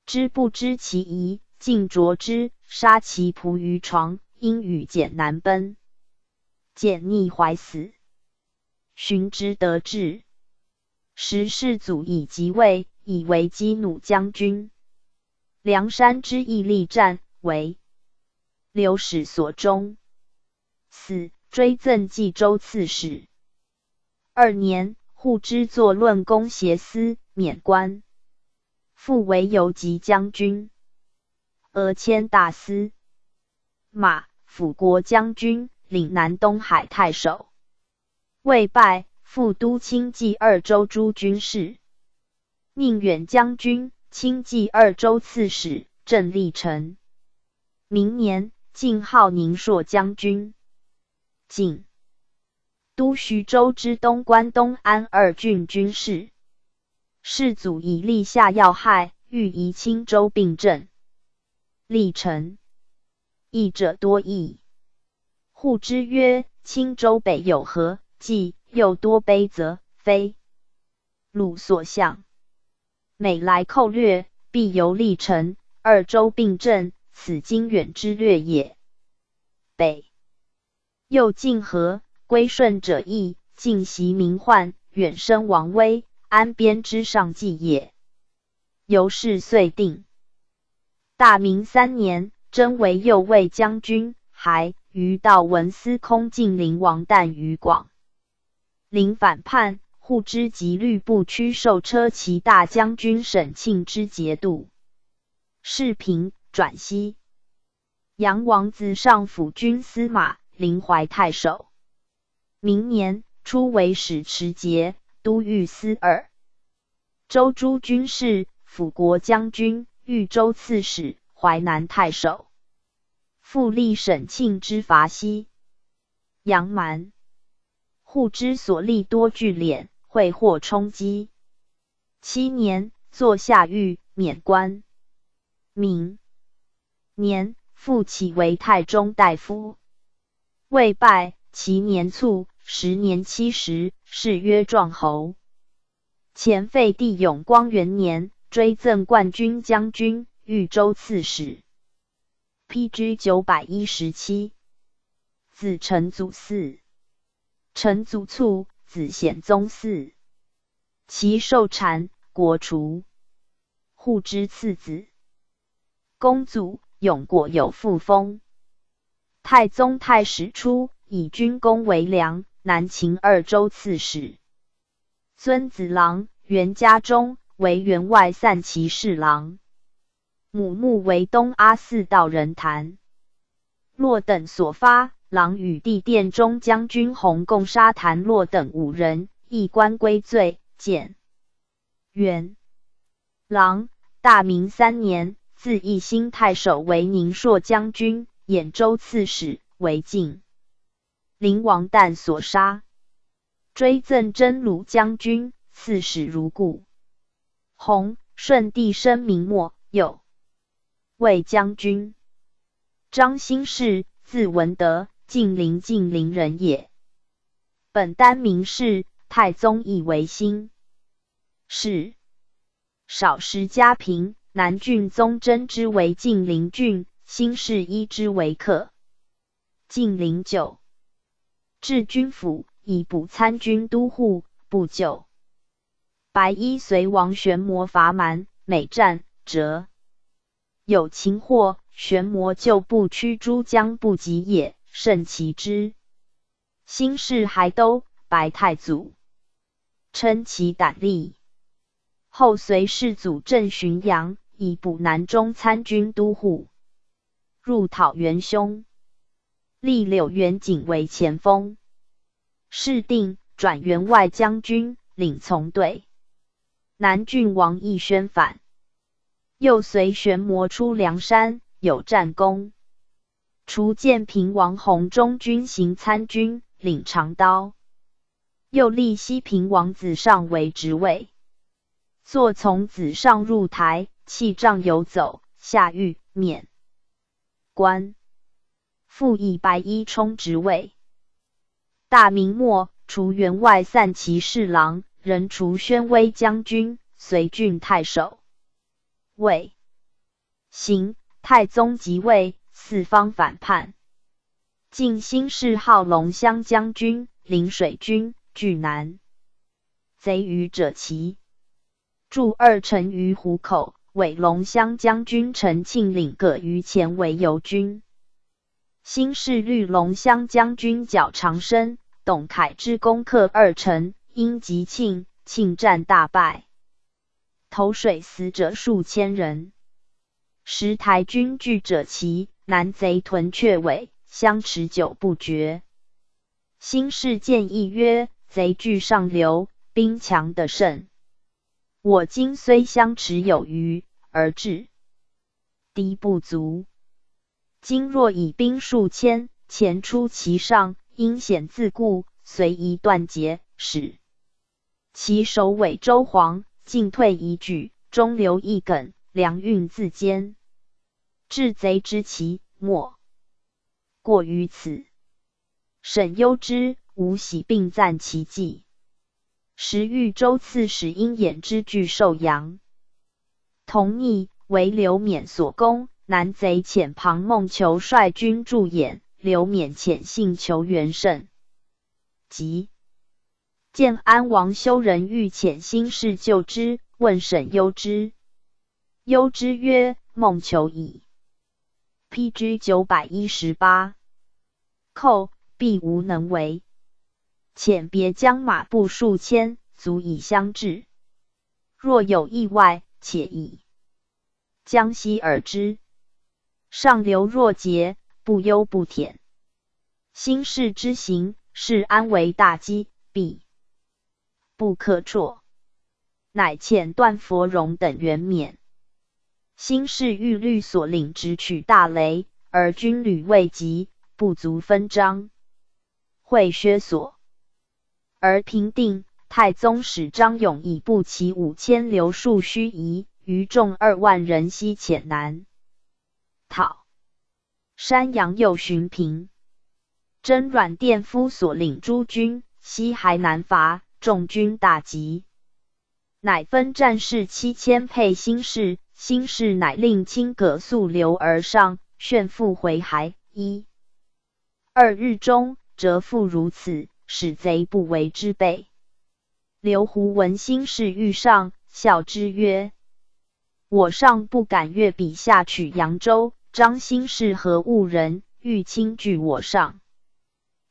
之不知其疑，竟着之，杀其仆于床，因与简难奔，简溺怀死。寻之得志，时世祖已即位，以为激弩将军。梁山之役力战，为刘史所终，死，追赠冀州刺史。二年，护之作论功协司，免官，复为游击将军，俄迁大司马、辅国将军，领南东海太守。未拜，复都清冀二州诸军事，宁远将军、清冀二州刺史，郑立成。明年，晋号宁朔将军。晋。都徐州之东关东安二郡军事，世祖以立下要害，欲移青州并镇。历臣义者多义，护之曰：“青州北有河，既又多卑泽，非鲁所向。每来寇掠，必由历城，二州并镇，此经远之略也。北又近河。”归顺者义，尽袭民患，远生王威，安边之上计也。由是遂定。大明三年，征为右卫将军，还于道文司空晋陵王旦于广临反叛，护之及律部驱受车骑大将军沈庆之节度。世平转西。杨王子上辅军司马，临淮太守。明年初为使持节、都御司耳、州诸军事、辅国将军、豫州刺史、淮南太守。复立沈庆之伐西杨蛮，护之所立多聚敛，会获冲击。七年，坐下狱，免官。明年，复起为太中大夫。未拜，其年卒。时年七十，谥曰壮侯。前废帝永光元年，追赠冠军将军、豫州刺史。P.G. 九百一十七，子陈祖嗣，陈祖卒，子显宗嗣。其受禅，国除，护之次子。公祖永果有父封。太宗太史初，以军功为良。南秦二州刺史，孙子郎，元嘉中为员外散骑侍郎，母墓为东阿寺道人谭洛等所发。郎与帝殿中将军洪共杀谭洛等五人，一官归罪。简元郎大明三年，自义兴太守，为宁朔将军、兖州刺史，为晋。灵王旦所杀，追赠真鲁将军，刺史如故。弘顺帝生明末，有魏将军张兴世，字文德，晋陵晋陵人也。本单名士，太宗以为兴是少时家贫，南郡宗真之为晋陵郡，兴世依之为客。晋陵九。至军府，以补参军都护。不久，白衣随王玄谟伐蛮，每战折，有擒获。玄谟就不驱诸将不及也，甚奇之。兴世还都白太祖，称其胆力。后随世祖镇浔阳，以补南中参军都护，入讨元凶。立柳元景为前锋，是定，转员外将军，领从队。南郡王义宣反，又随玄谟出梁山，有战功。除建平王弘中军行参军，领长刀。又立西平王子上为职位，坐从子上入台，弃杖游走，下狱免官。复以白衣充职位。大明末，除员外散骑侍郎，仍除宣威将军、随郡太守。魏行太宗即位，四方反叛。晋兴世号龙骧将军、临水军，据南。贼余者齐，驻二城于湖口，委龙骧将军陈庆领各于前为游军。新式绿龙乡将军角长生、董凯之攻克二城，因吉庆，庆战大败，投水死者数千人。石台军聚者齐，南贼屯阙尾，相持久不绝。新式建议曰：贼据上流，兵强得胜。我今虽相持有余，而至敌不足。今若以兵数千，前出其上，阴险自固，随宜断节，使其首尾周黄，进退一举，中流一梗，粮运自坚，治贼之奇，莫过于此。沈攸之、吴喜并赞其计。时豫州刺史因衍之拒受阳，同逆为刘勉所攻。南贼遣庞孟求率军助演，刘勉遣信求元胜。即建安王修仁欲遣新士救之，问沈攸之，攸之曰：“孟求矣。” P.G. 九百一十八，寇必无能为。遣别将马步数千，足以相制。若有意外，且以江西而之。上流若竭，不忧不舔。新世之行，是安为大机，必不可辍。乃遣段佛荣等援免。新世欲律所领直取大雷，而军旅未及，不足分章。会薛所，而平定。太宗使张勇以步骑五千留戍盱眙，余众二万人西遣南。讨山阳右巡平，真阮殿夫所领诸军，西还南伐，众军大吉，乃分战士七千配新士。新士乃令青葛速流而上，炫复回还。一二日中，折复如此，使贼不为之备。刘胡闻新士欲上，笑之曰：“我上不敢越彼下取扬州。张心士何物人？欲轻拒我上？”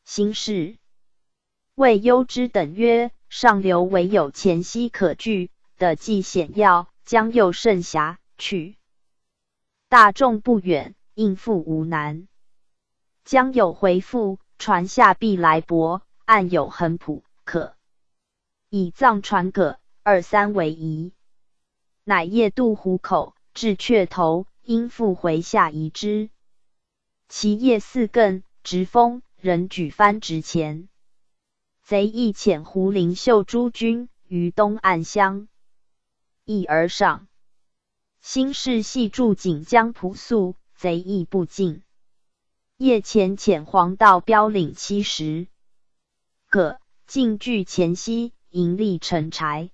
心士谓幽之等曰：“上流唯有前溪可据，的既险要。”江又甚狭，取大众不远，应付无难。将有回复，船下必来泊，岸有横浦，可以藏船葛，二三为宜。乃夜渡湖口，至雀头，应复回下移之。其夜四更，直风，人举帆直前。贼亦遣胡灵秀诸军于东岸乡。一而上，新市系筑锦江朴素，贼亦不进。夜前遣黄道标领七十个，进据前溪，盈利成柴。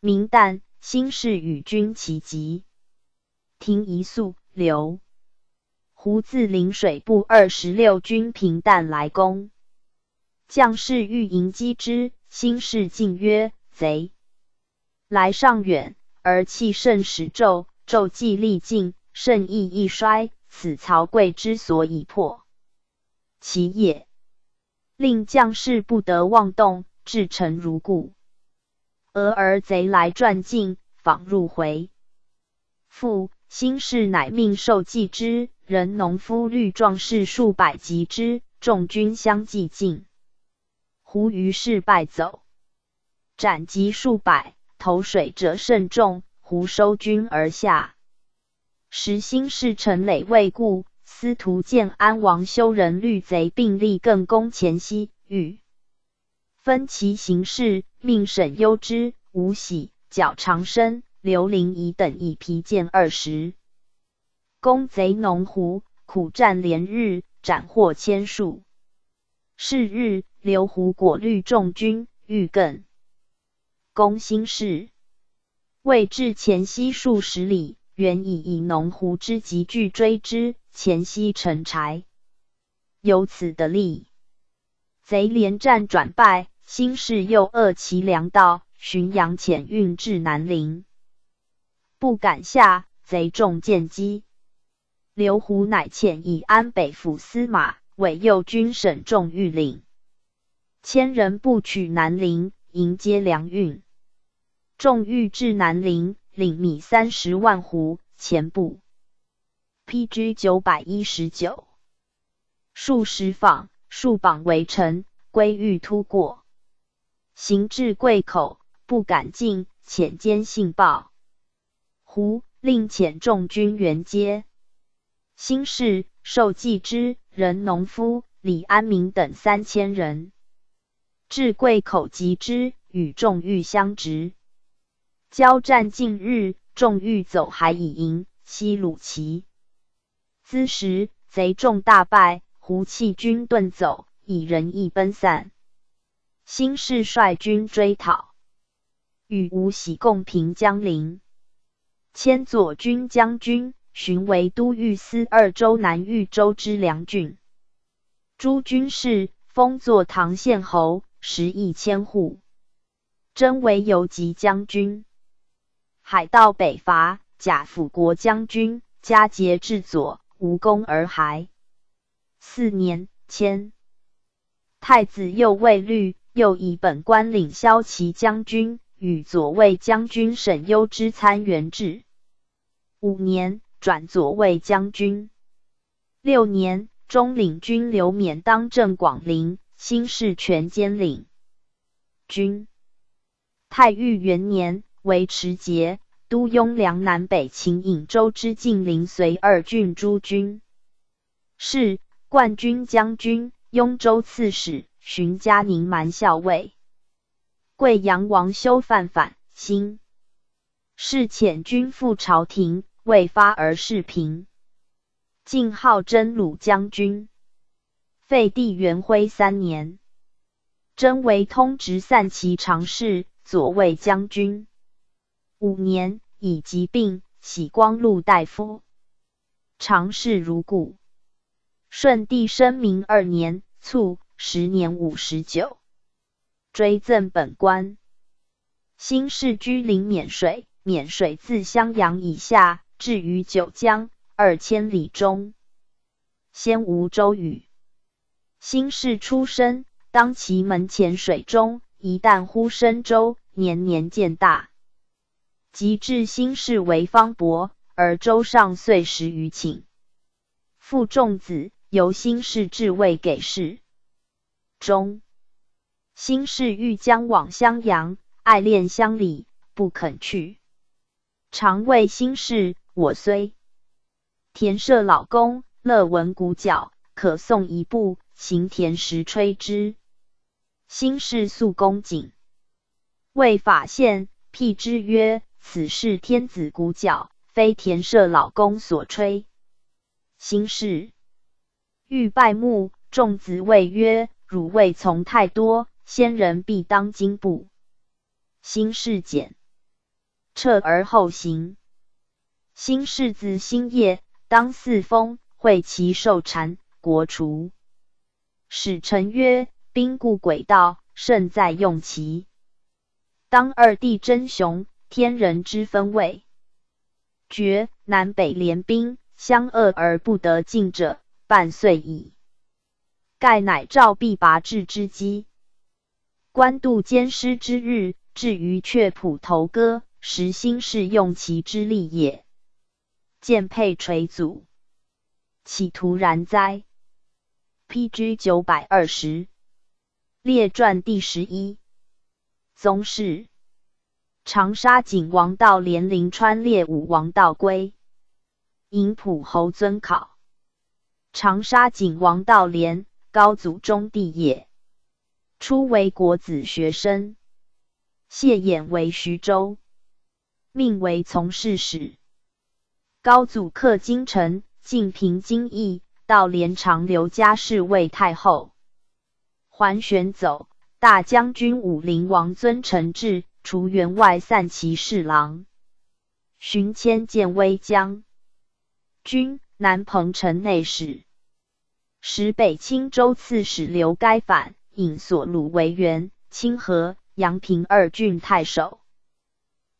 明旦，心事与君齐集，停一宿。留胡自临水部二十六军平旦来攻，将士欲迎击之，心事进曰：“贼。”来上远，而气甚始骤，骤既力尽，甚意亦衰。此曹刿之所以破其也，令将士不得妄动，至诚如故。俄而贼来转进，访入回复，新氏乃命受祭之，人农夫率壮士数百击之，众军相继进。胡于是败走，斩及数百。投水者甚众，胡收军而下。时兴氏陈累未故，司徒建安王修仁律贼并力更攻前溪，欲分其行事，命沈攸之、吴喜、角长生、刘灵仪等以皮剑二十，攻贼农湖，苦战连日，斩获千数。是日，刘胡果率众军欲更。攻新市，未至前溪数十里，原已以农湖之急剧追之，前溪成柴。由此得利，贼连战转败，新市又扼其粮道，浔阳遣运至南陵，不敢下，贼众见机。刘胡乃遣以安北府司马为右军省众御领，千人不取南陵，迎接粮运。众欲至南陵，领米三十万斛，前部。P.G. 九百一十九，数十坊，数榜围城，归欲突过，行至贵口，不敢进，遣兼信报。胡令遣众军援接。新氏受祭之人，农夫李安民等三千人，至贵口集之，与众欲相执。交战近日，众欲走还以迎，西鲁齐。兹时贼众大败，胡弃军遁走，以人亦奔散。新氏率军追讨，与吴喜共平江陵。迁左军将军，寻为都御司二州南豫州之梁郡。诸军士封作唐县侯，食邑千户。征为游击将军。海盗北伐，贾辅国将军加节至左，无功而还。四年，迁太子右卫律，又以本官领骁骑将军，与左卫将军沈攸之参元制。五年，转左卫将军。六年，中领军刘勉当镇广陵，新事全兼领军。太裕元年。为持节都雍凉南北秦颍州之晋陵随二郡诸军，是冠军将军、雍州刺史、寻嘉宁蛮校尉。贵阳王修范反新，是遣军赴朝廷，未发而事平。晋号真鲁将军，废帝元徽三年，征为通直散骑常侍、左卫将军。五年，以疾病喜光禄大夫，常侍如故。顺帝生明二年卒，时年五十九，追赠本官。新市居临沔水，沔水自襄阳以下，至于九江二千里中，先无周语。新市出身，当其门前水中，一旦呼声周，年年见大。及至新市为方伯，而周上岁十余顷。父仲子，由新市至位给事中。心事欲将往襄阳，爱恋乡里，不肯去。常谓心事：“我虽田舍老公，乐闻鼓角，可送一步。”行田时吹之，新氏素恭谨，为法县辟之曰：“此是天子鼓角，非田舍老公所吹。”新氏欲拜墓，众子谓曰：“汝未从太多，先人必当今步。”新氏简，撤而后行。新氏子新业当四封，会其受禅，国除。使臣曰：“兵固诡道，胜在用其。当二帝争雄，天人之分位，绝南北联兵，相恶而不得进者，半岁矣。盖乃赵必拔志之机。官渡兼师之日，至于却普头歌，实心是用其之力也。见佩垂祖，岂徒然哉？” P.G. 九百二十列传第十一宗室长沙景王道连临川列武王道归尹普侯尊考长沙景王道连高祖中帝也，初为国子学生，谢衍为徐州，命为从事使。高祖克京城，进平京邑。到连长刘家侍卫太后，桓玄走，大将军武陵王尊臣至，除员外散骑侍郎，寻迁建威将军、南彭城内史，使北青州刺史刘该反，引所虏为元、清河、阳平二郡太守。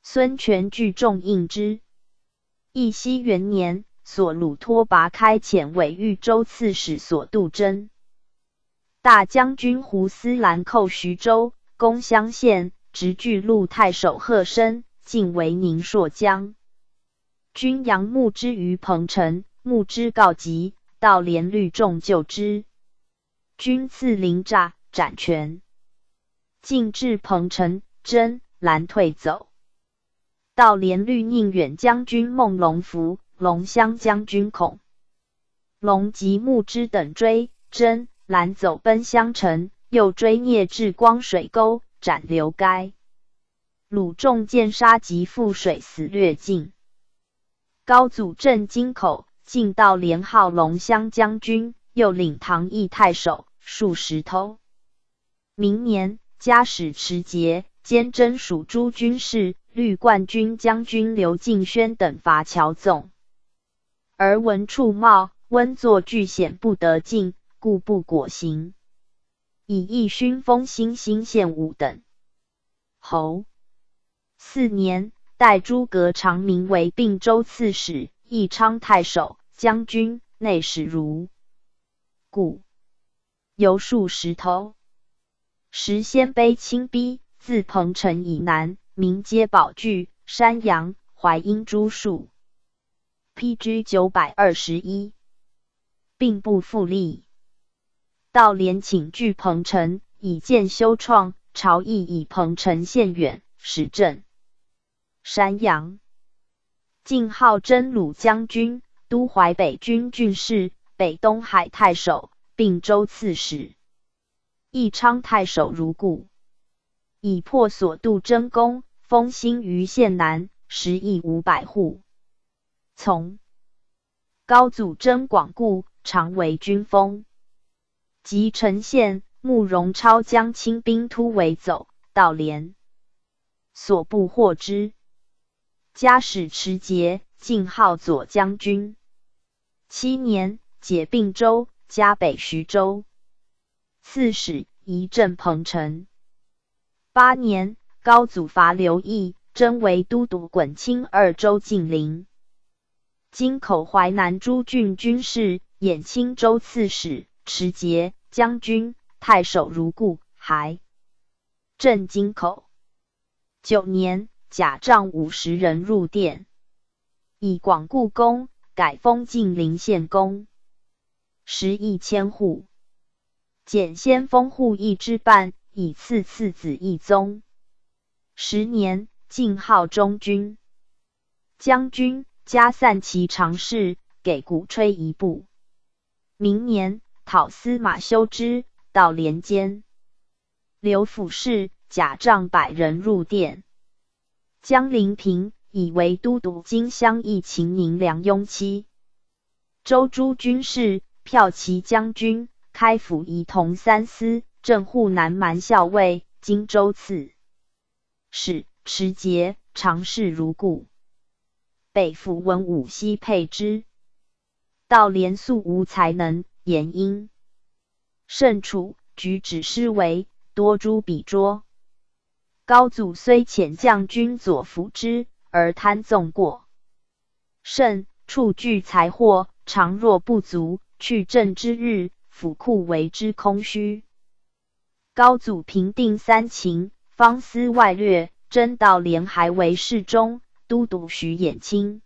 孙权聚众应之。义熙元年。所虏托拔开遣伪豫州刺史所度真，大将军胡思兰寇徐州，攻襄县，直拒陆太守贺生，进为宁朔将军杨牧之于彭城，牧之告急，道连率众救之，军刺凌诈，斩权，进至彭城，真兰退走，道连率宁远将军孟龙福。龙骧将军孔龙及木之等追真拦走奔襄城，又追聂至光水沟，斩刘该。鲁仲见杀及覆水死略尽。高祖镇京口，进到连号龙骧将军，又领唐义太守，数十头。明年，加使持节兼征蜀诸军事、绿冠军将军刘敬轩等伐乔纵。而闻处茂温作惧险不得进，故不果行。以义勋封新兴县武等侯。四年，代诸葛长明为并州刺史、义昌太守、将军、内史如故。游数石头。时鲜卑亲逼，自彭城以南，民皆保据山阳、淮阴诸数。P.G. 九百二十一，并不复利。道连请据彭城，以建修创。朝议以彭城县远，使镇山阳。晋号真鲁将军，都淮北军郡事，北东海太守，并州刺史。义昌太守如故，以破所度真功，封新余县南，十邑五百户。从高祖征广固，常为军封。及陈县慕容超将清兵突围走，到连所不获之。加使持节，进号左将军。七年，解并州，加北徐州刺史，一镇彭城。八年，高祖伐刘义，征为都督衮清二州晋陵。今口淮南诸郡军事，兖青州刺史，持节将军，太守如故，还镇京口。九年。甲仗五十人入殿，以广固公改封晋陵县公，食一千户。简先封户邑之半，以赐次子义宗。十年，晋号中军将军，加散骑常侍，给鼓吹一部。明年，讨司马修之，到连间。刘府士甲仗百人入殿。江陵平以为都督今乡邑秦宁梁雍期，周诸军事，骠骑将军，开府仪同三司，镇护南蛮校尉，荆州刺史，持节常侍如故。北府文武悉配之。道连素无才能，言因甚处举止失为，多诛笔拙。高祖虽遣将军左扶之，而贪纵过甚，处具财货，常若不足。去政之日，府库为之空虚。高祖平定三秦，方思外略，征道连还为侍中、都督徐衍清。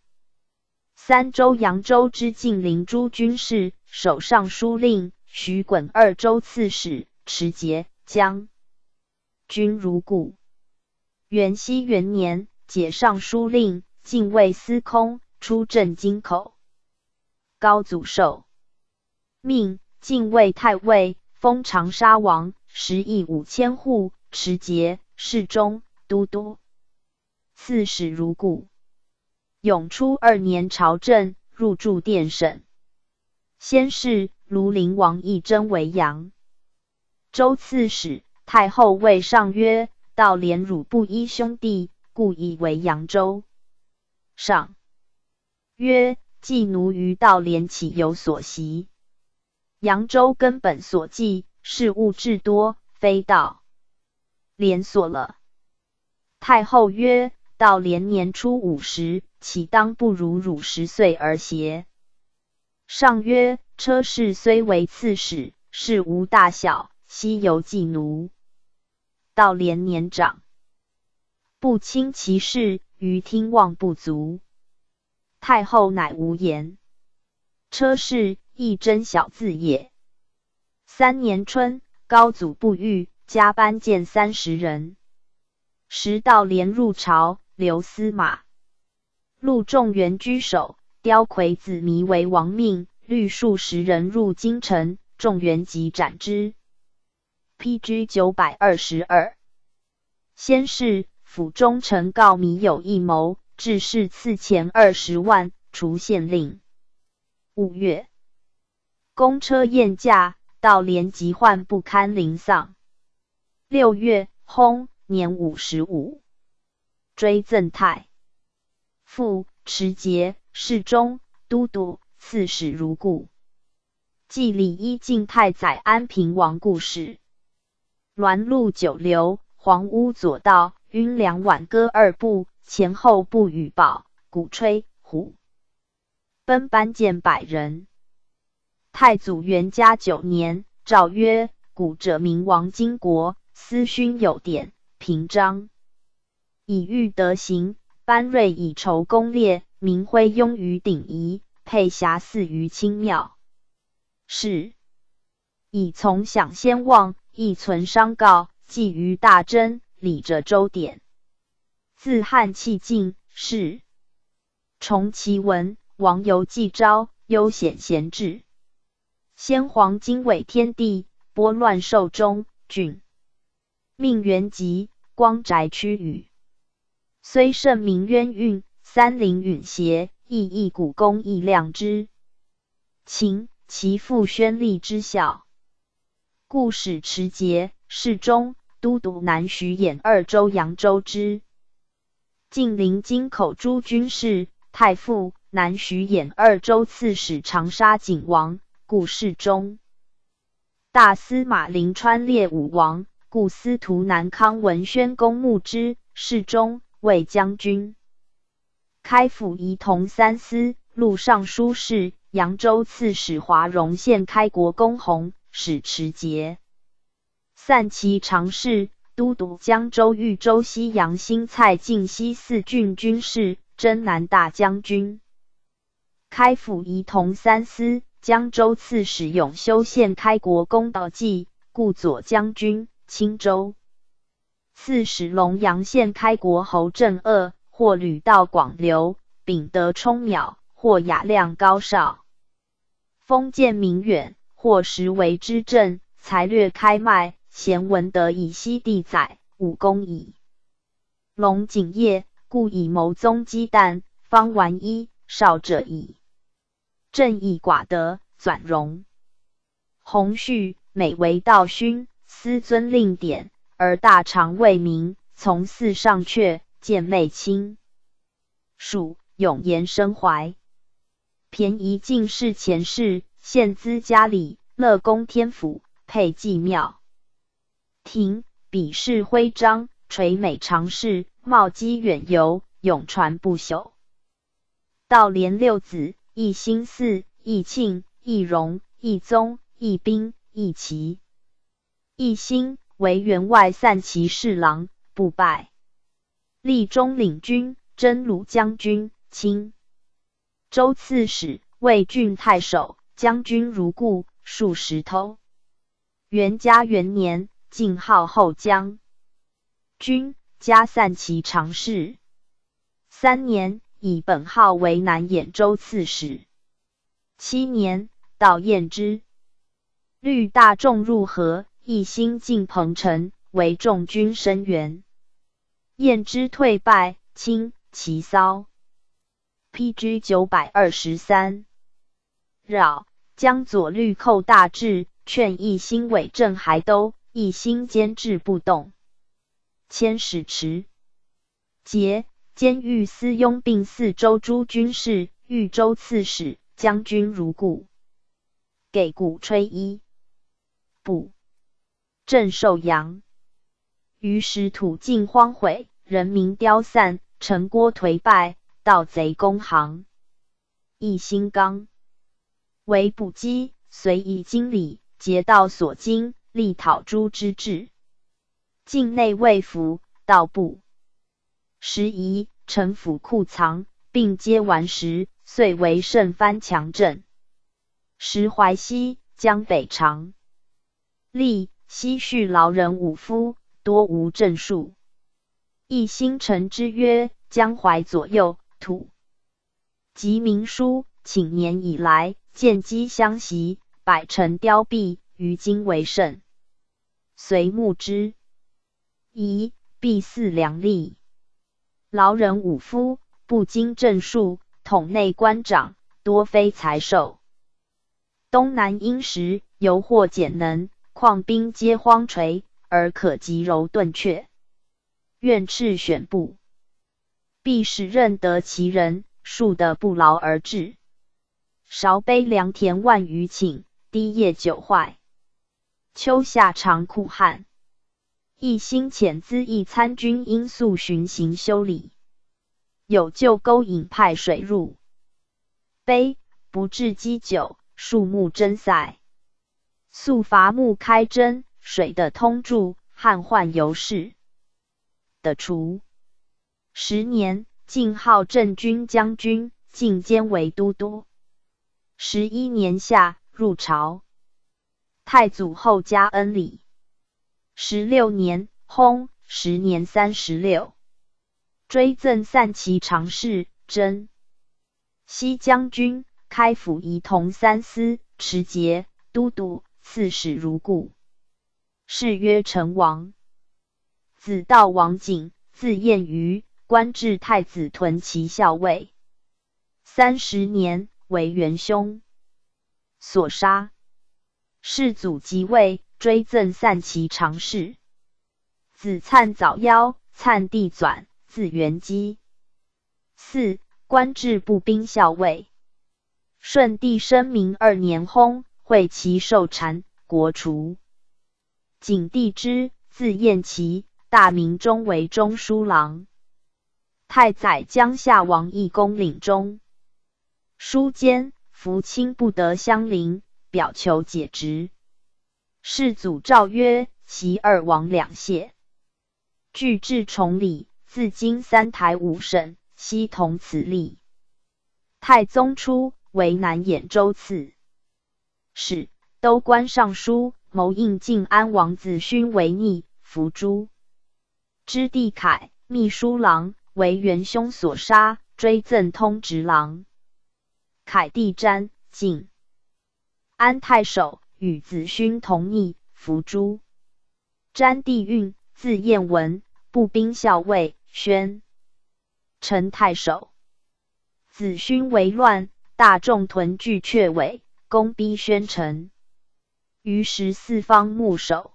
三州扬州之晋陵诸军事，守尚书令徐衮二州刺史，持节将军如故。元熙元年，解尚书令、进位司空，出镇京口。高祖寿命，禁卫太尉，封长沙王，食邑五千户，持节、侍中、都督、刺史如故。永初二年，朝政，入住殿审。先是，庐陵王义真为阳州刺史，太后谓上曰。道连汝不依兄弟，故以为扬州。上曰：既奴于道连，岂有所袭？扬州根本所寄，事物至多，非道连所了。太后曰：道连年初五十，岂当不如汝十岁而邪？上曰：车氏虽为刺史，事无大小，悉由寄奴。道连年长，不亲其事，于听望不足。太后乃无言。车氏亦真小字也。三年春，高祖不遇，加班见三十人。时道连入朝，留司马陆仲元居首，刁魁子弥为王命，率数十人入京城，仲元即斩之。P.G. 九百二十二。先是，府中臣告米有一谋，致仕赐钱二十万，除县令。五月，公车宴驾，到连疾患不堪，临丧。六月，薨，年五十五。追赠太傅、持节、侍中、都督、刺史如故。祭礼一晋太宰安平王故事。鸾路九流，黄屋左道，晕梁挽歌二部，前后不与宝，鼓吹虎奔班见百人。太祖元嘉九年，诏曰：古者明王经国，私勋有典，平章以御德行，班瑞以酬功烈，明徽庸于鼎仪，佩瑕祀于清庙。是以从享先望。亦存商告，寄于大真，礼着周典。自汉气尽，是重其文，王游祭昭，悠显贤志。先皇经纬天地，拨乱寿中，郡命元吉，光宅区宇。虽圣明渊运，三陵允邪，亦异古公亦量之。秦其父宣立之孝。故使持节侍中、都督南徐兖二州扬州之晋陵京口诸军事、太傅、南徐兖二州刺史、长沙景王，故侍中。大司马临川列武王，故司徒南康文宣公墓之侍中、卫将军。开府仪同三司、录尚书事。扬州刺史华容县开国公弘使持节，散骑常侍，都督江州、豫州、西阳、新蔡、晋西四郡军事，征南大将军。开府仪同三司，江州刺史永修县开国公道济，故左将军。青州刺史龙阳县开国侯郑鄂，或吕道广流，秉德冲邈。或雅量高少，封建明远，或实为之政，才略开迈，贤文德以息地载，武功以龙景业，故以谋宗姬旦，方玩一少者矣。正义寡德，转容弘绪，美为道勋，思尊令典，而大常为民，从四上阙，见昧亲属，永言生怀。便宜进士前世，献资家里，乐公天府，配祭庙庭，笔势徽章，垂美长侍，茂基远游，永传不朽。道连六子：义兴嗣、义庆、义荣、义宗、义兵、义齐。义兴为员外散骑侍郎，不拜，立中领军，征虏将军，清。州刺史、魏郡太守、将军如故，数十头。元嘉元年，晋号后将军，加散骑常侍。三年，以本号为南兖州刺史。七年，到燕之，率大众入河，一心进彭城，为众军声援。燕之退败，清其骚。P.G. 九百二十三，扰将左律寇大至，劝义兴伪镇还都，义兴坚志不动。迁使持节监御司拥并四州诸军事，豫州刺史，将军如故。给鼓吹衣，不镇寿阳。于是土尽荒毁，人民凋散，城郭颓败。盗贼公行，义兴刚为补击，随以经理劫道所经，力讨诛之志。境内未服，道不时宜，城府库藏，并皆完实，遂为胜藩强镇。时淮西、江北长吏、西续劳人武夫，多无正数。义兴臣之曰：江淮左右。土及明书，请年以来，见机相袭，百城凋敝，于今为盛。随牧之，宜必祀良吏，劳人武夫，不经政术，统内官长多非才寿。东南殷实，犹或简能，况兵皆荒垂，而可及柔顿却。愿敕选部。必使任得其人，庶得不劳而治。韶碑良田万余顷，低叶久坏。秋夏常酷旱。一心遣资议参军，因速巡行修理。有旧沟引派水入杯，不至积久，树木真塞。速伐木开征，水的通注，旱患由是的除。十年，晋号镇军将军，进兼为都督。十一年夏，入朝。太祖后加恩礼。十六年，薨。十年三十六，追赠散骑常侍，征西将军，开府仪同三司，持节都督，刺史如故。谥曰成王。子道王景，字彦瑜。官至太子屯骑校尉，三十年为元凶，所杀。世祖即位，追赠散骑常侍。子粲早夭，粲弟转，字元基。四官至步兵校尉。顺帝生明二年薨，会其受禅，国除。景帝之，字彦齐，大明中为中书郎。太宰江夏王义公领中书监，福亲不得相邻，表求解职。世祖诏曰：“其二王两谢。”据至崇礼，自今三台五省，悉同此礼。太宗初，为南兖州刺史，都官尚书，谋应晋安王子勋为逆，伏诛。知帝恺，秘书郎，为元凶所杀，追赠通直郎。凯帝瞻，景安太守，与子勋同逆，伏诛。詹帝运，字彦文。步兵校尉，宣陈太守。子勋为乱，大众屯聚阙尾，攻逼宣城。于十四方牧守，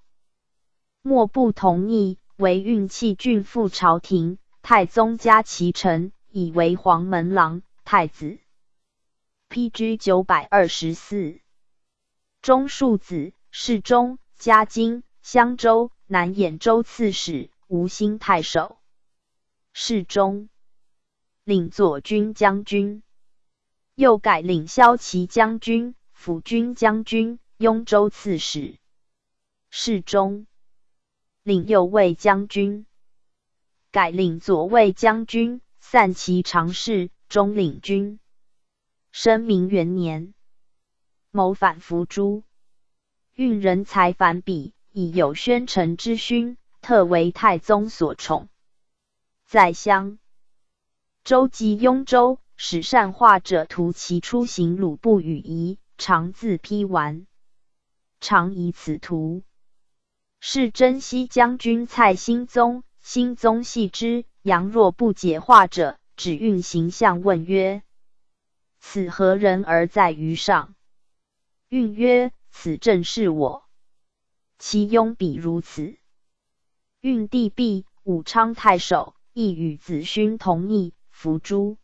莫不同逆，为运气郡赴朝廷。太宗加其臣，以为黄门郎、太子。P.G. 九百二十四。中庶子，世中，嘉靖、襄州、南兖州刺史。吴兴太守，侍中，领左军将军，又改领骁骑将军、辅军将军、雍州刺史，侍中，领右卫将军，改领左卫将军、散骑常侍、中领军。生明元年，谋反伏诛，运人才反比，以有宣城之勋。特为太宗所宠。在襄州及雍州，使善画者图其出行鲁布与夷，常自批完。常以此图。是征西将军蔡兴宗，兴宗系之。杨若不解画者，只运形象问曰：“此何人而在于上？”运曰：“此正是我。”其拥笔如此。运帝毕，武昌太守，亦与子勋同逆，伏诛。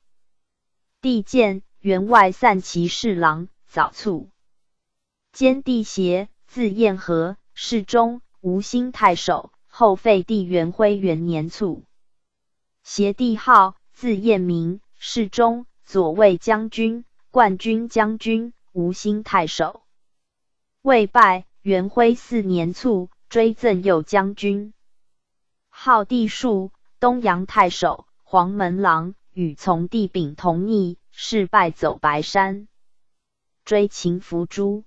帝见员外散骑侍郎，早卒。兼帝协，字彦和，侍中，吴兴太守。后废帝元徽元年卒。协帝号，字彦明，侍中，左卫将军、冠军将军，吴兴太守。未拜，元徽四年卒，追赠右将军。号帝树，东阳太守，黄门郎，与从弟丙同逆，事败走白山，追秦伏诛。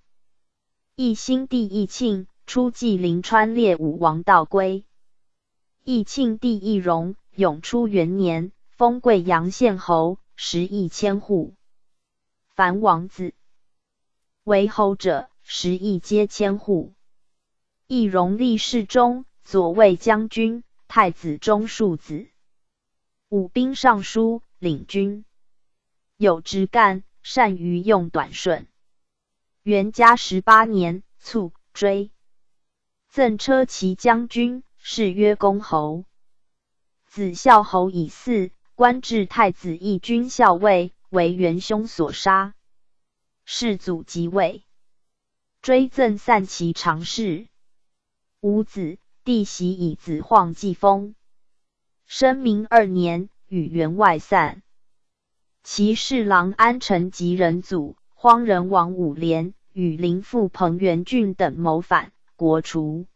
义兴帝义庆初继临川列武王道归。义庆帝义荣永初元年，封贵阳县侯，十亿千户。凡王子为侯者，十亿皆千户。义荣立侍中，左卫将军。太子中庶子，武兵尚书，领军，有直干，善于用短顺。元嘉十八年卒，追赠车骑将军，谥曰公侯。子孝侯以嗣，官至太子义军校尉，为元凶所杀。世祖即位，追赠散骑常侍。五子。弟袭以子晃继封，生明二年，与员外散。其侍郎安成及人祖荒人王五连与林父彭元俊等谋反，国除。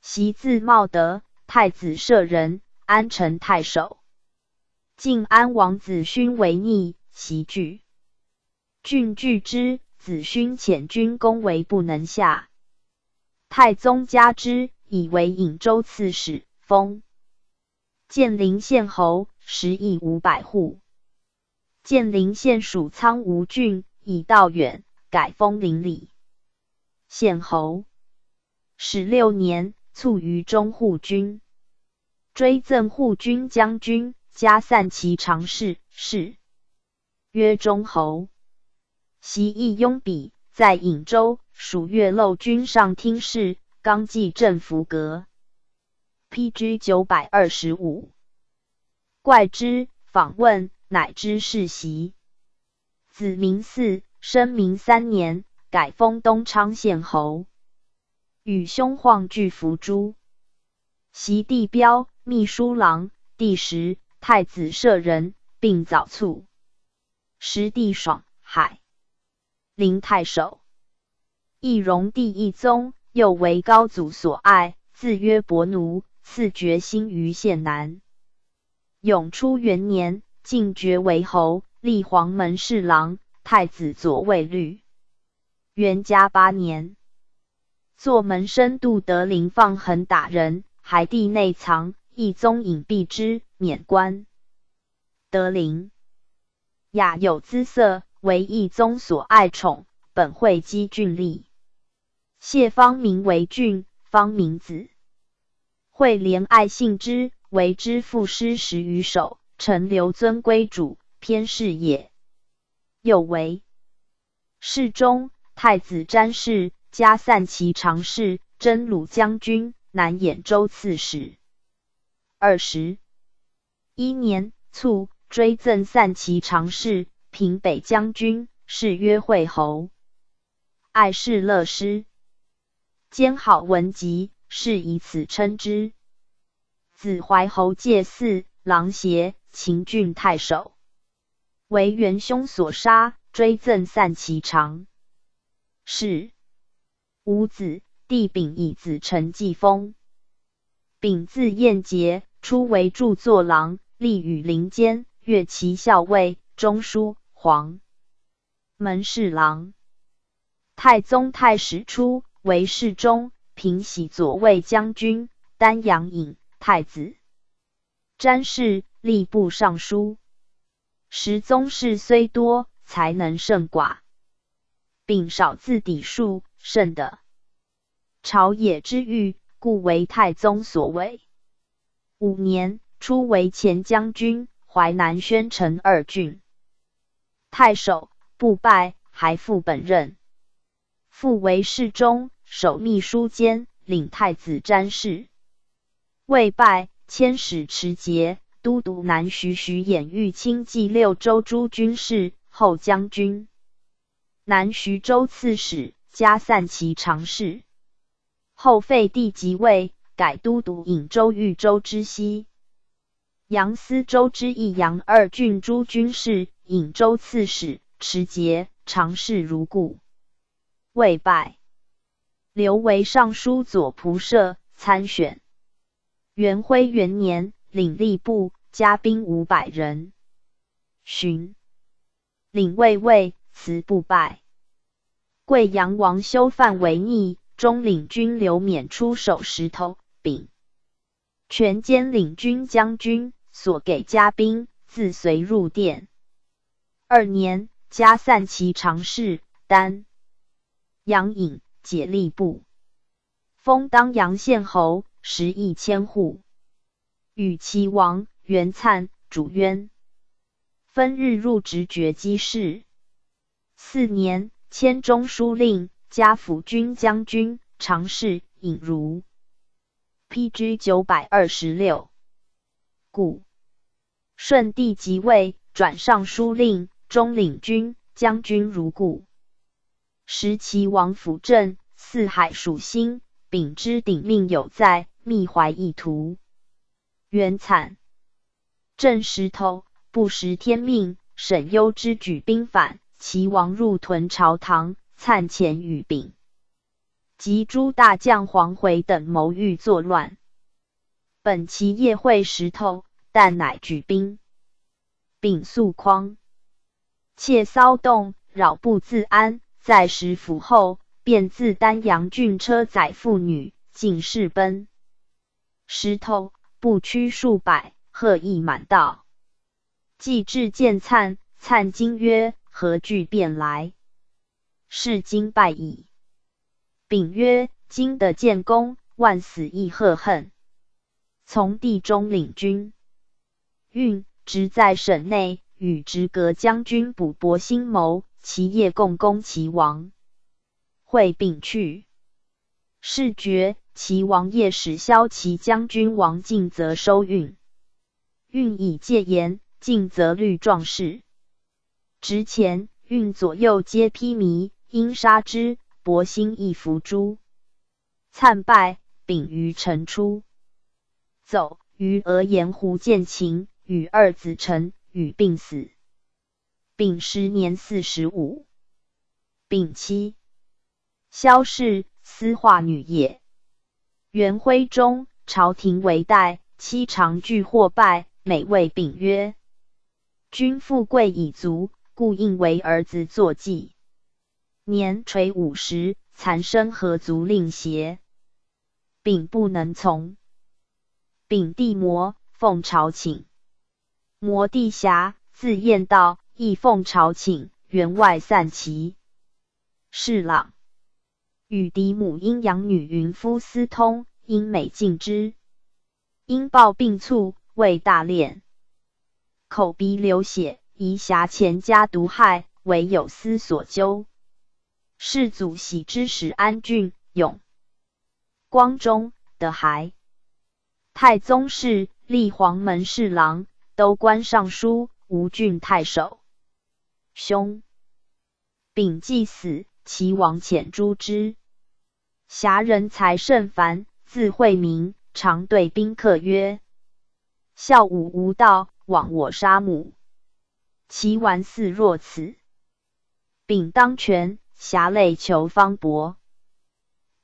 袭字茂德，太子舍人，安成太守。晋安王子勋为逆，袭惧。郡惧之，子勋遣军攻为不能下。太宗加之。以为颍州刺史，封建陵县侯，食邑五百户。建陵县属苍梧郡，以道远，改封陵里县侯。始六年，卒于中护军，追赠护军将军，加散骑常侍，谥曰中侯。袭义拥笔，在颍州，属越漏军上厅事。刚继镇福阁。P.G. 九百二十五。怪之访问，乃知世袭。子明嗣，生明三年，改封东昌县侯。与兄晃俱伏诛。袭地标秘书郎，第十太子舍人，并早卒。时帝爽海，临太守。义荣帝义宗，又为高祖所爱，自曰伯奴。赐爵新余县男。永初元年，进爵为侯，立黄门侍郎、太子左卫律。元嘉八年，坐门生杜德林放横打人，海地内藏，义宗隐蔽之，免官。德林雅有姿色，为义宗所爱宠，本会稽郡吏。谢方明为郡，方明子。惠怜爱信之，为之赋诗十余首。陈留尊归主，偏是也。又为侍中、太子詹事、加散骑常侍、征虏将军、南兖州刺史。二十一年卒，追赠散骑常侍、平北将军，谥曰惠侯。爱侍乐师，兼好文集。是以此称之。子怀侯介嗣，郎邪，秦郡太守，为元凶所杀，追赠散骑常侍。五子，弟丙以子承继封。丙字彦杰，初为著作郎，立于林间，乐骑校尉，中书黄门侍郎。太宗太史初为侍中。平喜左卫将军，丹阳尹太子，詹事吏部尚书。时宗室虽多，才能甚寡，并少自抵数，甚的朝野之欲，故为太宗所为。五年，初为前将军、淮南宣城二郡太守，不拜，还复本任，复为侍中。守秘书监，领太子詹事，未拜，迁使持节，都督南徐徐兖豫清冀六州诸军事，后将军，南徐州刺史，加散骑常侍。后废帝即位，改都督颍州、豫州之西、杨司州之益阳二郡诸军事，颍州刺史，持节，常侍如故。未拜。留为尚书左仆射，参选。元徽元年，领吏部，加兵五百人。寻领卫尉，辞不拜。贵阳王修范为逆，中领军刘勉出手石头丙，权兼领军将军，所给家兵，自随入殿。二年，加散骑常侍，丹阳尹。解吏部，封当阳县侯，食邑千户。与齐王元粲主渊，分日入职爵机事。四年，迁中书令、加辅军将军、常侍尹如。P.G. 九百二十六。故顺帝即位，转尚书令、中领军将军如故。时齐王辅政，四海属心，秉之鼎命有在，密怀意图。元惨，正石头，不识天命。沈攸之举兵反，齐王入屯朝堂，粲遣与丙及诸大将黄回等谋欲作乱。本其夜会石头，但乃举兵，丙素匡，窃骚动，扰不自安。在时府后，便自丹阳郡车载妇女，尽释奔。石头不屈数百，贺意满道。既至见灿，灿惊曰：“何惧便来？是今败矣。”丙曰：“今得建功，万死亦贺恨。”从地中领军，运直在省内，与直阁将军卜伯兴谋。其夜共攻齐王，会并去。是觉齐王夜使萧齐将军王进则收运，运以戒严，进则律壮士。执前运左右皆披靡，因杀之。伯心亦伏诛。参拜，丙于臣出，走于俄言胡见秦，与二子臣与病死。丙时年四十五。丙七，萧氏司化女也。元徽中，朝廷为代，妻常惧或拜，每谓丙曰：“君富贵已足，故应为儿子作祭。”年垂五十，残生何足令邪？丙不能从。丙帝魔奉朝请，魔帝侠字彦道，亦奉朝请，员外散骑。侍郎与嫡母阴阳女云夫私通，因美尽之，因暴病卒，未大殓，口鼻流血，疑挟前家毒害，为有司所究。世祖喜之时，安郡、永光中的孩太宗室，立黄门侍郎，都官尚书，吴郡太守。兄丙既死，齐王遣诛之。侠人才甚繁，自惠明，常对宾客曰：“孝武无道，枉我杀母。”其玩似若此。丙当权。侠泪求方伯，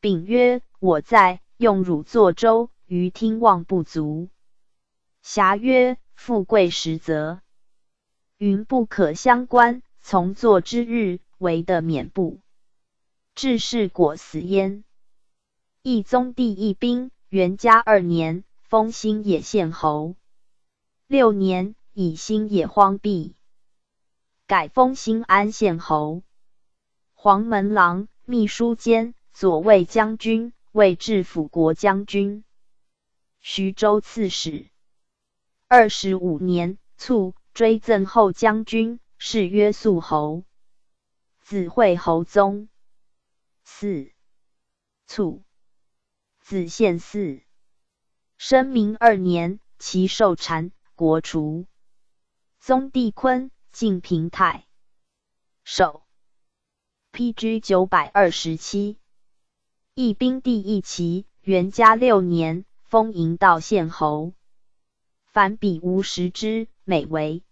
丙曰：“我在，用汝作舟，余听望不足。”侠曰：“富贵实则，云不可相关。从作之日，为的免不。至是果死焉。”义宗帝义兵，元嘉二年，封新野县侯。六年，以新野荒毕，改封新安县侯。黄门郎、秘书监、左卫将军，卫治辅国将军、徐州刺史。二十五年卒，追赠后将军，谥曰肃侯。子惠侯宗。四卒，子献嗣。生明二年，其受禅，国除。宗帝坤，晋平太守。P.G. 九百二十七，义兵第一旗，元嘉六年，封营道县侯。凡彼无食之，美为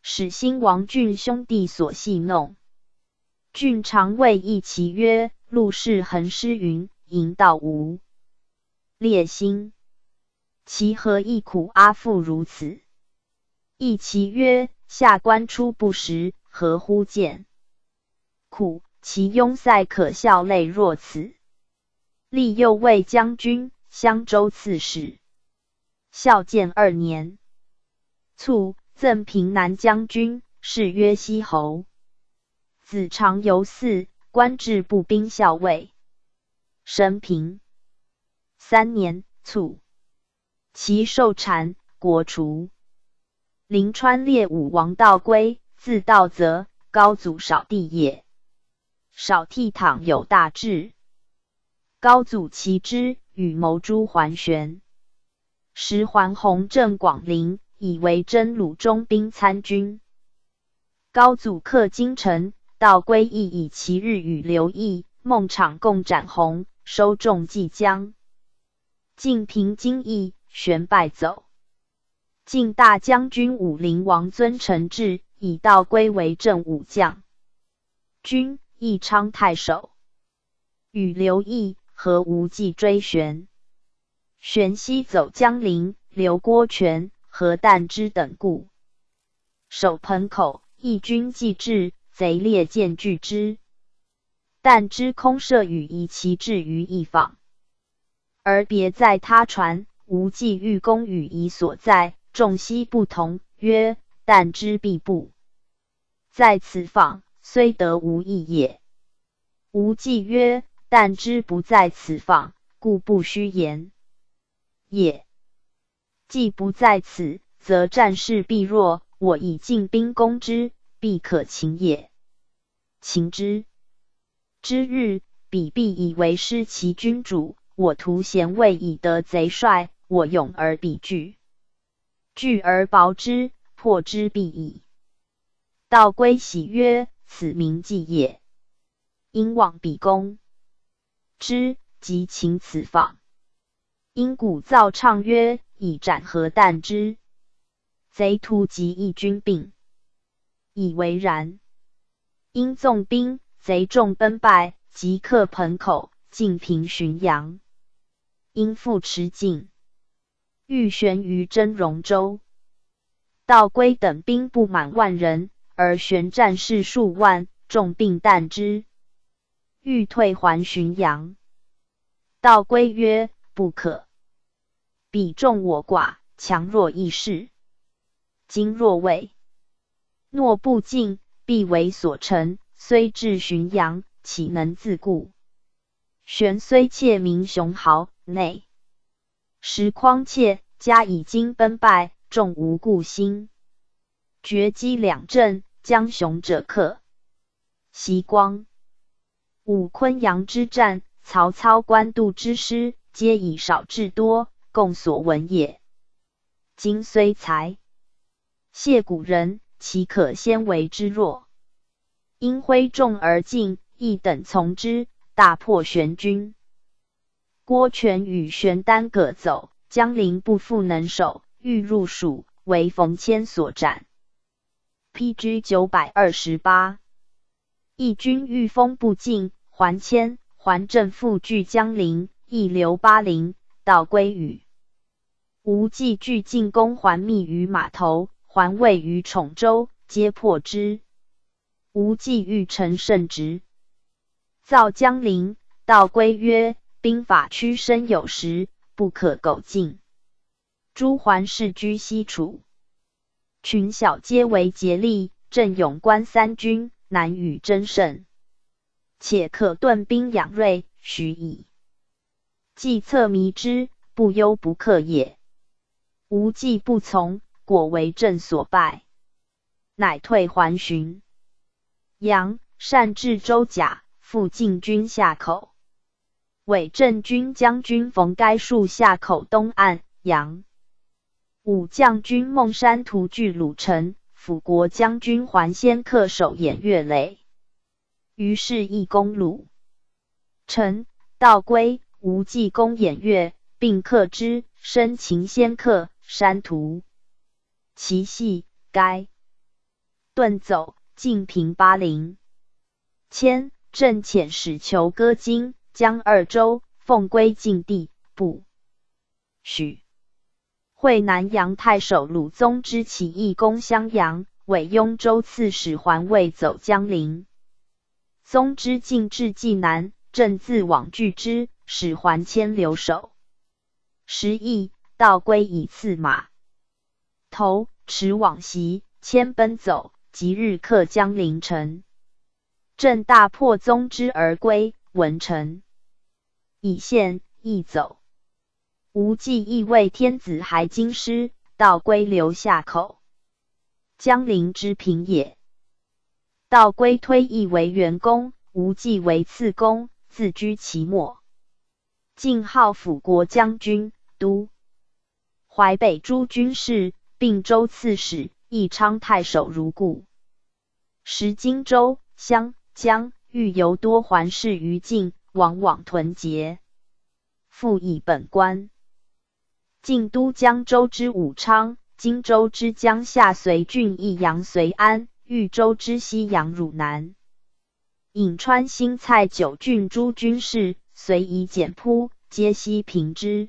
始兴王俊兄弟所戏弄。俊常谓义其曰：“陆氏恒诗云，营道无烈心，其何亦苦阿父如此？”义其曰：“下官初不识，何乎见？”苦，其庸塞可笑泪若此。立右卫将军、襄州刺史，孝建二年，卒，赠平南将军，谥曰西侯。子长游嗣，官至步兵校尉。生平三年，卒。其受禅，国除。临川列武王道归，字道泽，高祖少帝也。少倜傥有大志，高祖其之，与谋诛桓玄。时桓弘镇广陵，以为真鲁中兵参军。高祖克京城，道归义以其日与刘毅、孟昶共斩弘，收众济江。晋平京邑，玄败走。晋大将军武陵王尊臣至，以道归为正武将军。义昌太守与刘毅和无忌追玄，玄西走江陵，刘郭全和旦之等故，守盆口，义军既至，贼列见拒之。旦之空射羽以其至于一坊，而别在他船。无忌欲攻羽夷所在，众悉不同，曰：“旦之必不在此坊。”虽得无益也。吾忌曰：“但之不在此坊，故不虚言也。既不在此，则战事必弱。我以进兵攻之，必可擒也。擒之之日，彼必以为失其君主。我图贤位以得贼帅，我勇而彼惧，惧而薄之，破之必矣。道归喜曰：“此名计也。”因往彼攻之，即请此访。因鼓噪唱曰：“以斩何旦之？”贼徒及一军并，以为然。因纵兵，贼众奔败，即克盆口，进平浔阳。因复持境，欲悬于真容州。道归等兵不满万人。而玄战士数万，众病旦之，欲退还浔阳。道归曰：“不可。彼众我寡，强弱异势。今若未诺不进，必为所臣。虽至浔阳，岂能自固？玄虽窃名雄豪，内实匡窃，家已经奔败，众无故心。绝击两阵。”将雄者克。袭光、武昆阳之战，曹操、官渡之师，皆以少制多，共所闻也。今虽才谢古人，岂可先为之弱？因挥众而进，一等从之，大破玄军。郭权与玄丹各走，江陵不复能守，欲入蜀，为冯谦所斩。P.G. 九百二十八，义军御风不进，还迁还政复据江陵，亦留巴陵，道归与吴忌据进攻，还密于码头，还位于宠州，皆破之。吴忌欲乘胜直，造江陵。道归曰：“兵法屈伸有时，不可苟进。诸桓氏居西楚。”群小皆为竭力，镇勇关三军，难与争胜。且可顿兵养锐，许矣。计策迷之，不忧不克也。无计不从，果为朕所败，乃退还寻阳。善治周甲，复进军下口。伪镇军将军冯该戍下口东岸，阳。武将军孟山图据鲁城，辅国将军桓先克守偃月垒，于是亦攻鲁城。道归，无忌攻偃月，并克之，生擒先克山图。其系该遁走，进平巴陵。迁镇遣使求割荆、江二州，奉归晋地，不许。会南阳太守鲁宗之起义攻襄阳，委雍州刺史桓魏走江陵。宗之进至济南，朕自往拒之，使桓谦留守。时义道归以赐马头，持往袭，谦奔走，即日克江陵城。朕大破宗之而归，文臣以献亦走。无忌亦为天子还京师，道归留下口，江陵之平也。道归推义为元公，无忌为次公，自居其末。晋号辅国将军、都淮北诸军事、并州刺史、义昌太守如故。时荆州、湘、江、豫游多还氏于晋，往往屯结，复以本官。晋都江州之武昌，荆州之江夏随郡益阳随安，豫州之西阳汝南，颍川新蔡九郡诸军事，随以简扑，皆悉平之，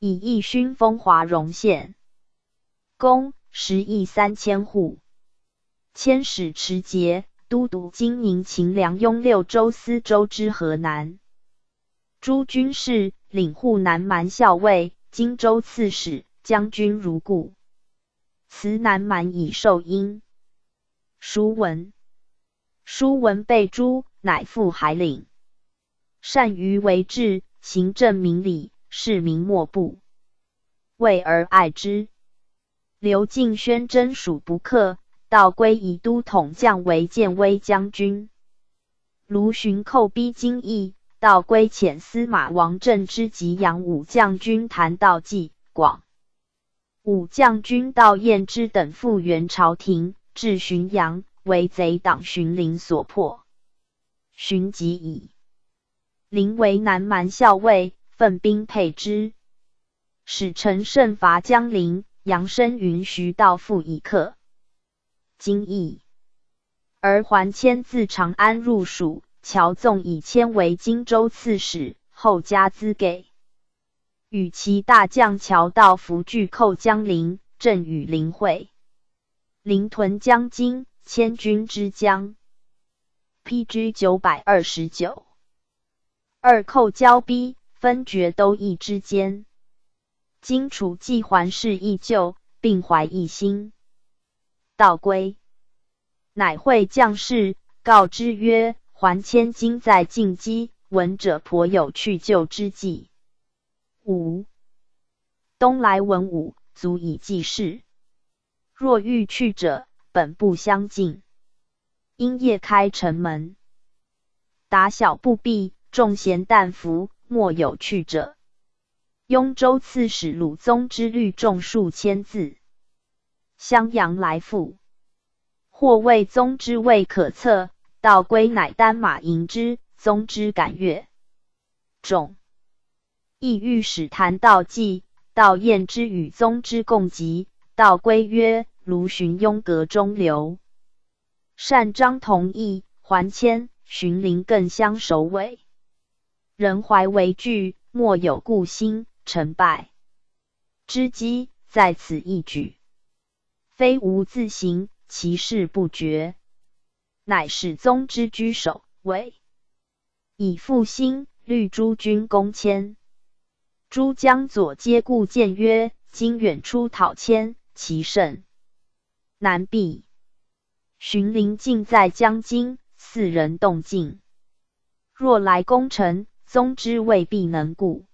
以义勋封华容县公，十亿三千户。迁使持节都督金宁秦梁雍六州司州之河南诸军事，领护南蛮校尉。荆州刺史、将军如故。辞南蛮以受殷。书文，书文被诛，乃赴海岭。善于为治，行政明理，市民莫不畏而爱之。刘敬宣征蜀不克，道归以都统将为建威将军。卢循寇逼京邑，道归遣司马王振之及杨武将军谭道济、广武将军道彦之等复援朝廷，至浔阳，为贼党荀林所破，荀即矣。林为南蛮校尉，奋兵配之，使臣胜伐江陵。杨生云徐道复一客，今义。而还迁自长安入蜀，乔纵以迁为荆州刺史，后加资给。与其大将乔道福拒寇江陵，正与林会。临屯江津，千军之将。P.G. 九百二十九。二寇交逼，分绝都邑之间。今楚既还事依旧，并怀一心。道归，乃会将士，告之曰：“还千金在晋畿，闻者颇有去就之计。五东来文武，足以济世。若欲去者，本不相近。因夜开城门，打小不闭，众贤旦服，莫有去者。”雍州刺史鲁宗之律众数千字，襄阳来复，或谓宗之未可测，道归乃单马迎之，宗之感悦。众亦欲使谈道济、道彦之与宗之共集，道归曰：“如寻雍阁中流，善张同意，还迁寻灵更相首尾，人怀为惧，莫有故心。”成败。之机在此一举，非无自行，其事不决，乃始宗之居首位，以复兴律诸军攻迁。诸将左皆故谏曰：“今远出讨迁，其胜难避。荀林尽在江津，四人动静，若来攻城，宗之未必能顾。”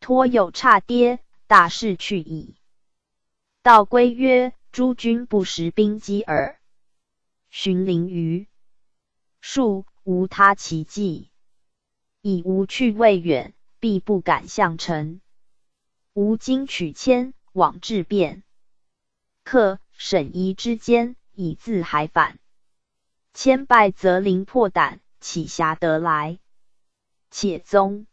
托有差跌，大势去矣。道归曰：“诸君不识兵机耳。荀林于数无他奇迹，以无去未远，必不敢向城。吾今取迁，往质变，克沈夷之间，以自还反。千败则灵破胆，岂暇得来？且宗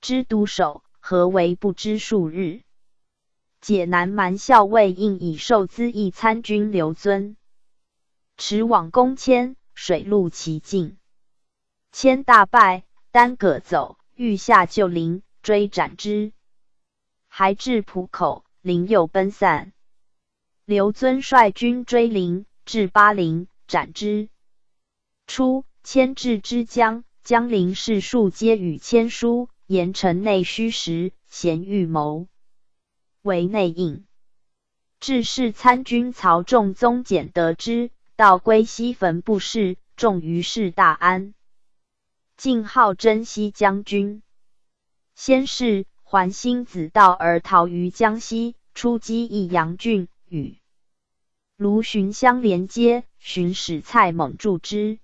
之独守。”何为不知数日？解南蛮校尉应以受资议参军刘尊，持往攻迁，水陆齐进，迁大败，单葛走，欲下救陵，追斩之，还至浦口，陵又奔散。刘遵率军追陵，至巴陵，斩之。初，迁至之江，江陵士庶皆与迁书。言城内虚实，咸预谋，为内应。致仕参军曹仲宗简得知，道归西坟不事，众于是大安。晋号征西将军。先是，桓兴子道而逃于江西，出击益阳郡，与卢循相连接，寻使蔡猛助之。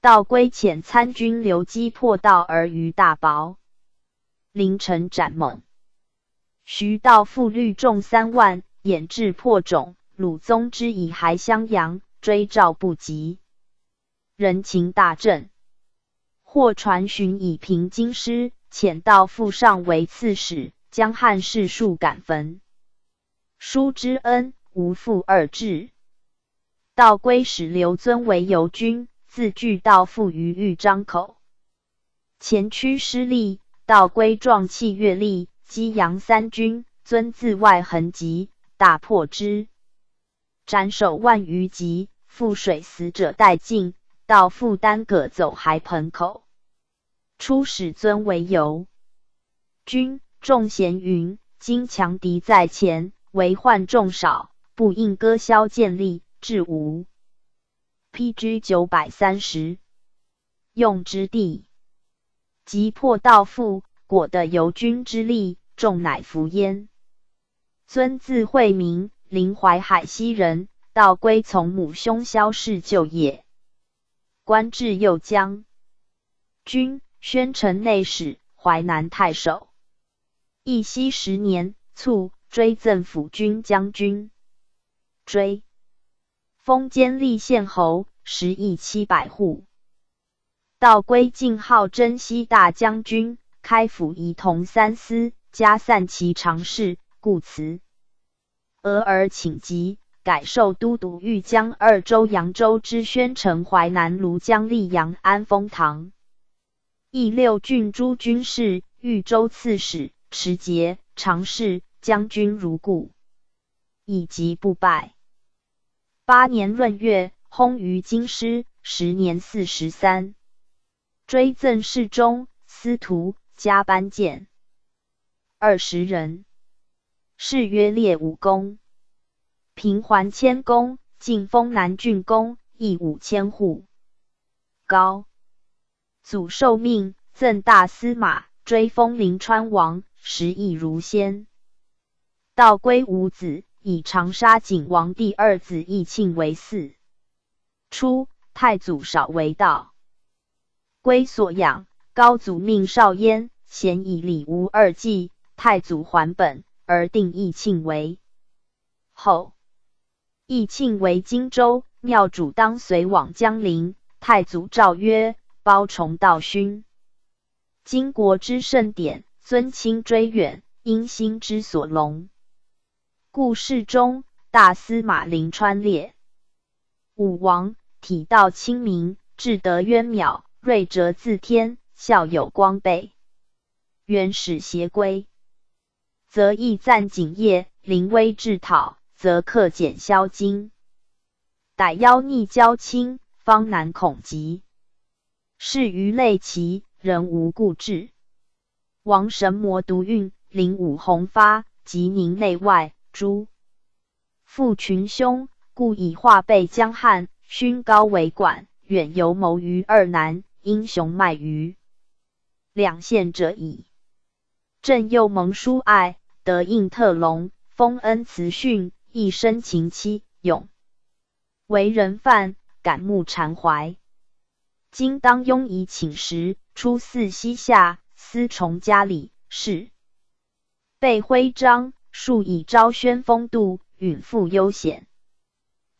道归遣参军刘基破道而于大薄。凌晨斩猛，徐道复率众三万，掩至破冢。鲁宗之以还襄阳，追赵不及，人情大振。或传荀以平京师，遣道复上为刺史，将汉士数赶焚。书之恩，无复二至。道归使刘尊为游军，自据道复于豫章口，前驱失利。道归壮气越力，激扬三军，尊自外横疾，大破之，斩首万余级，覆水死者殆尽。道复单葛走还盆口，出使尊为由军，众贤云：今强敌在前，为患众少，不应割削建立，至无。P.G. 九百三十用之地。即破道父，果得由军之力，众乃服焉。尊字惠明，临淮海西人，道归从母兄萧氏旧业，官至右将军、宣城内史、淮南太守。义熙十年卒，追赠辅军将军，追封监利县侯，食邑七百户。道归晋号征西大将军，开府仪同三司，加散骑常侍，故辞。俄而请疾，改授都督豫江二州、扬州之宣城、淮南、庐江、溧阳、安丰堂，义六郡诸军事，豫州刺史、持节、常侍、将军如故，以及不败。八年闰月，薨于京师，时年四十三。追赠侍中、司徒，加班见二十人。谥曰列武公，平还谦公，晋封南郡公，邑五千户。高祖受命，赠大司马，追封临川王，时亦如先。道归五子，以长沙景王第二子义庆为嗣。初，太祖少为道，归所养。高祖命少焉，咸以礼无二季。太祖还本。而定义庆为后，义庆为荆州庙主，当随往江陵。太祖诏曰：“包崇道勋，今国之盛典，尊亲追远，因心之所隆。故世中大司马临川列武王，体道清明，志德渊渺，睿哲自天，孝有光备，元始协归。”则义赞景业，临危致讨，则克俭消金。逮妖逆交亲，方难恐极。是鱼类齐，人无故志。王神魔独运，灵武弘发，及宁内外诸父群凶，故以化备江汉，勋高为管，远游谋于二南，英雄迈于两县者矣。朕又蒙殊爱。得应特隆，封恩慈训，一生情妻勇，为人范，感慕禅怀。今当拥以请时，出寺西下，司崇家礼，是被徽章，数以昭宣风度，允复悠闲。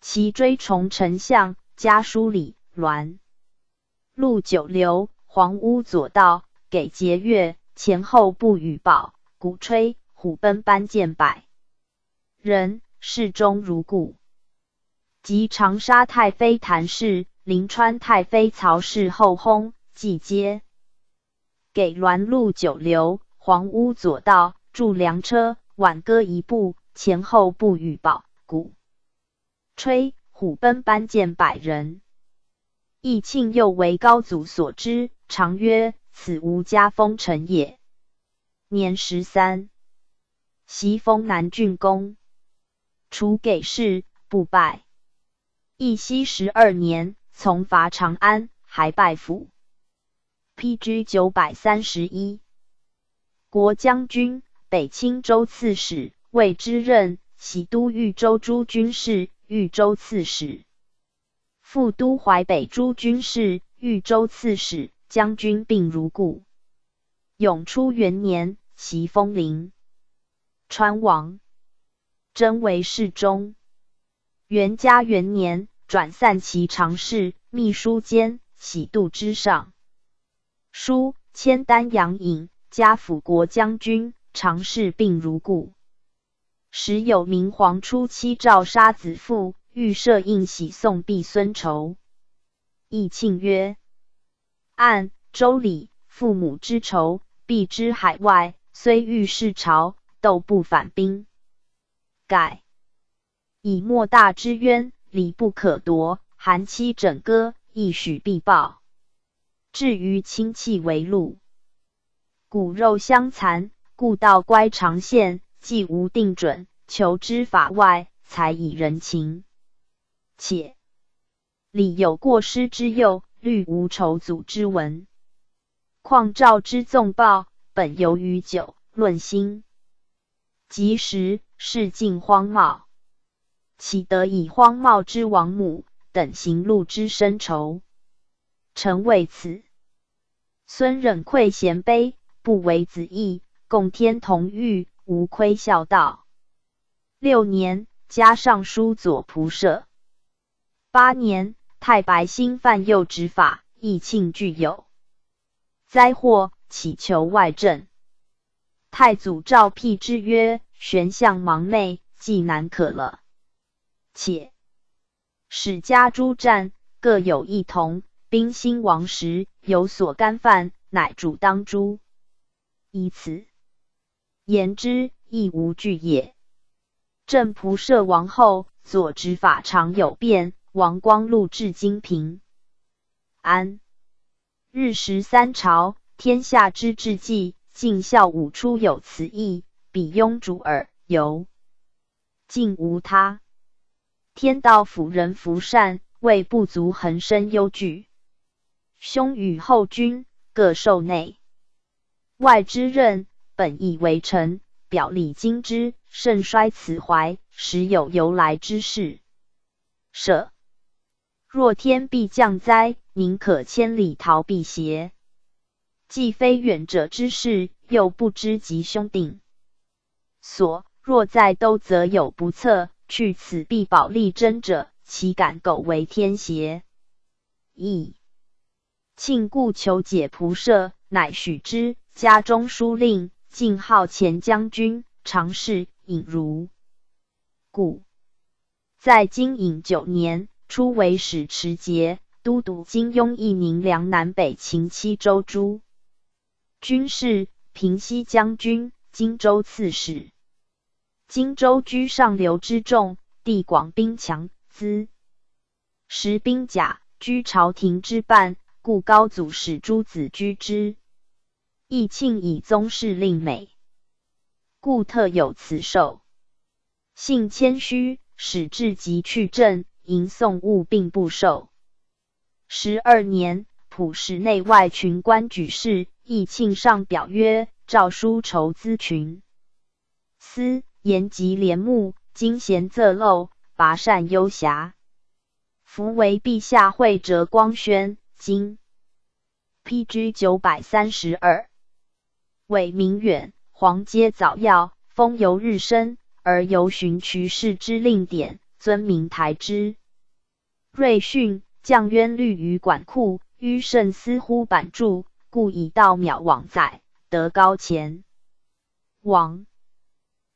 其追崇丞相，家书礼鸾陆九流，黄屋左道，给节月，前后不与报，鼓吹。虎贲班见百人，侍中如故。及长沙太妃谭氏、临川太妃曹氏后薨，即皆给鸾路九流、黄屋左道筑粮车，挽歌一部，前后不与宝鼓吹，虎贲班见百人。义庆又为高祖所知，常曰：“此吾家风臣也。”年十三。袭封南郡公，除给事，不拜。义熙十二年，从伐长安，还拜府。P.G. 九百三十一，国将军、北青州刺史，魏之任，喜都豫州诸军事、豫州刺史，副都淮北诸军事、豫州刺史，将军并如故。永初元年，袭封陵。川王，征为侍中。元嘉元年，转散骑常侍、秘书监，喜度之上。书迁丹阳尹，加辅国将军，常侍并如故。时有明皇初期诏杀子父，欲设应喜送毕孙仇。义庆曰：“按周礼，父母之仇，必之海外，虽欲世朝。”斗不反兵，改以莫大之冤，礼不可夺。韩妻枕歌，亦许必报。至于亲戚为禄，骨肉相残，故道乖长线，既无定准，求之法外，才以人情。且礼有过失之诱，虑无仇祖之文，况赵之纵报，本由于酒论心。及时事尽荒茂，岂得以荒茂之王母等行路之深仇？臣为此。孙忍愧贤卑，不为子义，共天同欲，无亏孝道。六年，加尚书左仆射。八年，太白兴犯右执法，义庆具有灾祸，乞求外政。太祖诏辟之曰：“玄相盲昧，既难可了。且史家诸战各有异同。”兵兴亡时有所干犯，乃主当诛。以此言之，亦无惧也。正仆射王后左执法常有变，王光禄至金平安日食三朝，天下之至计，尽孝武出有此意，比庸主耳。由尽无他。天道辅人福善，为不足恒生忧惧。兄与后君各受内外之任，本以为臣，表里经之，甚衰此怀，实有由来之事。舍若天必降灾，宁可千里逃避邪？既非远者之事，又不知吉凶定所。若在都，则有不测。去此必保利贞者，岂敢苟为天邪？亦。庆故求解仆射，乃许之。家中书令，晋号前将军，常侍尹如。故在京尹九年，初为使持节都督金庸义宁梁南北秦七州诸军事，平西将军，荆州刺史。荆州居上流之众，地广兵强，资实兵甲，居朝廷之半。故高祖使诸子居之。义庆以宗室令美，故特有此寿。性谦虚，使至即去政，迎送物并不受。十二年，普使内外群官举事，义庆上表曰：“诏书筹资群司，言及廉目，今贤则陋，拔善优侠。夫为陛下会折光宣。”经 PG 九百三十二，伟明远，黄阶早要，风由日升，而由循渠氏之令典，尊明台之。瑞训降渊律于管库，於慎思乎版注，故以道渺往在德高前。王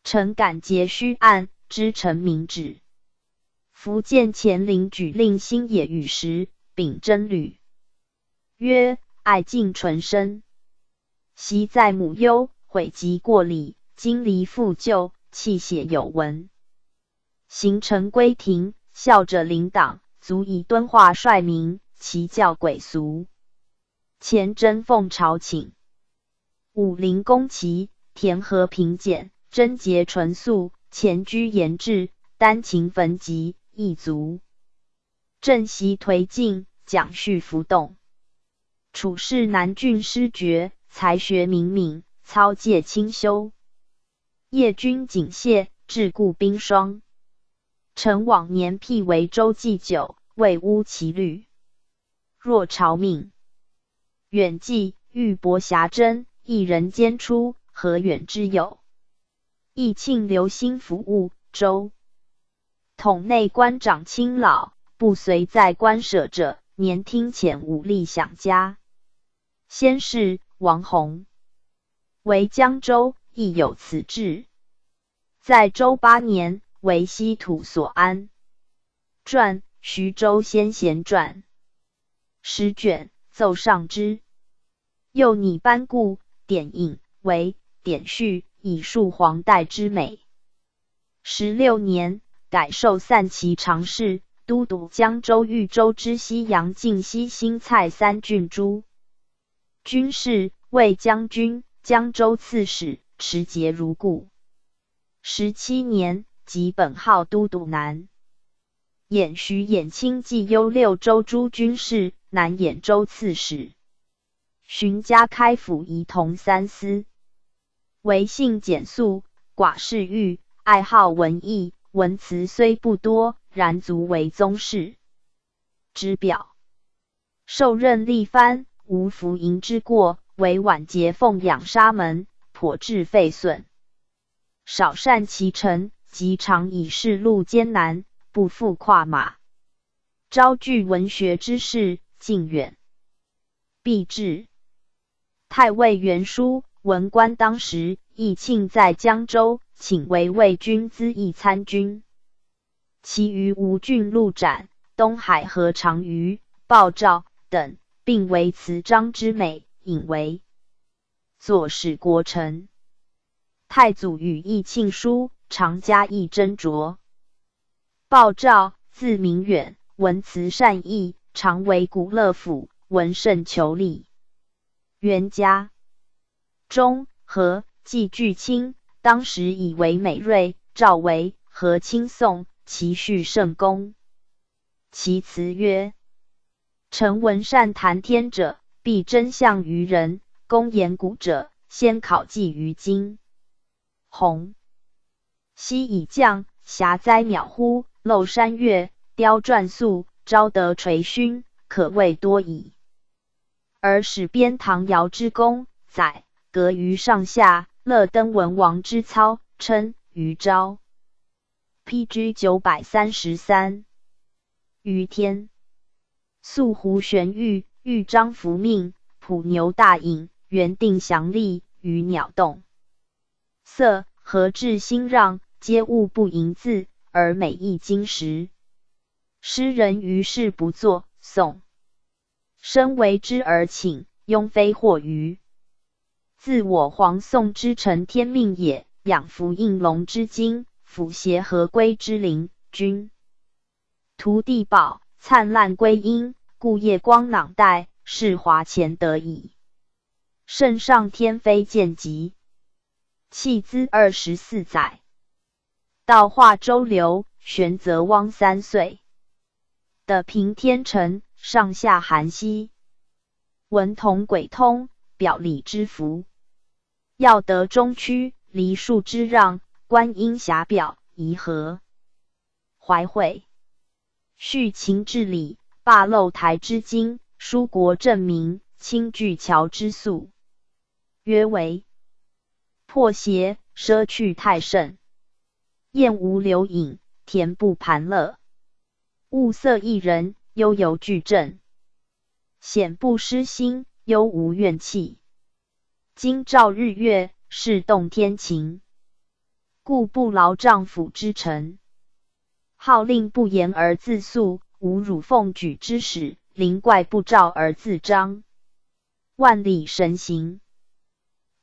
臣感节虚案，知臣明旨。福建乾陵举令新野与时，秉真履。曰：爱敬纯生，昔在母忧，悔及过礼，今离父旧，泣血有闻。行臣归庭，孝者领党，足以敦化率民，其教鬼俗。前真奉朝请，武陵宫齐，田和平简，贞洁纯素，前居严志，丹勤焚疾，一足。正席颓进，讲叙浮动。处士南郡师爵，才学明敏，操戒清修。夜军谨谢，志固冰霜。臣往年辟为周祭酒，未污其律。若朝命远寄，玉帛霞珍，一人间出，何远之有？义庆留心服务周统内官长亲老，不随在官舍者，年听遣武力享家。先是，王弘为江州，亦有此志。在周八年，为西土所安。传徐州先贤传十卷，奏上之。又拟班固典引为典序，以述黄代之美。十六年，改授散骑常侍，都督江州、豫州之西阳、晋西新蔡三郡诸。军事卫将军、江州刺史，持节如故。十七年，即本号都督南兖徐兖清冀幽六州诸军事，南兖州刺史，寻家开府仪同三司。为性简素，寡嗜欲，爱好文艺，文辞虽不多，然足为宗室之表。受任力藩，无服淫之过，为晚节奉养沙门，颇致废损。少善其臣，及常以事路艰难，不复跨马。招聚文学之士，近远。必至。太尉元书文官当时，义庆在江州，请为魏军资议参军。其余吴郡陆展、东海和长余、鲍照等，并为词章之美，引为左使国臣。太祖与义庆书，常加以斟酌。鲍照，字明远。文辞善意，常为古乐府，文圣求礼。元嘉、中和季巨卿，当时以为美瑞。赵为和亲颂，其序甚恭。其辞曰：“臣闻善谈天者，必真相于人；公言古者，先考记于今。鸿昔以降，霞灾渺乎？漏山岳。”雕篆素，昭德垂勋，可谓多矣。而使边唐尧之功，载隔于上下。乐登文王之操，称于昭。P.G. 九百三十三。于天，素胡玄玉，豫章符命，普牛大隐，原定祥立于鸟动。色和至心让，皆物不盈字，而美意金石。诗人于是不作。宋身为之而请，庸非惑于。自我皇宋之臣天命也。养福应龙之精，辅协合归之灵君。图地宝灿烂归阴，故夜光囊带，是华前得矣。圣上天妃见疾，弃资二十四载。道化周流，玄泽汪三岁。的平天成，上下含息，文同鬼通，表里之福。要得中区，梨树之让，观音峡表，颐和。怀惠，续秦治理，罢漏台之经，书国正名，清巨桥之素，曰为。破邪，奢去太甚，宴无留影，田不盘乐。物色一人，悠游具正，显不失心，忧无怨气。今照日月，是动天晴，故不劳丈夫之臣。号令不言而自肃，无辱奉举之使；灵怪不召而自彰，万里神行，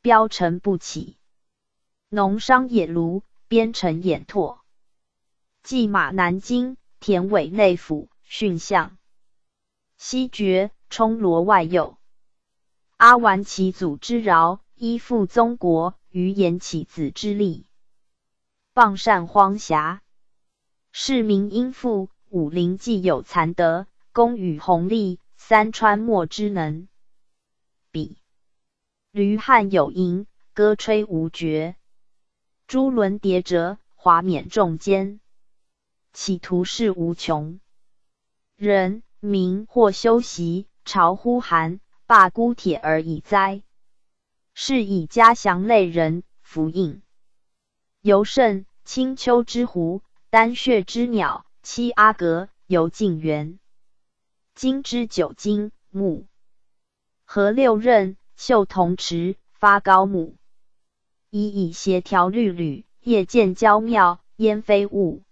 标臣不起。农商野庐，边城掩拓，骑马南京。田尾内府训相，西爵冲罗外右。阿完其祖之饶，依附宗国，于言其子之力，傍善荒峡。市民殷富，武林既有残德，功与弘利，三川莫之能比。驴汉有银，歌吹无绝。珠轮叠折，华冕重肩。企图事无穷，人民或修习，朝呼寒，罢孤铁而已哉！是以嘉祥类人，福应尤甚。青丘之狐，丹穴之鸟，七阿哥，游静园，金之九金木，和六刃，秀铜池，发高木，以以协调律吕，夜见娇妙，烟飞雾。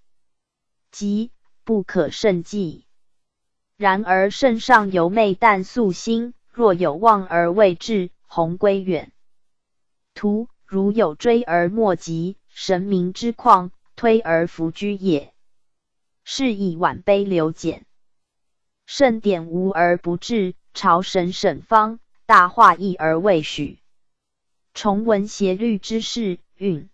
即不可胜计。然而圣上犹昧淡素心，若有望而未至，鸿归远途；如有追而莫及，神明之况，推而弗居也。是以晚卑流简，圣典无而不至，朝神审方，大化议而未许。重文协律之事，运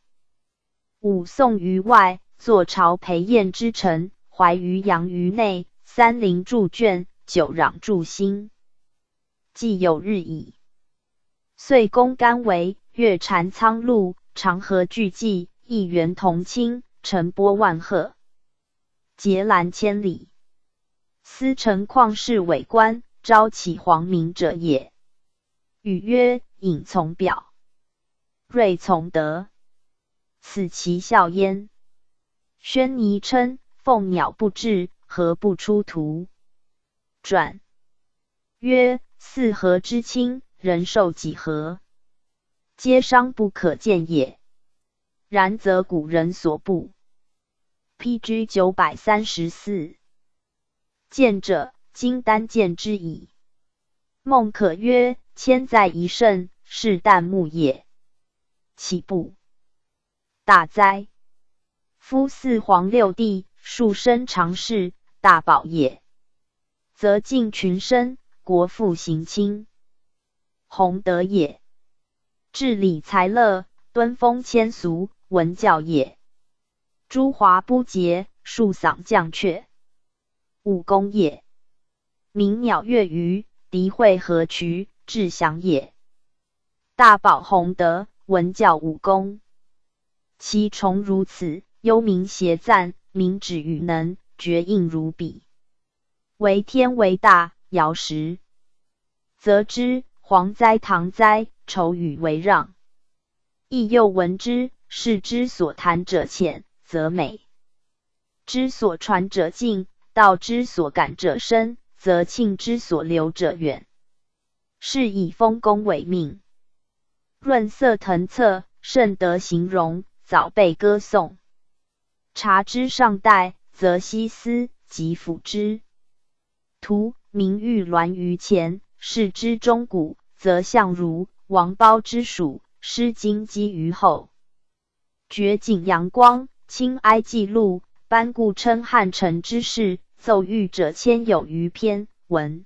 武宋于外。坐朝陪宴之臣，怀于阳于内，三陵著卷，九壤著心，既有日矣。遂公干为月禅苍露，长河巨济，一元同清，晨波万壑，截兰千里。司城旷世伟观，招起皇明者也。语曰：“隐从表，瑞从德，此其效焉。”宣尼称：“凤鸟不至，何不出图？”转曰：“四合之亲，人寿几何？皆伤不可见也。然则古人所不。”P.G. 九百三十四。见者，今单见之矣。孟可曰。千载一胜，是旦木也，岂不大哉？夫四皇六帝，数生长世，大宝也。则敬群生，国富行亲，弘德也；治理财乐，敦风谦俗，文教也。诸华不竭，数嗓降阙，武功也。鸣鸟乐鱼，敌会何渠？志祥也，大宝弘德，文教武功，其重如此，幽冥邪赞，明指与能，绝应如彼。为天为大，尧时，则之蝗灾唐灾，愁与为让。亦又闻之，是之所谈者浅，则美；之所传者近，道之所感者深，则庆之所留者远。是以丰功伟命，润色腾策，甚得形容，早被歌颂。察之上代，则西思及辅之；图名玉鸾于前，视之中古，则相如王褒之属，诗经积于后。绝景阳光，清哀记录，班固称汉臣之事，奏御者千有余篇。文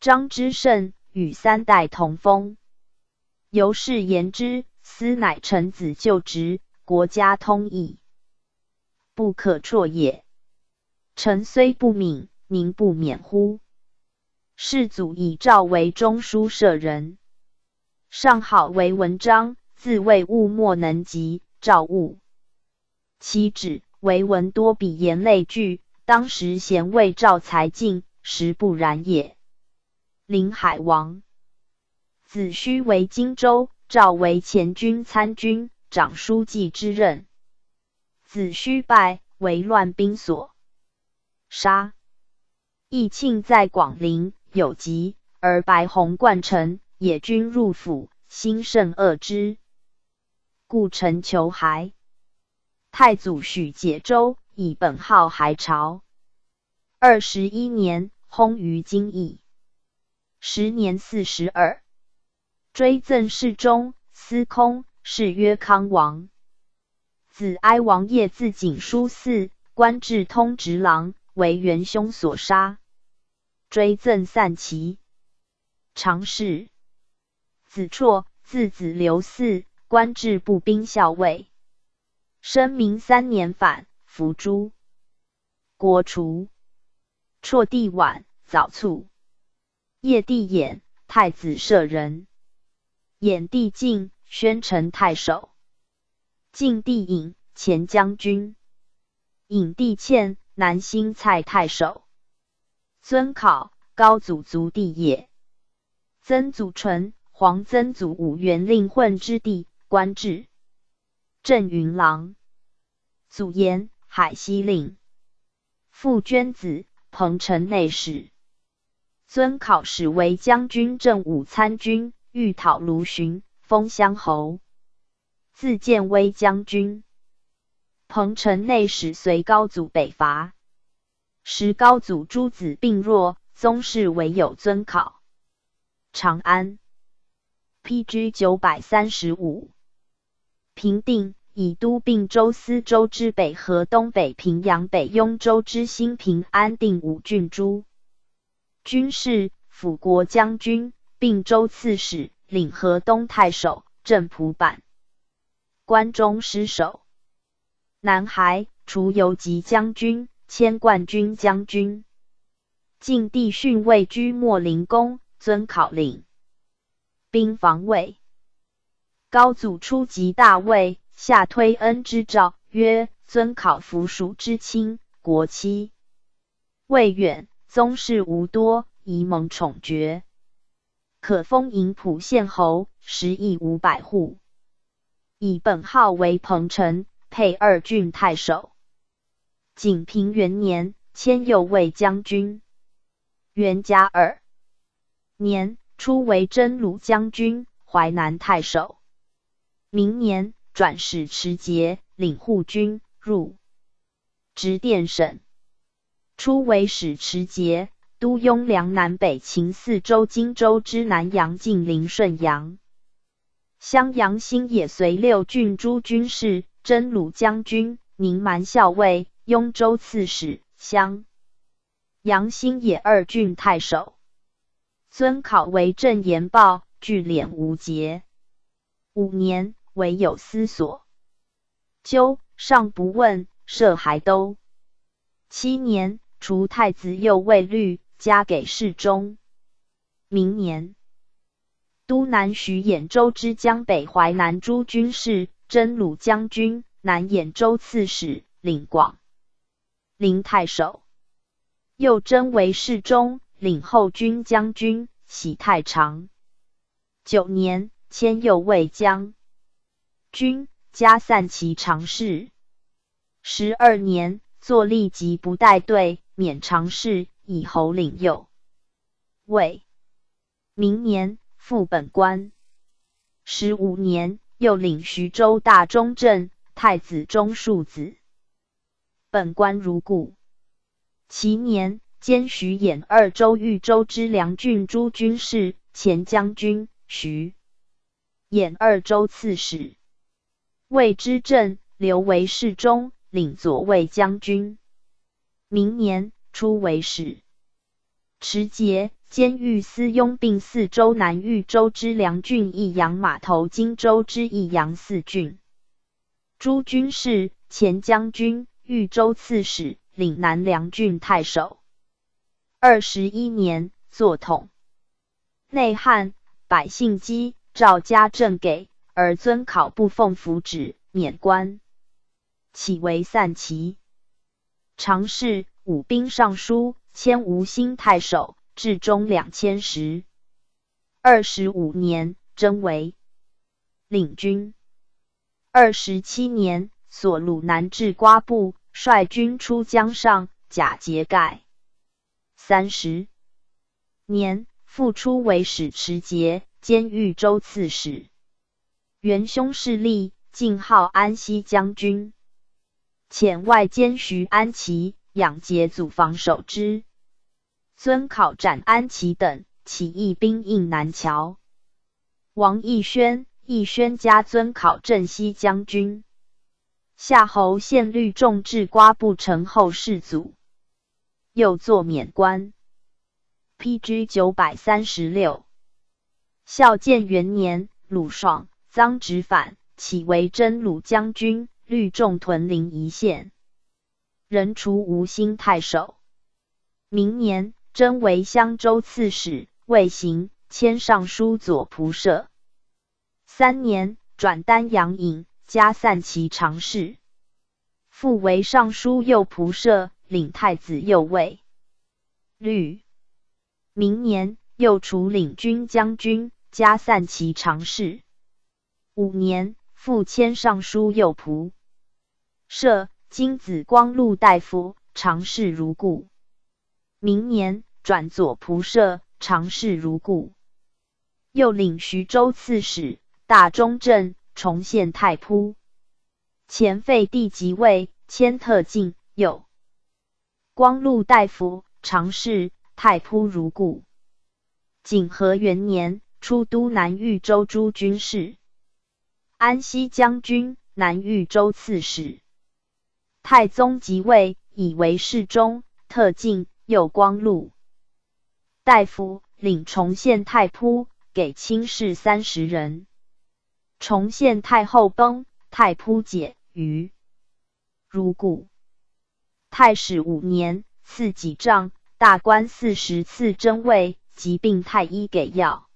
张之盛。与三代同封，由是言之，斯乃臣子就职，国家通义，不可辍也。臣虽不敏，宁不免乎？世祖以赵为中书舍人，上好为文章，自谓物莫能及。赵物其旨为文多比言类句，当时贤谓赵才尽，实不然也。临海王子虚为荆州，赵为前军参军、长书记之任。子虚败，为乱兵所杀。义庆在广陵有疾，而白虹贯城，野军入府，心甚恶之，故臣求还。太祖许解州，以本号还朝。二十一年，薨于京邑。时年四十二，追赠侍中、司空，谥曰康王。子哀王业自景书寺，官至通直郎，为元凶所杀，追赠散骑常侍。子绰，字子留嗣，官至步兵校尉，生明三年反，伏诛。国除。绰弟晚，早卒。叶帝衍，太子舍人；衍帝敬，宣城太守；晋帝尹，前将军；尹帝倩，南新蔡太守。尊考，高祖族弟也。曾祖纯，皇曾祖武元令混之弟，官至镇云郎。祖延，海西令。父娟子，彭城内史。尊考史为将军正武参军，欲讨卢循，封乡侯，自建威将军。彭城内史随高祖北伐，时高祖诸子病弱，宗室唯有尊考。长安，P.G. 九百三十五。平定，以都并州司州之北和东北平阳北雍州之新平安定五郡诸。军事辅国将军，并州刺史，领河东太守，镇蒲坂，关中失守。南海除游击将军，迁冠军将军。晋帝训位居莫陵宫，尊考领兵防卫。高祖初即大位，下推恩之诏，曰：尊考服属之亲，国戚。魏远。宗室无多，宜蒙宠爵，可封营浦县侯，食邑五百户。以本号为彭城，配二郡太守。景平元年，迁右卫将军。元嘉二年，初为真鲁将军、淮南太守。明年，转使持节，领护军，入直殿省。初为使持节，都雍梁南北秦四州荆州之南阳近邻顺阳。襄阳新野随六郡诸军事，真鲁将军、宁蛮校尉、雍州刺史，襄阳新野二郡太守。尊考为正言报，据敛无节。五年，为有思索。纠上不问，设还都。七年，除太子右卫律，加给侍中。明年。都南徐兖州之江北淮南诸军事，征鲁将军、南兖州刺史，领广陵太守。又征为侍中，领后军将军，喜太常。九年，迁右卫将军，加散骑常侍。十二年，作立即不带队，免常侍，以侯领右卫。明年。副本官，十五年，又领徐州大中正、太子中庶子。本官如故。其年，兼徐兖二州豫州之梁郡诸军事，前将军，徐兖二州刺史。魏之政，留为侍中，领左卫将军。明年，初为使。持节。兼御司拥并四州南豫州之梁郡、益阳码头、荆州之益阳四郡。诸军事，前将军、豫州刺史，岭南梁郡太守。二十一年，作统。内汉百姓讥赵家政给，而尊考不奉符旨，免官，起为散骑。常侍、武兵尚书，迁吴兴太守。至中两千石，二十五年，征为领军。二十七年，所鲁南至瓜部，率军出江上，假节盖。三十年，复出为使持节，兼豫州刺史。元凶势力，晋号安西将军。遣外兼徐安琪，养节祖防守之。尊考斩安琪等起义兵应南桥，王义宣，义宣加尊考镇西将军，夏侯献律众至瓜不成后世祖，又作免官。P.G. 九百三十六，孝建元年，鲁爽、臧植反，起为真鲁将军，律众屯临一县，人除吴兴太守。明年。征为襄州刺史，未行，迁尚书左仆射。三年，转丹阳尹，加散骑常侍。复为尚书右仆射，领太子右卫律。明年，又除领军将军，加散骑常侍。五年，复迁尚书右仆射，金子光禄大夫，常侍如故。明年。转左仆射，常侍如故。又领徐州刺史、大中正、重县太仆。前废帝即位，迁特进，右光禄大夫、常侍、太仆如故。景和元年，出都南豫州诸军事，安西将军、南豫州刺史。太宗即位，以为侍中，特进，右光禄。大夫领重县太仆，给亲士三十人。重县太后崩，太仆解于如故。太史五年，赐己杖，大官四十次真位，疾病太医给药，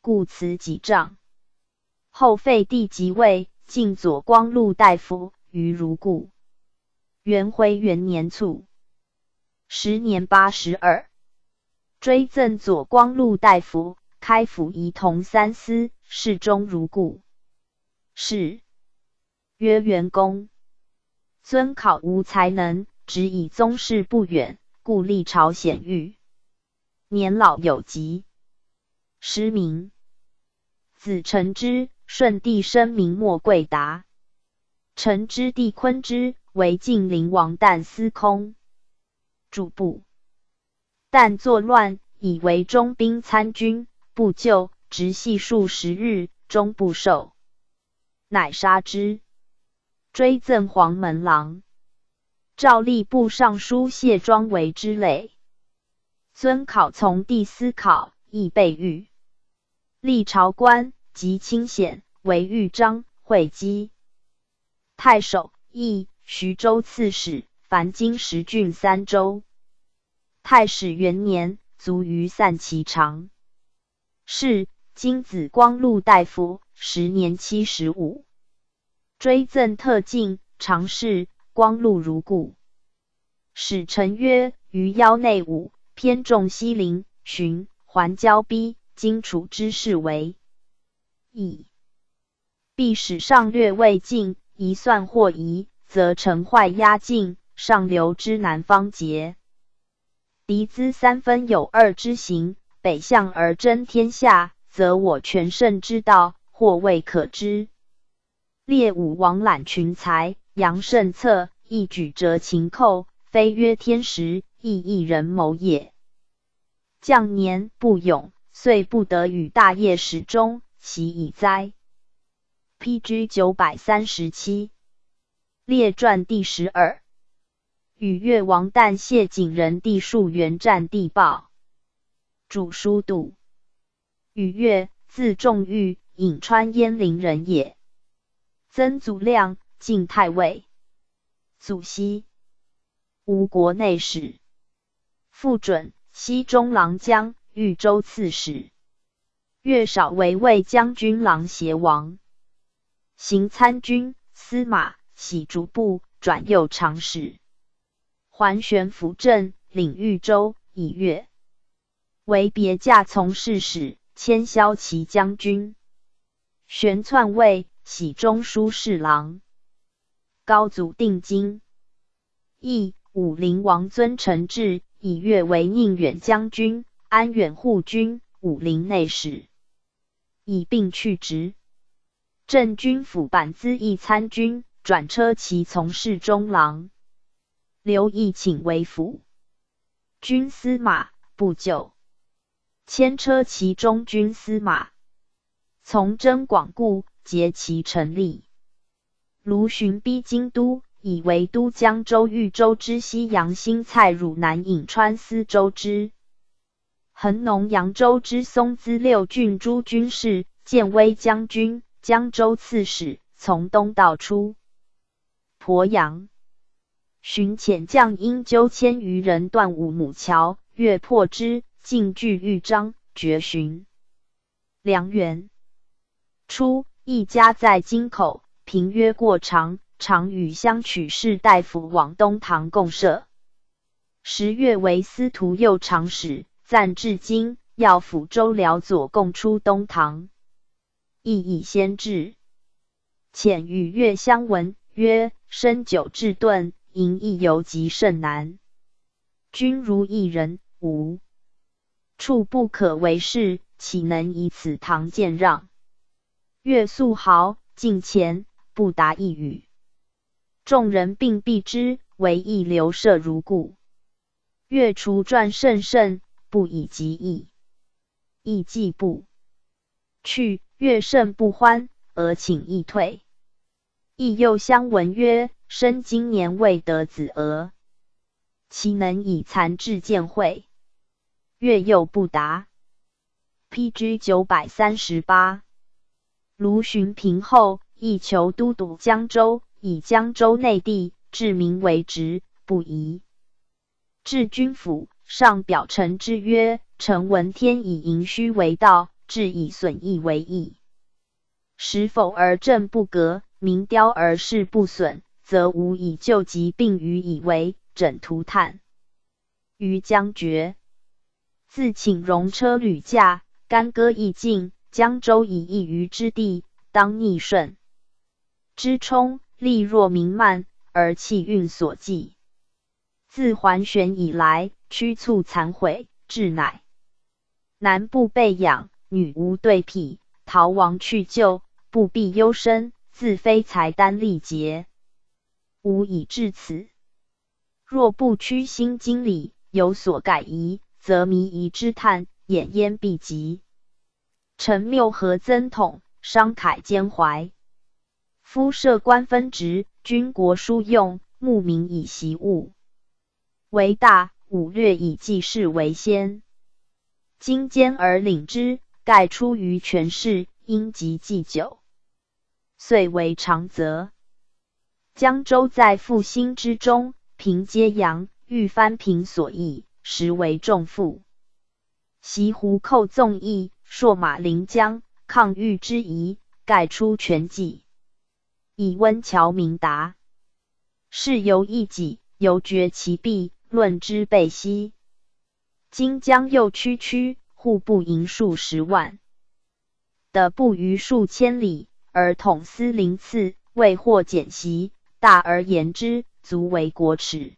故辞己杖。后废帝即位，晋左光禄大夫于如故。元徽元年卒，时年八十二。追赠左光禄大夫，开府仪同三司，侍中如故。是曰元公。尊考无才能，只以宗室不远，故立朝显遇。年老有疾，失明。子承之，顺帝生明莫贵达。承之弟昆之为晋灵王，旦司空主簿。但作乱，以为中兵参军，不救，直系数十日，终不受，乃杀之。追赠黄门郎，诏吏部尚书谢庄为之累。尊考从弟司考，亦被狱。历朝官及清显，为豫章、会稽太守，义徐州刺史，凡经十郡三州。太史元年，卒于散骑长。是金子光禄大夫，时年七十五。追赠特进，常侍光禄如故。使臣曰：于腰内武，偏重西陵，寻还交逼，荆楚之事为矣。必使上略未尽，一算或疑，则成坏压境，上流之南方节。敌资三分有二之行，北向而争天下，则我全胜之道，或未可知。列武王揽群才，扬胜策，一举折秦寇，非曰天时，亦一人谋也。将年不勇，遂不得与大业始终，其已哉？P.G. 九百三十七列传第十二。与越王旦谢景仁地数元战地报。主书度。与越，字仲玉，颍川鄢陵人也。曾祖亮，晋太尉；祖熙，吴国内史；父准，西中郎将、豫州刺史。越少为魏将军郎协王，行参军、司马、喜逐部，转右长史，桓玄扶正，领豫州，以越为别驾从事使，迁骁骑将军。玄篡位。喜中书侍郎，高祖定京，义武陵王尊承制，以越为宁远将军、安远护军、武陵内史，以病去职。镇军府板资议参军，转车骑从事中郎。刘义请为辅军司马，不久迁车骑中军司马，从征广固。结其成立。卢循逼京都，以为都江州、豫州之西阳新蔡汝南颍川司州之衡农扬州之松滋六郡诸军事，建威将军、江州刺史，从东道出鄱阳，寻遣将英纠千余人断五母桥，越破之，进据豫章，绝寻梁元初。一家在京口，平约过长，常与相取士大夫往东堂共设。十月为司徒右长史，暂至今，要抚州辽左共出东堂，意以先至。遣与越相闻，曰：“深酒至顿，淫亦犹极甚难。君如一人，无处不可为事，岂能以此堂见让？”岳素豪近前不答一语，众人并避之，唯一流射如故。岳除传甚甚，不以及意，亦既不去，岳甚不欢，而请亦退。亦又相闻曰：“生今年未得子儿，岂能以残志见会？”月又不答。P.G. 九百三十八。卢循平后，亦求都督江州，以江州内地治民为职，不宜。至军府，上表臣之曰：“臣闻天以盈虚为道，治以损益为义。使否而政不革，民凋而事不损，则无以救疾病于以为枕涂炭于将绝。自请戎车旅驾，干戈亦尽。江州以一隅之地，当逆顺之冲，力若明慢，而气运所寄。自桓玄以来，屈促残毁，至乃男不备养，女无对匹，逃亡去就，不必忧身，自非才丹力竭。吾以至此。若不屈心经理，有所改移，则迷疑之叹，掩焉必极。臣谬何曾统，商慨兼怀。夫设官分职，军国殊用，牧民以习物。为大武略以济世为先，今兼而领之，盖出于权势，应及既久，遂为常则。江州在复兴之中，平皆阳，欲翻平所役，实为重负。袭胡寇纵义，朔马临江，抗御之疑，盖出全计，以温峤明达。是由一己，犹觉其弊。论之备西，今江右区区，户部营数十万，的不逾数千里，而统司临次，未获减息，大而言之，足为国耻。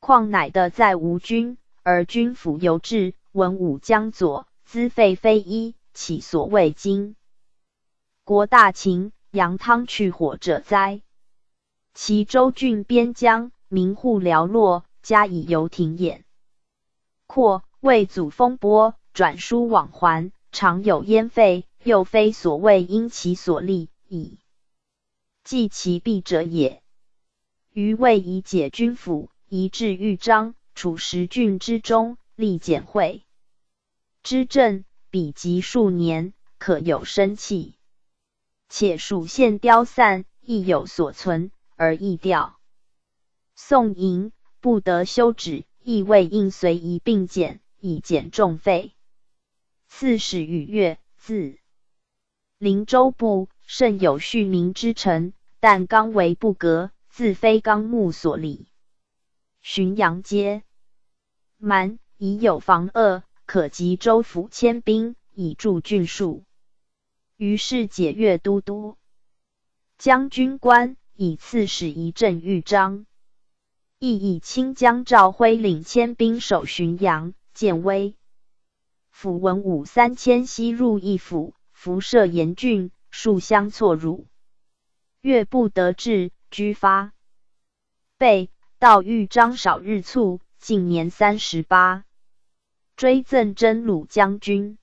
况乃的在吴君，而君府犹至，文武将佐，资费非一，岂所谓今？国大秦，扬汤去火者哉？其州郡边疆，民户寥落。加以游亭也。括魏祖风波，转书往还，常有焉废，又非所谓因其所立矣，计其弊者也。余谓以解军府，移至豫章、楚十郡之中，立简会之政，比及数年，可有生气。且蜀县凋散，亦有所存，而易调。宋营。不得休止，亦未应随一并减，以减重费。刺史与越自灵州部，甚有恤民之臣，但刚为不革，自非纲目所理。浔阳街蛮已有防恶，可及州府千兵，以助郡戍。于是解越都督、将军官，以刺史一镇豫章。亦以清江赵辉领千兵守浔阳，建威。府文武三千西入一府，辐射严峻，数相错辱。越不得志，居发。备道豫章少日卒，近年三十八。追赠真鲁将军，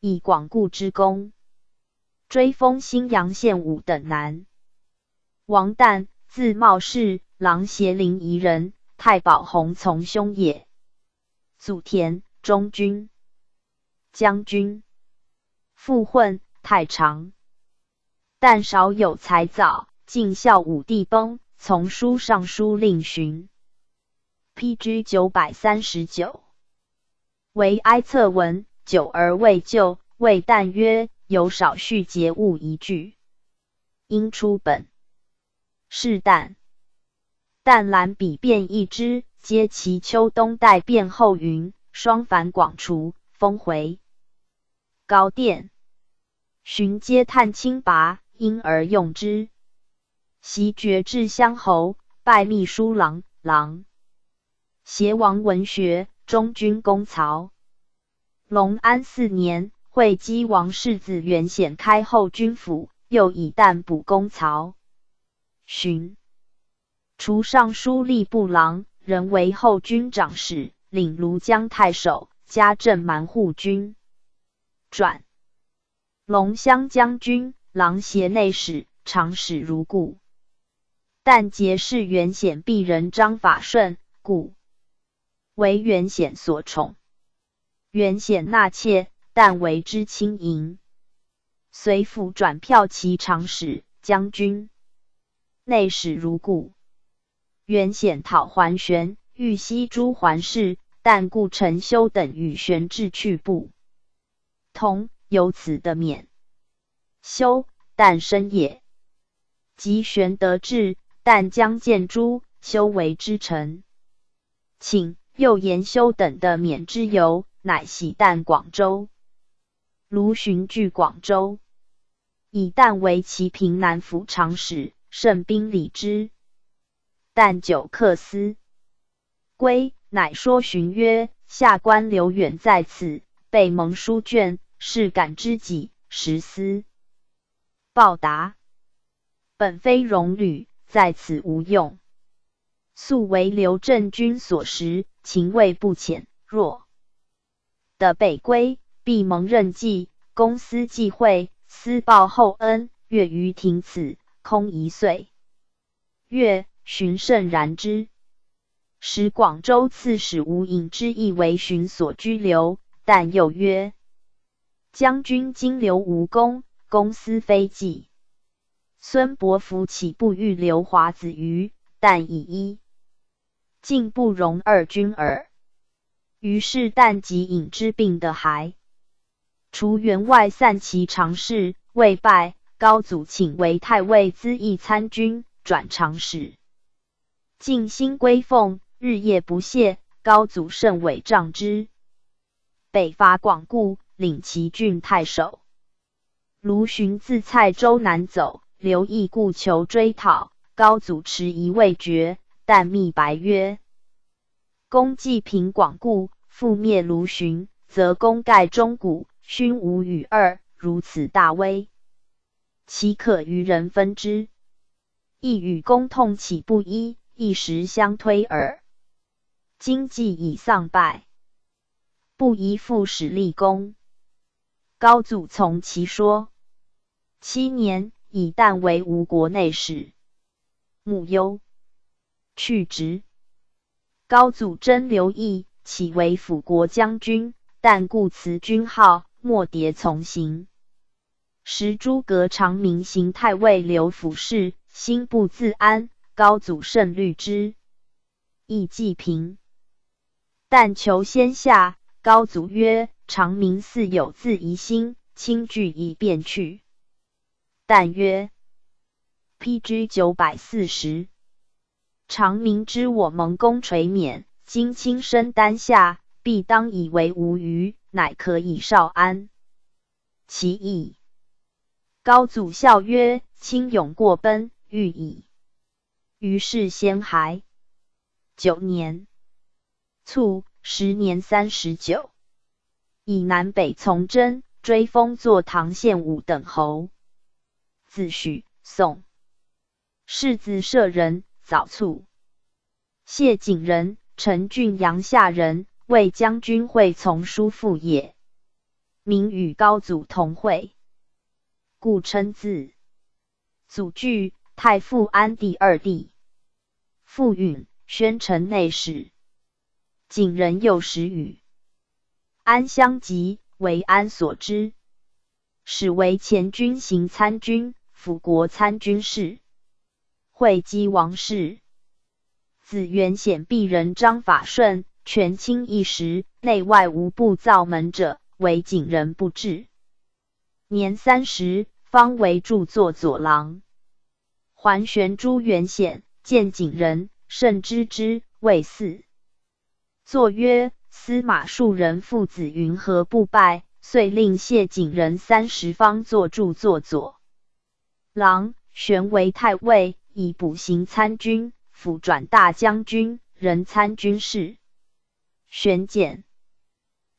以广固之功。追封新阳县武等男。王旦，字茂氏。郎协陵夷人，太保弘从兄也。祖田中军将军，父混太常，但少有才藻。晋孝武帝崩，从书尚书令寻。P.G. 九百三十九，为哀策文，久而未就。谓旦曰：“有少续节物一句，应出本。”是旦。但览笔变一之，皆其秋冬代变后云，双繁广除，峰回高殿，寻皆叹清拔，因而用之。袭爵至乡侯，拜秘书郎，郎协王文学，中军公曹。隆安四年，会稽王世子元显开后军府，又以旦补公曹。寻。除尚书吏部郎，仍为后军长史，领庐江太守，加镇蛮护军。转龙骧将军、郎邪内史，常使如故。但结是元显鄙人张法顺，故为元显所宠。元显纳妾，但为之轻盈。随府转票其常使、将军、内史如故。元显讨桓玄，欲西诸桓氏，但顾陈修等与玄志去不同，由此得免。修但生也，及玄得志，但将见诸修为之臣，请又言修等的免之由，乃喜旦广州。卢循据广州，以旦为其平南府长史，盛兵礼之。旦久客思。归，乃说荀曰：“下官留远在此，被蒙书卷，是感知己，实思。报答。本非戎旅，在此无用。素为刘正军所食，情味不浅。若的北归，必蒙任计，公私忌讳，私报厚恩，月于庭此，空一岁。月。”寻甚然之，使广州刺史吴隐之意为寻所拘留，但又曰：“将军今留无功，公私非计。”孙伯符岂不欲留华子于？但以一，竟不容二君耳。于是但即引之病的还，除员外散其常侍，未拜高祖，请为太尉资议参军，转常使。尽心归奉，日夜不懈。高祖甚委杖之，北伐广固，领齐郡太守。卢循自蔡州南走，刘毅故求追讨，高祖迟疑未决，但密白曰：“公既平广固，覆灭卢循，则功盖中谷，勋无与二，如此大威，岂可与人分之？亦与公痛岂不一？”一时相推耳。今既已丧败，不宜复使立功。高祖从其说。七年，以旦为吴国内史。穆忧，去职。高祖征刘毅，起为辅国将军，但故辞军号，莫迭从行。时诸葛长明行太尉刘府事，心不自安。高祖甚虑之，亦既平。但求先下。高祖曰：“长明似有自疑心，轻惧以便去。”但曰：“P.G. 九百四十。长明知我蒙公垂免，今亲身担下，必当以为无虞，乃可以少安。其意。”高祖笑曰：“亲勇过奔，欲矣。”于是先还九年，卒，时年三十九，以南北从征，追封作唐献武等侯。自许，宋世子舍人，早卒。谢景仁，陈郡阳夏人，为将军会从叔父也。名与高祖同会，故称字。祖据太傅安第二弟。复允宣城内史，景仁幼时与安相及，为安所知，始为前军行参军、辅国参军事，会稽王室。子元显鄙人张法顺，权倾一时，内外无不造门者，为景仁不至。年三十，方为著作左郎。桓玄朱元显。见景仁，甚知之，谓嗣。作曰：“司马树人父子云何不拜？”遂令谢景仁三十方作著作左郎。玄为太尉，以补行参军，辅转大将军，仍参军事。玄简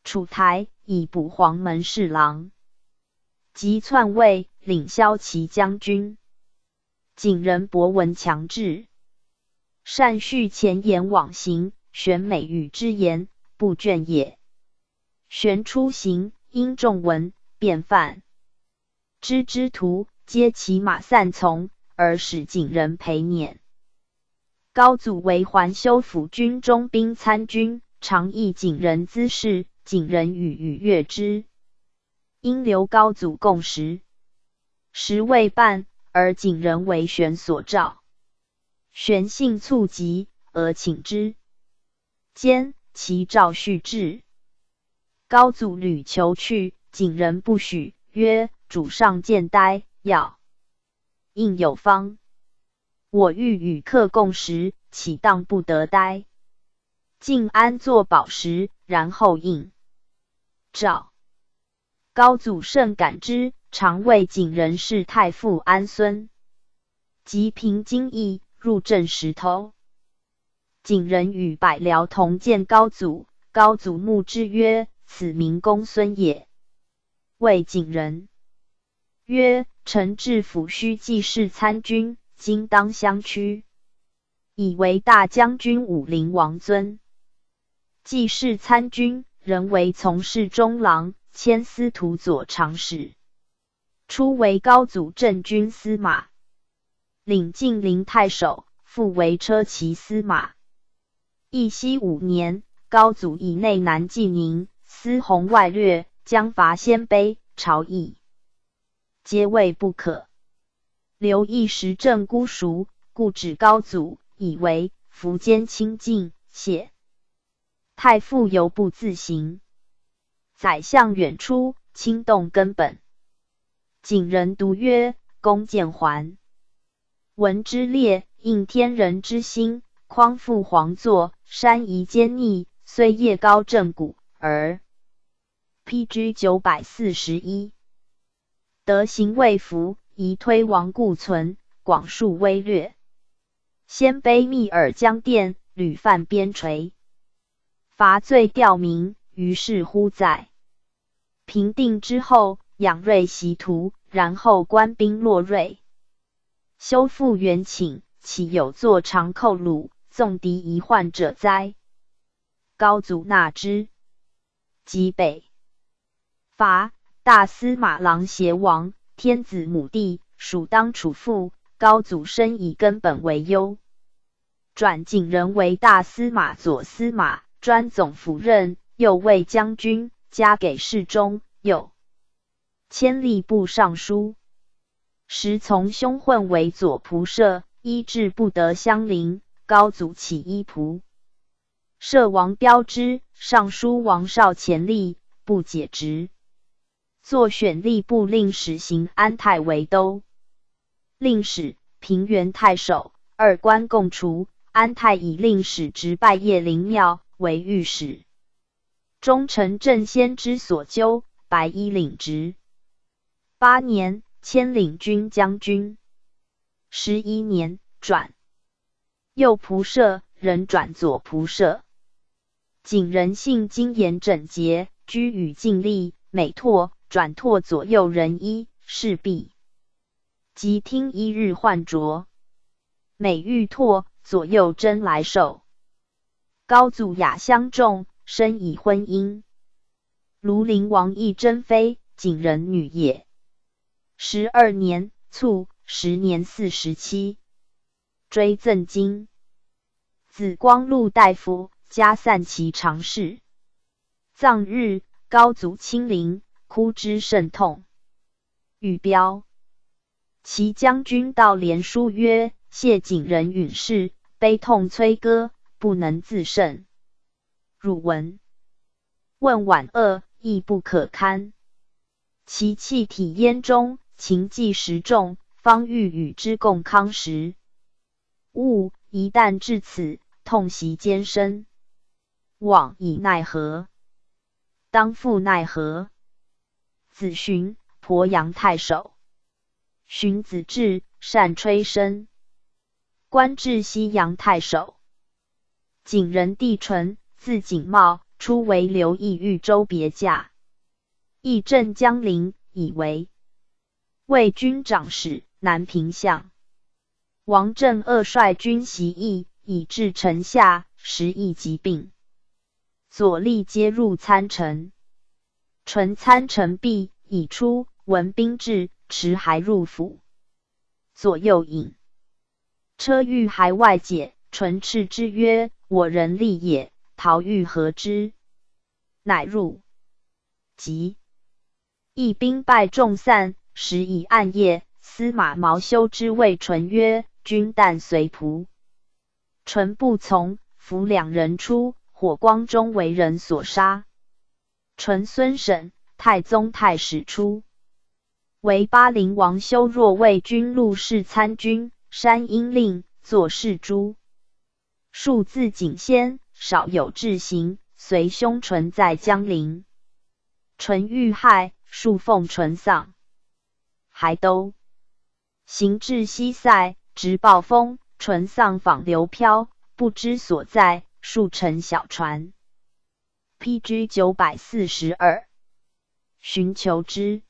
楚台，以补黄门侍郎，即篡位，领骁骑将军。景仁博闻强志。善叙前言往行，玄美语之言，不倦也。玄出行，因众闻，便犯知之徒，皆骑马散从，而使景仁陪辇。高祖为桓修府军中兵参军，常议景仁姿事，景仁与与悦之，因留高祖共食。食未半，而景仁为玄所召。玄性卒疾，而请之。兼其诏续至，高祖屡求去，景仁不许，曰：“主上见呆，要应有方。我欲与客共食，岂当不得呆？”晋安作宝石，然后应诏。高祖甚感之，常谓景仁是太傅安孙，即平京邑入镇石头。景仁与百僚同见高祖，高祖慕之曰：“此名公孙也。”谓景仁曰：“臣至府须记事参军，今当相趋，以为大将军武陵王尊。记事参军，人为从事中郎。”迁司徒左长史，初为高祖镇军司马，领晋陵太守，复为车骑司马。义熙五年，高祖以内南济宁，司弘外略，将伐鲜卑，朝议皆谓不可。刘义时正孤熟，故指高祖，以为苻坚清净，且太傅犹不自行。宰相远出，轻动根本。景仁独曰：“公见还。闻之烈，应天人之心。匡复皇座，山夷坚逆，虽业高正古，而 P.G. 九百四十一，德行未服，宜推王固存，广树威略。鲜卑密尔江殿，屡犯边陲，伐罪吊民。”于是乎在平定之后，养锐习图，然后官兵落锐，修复元寝，岂有坐长寇虏，纵敌一患者哉？高祖纳之。即北伐大司马郎邪王，天子母弟，属当处父。高祖深以根本为忧，转景仁为大司马左司马，专总府任。又为将军，加给侍中，又千吏部尚书。时从兄混为左仆射，医治不得相邻。高祖起医仆射王彪之，尚书王少前吏，不解职，作选吏部令史行安泰为都令史、平原太守，二官共除。安泰以令史职拜谒灵庙为御史。忠臣正先之所究，白衣领职。八年，迁领军将军。十一年，转右仆射，人转左仆射。景仁性精严整洁，居与尽力，每拓转拓左右人衣，事毕即听一日换着。每欲拓左右真来受。高祖雅相重。生以婚姻，庐陵王义真妃，景仁女也。十二年卒，时年四十七。追赠金紫光禄大夫，加散骑常侍。葬日，高祖亲临，哭之甚痛。玉标其将军到连书曰：“谢景仁允事，悲痛催歌，不能自胜。”汝闻问晚恶，亦不可堪。其气体焉中，情计实重，方欲与之共康时。吾一旦至此，痛袭艰深，往以奈何？当复奈何？子荀鄱阳太守，荀子至，善吹笙，官至西阳太守。景仁帝纯。字景茂，初为刘义豫州别驾，义镇江陵，以为魏军长史、南平相。王振恶率军袭义，以至城下，时义疾病，左吏皆入参城。淳参城毕，已出，闻兵至，持还入府，左右引车欲还外解，淳斥之曰：“我人力也。”陶欲何之？乃入。即一兵败众散，时已暗夜。司马毛修之谓淳曰：“君但随仆。”淳不从，俘两人出，火光中为人所杀。淳孙审太宗太史出，为巴陵王修若为军录事参军，山阴令，作侍诸。数字景先。少有志行，随兄纯在江陵。纯遇害，数奉纯丧，还都行至西塞，直暴风。纯丧访流漂，不知所在，数乘小船。P.G. 九百四十二，寻求之。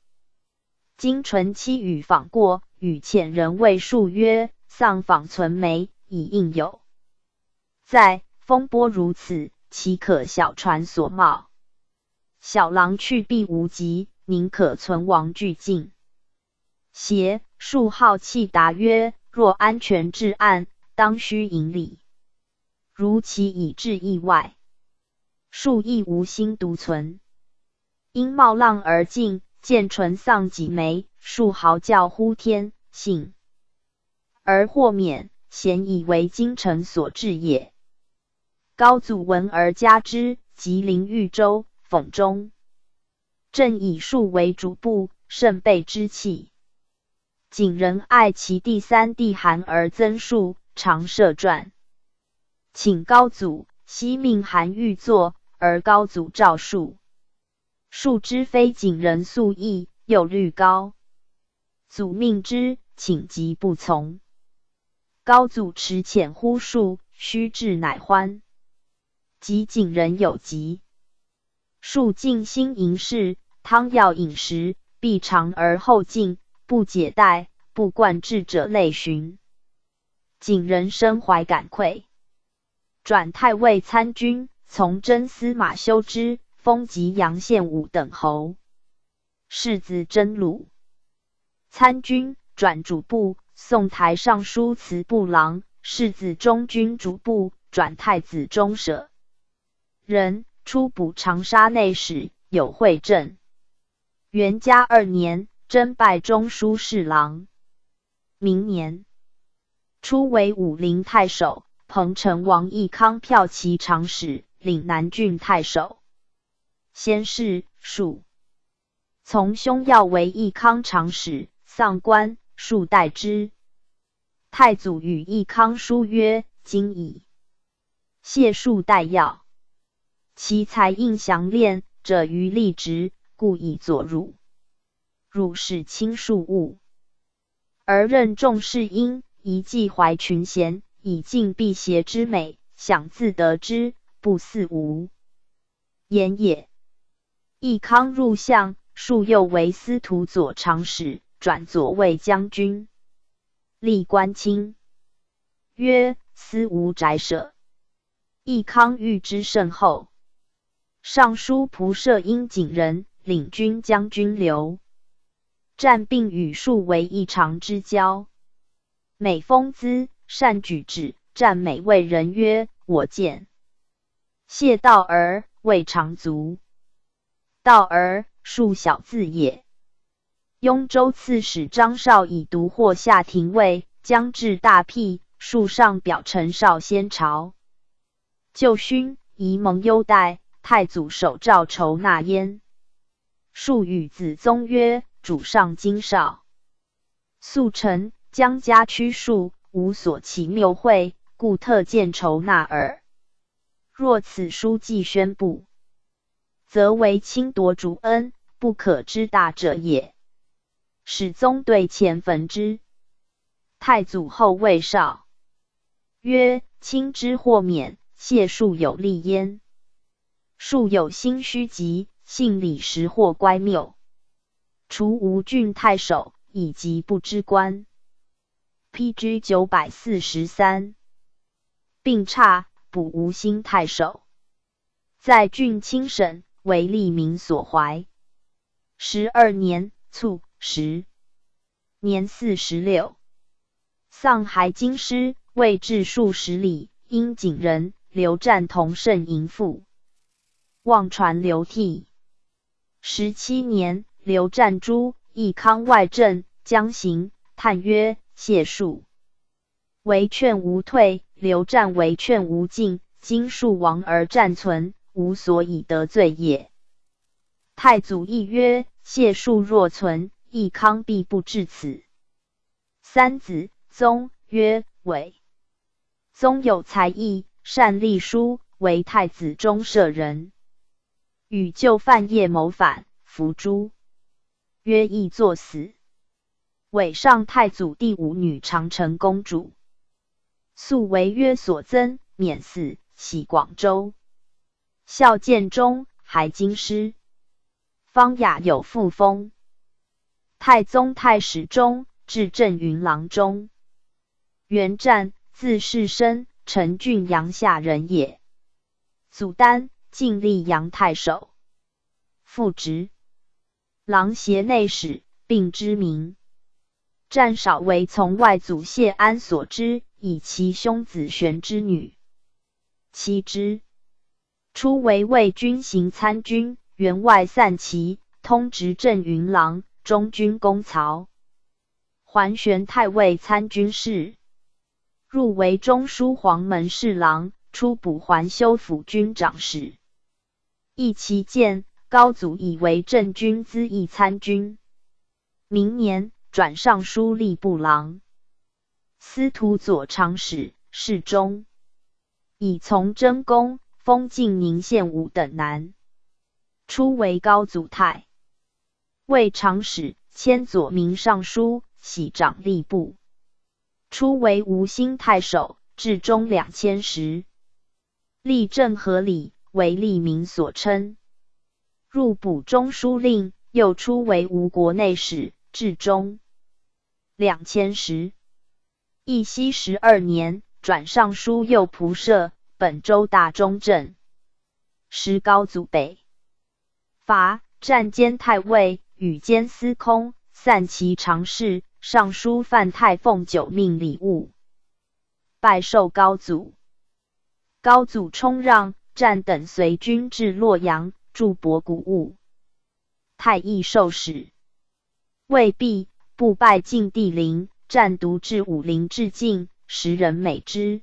今纯期与访过，与遣人谓数曰：“丧访存没，以应有。”在风波如此，岂可小船所冒？小郎去必无及，宁可存亡俱尽。携数号气答曰：“若安全至岸，当须引礼。如其已至意外，树亦无心独存。因冒浪而进，见纯丧几枚，树嚎叫呼天，幸而获免，咸以为京城所至也。高祖闻而加之，即临豫州、讽中，正以数为主簿，甚备之气。景仁爱其第三弟韩而增数。常设传，请高祖悉命韩愈作，而高祖诏数，数之非景仁素意，又虑高祖命之，请即不从。高祖持遣呼树，须至乃欢。及景仁有疾，树尽心营事，汤药饮食，必尝而后进，不解带，不贯智者类寻。景仁身怀感愧，转太尉参军，从征司马修之，封吉阳县武等侯。世子真鲁参军，转主簿，宋台尚书祠部郎。世子中军主簿，转太子中舍人，出补长沙内史，有会政。元嘉二年，征拜中书侍郎。明年。初为武陵太守，彭城王义康骠骑长史，岭南郡太守。先是数从兄要为义康长史，丧官，数代之。太祖与义康书曰：“今矣，谢数代要，其才应详练者于立直，故以左汝。汝使亲庶务，而任重事因。”宜寄怀群贤，以尽辟邪之美，想自得之，不似无言也。义康入相，数又为司徒左长史，转左卫将军，历官卿。曰：司无宅舍。义康遇之甚厚。尚书仆射殷景仁，领军将军刘战，并与数为一长之交。美风姿，善举止，赞美为人曰：“我见谢道儿未长足，道儿数小字也。”雍州刺史张绍以独获下廷尉，将至大辟，树上表陈绍先朝，旧勋宜蒙优待，太祖手诏酬纳焉。数与子宗曰：“主上今少，素臣。”将家屈庶，无所其谬会，故特见酬纳耳。若此书既宣布，则为侵夺主恩，不可知大者也。始宗对前焚之。太祖后谓少曰：“卿之或免，谢庶有利焉。庶有心虚极，性理实或乖谬，除吴郡太守，以及不知官。” P.G. 九百四十三，病差，补吴兴太守，在郡清省，为利民所怀。十二年卒，时年四十六。丧还京师，未至数十里，因景人刘湛同甚迎父，望传流涕。十七年，刘湛诛，义康外镇，将行，叹曰。谢数唯劝无退，刘湛为劝无进。今数亡而战存，无所以得罪也。太祖亦曰：谢数若存，义康必不至此。三子宗曰：伟宗有才艺，善隶书，为太子中舍人，与就犯业谋反，伏诛。曰亦作死。伪上太祖第五女长城公主，素为约所增，免死，徙广州。孝建中，还京师。方雅有复封太宗太史中，至镇云郎中。元湛，字士深，陈郡阳夏人也。祖丹，晋历阳太守，父职郎协内史，并知名。战少为从外祖谢安所知，以其兄子玄之女妻之。初为魏军行参军，员外散骑，通直镇云郎，中军公曹，桓玄太尉参军事。入为中书黄门侍郎，出补还修府军长史。义其见高祖以为镇军资议参军。明年转尚书吏部郎、司徒左长史、侍中，以从征公，封晋宁县五等男。初为高祖太尉长史，迁左民尚书，喜掌吏部。初为吴兴太守，至中两千石，立政合理，为利民所称。入补中书令，又初为吴国内史，至中两千石。义熙十二年，转尚书右仆射，本州大中正。师高祖北伐，战兼太尉，与兼司空，散骑常侍。尚书范太奉九命礼物，拜受高祖。高祖冲让，战等随军至洛阳，驻博古物。太尉受使，未毕，不拜晋帝陵，战独至武陵至晋，时人美之。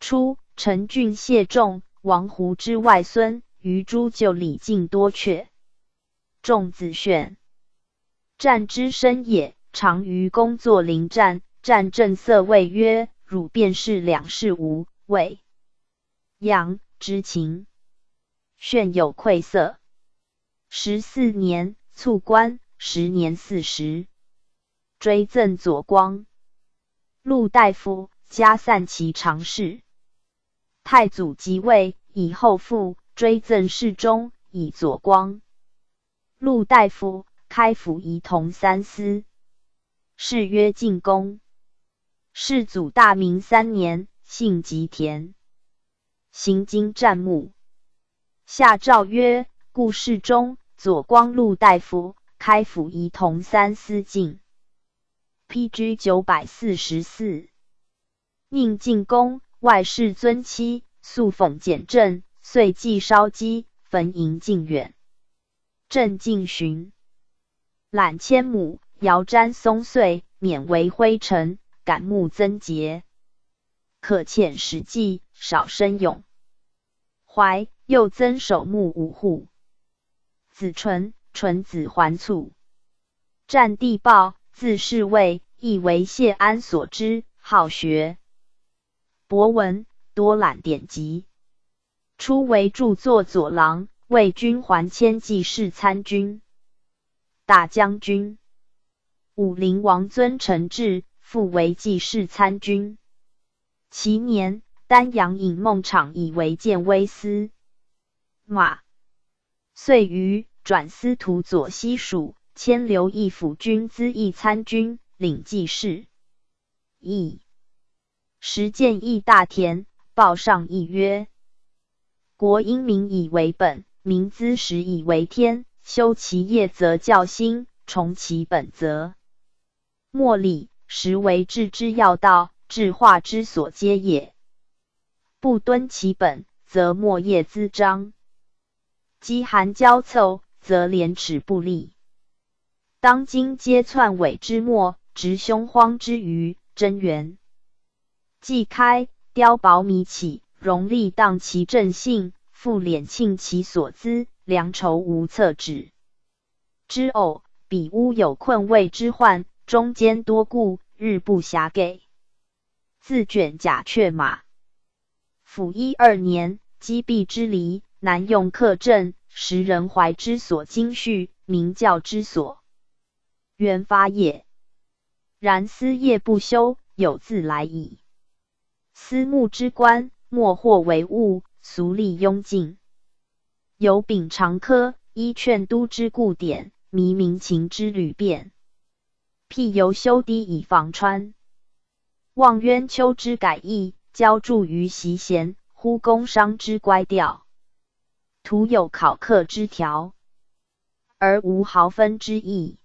初，陈郡谢仲，王胡之外孙，于诸就李靖多阙。仲子炫，战之深也。常于工作临战，战正色谓曰：“汝便是两世无畏阳之情，炫有愧色。”十四年卒官，时年四十，追赠左光。陆大夫加散骑常侍。太祖即位以后，复追赠侍中，以左光。陆大夫开府仪同三司。谥曰进公。世祖大明三年，姓吉田，行经战墓。下诏曰：故世中左光禄大夫开府仪同三司进。P.G. 九百四十四。宁进公外侍尊妻，素讽简正，遂祭烧鸡，焚迎晋远。镇晋巡，览千亩。遥瞻松岁，免为灰尘；感目增节，可遣史记，少生勇。怀又增守墓五户。子纯，纯子桓卒。战地报，字侍卫，亦为谢安所知，好学。博闻，多览典籍。初为著作左郎，为军还迁记事参军、大将军。武陵王尊陈志复为济世参军，其年丹阳尹孟昶以为建威司。马，遂于转司徒左西蜀，迁留义府军资议参军，领济事。义时见义大田，报上议曰：国因民以为本，民资时以为天。修其业则教兴，崇其本则。莫礼实为治之要道，治化之所皆也。不敦其本，则莫业滋彰；饥寒交凑，则廉耻不立。当今皆篡伪之末，执凶荒之余，真元既开，碉堡弥起，荣利荡其正性，复敛庆其所资，良筹无策止之偶，彼屋有困位之患。中间多故，日不暇给。自卷甲却马。甫一二年，击壁之离，难用克阵，时人怀之所经序，名教之所渊发也。然思业不休，有自来矣。思慕之官，莫或为物，俗利庸尽。有秉常科，依劝都之故典，弥民情之旅变。辟由修堤以防川，望渊丘之改易，交注于习贤，忽工商之乖调。徒有考课之条，而无毫分之意。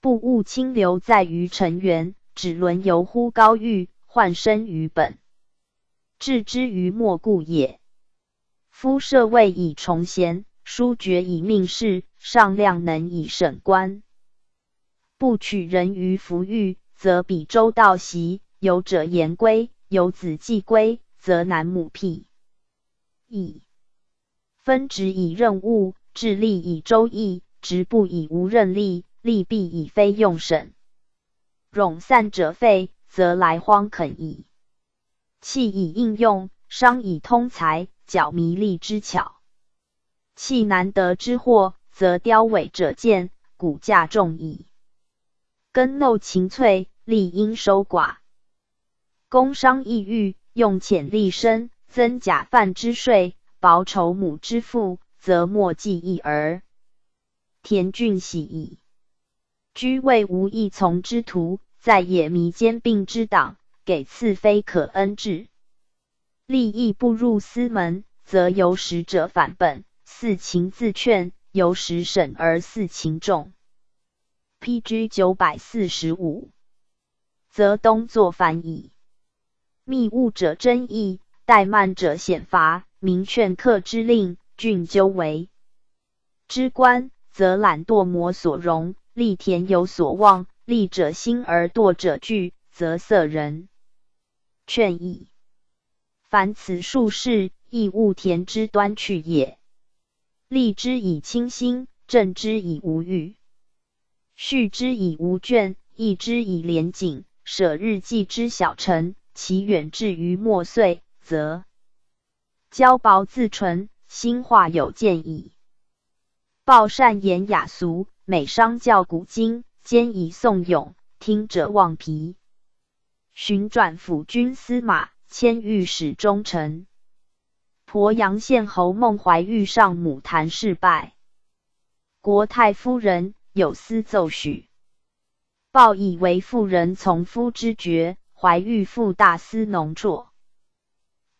不务清流在于尘缘，只轮游乎高域，患身于本，置之于莫故也。夫设位以崇贤，书爵以命士，上量能以审官。不取人于福欲，则比周道习；有者言归，有子继归，则难母辟。以分职以任务，治力以周易，职不以无任力，利弊以非用审。冗散者废，则来荒垦矣。器以应用，商以通财。矫迷利之巧，弃难得之货，则雕伪者见，骨价重矣。根耨情脆，利应收寡。工商意欲，用浅利深，增假犯之税，薄仇母之父，则莫计一儿。田俊喜矣。居位无义从之徒，在野弥兼并之党，给赐非可恩治。利益不入私门，则由使者反本，似情自劝；由使审而似情重。P.G. 九百四十五，则东作反矣。密务者争议，怠慢者显罚。明劝客之令，郡纠为之官，则懒惰魔所容；力田有所望，利者兴而惰者惧，则色人劝矣。凡此数事，亦务田之端去也。立之以清心，正之以无欲，序之以无倦，义之以廉谨，舍日计之小成，其远至于末岁，则交薄自存，心化有见矣。报善言雅俗，美商教古今，兼以颂咏，听者忘疲。寻转辅军司马。迁御史中丞，鄱阳县侯孟怀玉上母谈事拜，国太夫人有司奏许，报以为妇人从夫之爵，怀玉父大司农绰，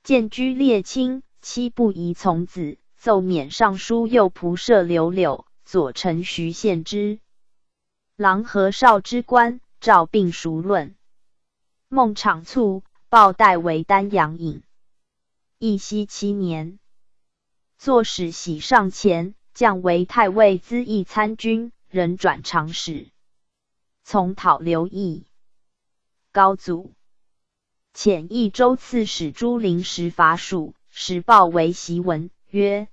见居列卿，妻不宜从子，奏免尚书右仆射刘柳，左丞徐献之，郎和少之官，诏并熟论，孟昶卒。报代为丹阳尹，义熙七年，坐使喜上前，降为太尉资议参军，人转长史，从讨刘义。高祖遣益州刺史朱灵时伐蜀，使报为檄文，曰：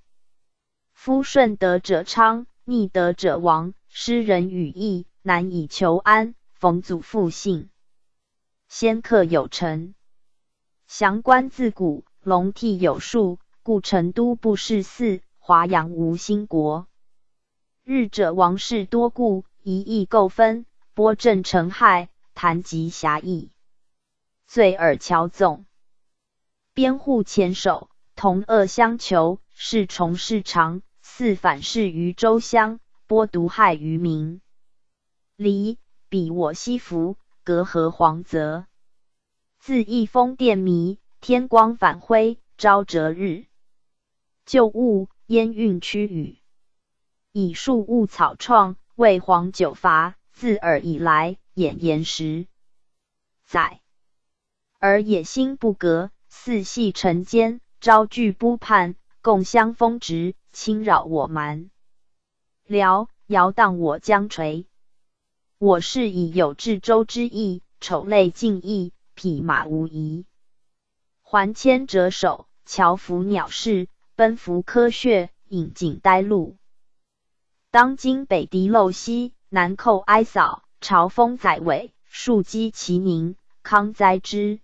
夫顺德者昌，逆德者亡。失人与义，难以求安。逢祖父幸，先客有成。降官自古，龙替有数，故成都不事祀，华阳无兴国。日者王室多故，一意构分，波正成害，谈及侠义，罪耳乔纵，边户前守，同恶相求，是从事长，似反噬于周乡，播毒害于民。离彼我西服，隔河黄泽。自一封殿迷，天光反辉，朝折日。旧物烟云驱雨，以树物草创，为黄九伐。自尔以来，俨延时载，而野心不革，四系尘间，朝聚不叛，共相风直，侵扰我蛮。辽摇荡我江垂，我是以有志周之意，丑类尽意。匹马无疑，环牵折手，樵夫鸟事，奔伏科穴，引颈呆路。当今北狄陋西，南寇哀扫，朝风载尾，庶几其宁，康哉之。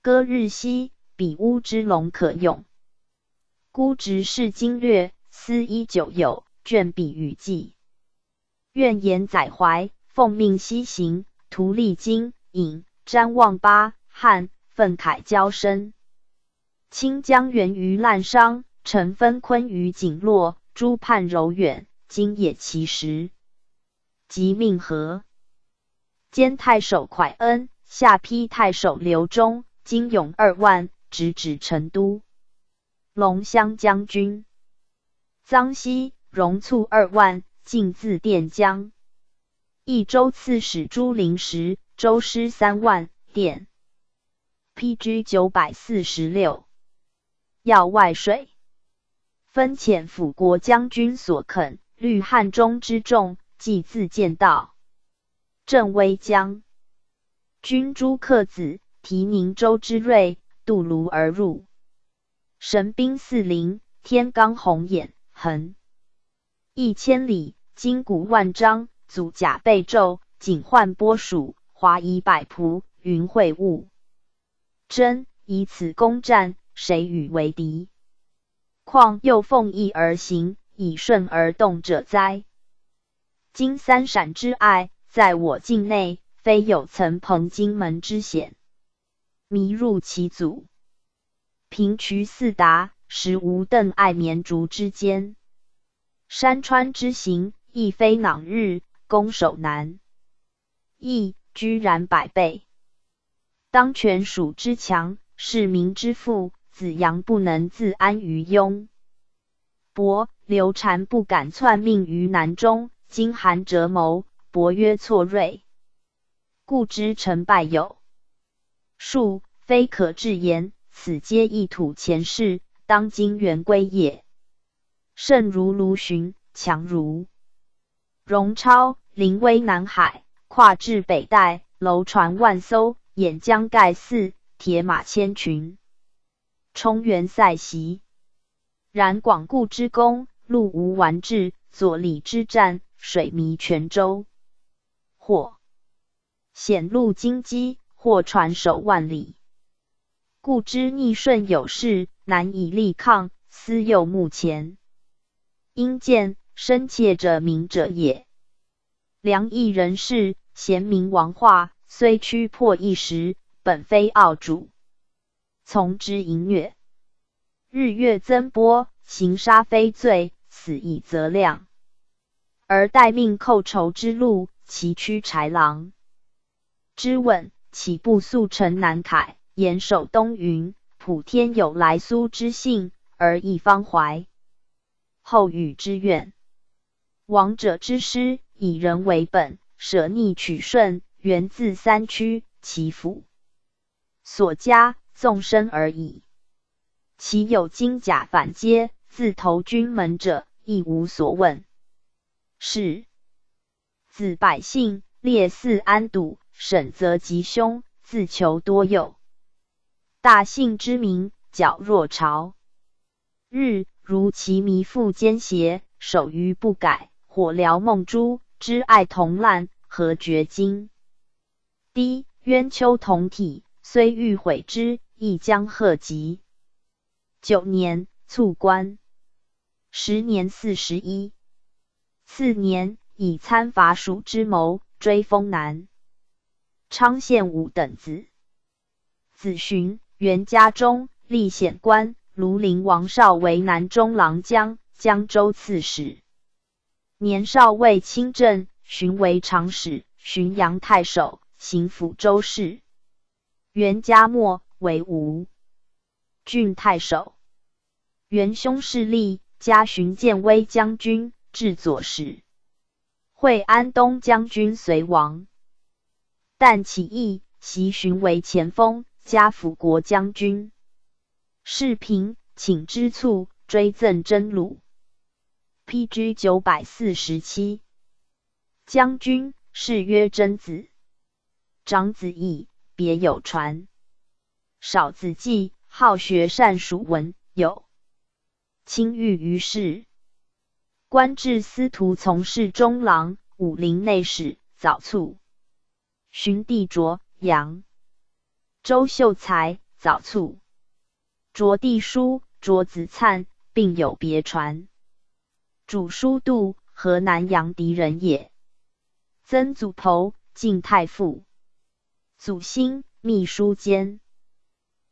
歌日兮，比乌之龙可用。孤直视经略，思一久有卷笔语记。愿言载怀，奉命西行，图历经引，瞻望巴汉，愤慨交深。清江源于滥觞，陈分坤于景洛，诸叛柔远，今也其实。即命和兼太守蒯恩，下邳太守刘忠，精勇二万，直指成都。龙骧将军臧熙戎卒二万。进自垫江，益州刺史朱灵时，州师三万。殿 PG 九百四十六，要外水，分遣辅国将军所肯，率汉中之众，即自见道。镇威将军朱克子提宁州之锐，渡泸而入，神兵四邻，天罡红眼，横一千里。金鼓万张，祖甲被胄，锦焕波蜀，华夷百仆，云会雾。真以此攻战，谁与为敌？况又奉义而行，以顺而动者哉？今三闪之爱，在我境内，非有曾彭荆门之险，迷入其祖，平渠四达，实无邓艾绵竹之间。山川之行。亦非囊日，攻守难，亦居然百倍。当权属之强，是民之富，子阳不能自安于庸。伯刘禅不敢篡命于南中，今韩折谋，伯曰错锐，故知成败有数，非可置言。此皆一土前世，当今元归也。胜如卢循，强如。荣超临危南海，跨至北代，楼船万艘，掩江盖寺，铁马千群，冲元塞袭。然广固之功，路无完治；左李之战，水迷泉州。或显露金鸡，或船守万里，故知逆顺有事，难以力抗。思右目前，因见。深切者明者也。良义人士，贤明王化，虽屈破一时，本非傲主。从之淫虐，日月增波，行杀非罪，死以则量。而待命寇仇之路，崎岖豺狼之吻，岂不速成南凯，严守东云，普天有来苏之信，而一方怀后与之愿。王者之师，以人为本，舍逆取顺，源自三区，其辅所加，纵深而已。其有金甲反接，自投军门者，亦无所问。是子百姓列肆安堵，审则吉凶，自求多有。大姓之名，矫若巢。日如其弥复奸邪，守于不改。火燎梦珠，知爱同烂，何绝经？低冤丘同体，虽欲毁之，亦将贺及。九年卒官，十年四十一。次年，以参伐蜀之谋，追封南昌县武等子。子荀元家中，历显官。庐陵王绍为南中郎将，江州刺史。年少为亲政，寻为长史、浔阳太守、行抚州事。元嘉末为吴郡太守。元兄势力，加寻建威将军，至左使。会安东将军随王，但起义，袭寻为前锋，加辅国将军。世平请知促，追赠真鲁。P.G. 九百四十七将军，谥曰真子。长子义，别有传。少子季，好学善属文，有亲誉于世。官至司徒从事中郎、武陵内史，早卒。寻弟卓阳周秀才，早卒。卓弟叔卓子灿。并有别传。主书度，河南阳翟人也。曾祖侯，晋太傅。祖兴，秘书监。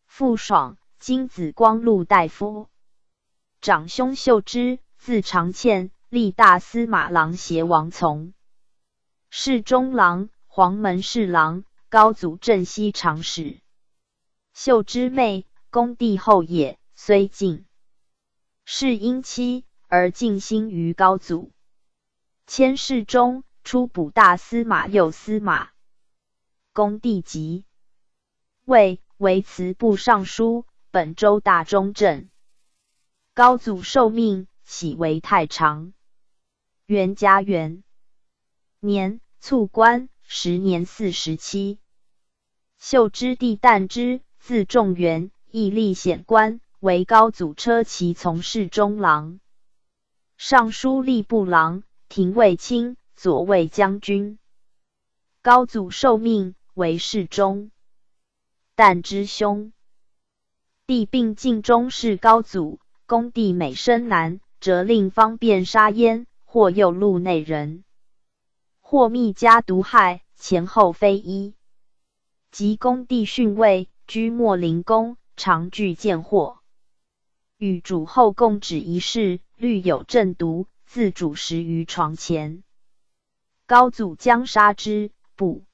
父爽，金子光禄大夫。长兄秀之，字长倩，历大司马郎协王从。侍中郎、黄门侍郎、高祖镇西长史。秀之妹，恭帝后也，虽晋，是因妻而尽心于高祖。迁侍中，出补大司马右司马。恭帝即位，为祠部尚书，本州大中正。高祖受命，起为太常。元嘉元年，卒官，时年四十七。秀之弟旦之，字仲元，亦历显官，为高祖车骑从事中郎、尚书吏部郎、廷尉卿、左卫将军。高祖受命为侍中。旦之兄弟并进中侍高祖。公帝每生男，则令方便杀焉；或诱入内人，或密加毒害，前后非一。及公帝逊位，居莫陵宫，常具见祸。与主后共止一事，虑有鸩毒，自主食于床前。高祖将杀之，不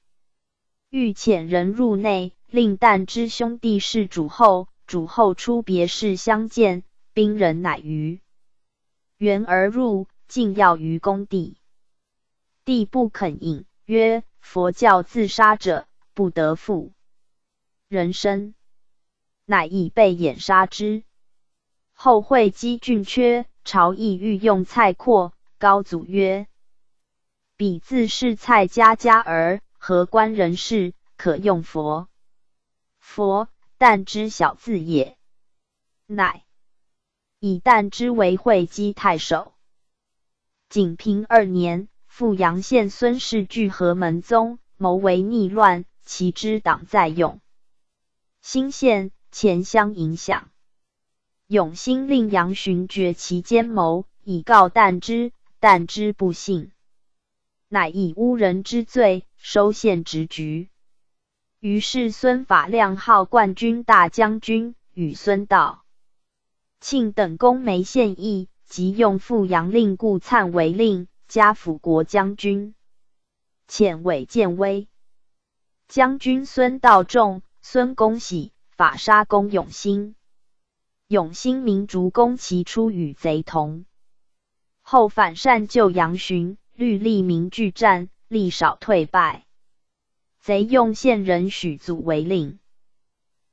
欲遣人入内，令旦之兄弟侍主后。主后出别室相见。兵人乃于园而入，竟药于宫地。帝不肯饮，曰：“佛教自杀者不得复人生。”乃以被掩杀之。后会稽郡缺，朝议欲用蔡括。高祖曰：“彼自是蔡家家儿，何关人事？可用佛？佛但知小字也。”乃。以旦之为会稽太守。景平二年，富阳县孙氏聚合门宗，谋为逆乱，其之党在用。新县前相影响。永兴令杨巡觉其奸谋，以告旦之，旦之不信，乃以诬人之罪收县职局。于是孙法亮号冠军大将军，与孙道。庆等公梅献议，即用富阳令顾灿为令，加辅国将军，遣韦建威将军孙道仲、孙公喜法杀公永兴。永兴明烛公其出与贼同，后反善救杨巡，律立明拒战，力少退败。贼用县人许祖为令，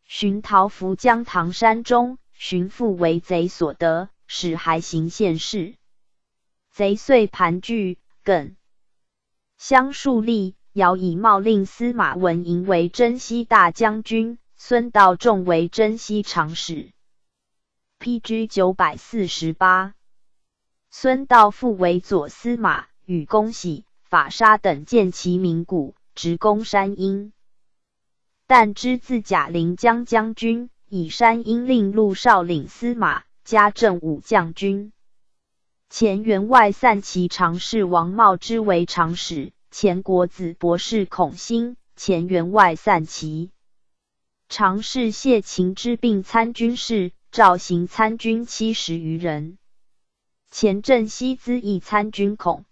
寻逃伏江塘山中。寻复为贼所得，使还行县事。贼遂盘踞，耿相树立，遥以茂令司马文营为征西大将军，孙道仲为征西长史。P.G. 九百四十八。孙道复为左司马，与公喜、法沙等见其名鼓，直攻山阴。但知自贾陵江将军。以山阴令陆少领司马，加镇武将军。前员外散骑常侍王茂之为常使。前国子博士孔兴，前员外散骑常侍谢秦之并参军事，赵行参军七十余人。前镇西资议参军孔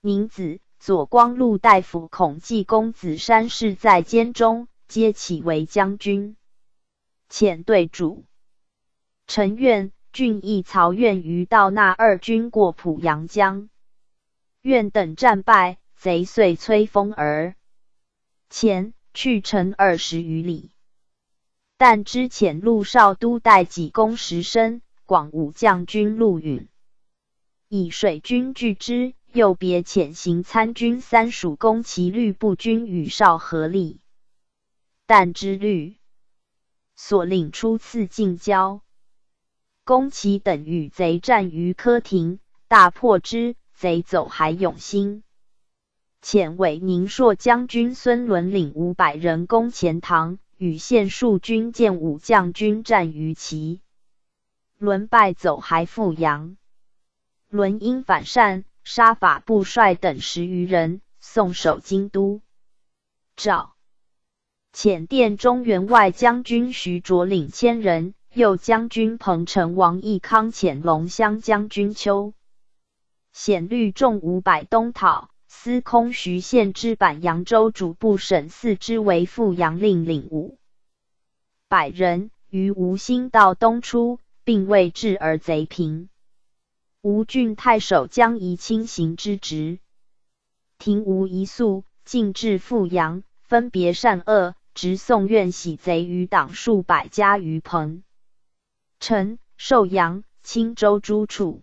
宁子、左光禄大夫孔季公子山氏在监中，皆起为将军。遣对主陈愿、郡邑曹愿于道纳二军过濮阳江，愿等战败，贼遂摧封而前去城二十余里。但知遣陆少都带济公石生、广武将军陆允以水军拒之，又别遣行参军三蜀攻其律部军与少合力。但知律。所领初次进交，攻其等与贼战于柯亭，大破之。贼走还永兴，遣伪宁朔将军孙伦领五百人攻钱塘，与县戍军见武将军战于齐伦败走还复阳。伦因反善，杀法部帅等十余人，送守京都。赵遣殿中员外将军徐卓领千人，右将军彭城王义康遣龙骧将军邱显率众五百东讨。司空徐献之版扬州主簿沈四之为复阳令，领五百人于吴兴道东出，并未至而贼平。吴郡太守将宜亲行之职，庭无一宿，进至富阳，分别善恶，直送院喜贼余党数百家于彭城、寿阳、青州诸处。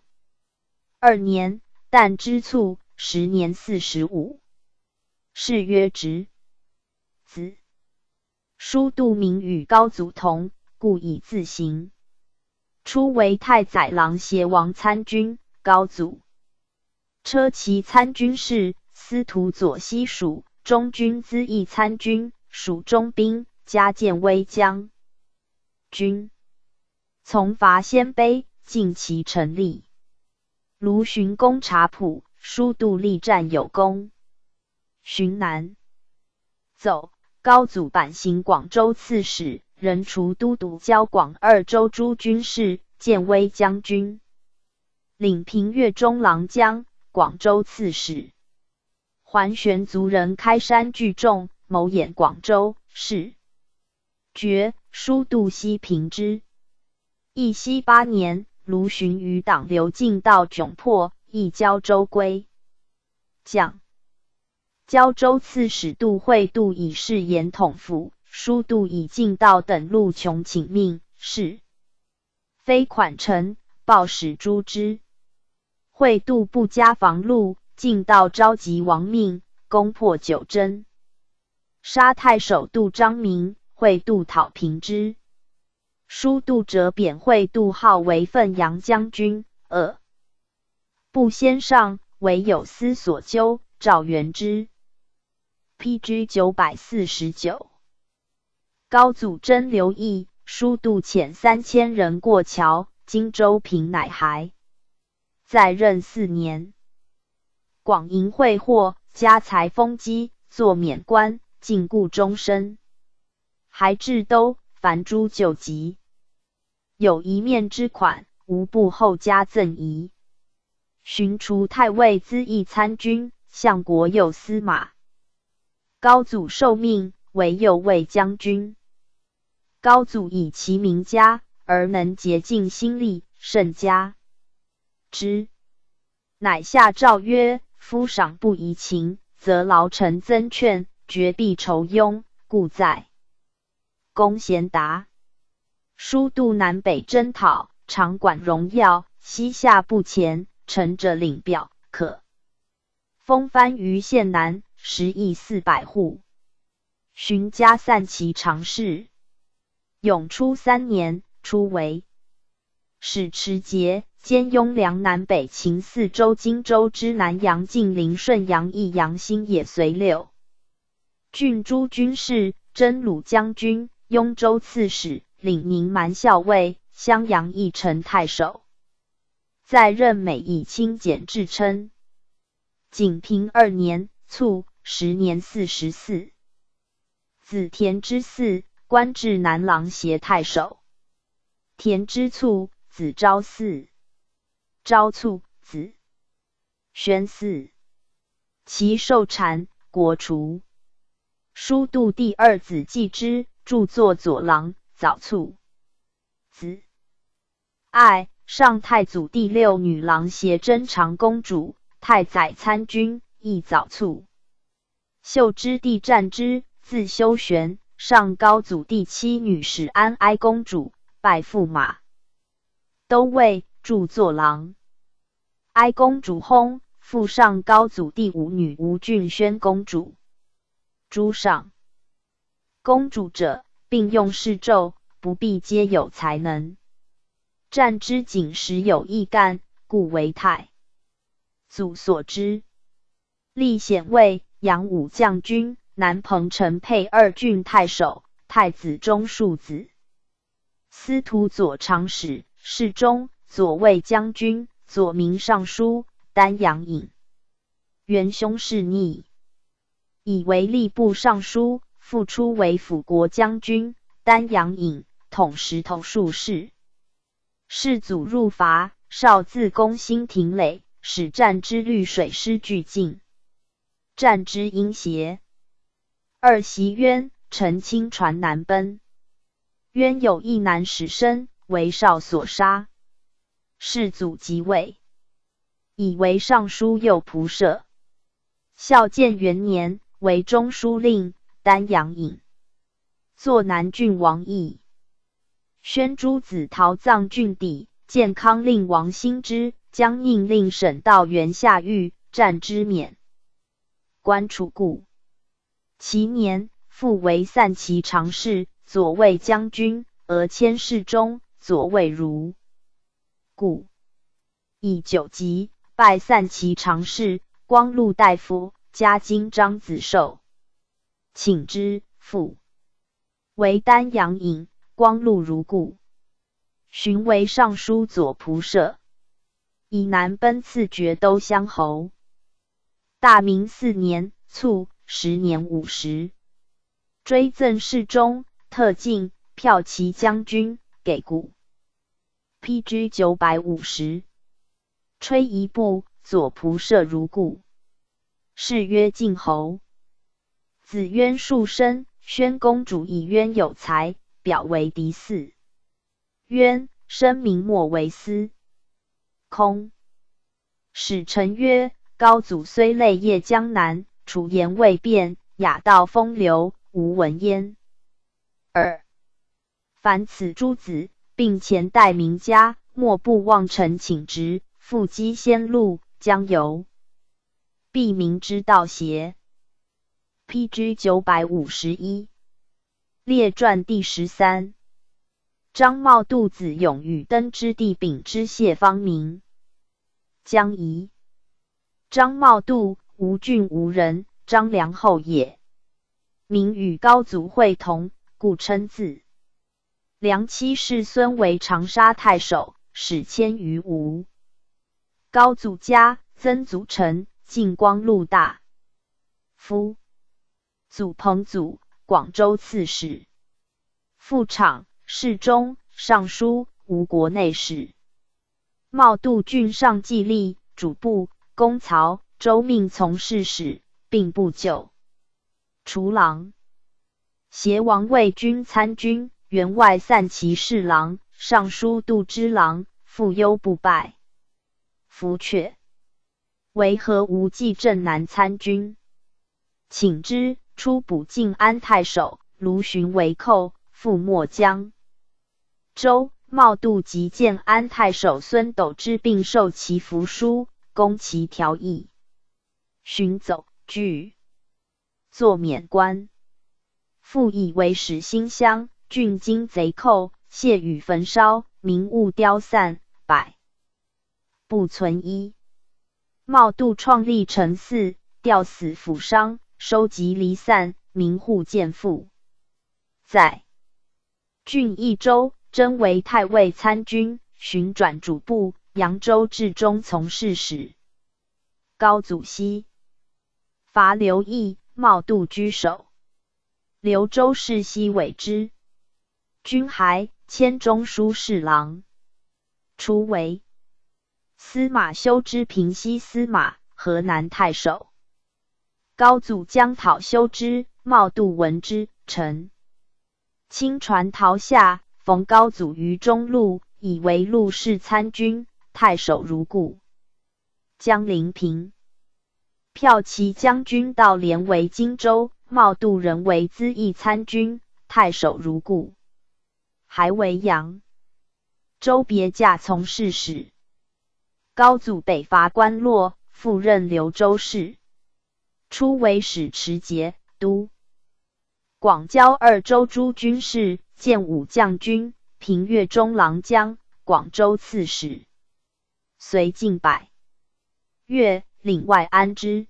二年，旦之卒，时年四十五。谥曰直子。书度明与高祖同，故以自行。初为太宰郎协王参军，高祖车骑参军事，司徒左西蜀中军资议参军，蜀中兵，加建威将军。从伐鲜卑，尽其成立。卢循公察普，书度力战有功。寻南走，高祖版行广州刺史。人除都督交广二州诸军事，建威将军，领平越中郎将，广州刺史。桓玄族人开山聚众，谋掩广州，是绝书度西平之。义熙八年，卢循余党流进到窘迫，亦交州归。将交州刺史杜会度以示言统府。书度以进道等路穷请命，是非款臣报使诛之。会度不加防禄，进道召集亡命，攻破九真，杀太守杜章明。会度讨平之。书度者贬会杜号为奋阳将军。二不先上，唯有司所纠。赵元之。P.G. 九百四十九。高祖真留意，书度遣三千人过桥，荆州平乃还。在任四年，广营会货，家财丰积，作免官，禁锢终身。还至都，凡诸九级，有一面之款，无不后加赠仪。寻除太尉资议参军，相国右司马。高祖受命为右卫将军。高祖以其名家，而能竭尽心力，甚嘉之。乃下诏曰：“夫赏不宜勤，则劳臣增劝，绝必酬庸。故在公贤达，书度南北征讨，常管荣耀，西下不前。臣者领表，可封藩于县南，十邑四百户。寻家散其常事。”永初三年，初为使持节，兼雍凉南北秦四州、荆州之南阳、晋陵、顺阳、益阳、新野、随六郡诸军事，征虏将军、雍州刺史，领宁蛮校尉、襄阳义城太守。在任每以清简至称。景平二年，卒，时年四十四。子田之嗣。官至南郎协太守，田之卒，子昭嗣；昭卒，子宣嗣。其受禅，国除。书度第二子继之，著作左郎，早卒。子爱上太祖第六女郎携真长公主，太宰参军，亦早卒。秀之弟战之，字修玄。上高祖第七女史安哀公主，拜驸马都尉，著作郎。哀公主薨，复上高祖第五女吴郡宣公主。诸上公主者，并用侍奏，不必皆有才能。战之景时有意干，故为太祖所知。历显位，扬武将军。南彭城配二郡太守，太子中庶子。司徒左长史、侍中、左卫将军、左民尚书、丹阳尹。元凶是逆，以为吏部尚书，复出为辅国将军，丹阳尹，统石头术士。世祖入伐，少自攻新亭垒，使战之绿水师俱尽。战之阴邪。二袭渊，陈清传南奔。渊有一男使身，为少所杀。世祖即位，以为尚书右仆射。孝建元年，为中书令，丹阳尹，坐南郡王邑。宣诸子逃葬郡邸，建康令王兴之，将应令沈道元下狱，战之免。官楚故，其年复为散骑常侍、左卫将军、俄迁侍中、左卫如故，以九级拜散骑常侍、光禄大夫，加京章子寿，请之父为丹阳尹，光禄如故，寻为尚书左仆射，以南奔赐爵都乡侯。大明四年卒，时年五十，追赠侍中、特进、骠骑将军，给故。P.G. 九百五十，吹一部左仆射如故，谥曰晋侯。子渊数生，宣公主以渊有才，表为嫡嗣。渊生名莫为斯，空使臣曰。高祖虽累业江南，楚言未变，雅道风流，无闻焉。二凡此诸子，并前代名家，莫不望臣请职，复积先路，将由必明之道邪？P.G. 九百五十一列传第十三。张茂度子永与登之弟丙之谢方明，江夷。张茂度，吴郡吴人，张良后也。名与高祖会同，故称字。梁妻世孙为长沙太守，使迁于吴。高祖家，曾祖臣，晋光禄大夫。祖彭祖，广州刺史。副场、侍中、尚书、吴国内史。茂度郡上计吏主簿。公曹周命从事使，并不久。除郎、协王卫军参军、员外散骑侍郎、尚书度之郎，复忧不败。夫阙为何无忌镇南参军？请之，出补晋安太守，卢循为寇，复莫江。周茂度及建安太守孙斗之并受其服书。攻其条议，寻走拒，作免官。复以为始新乡，郡经贼寇，谢与焚烧，民物凋散，百不存一。茂度创立陈寺，吊死府商，收集离散，民户见复。在郡益州，征为太尉参军，寻转主簿。扬州治中从事使，高祖熙伐刘毅，茂度居首。刘州士西委之，军还迁中书侍郎，初为司马修之平西司马、河南太守。高祖将讨修之，茂度闻之，臣亲传逃下，逢高祖于中路，以为陆氏参军。太守如故。江陵平，骠骑将军到连为荆州，茂度人为资义参军。太守如故。还为扬州别驾从事使。高祖北伐关洛，复任留州事。初为使持节都。广交二州诸军事，建武将军，平越中郎将，广州刺史。随晋百越，领外安之，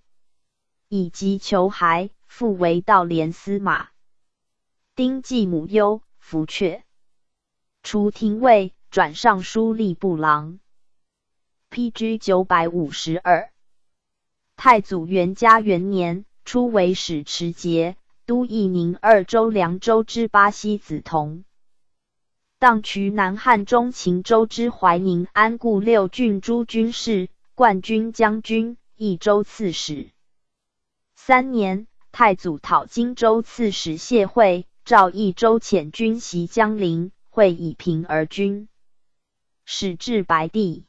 以及求还，复为道连司马。丁继母忧，福阙。除廷尉，转尚书吏部郎。P.G. 九百五十二。太祖元嘉元年，初为使持节、都邑宁二州、凉州之巴西子同。当渠南汉中秦州之怀宁安固六郡诸军事、冠军将军、益州刺史。三年，太祖讨荆州刺史谢惠，召益州遣军袭江陵，会以平而军。使至白帝，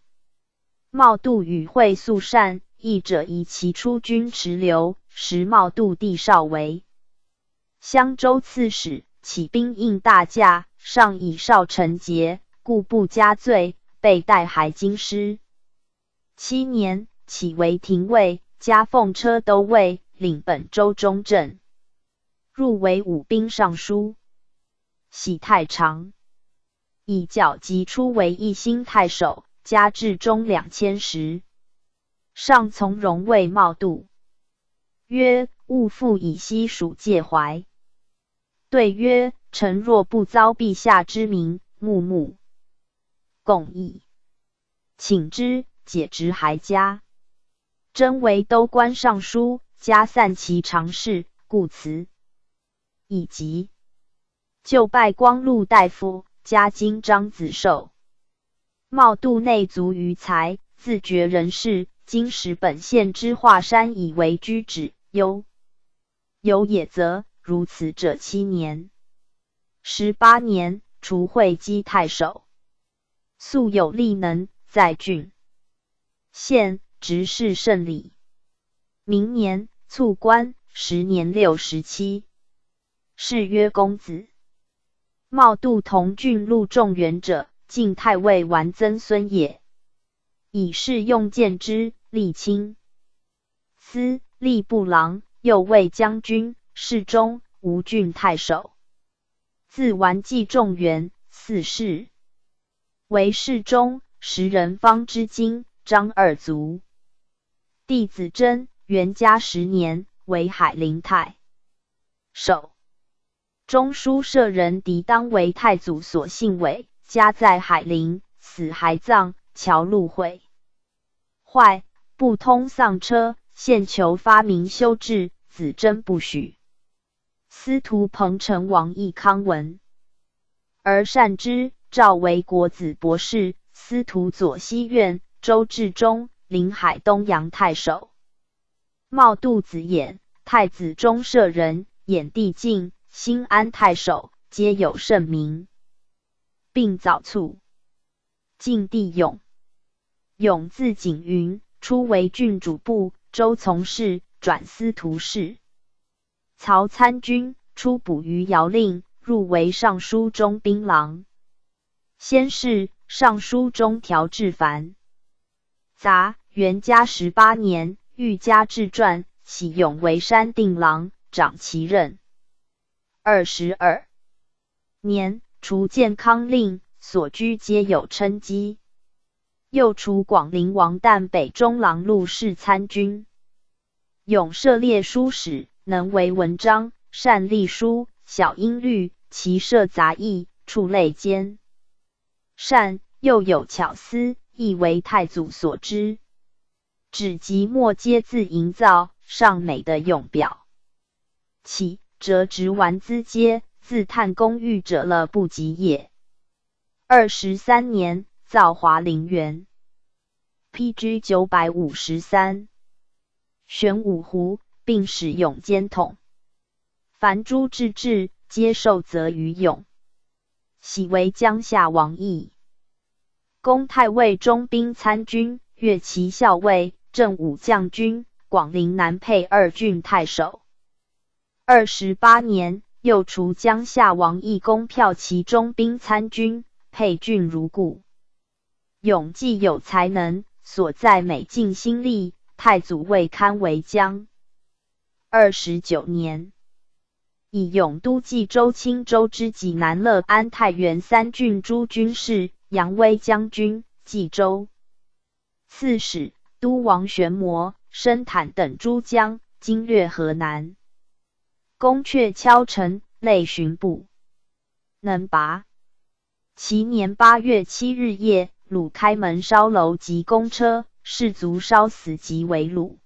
茂度与会素善，义者以其出军持留，时茂度帝少为襄州刺史，起兵应大驾。上以少臣节，故不加罪，被代海京师。七年，起为廷尉，加奉车都尉，领本州中正，入为武兵尚书。喜太常，以教及出为一兴太守，加至中两千石。上从容为茂度，曰：“勿复以西蜀介怀。”对曰。臣若不遭陛下之明，木木共议，请之解职还家。真为都官尚书，加散其常事，故辞。以及就拜光禄大夫，加金章子寿。茂度内足于才，自觉人事。今使本县之华山以为居止，忧有也则如此者七年。十八年，除会稽太守，素有力能，在郡县执事甚礼。明年，卒官，时年六十七，谥曰公子。茂度同郡录仲元者，晋太尉完曾孙也。以是用见之，立卿司吏部郎，右卫将军，侍中，吴郡太守。自完季仲元，四世为侍中，时人方知今。张二族弟子真，元嘉十年为海陵太守。中书舍人狄当为太祖所幸伟，家在海陵，死还葬。乔路毁坏，不通丧车，现求发明修治，子真不许。司徒彭城王义康文，而善之，召为国子博士。司徒左西院周至中，临海东阳太守。茂肚子衍，太子中舍人，衍帝敬，新安太守，皆有盛名，并早卒。晋帝永，永字景云，初为郡主簿，周从事，转司徒事。曹参军出捕于姚令，入为尚书中兵郎。先是，尚书中条至凡。杂元嘉十八年，御家志传，起勇为山定郎，掌其任。二十二年，除健康令，所居皆有称讥。又除广陵王旦北中郎录事参军。永涉猎书史。能为文章，善隶书，小音律，其涉杂艺，处类兼善，又有巧思，亦为太祖所知。纸及墨皆自营造，上美的用表。其折直玩资皆自探工欲者了不及也。二十三年，造华陵园。P.G. 九百五十三，玄武湖。并使永监统，凡诸治治，皆受责于永。喜为江夏王邑，公太尉中兵参军，越骑校尉，正武将军，广陵南配二郡太守。二十八年，又除江夏王义公骠骑中兵参军，配郡如故。永既有才能，所在美尽心力，太祖未堪为将。二十九年，以永都冀州青州之济南乐安太原三郡诸军事、扬威将军、冀州刺史、都王玄谟、申坦等诸将，经略河南。宫阙敲城，累巡部，能拔其年八月七日夜，鲁开门烧楼及公车，士卒烧死即为鲁，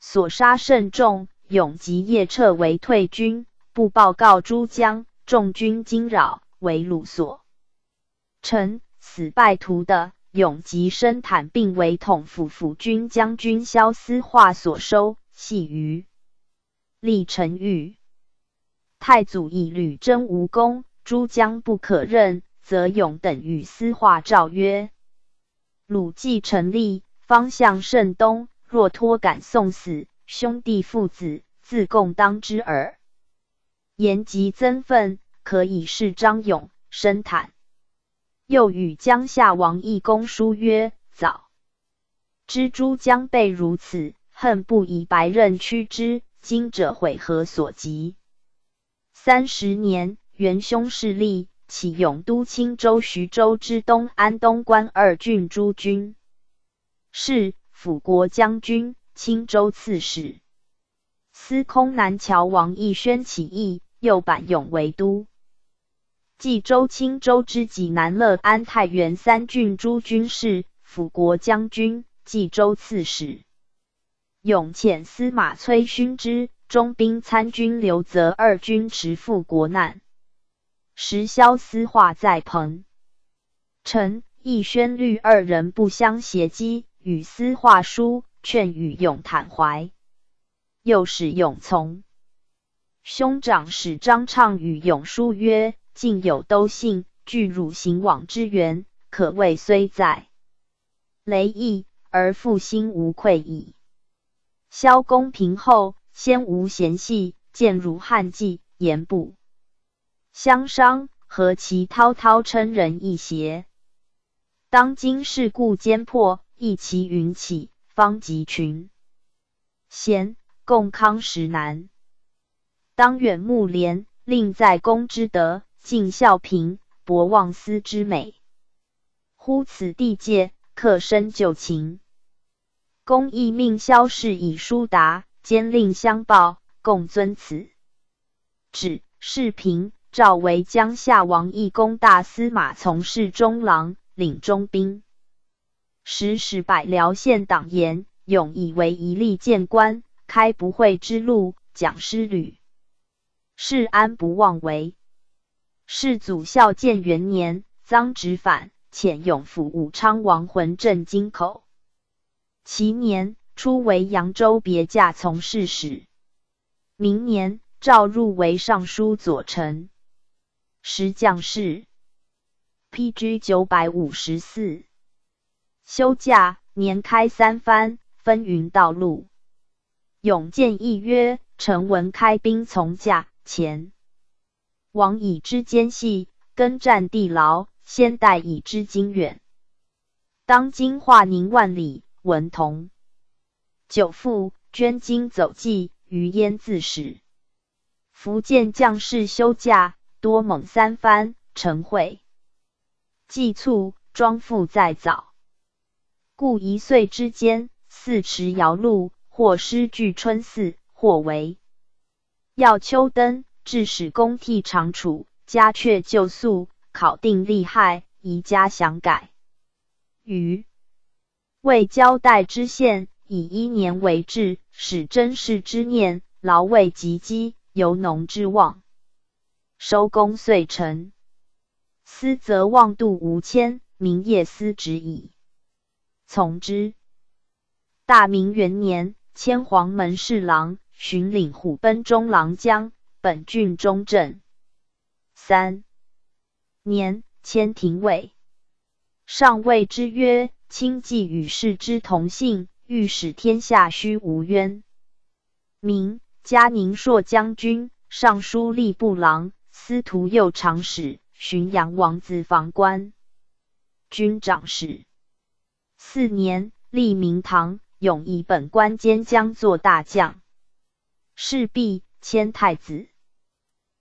所杀甚众。永吉夜撤为退军，不报告诸将，众军惊扰，为鲁所臣死败图的。永吉生坦并为统府府军将军萧思化所收，系于历臣狱。太祖以吕征无功，诸将不可任，则勇等与思化诏曰：“鲁既成立，方向甚东，若托敢送死，兄弟父子自共当之耳。言及增愤，可以是张勇、申坦。”又与江夏王义公书曰：“早知诸将被如此，恨不以白刃驱之。今者悔何所及？”三十年，元凶势力，起永都青州、徐州之东安东关二郡诸军，是辅国将军、青州刺史。司空南桥王义宣起义，又版永为都。冀州、青州之济南、乐安、太原三郡诸军事，辅国将军、冀州刺史。永遣司马崔勋之、中兵参军刘泽二军持赴国难。时萧思化在彭陈，义宣律二人不相携击，与司化书劝与永坦怀，又使永从。兄长使张畅与永书曰。竟有都信，具汝行往之源，可谓虽在雷邑，而复心无愧矣。萧公平后，先无嫌隙，见如汉纪，言不相伤，何其滔滔称人一邪？当今事故坚破，亦其云起，方及群贤，共康时难。当远目连，令在公之德。尽孝平，博望思之美。忽此地界，克深旧情。公亦命萧氏以书达，兼令相报，共遵此旨。世平诏为江夏王义公大司马，从事中郎，领中兵。时使百僚县党言，永以为一力谏官，开不讳之路，讲师旅。世安不忘为。世祖孝建元年，臧植反，遣永抚武昌王浑镇京口。其年，初为扬州别驾从事使。明年，召入为尚书左丞。时将士。P.G. 九百五十四。休假，年开三番，分云道路。永建议曰：“臣闻开兵从驾前。”王以之间隙，根战地牢；先代以之经远。当今化宁万里，文同久父捐金走记，于焉自始。福建将士休假，多猛三番，晨会既促，庄复在早。故一岁之间，四池遥路，或失据春寺，或为要秋灯。致使公替长处，家却旧宿，考定利害，宜加详改。余为交代知县，以一年为制，使真事之念，劳未及积，由农之望。收功遂成，思则望度无谦，民业思止矣。从之。大明元年，迁黄门侍郎，巡领虎贲中郎将。本郡中正三年，迁廷尉。上谓之曰：“卿既与世之同姓，欲使天下须无冤。”明嘉宁朔将军、尚书吏部郎、司徒右长史、浔阳王子房官、军长史。四年，立明堂，永以本官兼将作大将。事毕，迁太子。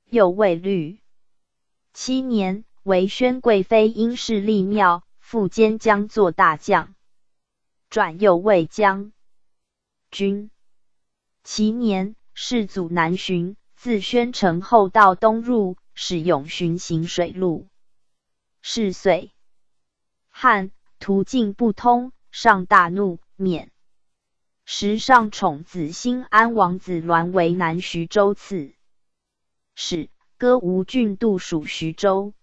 又未律。七年，为宣贵妃因事立庙，复兼将作大将，转右卫将军。其年，世祖南巡，自宣城后到东入，使永巡行水路。是岁，汉途径不通，上大怒，免。时上宠子兴安王子栾为南徐州刺史，歌吴郡度属徐州。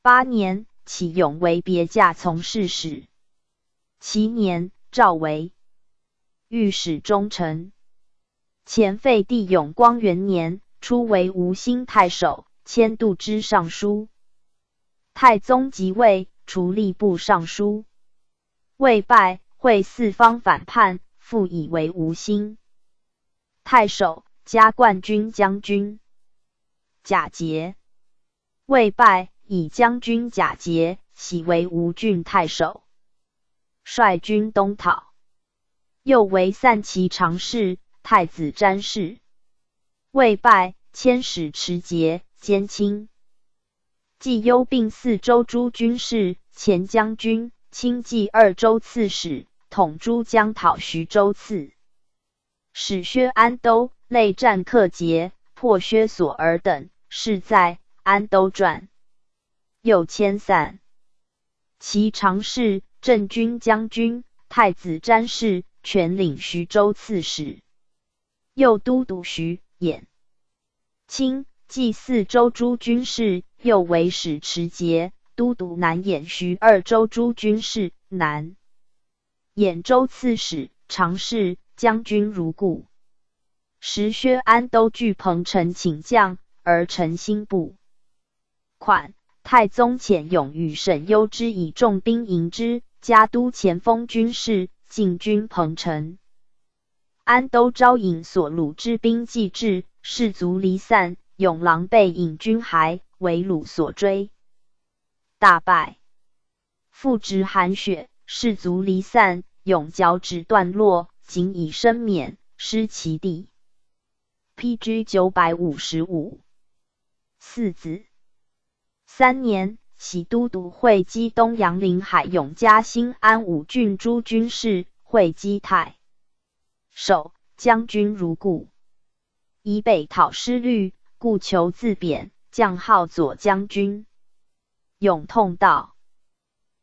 八年，启勇为别驾从事使。其年，赵为御史中丞。前废帝永光元年，初为吴兴太守，迁度之尚书。太宗即位，除吏部尚书。未拜，会四方反叛。复以为吴兴太守，加冠军将军。贾节未拜，以将军贾节喜为吴郡太守，率军东讨。又为散骑常侍、太子詹事。未拜，迁使持节兼卿。既幽并四州诸军事，前将军，亲冀二州刺史。统诸将讨徐州刺史薛安都，内战克捷，破薛所尔等，是在安都传。又迁散其常侍、镇军将军、太子詹事，全领徐州刺史。又都督徐衍清冀四州诸军事，又为使持节，都督南兖徐二州诸军事，南。兖州刺史、常侍、将军如故。时薛安都据彭城请将，而陈兴部。款太宗遣勇与沈攸之以重兵迎之，加都前锋军事，进军彭城。安都招引所虏之兵既至，士卒离散，勇狼狈引军还，为虏所追，大败。复值寒雪，士卒离散。永脚趾断落，仅以身免，失其地。P.G. 九百五十五，四子。三年，喜都督会稽东阳临海永嘉兴安五郡诸军事，会稽太守将军如故。以北讨失律，故求自贬，降号左将军。永痛道：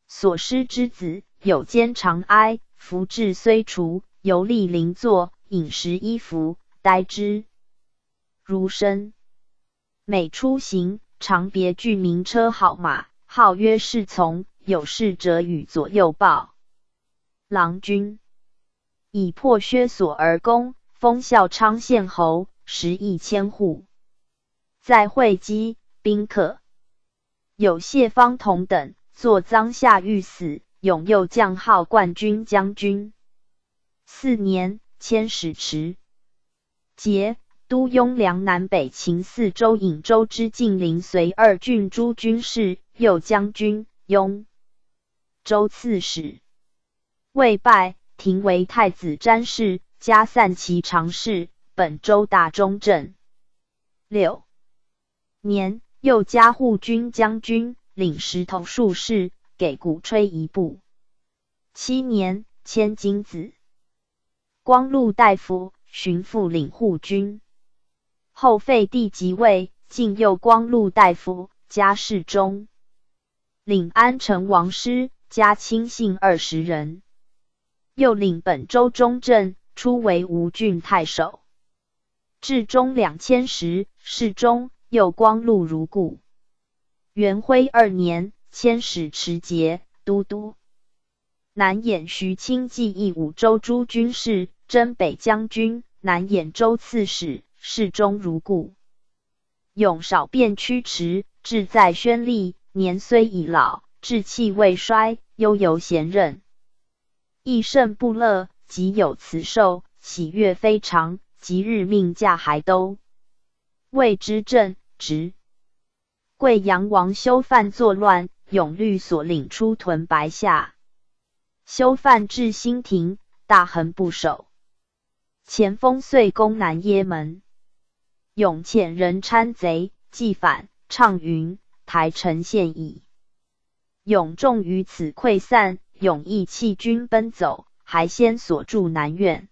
所失之子，有兼长哀。福至虽除，游历邻座，饮食衣服，待之如生。每出行，常别具名车好马，号曰侍从。有事者与左右报。郎君以破薛所而攻，封孝昌县侯，食邑千户。在会稽，宾客有谢方同等，作赃下狱死。永佑将号冠军将军。四年，迁使持节都雍凉南北秦四州颍州之晋陵随二郡诸军事，右将军、雍州刺史。未拜，廷为太子詹事，加散骑常侍，本州大中正。六年，又加护军将军，领石头术士。给鼓吹一部。七年，迁金子光禄大夫、巡抚领护军。后废帝即位，晋右光禄大夫，加侍中，领安城王师，加亲信二十人。又领本州中正，初为吴郡太守。至中两千石，侍中，右光禄如故。元徽二年。迁使持节都督，南兖徐清冀义五州诸军事，征北将军，南兖州刺史，侍中如故。永少便驱驰，志在宣力，年虽已老，志气未衰，悠游闲任，亦甚不乐。即有辞寿，喜悦非常。即日命驾还都，谓之正直。贵阳王修范作乱。永律所领出屯白下，修范至新亭，大横不守。前锋遂攻南耶门，永遣人参贼，既反，畅云台城陷矣。永众于此溃散，永毅弃军奔走，还先所住南苑，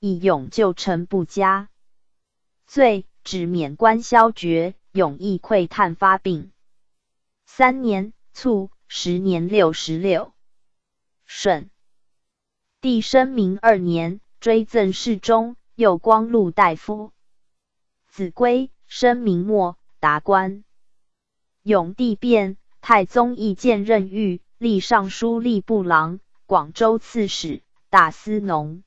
以永救城不佳，罪止免官消爵。永亦溃叹发病。三年卒，时年六十六。顺帝生明二年，追赠侍中、又光禄大夫。子规生明末，达官。永帝变，太宗亦见任御历尚书吏部郎、广州刺史、大司农。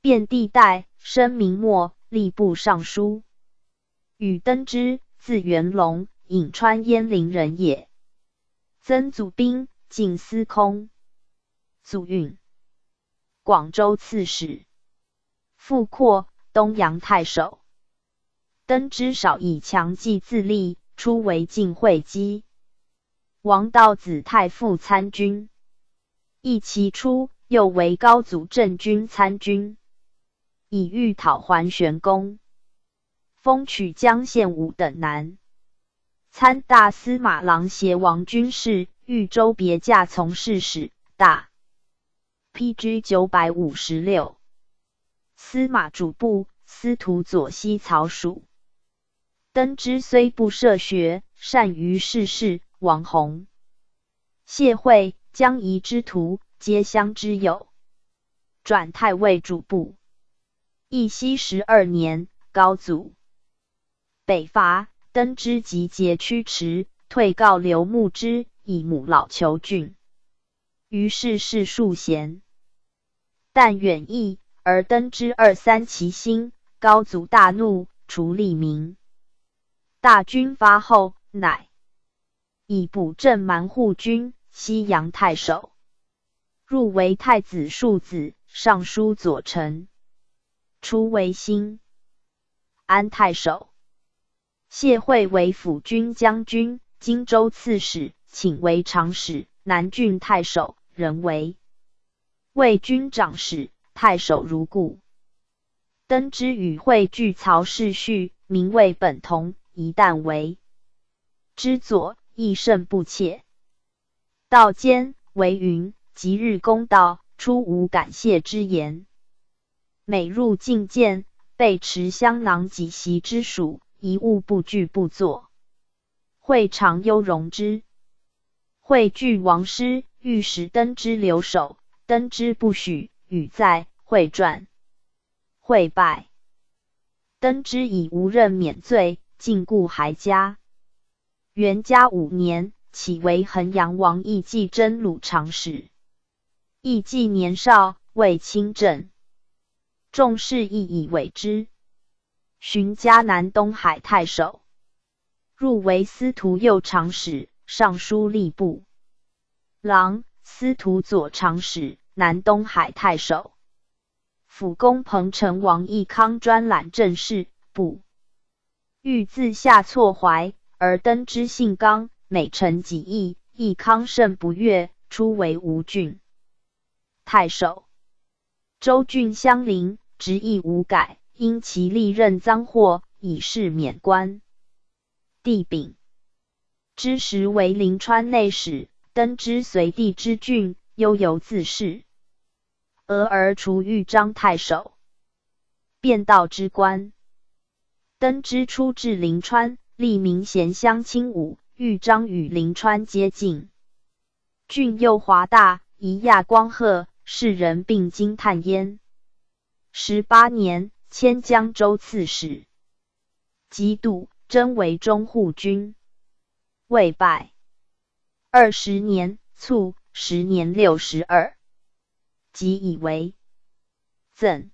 变帝代，生明末，吏部尚书。禹登之，字元龙，颍川鄢陵人也。曾祖兵进司空。祖运，广州刺史。复扩东阳太守。登之少以强记自立，初为晋会稽。王道子太傅参军。义其初，又为高祖镇军参军，以欲讨还玄公。封取江县武等男。参大司马郎协王军事，豫州别驾从事使。大。P.G. 九百五十六。司马主簿，司徒左西曹属。登之虽不涉学，善于世事。王弘、谢惠、江夷之徒，皆乡之友。转太尉主簿。义熙十二年，高祖。北伐，登之集结驱驰，退告刘牧之以母老求郡。于是是数贤，但远义，而登之二三其心。高祖大怒，除吏民。大军发后，乃以补镇蛮护军、西阳太守，入为太子庶子、尚书左丞，初为新安太守。谢惠为辅军将军、荆州刺史，请为长史、南郡太守，人为魏军长史、太守如故。登之与会聚曹氏序，名为本同，一旦为之左，亦甚不切。道间为云：即日公道，出无感谢之言。每入觐见，备持香囊及席之属。一物不惧不作，会常忧容之。会惧王师，欲使登之留守，登之不许。语在会传，会败。登之以无任免罪，禁锢还家。元嘉五年，起为衡阳王义季真鲁长史。义季年少，未亲政，众士亦以为之。寻嘉南东海太守，入为司徒右长史、尚书吏部郎、司徒左长史、南东海太守。辅公彭城王义康专揽政事，不欲自下错怀，而登之性刚，每臣己意，义康甚不悦，出为吴郡太守。州郡相邻，执意无改。因其历任赃货，以示免官。帝丙之时为临川内史，登之随帝之郡，悠游自适。俄而除豫章太守，便道之官。登之初至临川，立民贤相亲武，豫章与临川接近，郡又华大，仪亚光赫，世人并惊叹焉。十八年。迁江州刺史，及度真为中护军，未拜。二十年卒，时年六十二。即以为赠。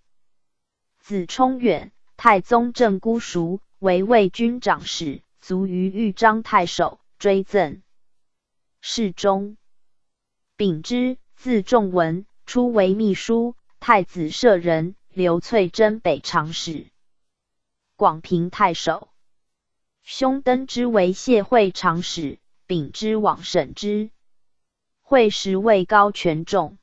子冲远，太宗正姑熟，为魏军长史，卒于豫章太守，追赠侍中。秉之，字仲文，初为秘书，太子舍人。刘粹真北长史、广平太守，兄登之为谢会长史，秉之往审之。会时位高权重，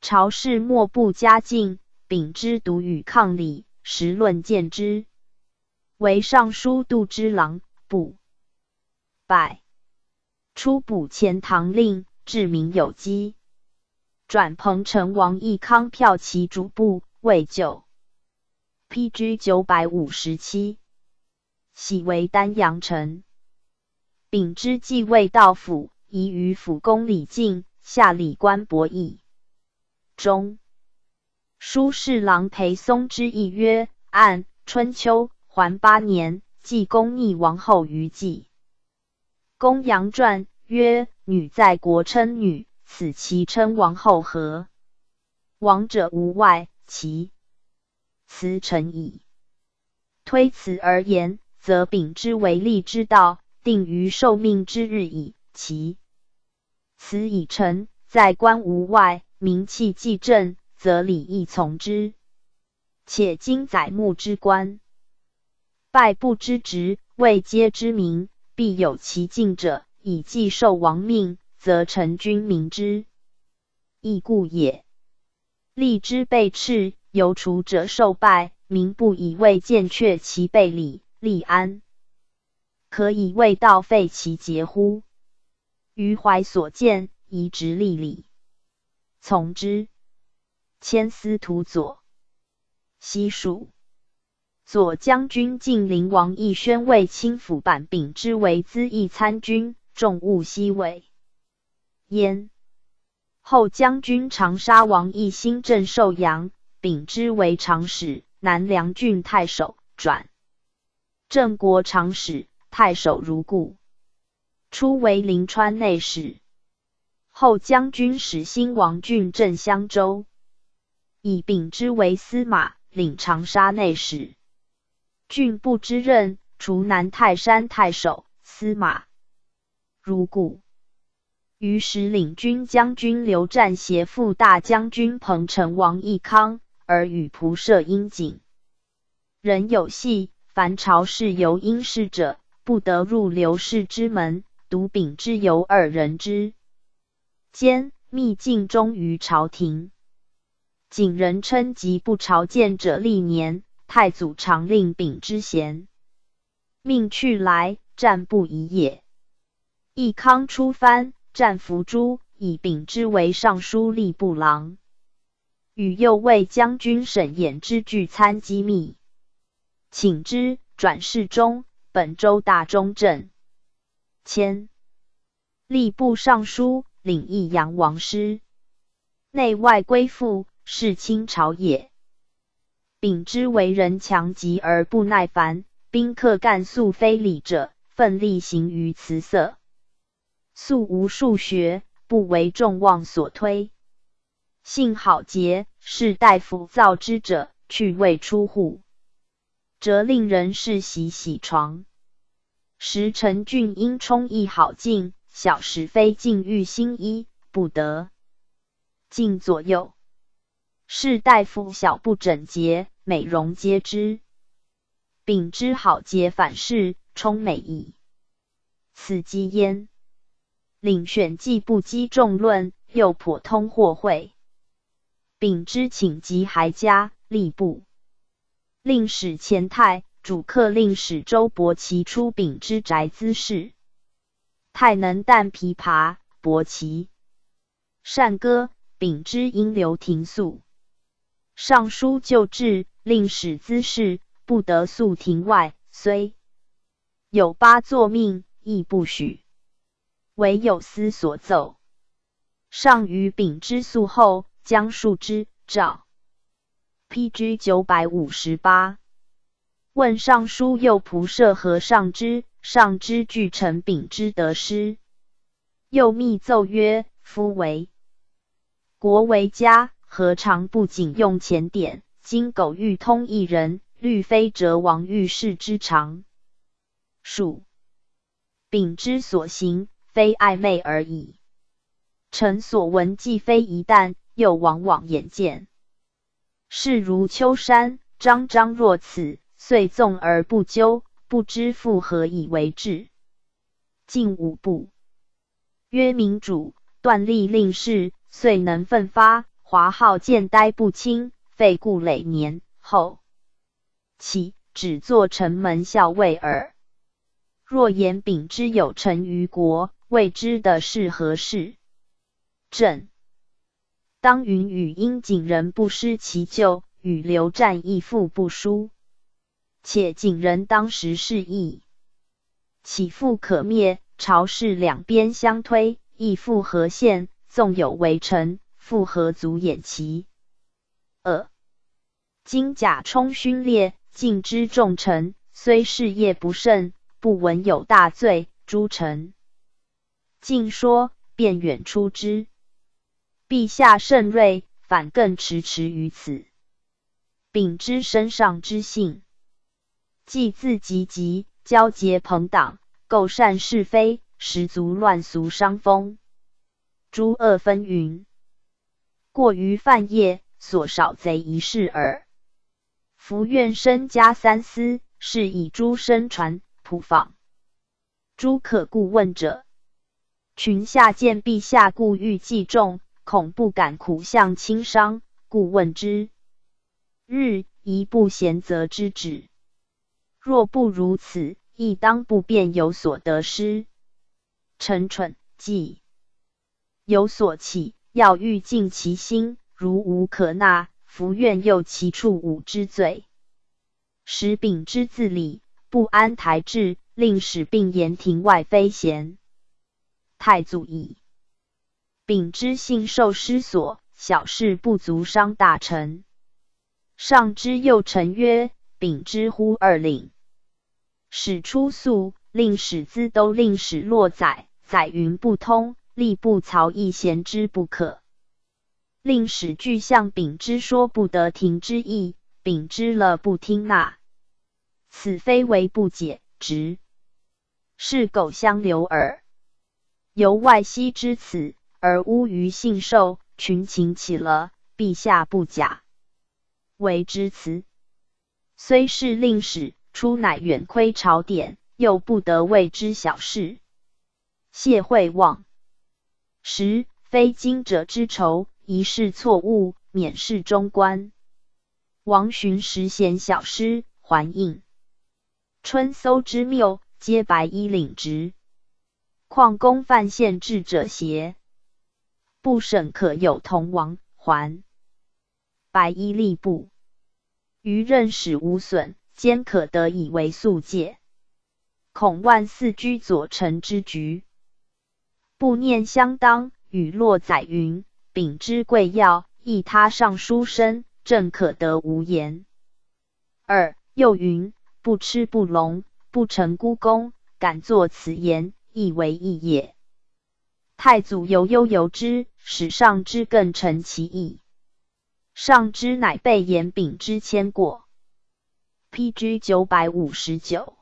朝事莫不嘉敬。秉之独与抗礼，时论见之，为尚书度之郎，不拜。初补钱塘令，治民有机。转彭城王义康骠骑主簿。未就，P.G. 九百五十七，喜为丹阳城。秉之继位到府，移于府公李敬，下礼官博弈中。书侍郎裴松之意曰：按春秋桓八年，季公逆王后于季。公羊传曰：女在国称女，此其称王后何？王者无外，其辞臣矣。推辞而言，则秉之为利之道，定于受命之日矣。其辞已成，在官无外，名气既正。则礼亦从之。且今载木之官，拜不知职，未皆之名，必有其敬者，以继受王命，则臣君明之，亦故也。立之被斥，由除者受拜，民不以为见却其背礼，立安？可以为道废其节乎？余怀所见，宜直立礼，从之。迁司徒左，西蜀左将军晋陵王义宣为清府版秉之为资议参军，重务西魏。焉后将军长沙王义兴镇寿阳，秉之为长史、南梁郡太守，转郑国长史、太守如故。初为临川内史。后将军始兴王郡镇襄州。以秉之为司马，领长沙内史，郡部之任，除南泰山太守、司马。如故，于时领军将军刘湛携副大将军彭城王义康，而与仆射殷景。人有隙，凡朝事由殷氏者，不得入刘氏之门，独秉之由二人之间，密尽忠于朝廷。景人称疾不朝见者历年，太祖常令秉之贤，命去来，战不疑也。义康出藩，战伏诛，以秉之为尚书吏部郎，与右卫将军沈衍之聚参机密，请之转侍中，本州大中正，迁吏部尚书，领益阳王师，内外归附。是清朝也。秉之为人强疾而不耐烦，宾客干素非礼者，奋力行于辞色。素无数学，不为众望所推。性好节，士大夫造之者，去未出户，则令人世袭洗床。时陈俊因充益好静，小时非静欲新衣，不得进左右。士大夫小不整洁，美容皆知。秉之好节反事，充美矣。此积焉。领选既不积众论，又颇通货会。秉之请及还家，吏部令史前太主客令史周伯奇出秉之宅资事。太能弹琵琶，伯奇善歌，秉之因留停宿。尚书旧制，令使滋事不得宿庭外，虽有八作命，亦不许。唯有司所奏。上于丙之宿后，将数之。诏。P.G. 九百五十八。问尚书右仆射何上之，上之具臣丙之得失。又密奏曰：夫为国为家。何尝不仅用前典？今苟欲通一人，律非折王御事之常。属丙之所行，非暧昧而已。臣所闻，既非一旦，又往往眼见。事如秋山，张张若此，遂纵而不究，不知复何以为治。进五步，曰民主，断力令事，遂能奋发。华号见呆不清，废故累年后，其只作城门校尉耳。若言秉之有成于国，未知的是何事？朕当云与殷景仁不失其咎，与刘湛亦复不输。且景仁当时是义，岂复可灭？朝市两边相推，亦复合线。纵有围城，复合足掩其。二金甲冲勋烈，尽之重臣，虽事业不慎，不闻有大罪。诸臣尽说，便远出之。陛下甚锐，反更迟迟于此。秉之身上之性，既自急急，交结朋党，构善是非，十足乱俗伤风。诸恶纷纭，过于犯业，所少贼一事耳。夫愿身加三思，是以诸身传普访。诸可故问者，群下见陛下，故欲计重，恐不敢苦向轻伤，故问之。日一不贤则之止。若不如此，亦当不便有所得失。臣蠢计有所起，要欲尽其心，如无可纳，弗愿诱其处五之罪。使秉之自理，不安台制，令使并言庭外非贤。太祖矣。秉之信受师所，小事不足伤大臣。上之右臣曰：“秉之乎二令，使出宿，令使资都令使落载，载云不通，吏部曹议贤之不可。令使具象秉之说不得停之意，秉之了不听纳。”此非为不解，直是苟相留耳。由外戚之此，而乌于信受，群情起了。陛下不假，为之辞。虽是令史，初乃远窥朝典，又不得为之小事。谢惠望十非今者之仇，一事错误，免事中官。王寻时贤小师，还应。春搜之谬，皆白衣领职。况公犯县制者邪？不审可有同王还。白衣吏部，余任使无损，兼可得以为素戒。恐万四居左丞之局，不念相当。与落载云：秉之贵要，亦他上书生，正可得无言。二又云。不吃不聋，不成孤功，敢作此言，亦为义也。太祖犹忧由之，使上之更成其意。上之乃被言秉之谦过。P.G. 九百五十九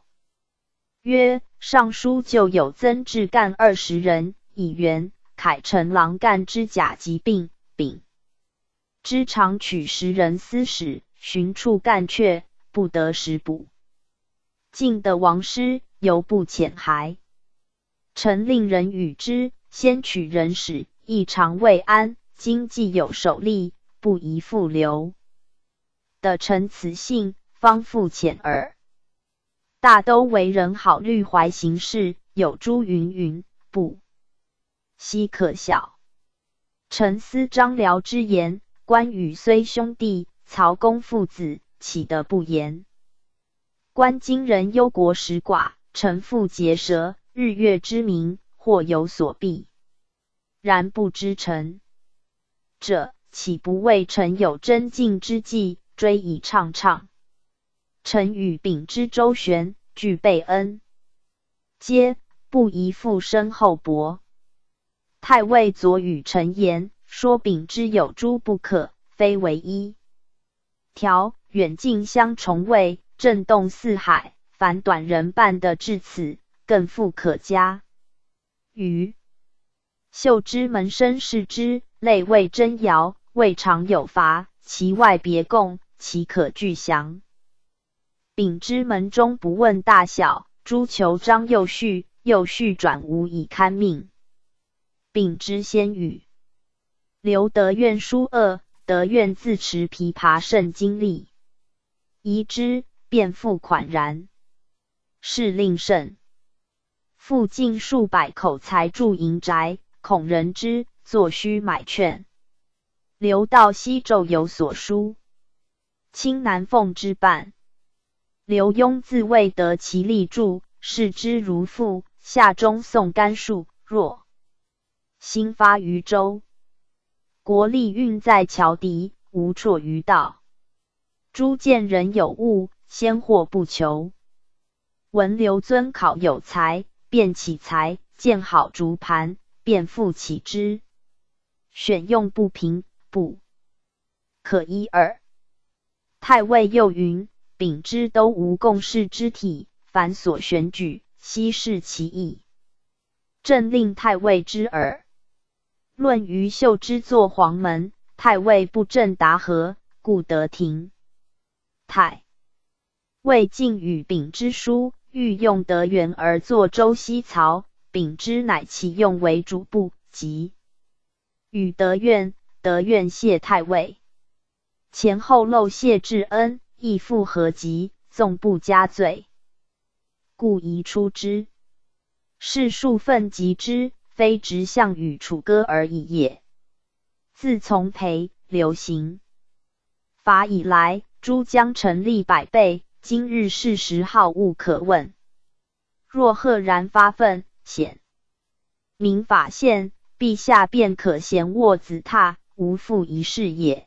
曰：尚书就有增至干二十人，以元凯成郎干之甲疾病，丙之常取食人司使，寻处干却，不得食补。晋的王师犹不遣还，臣令人与之，先取人使，亦常未安。今既有守吏，不宜复留。的臣辞信，方复遣耳。大都为人好，虑怀行事，有诸云云，不奚可笑。臣思张辽之言，关羽虽兄弟，曹公父子，岂得不言？观今人忧国使寡，臣妇结舌，日月之明，或有所避。然不知臣者，岂不为臣有真敬之计，追以畅畅？臣与秉之周旋，俱备恩，皆不宜复身厚薄。太尉左与臣言，说丙之有诸不可，非为一条，远近相重位。震动四海，凡短人办的至此，更复可嘉。余秀之门生视之，类未真谣，未尝有罚。其外别供，岂可具详？丙之门中不问大小，诸求张又续，又续转无以堪命。丙之先语，刘德愿书恶，德愿自持琵琶甚经历，疑之。便复款然，是令甚。复进数百口才住营宅，恐人之，作须买券。刘道西昼有所书，清南奉之半。刘墉自谓得其力助，视之如父，夏中送甘树，若兴发于州。国力运在桥敌，无辍于道。诸见人有物，先货不求。闻刘尊考有才，便起才；见好竹盘，便复起之。选用不平，不可一耳。太尉又云：秉之都无共事之体，凡所选举，悉视其意。朕令太尉之耳。论于秀之作黄门，太尉不正答何，故得停。太尉敬与秉之书，欲用德元而作周西曹，秉之乃其用为主部，即与德愿，德愿谢太尉。前后漏谢至恩，亦复何及，纵不加罪，故宜出之。是数份及之。非直向与楚歌而已也。自从裴刘行法以来，诸将成立百倍。今日事实好物可问。若赫然发愤，显明法宪，陛下便可闲卧子榻，无复一事也。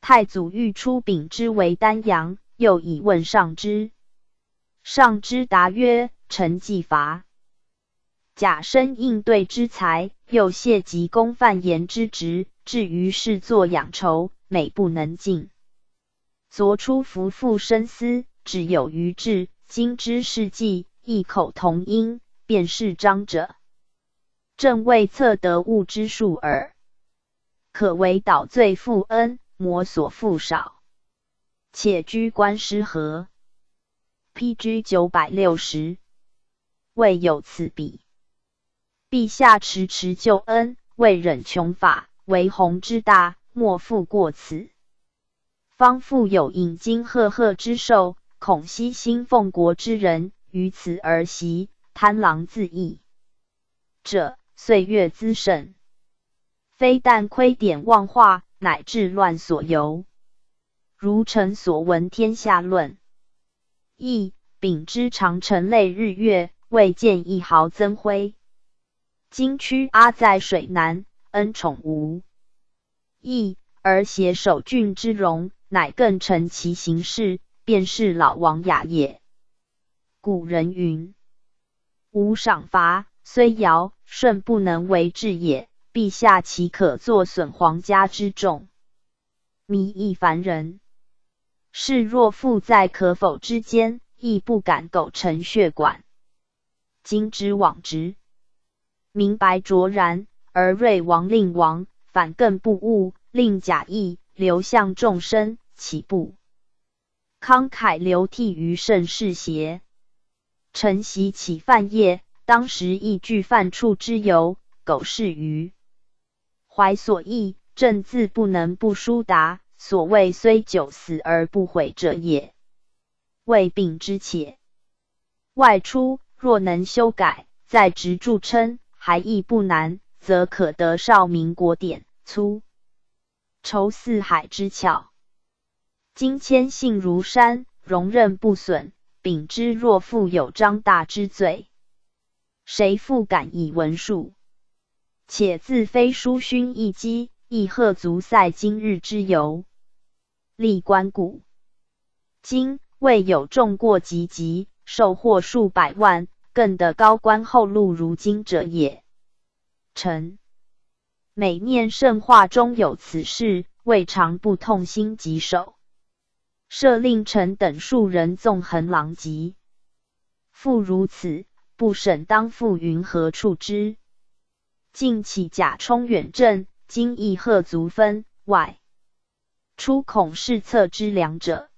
太祖欲出丙之为丹阳，又以问上之。上之答曰：“臣既伐。”假身应对之才，又谢及公犯言之职，至于事作养愁，美不能尽。昨出夫妇深思，只有余志。今之事迹，异口同音，便是章者。正未测得物之数耳。可为导罪负恩，摩所负少。且居官失和。P.G. 九百六十，未有此比。陛下迟迟救恩，未忍穷法，为弘之大，莫负过此。方复有引经赫赫之寿，恐悉心奉国之人，于此而袭，贪狼自缢者，岁月滋甚。非但亏典忘化，乃至乱所由。如臣所闻，天下论。亦秉之长城累日月，未见一毫增辉。今屈阿在水南，恩宠无益，而携守郡之荣，乃更成其行事，便是老王雅也。古人云：“无赏罚，虽尧舜不能为治也。”陛下岂可作损皇家之众，迷亦凡人？是若父在可否之间，亦不敢苟成血管。今之往直。明白卓然，而瑞王令王，反更不悟，令假意流向众生，岂不慷慨流涕于盛世邪？臣习起犯业，当时亦具犯处之由，苟是于怀所忆，朕自不能不书达。所谓虽久死而不悔者也。未病之且外出，若能修改，在职著称。还亦不难，则可得少民国典，粗筹四海之巧。今谦信如山，容任不损。秉之若负有张大之罪，谁复敢以文术？且自非书勋一击，亦贺足塞今日之由。历官古今未有重过及级，受获数百万。更得高官厚禄如今者也。臣每念圣话中有此事，未尝不痛心疾首。设令臣等数人纵横狼藉，复如此，不审当复云何处之？竟起假充远镇，今亦贺足分外，出恐是策之良者。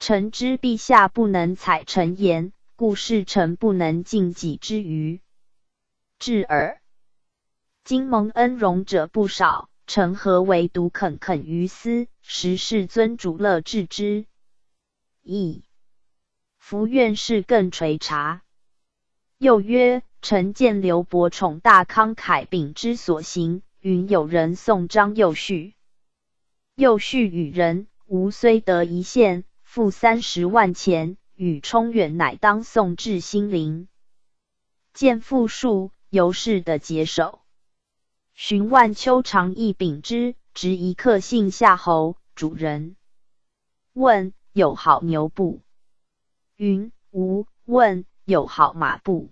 臣知陛下不能采臣言。故事臣不能尽己之余，至耳。今蒙恩荣者不少，臣何为独恳恳于斯？实是尊主乐治之意。福愿事更垂察。又曰：臣见刘伯宠大慷慨秉之所行，云有人送张右旭，右旭与人吾虽得一县，付三十万钱。与冲远乃当送至心灵，见复数，由是的解手。寻万秋长一秉之，执一客姓夏侯。主人问有好牛不？云无。问有好马不？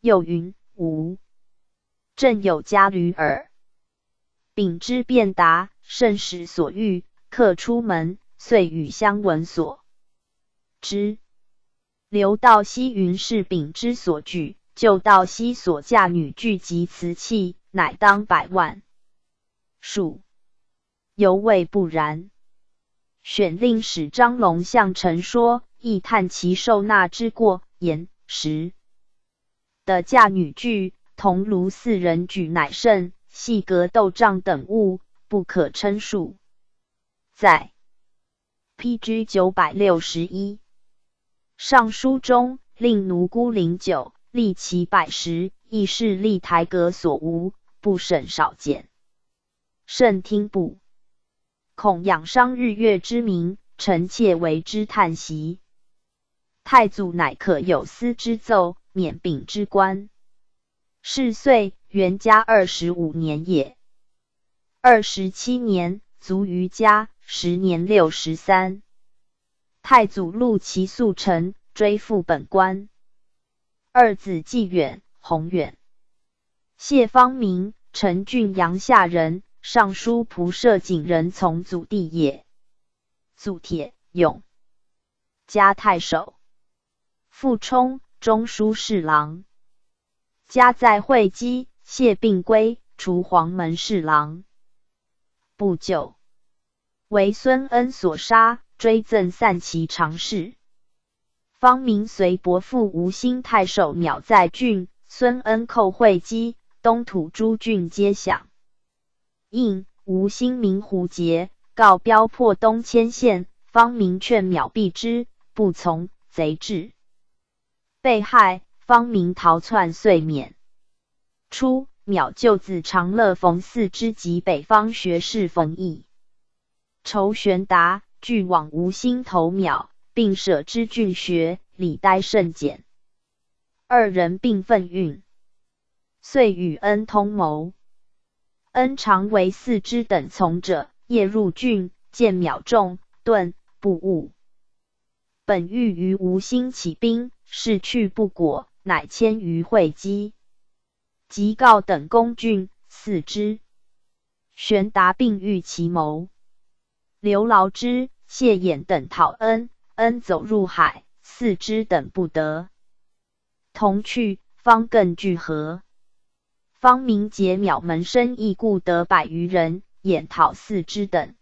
又云无。正有家驴耳。秉之便答，甚使所欲。客出门，遂与相闻所之。刘道西云是丙之所举，就道西所嫁女具及瓷器，乃当百万。数犹未不然。选令使张龙向臣说，亦叹其受纳之过。言时的嫁女具。同卢四人举乃甚，细格斗帐等物不可称数。在 P.G. 九百六十一上书中，令奴孤零九立其百十，亦是立台阁所无，不甚少见。甚听不，恐养伤日月之名，臣妾为之叹息。太祖乃可有司之奏，免秉之官。是岁，元嘉二十五年也。二十七年，卒于家，时年六十三。太祖录其速臣，追复本官。二子纪远、宏远，谢方明，陈郡阳夏人，尚书仆射景仁从祖弟也。祖铁勇，嘉太守，傅冲，中书侍郎。家在会稽，谢病归，除黄门侍郎。不久，为孙恩所杀，追赠散骑常侍。方明随伯父吴兴太守鸟在郡，孙恩寇会稽，东土诸郡皆响。应吴兴名胡节，告标破东迁县，方明劝秒避之，不从，贼至，被害。方明逃窜，遂免。初，邈舅子长乐冯四之及北方学士冯异、仇玄达俱往吴兴投邈，并舍之郡学，礼待甚简。二人并奋运，遂与恩通谋。恩常为四之等从者，夜入郡，见邈众，顿不悟。本欲于吴兴起兵，事去不果。乃迁于会稽，即告等公郡，四之。玄达并欲其谋，刘劳之、谢衍等讨恩，恩走入海，四之等不得，同去，方更聚合。方明结邈门生亦故得百余人，掩讨四之等，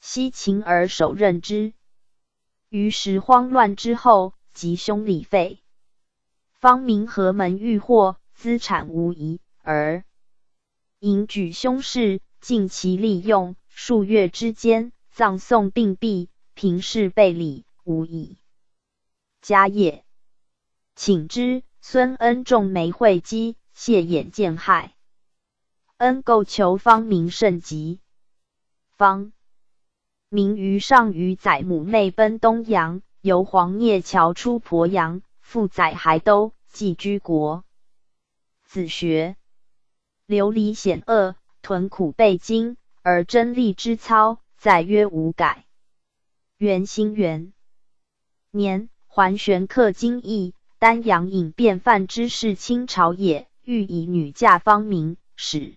西秦而守任之。于时慌乱之后，吉凶礼废。方明何门遇祸，资产无疑，而引举凶士，尽其利用。数月之间，葬送病毙，平事备礼，无已。家业，请之。孙恩重梅会稽，谢眼见害。恩构求方明甚急，方明于上虞载母内奔东阳，由黄聂桥出鄱阳。复载还都，寄居国。子学流离险恶，屯苦备经，而真力之操，载曰无改。元兴元年，桓玄克金邑，丹阳尹卞范之事清朝也，欲以女嫁方明，使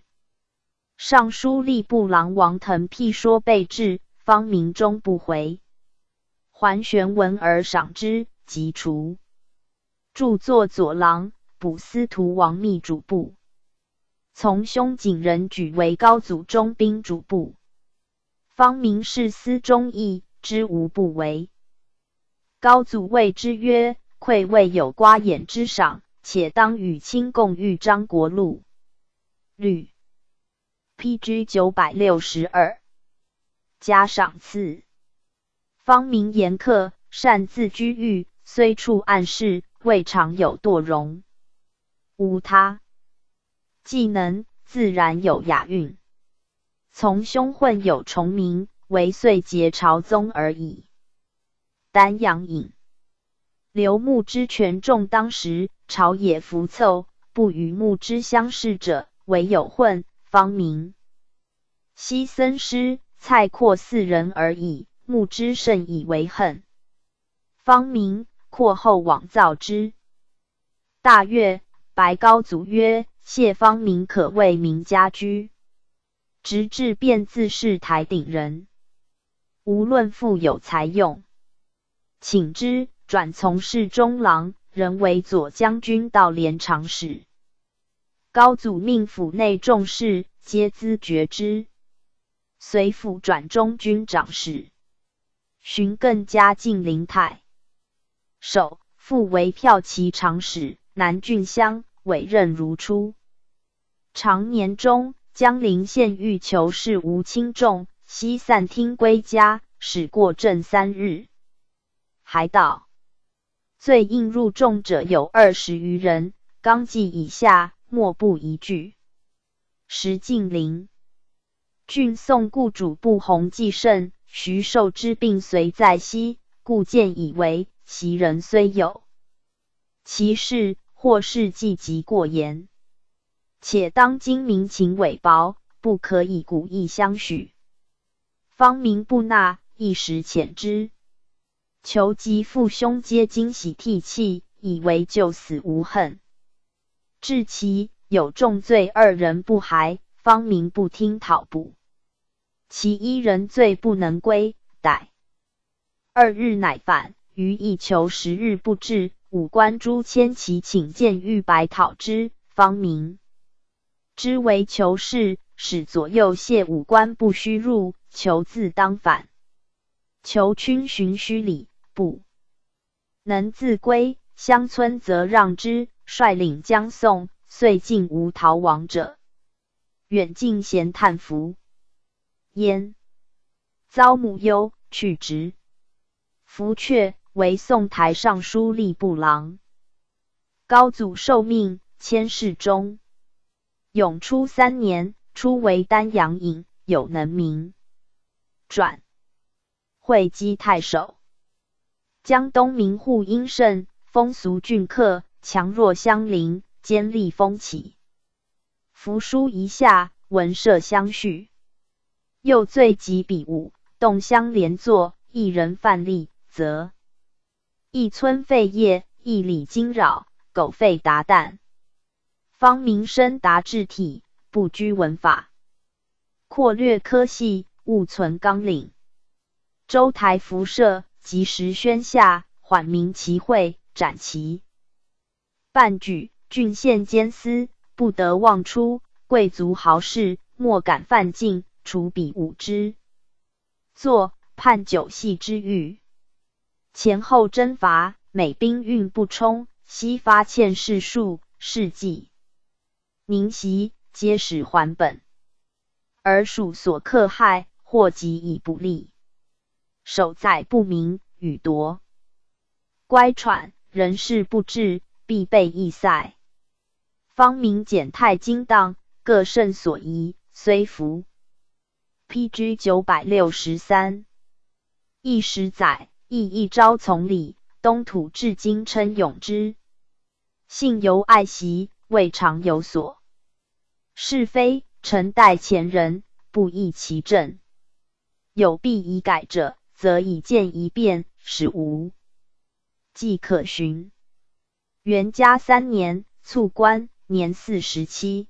尚书吏部郎王腾辟说备至，方明终不回。桓玄闻而赏之，即除。著作左郎，补司徒王秘主簿，从兄景仁举为高祖中兵主簿。方明是司忠义，知无不为。高祖谓之曰：“愧未有瓜眼之赏，且当与卿共御张国禄。”律 P.G. 九百六十二加赏赐。方明严客，善自居狱，虽处暗室。未尝有堕容，无他技能，自然有雅韵。从兄混有重名，唯遂结朝宗而已。丹阳尹刘牧之权重，当时朝野浮凑，不与牧之相视者，唯有混方明、西僧师、蔡括四人而已。牧之甚以为恨，方明括后往造之。大悦，白高祖曰：“谢方明可谓名家居。”直至便自是台顶人，无论富有才用，请之转从事中郎，人为左将军，到连长史。高祖命府内众士皆资爵之，随府转中军长史。寻更加进灵泰守，复为骠骑长史、南郡乡，委任如初。常年中，江陵县欲求事无轻重，悉散听归家，使过正三日。还道最应入众者有二十余人，纲纪以下，莫不一句。石敬陵郡送故主不弘继甚。徐寿之病虽在西，故见以为其人虽有其事，或是计及过言。且当今民情伪薄，不可以古意相许。方明不纳，一时遣之。求及父兄皆惊喜涕泣，以为救死无恨。至其有重罪二人不还，方明不听讨捕。其一人罪不能归，逮二日乃返。余亦求十日不至，五官诸千骑请见玉白讨之，方明知为求是，使左右谢五官不须入，求自当反。求君循虚礼，不能自归，乡村则让之，率领将送，遂尽无逃亡者。远近咸叹服。焉遭母忧，去职。福阙为宋台尚书吏部郎。高祖受命，迁侍中。永初三年，初为丹阳尹，有能名。转会稽太守。江东民户殷盛，风俗峻刻，强弱相邻，坚立风起。扶书一下，文社相续。又醉及比武，动相连坐，一人犯例，则一村废业，一里惊扰，狗吠达旦。方明生达志体，不拘文法，扩略科系，勿存纲领。周台辐射，及时宣下，缓明其会，斩其半举。郡县监司不得妄出，贵族豪士莫敢犯禁。除彼五之，作判九系之狱，前后征伐，每兵运不充，悉发欠事数，事迹宁袭，皆使还本。而属所克害，或及以不利，守在不明，与夺乖喘，人事不治，必被易塞。方明简太精当，各胜所宜，虽服。P.G. 九百六十三，一时载，亦一朝从礼，东土至今称永之。幸犹爱惜，未尝有所是非。臣待前人，不议其政。有必以改者，则以见一变，使无迹可循。元嘉三年，卒官，年四十七。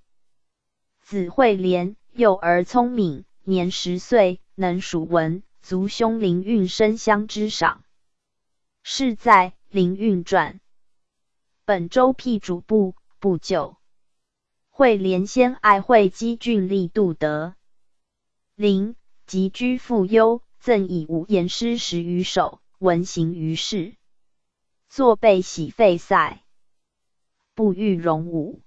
子惠廉，幼而聪明。年十岁，能属文，族兄林运生相之赏。是在《林运传》。本州辟主簿，不久。会连先爱会稽郡吏杜德林，及居富忧，赠以五言诗十余首，闻行于世。作备喜废塞，不欲荣武。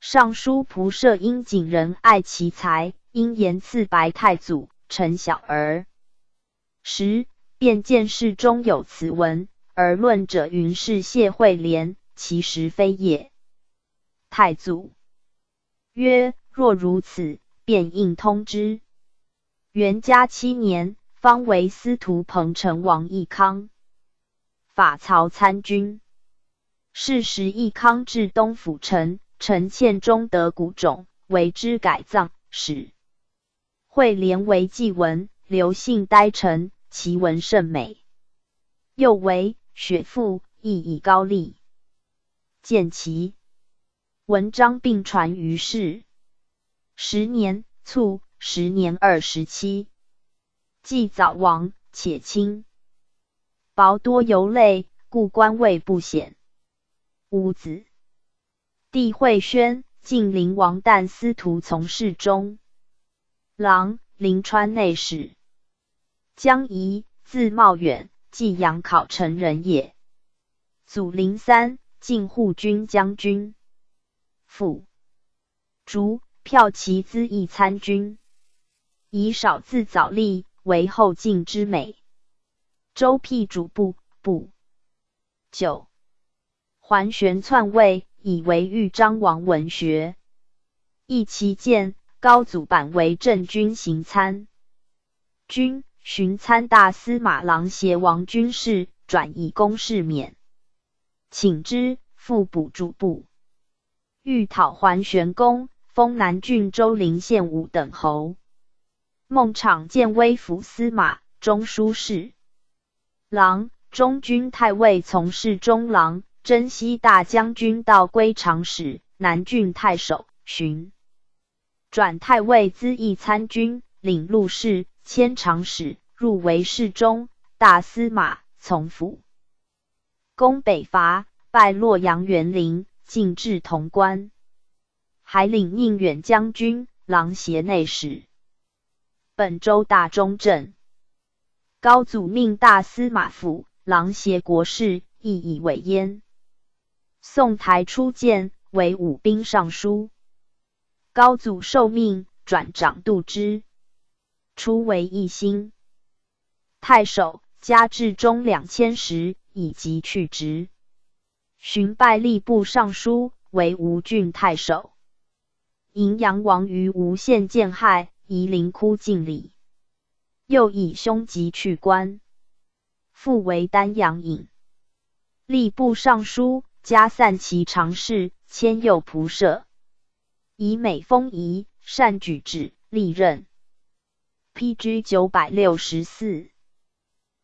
尚书仆射殷景仁爱其才。因言赐白太祖，陈小儿十，便见事中有此文，而论者云是谢惠廉，其实非也。太祖曰：若如此，便应通之。元嘉七年，方为司徒彭城王义康法曹参军。是时，义康至东府城，陈倩中得古冢，为之改葬，使会连为祭文，刘姓呆臣，其文甚美。又为雪父，亦以高丽，见其文章并传于世。十年卒，时年二十七。既早亡，且轻，薄多游泪，故官位不显。五子，帝惠宣，晋灵王旦司徒从事中郎，临川内史。江仪，字茂远，济阳考城人也。祖灵三，晋护军将军。父竹，票其资议参军。以少自早立，为后晋之美。周辟主簿，部九。桓玄篡位，以为豫章王文学。义其见高祖版为镇军行参军，巡参大司马郎协王军事，转以公事免，请之，复补主簿。欲讨桓玄公，封南郡周陵县武等侯。孟昶见微服司马、中书侍郎、中军太尉，从事中郎。征西大将军到归长史、南郡太守，寻转太尉资议参军，领录事、迁长史，入为侍中、大司马，从府。攻北伐，败洛阳园陵，进至潼关，还领宁远将军、郎协内史。本州大中正。高祖命大司马府、郎协国事，亦以为焉。宋台初建为武兵尚书，高祖受命转掌度之，初为义兴太守，加至中两千石，以及去职。寻拜吏部尚书，为吴郡太守。荥阳王于吴县见害，夷陵哭敬礼，又以凶疾去官，复为丹阳尹，吏部尚书。加散骑常侍，迁右仆射，以美风仪，善举止，历任。P.G. 九百六十四，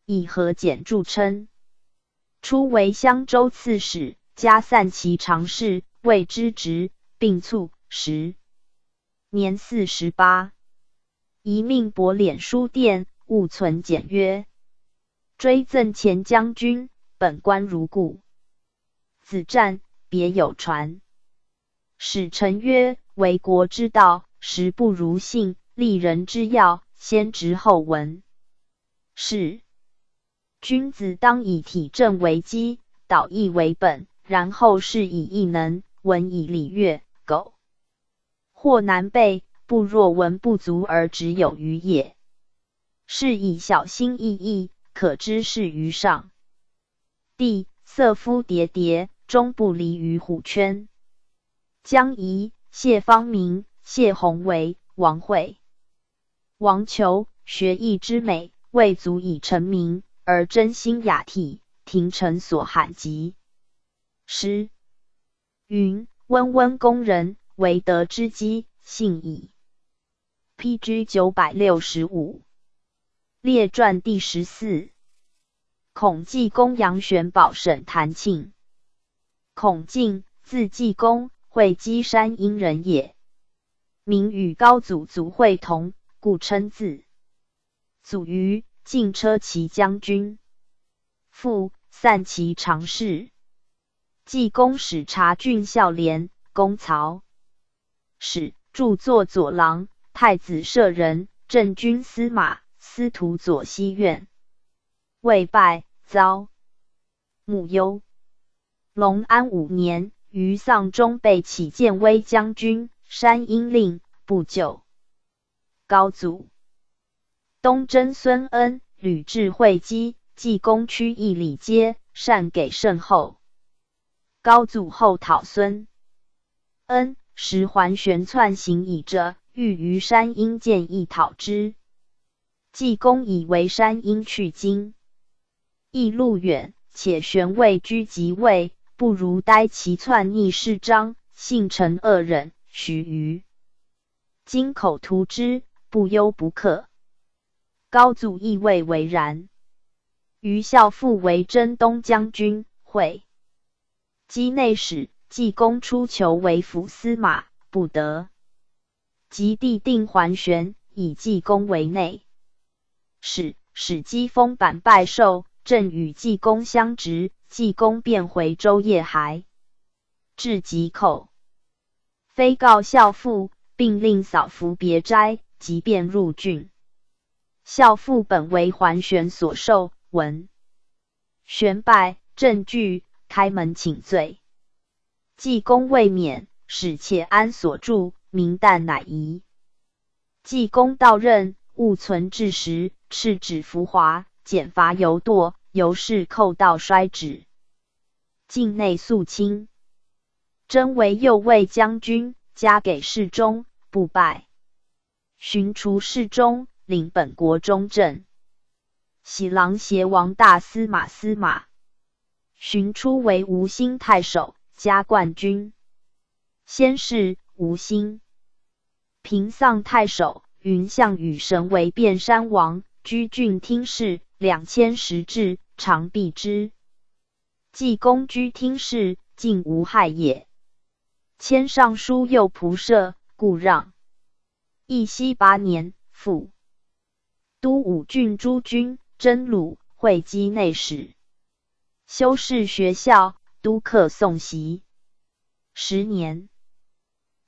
以和简著称。初为襄州刺史，加散骑常侍，位之职，并卒时年四十八。一命博敛书店，务存简约，追赠前将军，本官如故。子战别有传，使臣曰：“为国之道，实不如信；立人之要，先直后闻。是君子当以体正为基，导义为本，然后是以义能，文以礼乐。苟或难备，不若文不足而只有余也。是以小心翼翼，可知是于上。帝色夫叠叠。”终不离于虎圈。江仪、谢方明、谢宏为、王惠、王求学艺之美，未足以成名，而真心雅体，廷臣所罕及。诗云：“温温宫人，为德之基，信矣。” P.G. 九百六十五列传第十四。孔济公杨玄宝沈谭庆。孔敬，字季公，会稽山阴人也。名与高祖族会同，故称字。祖于晋车骑将军，父散骑常侍。季公使察郡孝廉，公曹使著作左郎、太子舍人、镇军司马、司徒左西院。未拜，遭母忧。隆安五年，于丧中被起建威将军、山阴令，不救。高祖东征孙恩，吕雉会稽，济公区邑礼皆善给甚厚。高祖后讨孙恩，时桓玄篡行已者，欲于山阴建议讨之。济公以为山阴去京，亦路远，且玄位居即位，不如待其篡逆事章，性诚恶忍，许于今口图之，不忧不克。高祖亦未为然。余孝父为征东将军，会稽内史，济公出求为府司马，不得。及帝定桓玄，以济公为内使，使姬封版拜寿，正与济公相执。济公便回州夜还，至吉口，非告孝父，并令扫服别斋，即便入郡。孝父本为桓玄所授。文玄拜正具，开门请罪。济公未免，使且安所住，明旦乃移。济公到任，务存至时，敕旨浮华，减罚尤惰，由是寇盗衰止。境内肃清，征为右卫将军，加给侍中，不拜。寻除侍中，领本国中正。喜郎协王大司马司马，寻初为吴兴太守，加冠军。先是吴兴平丧太守，云相与神为卞山王，居郡听事，两千石制，常避之。济公居听事，竟无害也。迁尚书右仆射，故让。义熙八年，复都五郡诸军。真鲁会稽内史，修士学校，都客送席。十年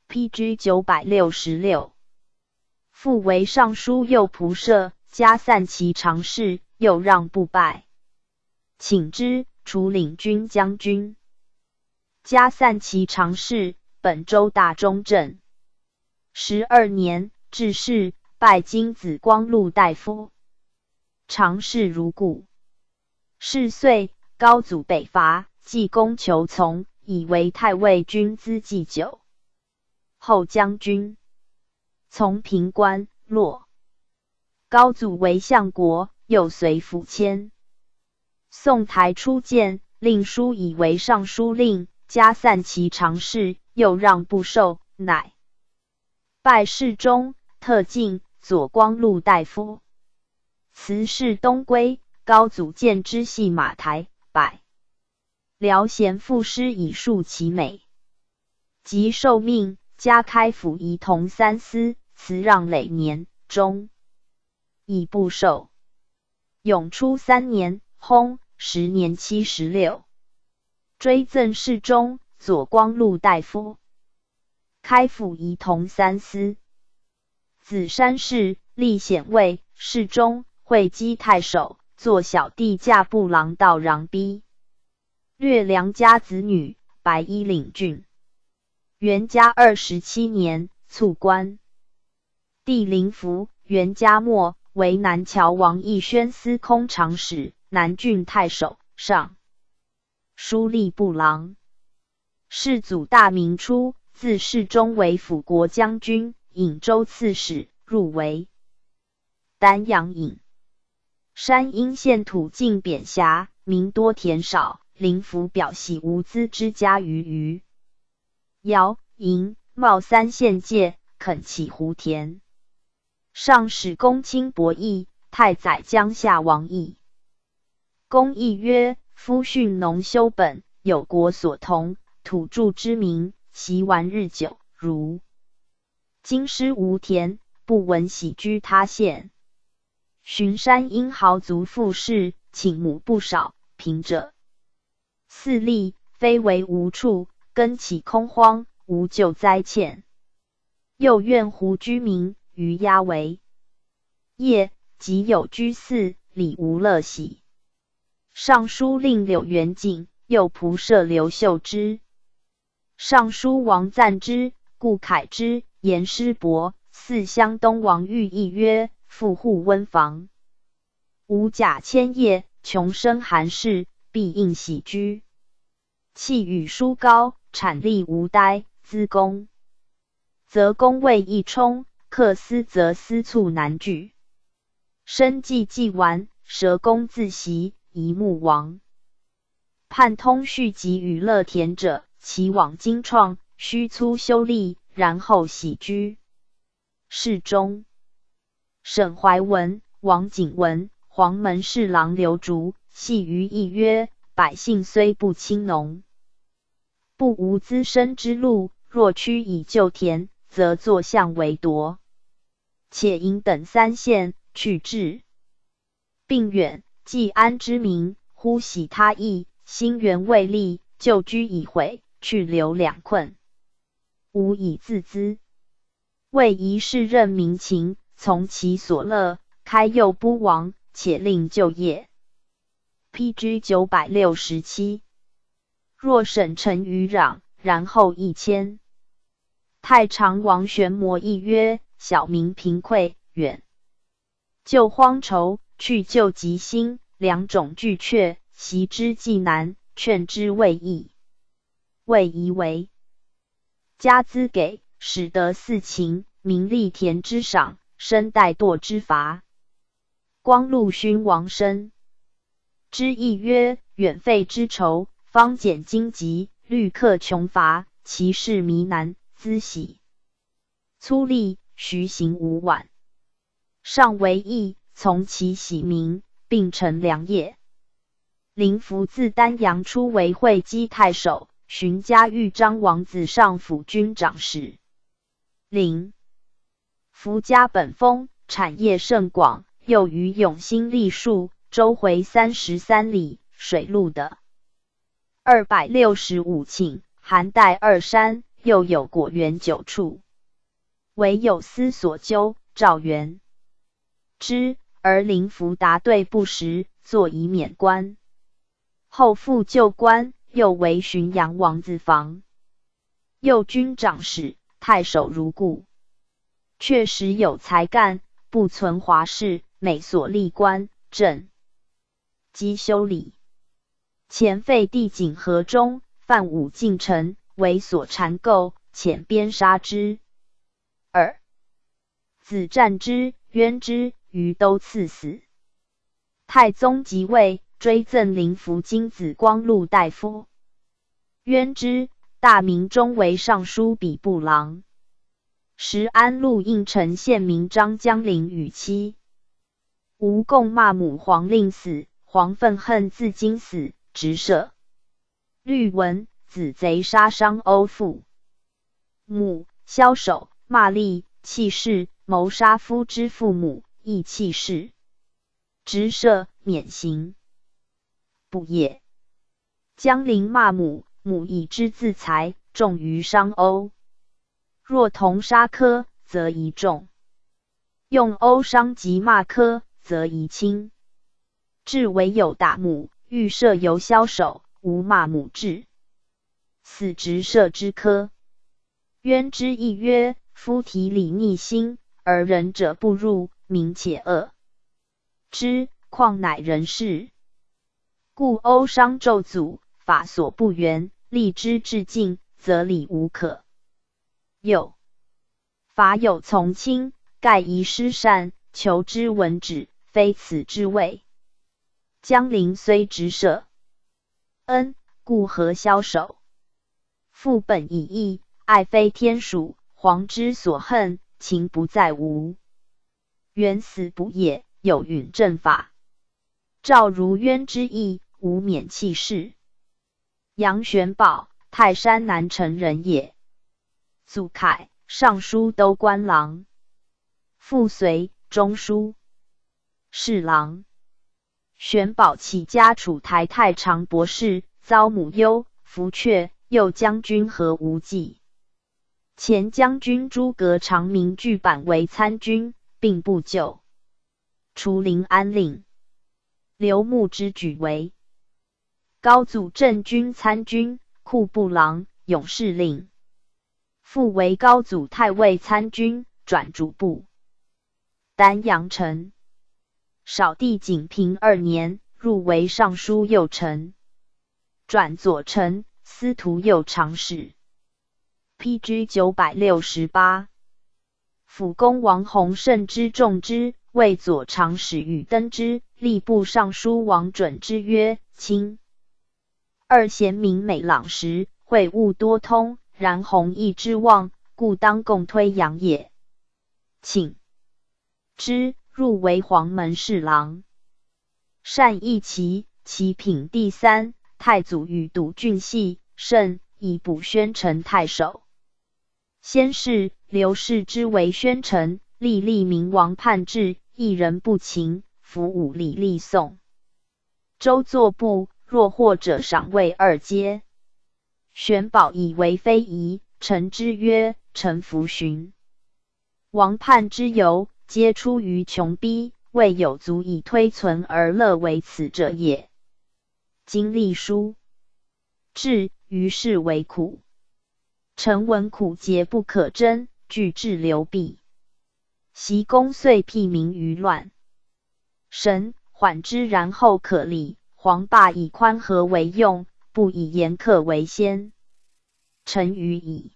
，PG 九百六十六，复为尚书右仆射，加散骑常侍，又让不拜，请之，除领军将军。加散骑常侍，本州大中正。十二年，致仕，拜金子光禄大夫。常事如故。是岁，高祖北伐，济公求从，以为太尉军资祭酒。后将军从平关落。高祖为相国，又随府迁。宋台初见，令书以为尚书令，加散骑常侍，又让不受，乃拜侍中，特进左光禄大夫。辞世东归，高祖见之，系马台，百辽贤赋诗以述其美。即受命，加开府仪同三司，辞让累年中，以不受。永初三年，薨，时年七十六。追赠侍中、左光禄大夫，开府仪同三司。子山氏，立显位，侍中。会稽太守，做小弟驾布郎到穰逼，略良家子女，白衣领郡。元嘉二十七年，卒官。帝临福，元嘉末，为南谯王义宣司空长史、南郡太守，上书吏部郎。世祖大明初，自世中为辅国将军、颍州刺史，入为丹阳尹。山阴县土境扁狭，民多田少，临府表系无资之家于余。尧、寅、茂三县界，垦起湖田。上使公卿伯邑，太宰江夏王邑。公邑曰：“夫训农修本，有国所同，土著之民，习玩日久，如今师无田，不闻喜居他县。”巡山因豪族富士，请母不少，贫者四立，非为无处，根起空荒，无救灾欠。又怨胡居民于压为业，即有居寺，礼无乐喜。尚书令柳元景，右仆射刘秀之，尚书王赞之，顾恺之，严师伯，四乡东王御意曰。富户温房，无甲千叶，穷生寒士，必应喜居。气宇殊高，产力无呆，资功则功位易冲，克私则私促难拒。生计既完，蛇公自袭，一目亡。判通续及与乐田者，其往经创，须粗修利，然后喜居。侍中沈怀文、王景文、黄门侍郎刘竹，系于议曰：百姓虽不轻农，不无滋生之路。若屈以就田，则作相为夺。且引等三县去治，并远济安之民，忽喜他意，心源未立，旧居已毁，去留两困，无以自资。为一世任民情，从其所乐，开诱不亡，且令就业。P.G. 九百六十七。若省臣于壤，然后一迁。太常王玄谟亦曰。小民贫困，远救荒愁，去救急兴，两种俱缺，习之既难，劝之未易。未宜为加资给，使得四秦名利田之赏，身代堕之罚。光禄勋王生之意曰：远费之仇，方减荆棘，虑克穷乏，其事弥难，资喜粗吏。徐行无晚，上为义，从其喜名，并成良业。林福自丹阳出为会稽太守，寻家豫章王子上府军长史。林福家本丰，产业甚广，又于永兴立树，周回三十三里，水陆的二百六十五顷，含带二山，又有果园九处。唯有司所纠，赵元之，而林福答对不实，坐以免官。后复旧官，又为浔阳王子房，右军长史，太守如故。确实有才干，不存华事，每所立官正，积修理。前废帝景和中，犯武进臣，为所缠构，遣边杀之。二子战之、渊之于都赐死。太宗即位，追赠灵福金子光禄大夫。渊之大明中为尚书比部郎。时安陆应城县民张江陵与妻吴共骂母黄令死，黄愤恨自今死，直射。律文子贼杀伤欧父母，枭首。骂力弃世，谋杀夫之父母，亦弃世，直赦免刑。不也。江陵骂母，母以之自裁，重于伤殴。若同杀科，则宜重；用殴伤及骂科，则宜轻。至唯有打母，欲赦由枭首，无骂母至，死直射之科。渊之亦曰。夫体里逆心，而仁者不入，明且恶之，况乃人事？故欧商纣祖法所不原，立之至尽，则理无可有。法有从轻，盖宜失善，求之闻止，非此之谓。江陵虽直舍恩，故何消守？父本以义，爱非天属。皇之所恨，情不在吾。冤死不也，有允正法。赵如渊之意，无免弃士。杨玄宝，泰山南城人也。祖凯，尚书都官郎。父随中书侍郎。玄宝起家楚台太常博士，遭母忧，服阙，右将军何无忌。前将军诸葛长明据版为参军，并不久。除临安令，刘牧之举为高祖镇军参军、库部郎、勇士令，复为高祖太尉参军，转主簿。丹阳城，少帝景平二年，入为尚书右丞，转左丞、司徒右长史。P.G. 九百六十八，辅公王弘慎之重之，为左长史与登之，吏部尚书王准之曰：“卿二贤明美朗时，会务多通，然弘毅之望，故当共推扬也。请之，入为黄门侍郎，善议棋，其品第三。太祖与笃俊系甚，以补宣城太守。先是，刘氏之为宣城，历历明王叛志，一人不勤，服武礼立宋。周作部。若或者赏位二阶，玄宝以为非宜。臣之曰：臣服寻。王叛之由，皆出于穷逼，未有足以推存而乐为此者也。今历书至，于是为苦。臣闻苦节不可争，惧至流弊。袭公遂辟民于乱。神缓之，然后可立。黄霸以宽和为用，不以严苛为先。臣愚矣。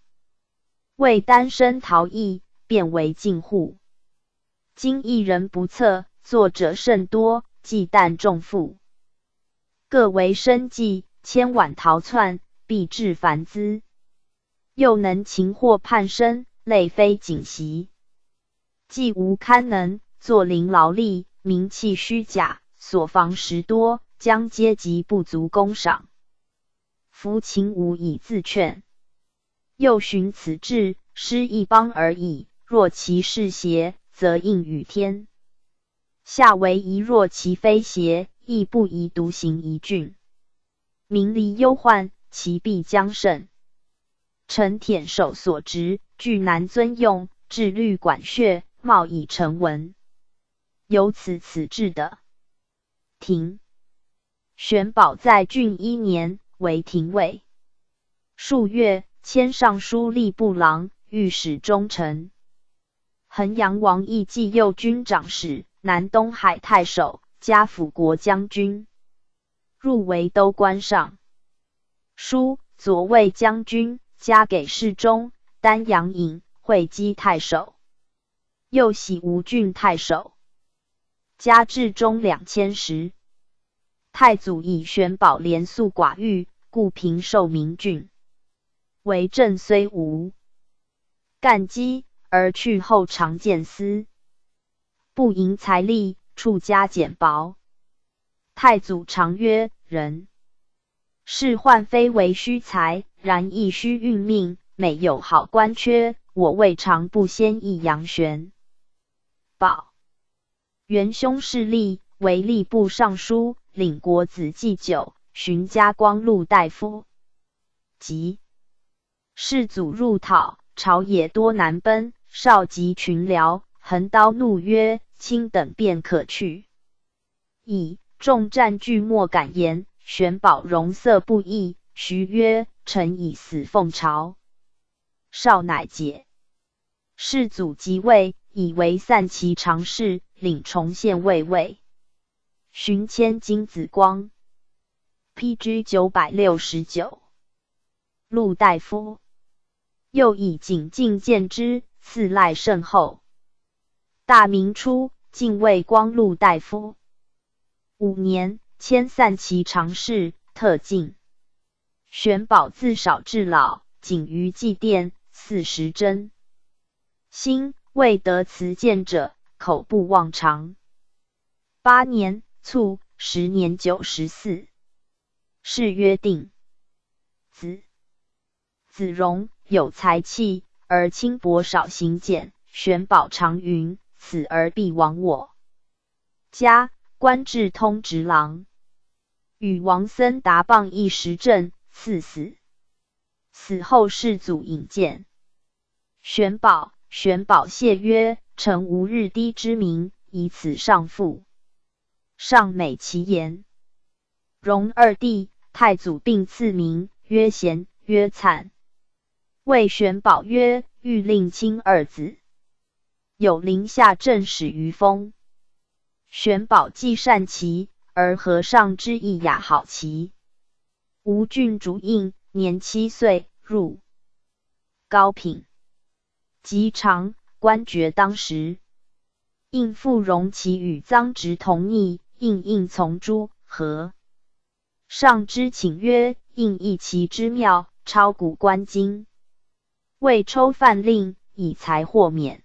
为单身逃逸，变为禁户。今一人不测，作者甚多，忌惮重负，各为生计，千万逃窜，必致繁资。又能擒获叛身，累非锦席。既无堪能，作临劳力，名气虚假，所防实多。将阶级不足攻赏，夫秦无以自劝，又循此志，失一邦而已。若其是邪，则应与天下为宜；若其非邪，亦不宜独行一郡。民离忧患，其必将胜。臣舔守所职，具难尊用，至律管血，冒以成文。由此此志的停。玄宝在郡一年，为廷尉。数月，迁尚书吏部郎、御史中丞。衡阳王义继右军长史、南东海太守、加辅国将军，入为都官上书左卫将军，加给侍中、丹阳尹、会稽太守，又喜吴郡太守，加至中两千石。太祖以玄宝连素寡欲，故平受明郡。为政虽无干机，而去后常见思，不营财力，处家简薄。太祖常曰：“人是患非为虚财，然亦须运命。每有好官缺，我未尝不先议杨玄宝。元凶势力，为吏部尚书。”领国子祭酒，寻家光禄大夫。及世祖入讨，朝野多难奔，少及群僚，横刀怒曰：“卿等便可去。”以众战惧，莫敢言。玄宝容色不异，徐曰：“臣以死奉朝。”少乃解。世祖即位，以为散骑常侍，领崇县卫尉。寻千金子光，P.G. 九百六十九。陆大夫又以景进见之，赐赖甚厚。大明初，晋魏光禄大夫。五年，迁散骑常侍，特进。玄宝自少至老，仅于祭奠，四十真。心未得辞见者，口不忘尝。八年。卒，时年九十四。是约定。子子荣有才气，而轻薄少行俭。玄宝常云：“此而必亡我家。”官至通直郎，与王森达谤一时政，赐死。死后世祖引荐玄宝，玄宝谢曰：“臣无日低之名，以此上父。”上美其言，荣二弟太祖并赐名曰贤，曰粲。魏玄宝曰：“欲令亲二子，有临下正使于封。”玄宝既善其，而和尚之意雅好其。吴郡主应年七岁，入高品，及长官爵当时。应父荣其与臧植同逆。应应从诸和上之请曰：“应一其之妙，超古观今。为抽犯令，以财获免。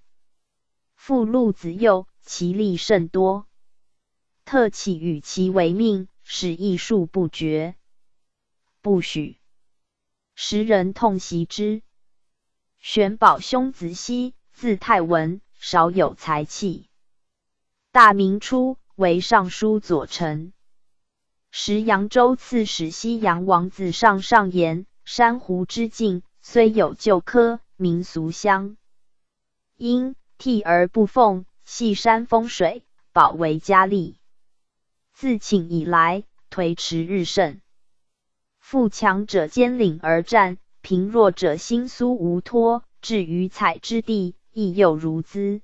复禄子幼，其力甚多，特起与其为命，使艺术不绝。不许。时人痛袭之。玄宝兄子熙，字太文，少有才气。大明初为尚书左丞。时扬州刺史西阳王子上上言：珊瑚之境，虽有旧科，民俗乡。因替而不奉，系山风水，保为佳丽。自请以来，推迟日甚。富强者坚领而战，贫弱者心苏无托。至于采之地，亦又如兹。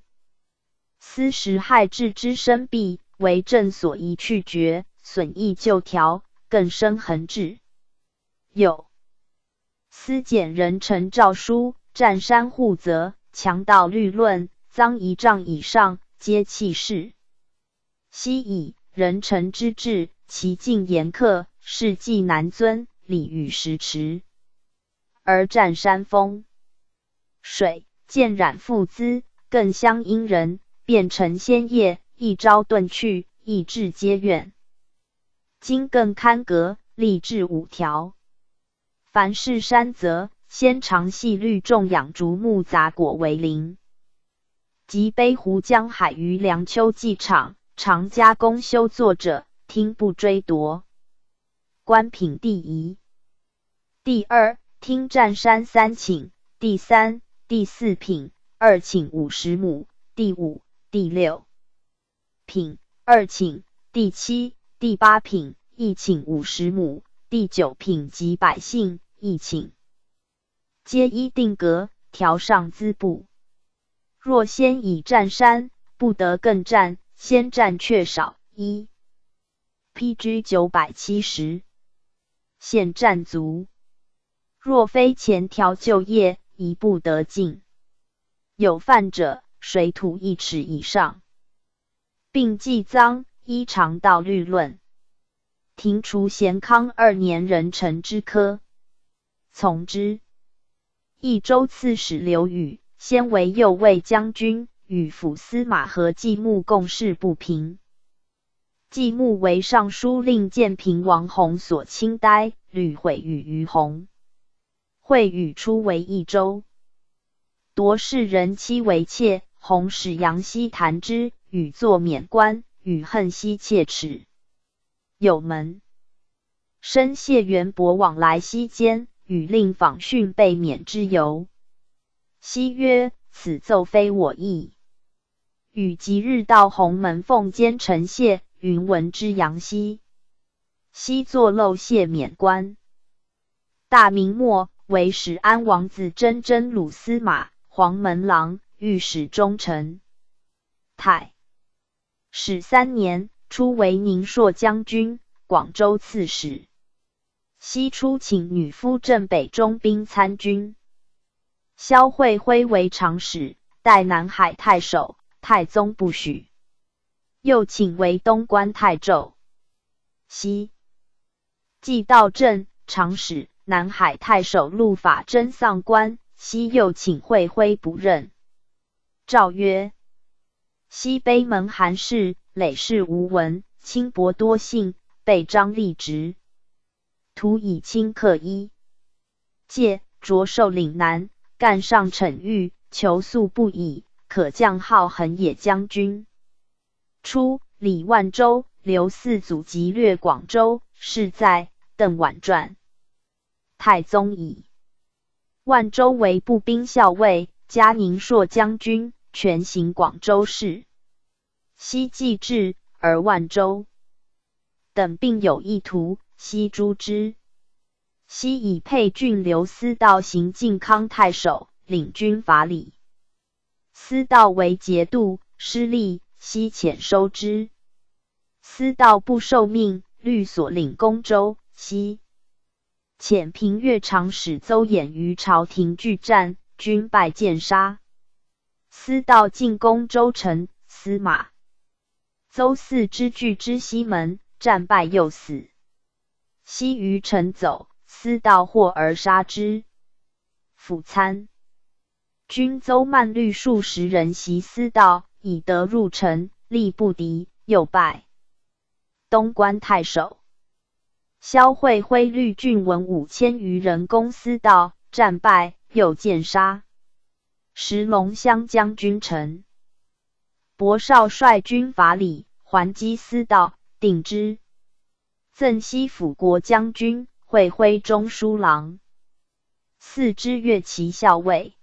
斯时害至之生弊，为政所宜去绝，损益旧条，更生恒志。有司检人臣诏书，占山护泽强盗律论，赃一丈以上，皆弃市。昔以人臣之志，其境严苛，事迹难遵。礼遇时迟，而占山峰水，渐染复滋，更相因人，变成鲜叶，一朝遁去，意志皆怨。今更刊格，立志五条：凡是山泽，先长细绿种养竹木杂果为林；及背湖江海于梁丘祭场，常加工修作者，听不追夺。官品第一，第二听占山三顷，第三、第四品二顷五十亩，第五、第六。品二顷，第七、第八品一顷五十亩，第九品及百姓一顷，皆依定格条上资布。若先以占山，不得更占，先占却少一。P.G. 九百七十。现战卒，若非前条就业，宜不得进。有犯者，水土一尺以上，并记赃，依常道律论。庭除咸康二年壬辰之科，从之。益州刺史刘禹，先为右卫将军，与府司马和季穆共事不平。季穆为尚书令建平王弘所亲呆，屡毁与于弘。惠禹初为益州，夺士人妻为妾，弘使杨希谈之，与作免官，与恨希切齿。有门生谢元伯往来西间，与令访训被免之由。昔曰：“此奏非我意。”与即日到鸿门奉监陈谢。云闻之杨希，希作漏谢免官。大明末为始安王子真真鲁司马、黄门郎、御史中丞。太始三年，初为宁朔将军、广州刺史。西出请女夫镇北中兵参军。萧惠辉为长史，代南海太守，太宗不许。又请为东关太守，西既道镇长史、南海太守陆法真丧官，西又请惠辉不任。诏曰：西碑门韩氏，累世无闻，轻薄多信，被张立直，徒以轻克一，借着受岭南，干上逞欲，求速不已，可降号横野将军。初，李万州、刘四祖即掠广州，是在邓婉传。太宗以万州为步兵校尉，加宁朔将军，全行广州事。西继至，而万州等并有意图，西诛之。西以沛郡刘思道行靖康太守，领军法理。思道为节度，失利。西遣收之，司道不受命，律所领公州。西遣平越长史邹衍于朝廷拒战，军败见杀。司道进攻周城，司马邹四之据之西门，战败又死。西于城走，司道获而杀之。辅参军邹曼率数十人袭司道，以得入城，力不敌，又败。东关太守萧惠辉率郡文五千余人攻司道，战败，又见杀。石龙乡将军陈伯少率军伐李，还击司道，定之。赠西辅国将军、会徽中书郎，四之越骑校尉。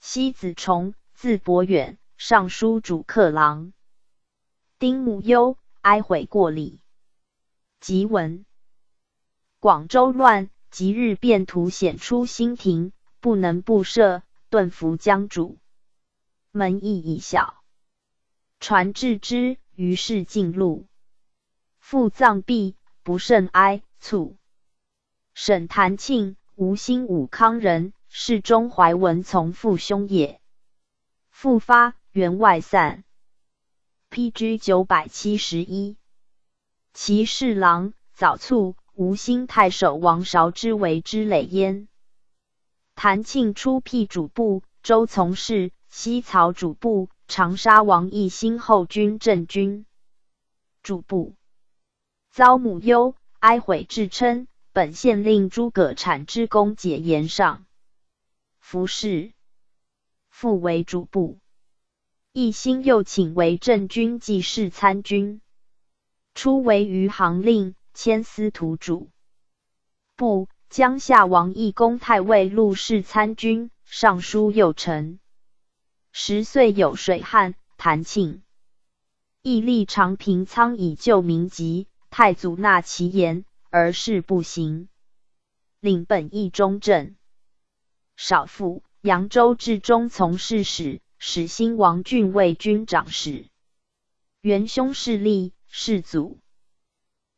西子崇，字伯远，尚书主客郎。丁母忧，哀悔过礼。即闻广州乱，即日便图显出新亭，不能布设，顿服江主。门邑已小，传至之，于是进路。父葬毕，不甚哀促。沈谭庆，吴兴武康人，是中怀文从父兄也。复发，员外散。P.G. 九百七十一。其侍郎早卒，吴兴太守王韶之为之累焉。谭庆出辟主簿，周从事西曹主簿，长沙王义兴后军镇军主簿。遭母忧，哀悔至称。本县令诸葛产之功解言上，服侍，复为主簿。一心又请为镇军记事参军，初为余杭令，迁司徒主簿。江夏王义公太尉陆氏参军，尚书右丞。十岁有水旱，谭庆义立长平仓以救民疾。太祖纳其言，而事不行。领本义中正少傅，扬州治中从事使，使兴王郡为军长史。元凶势力，世祖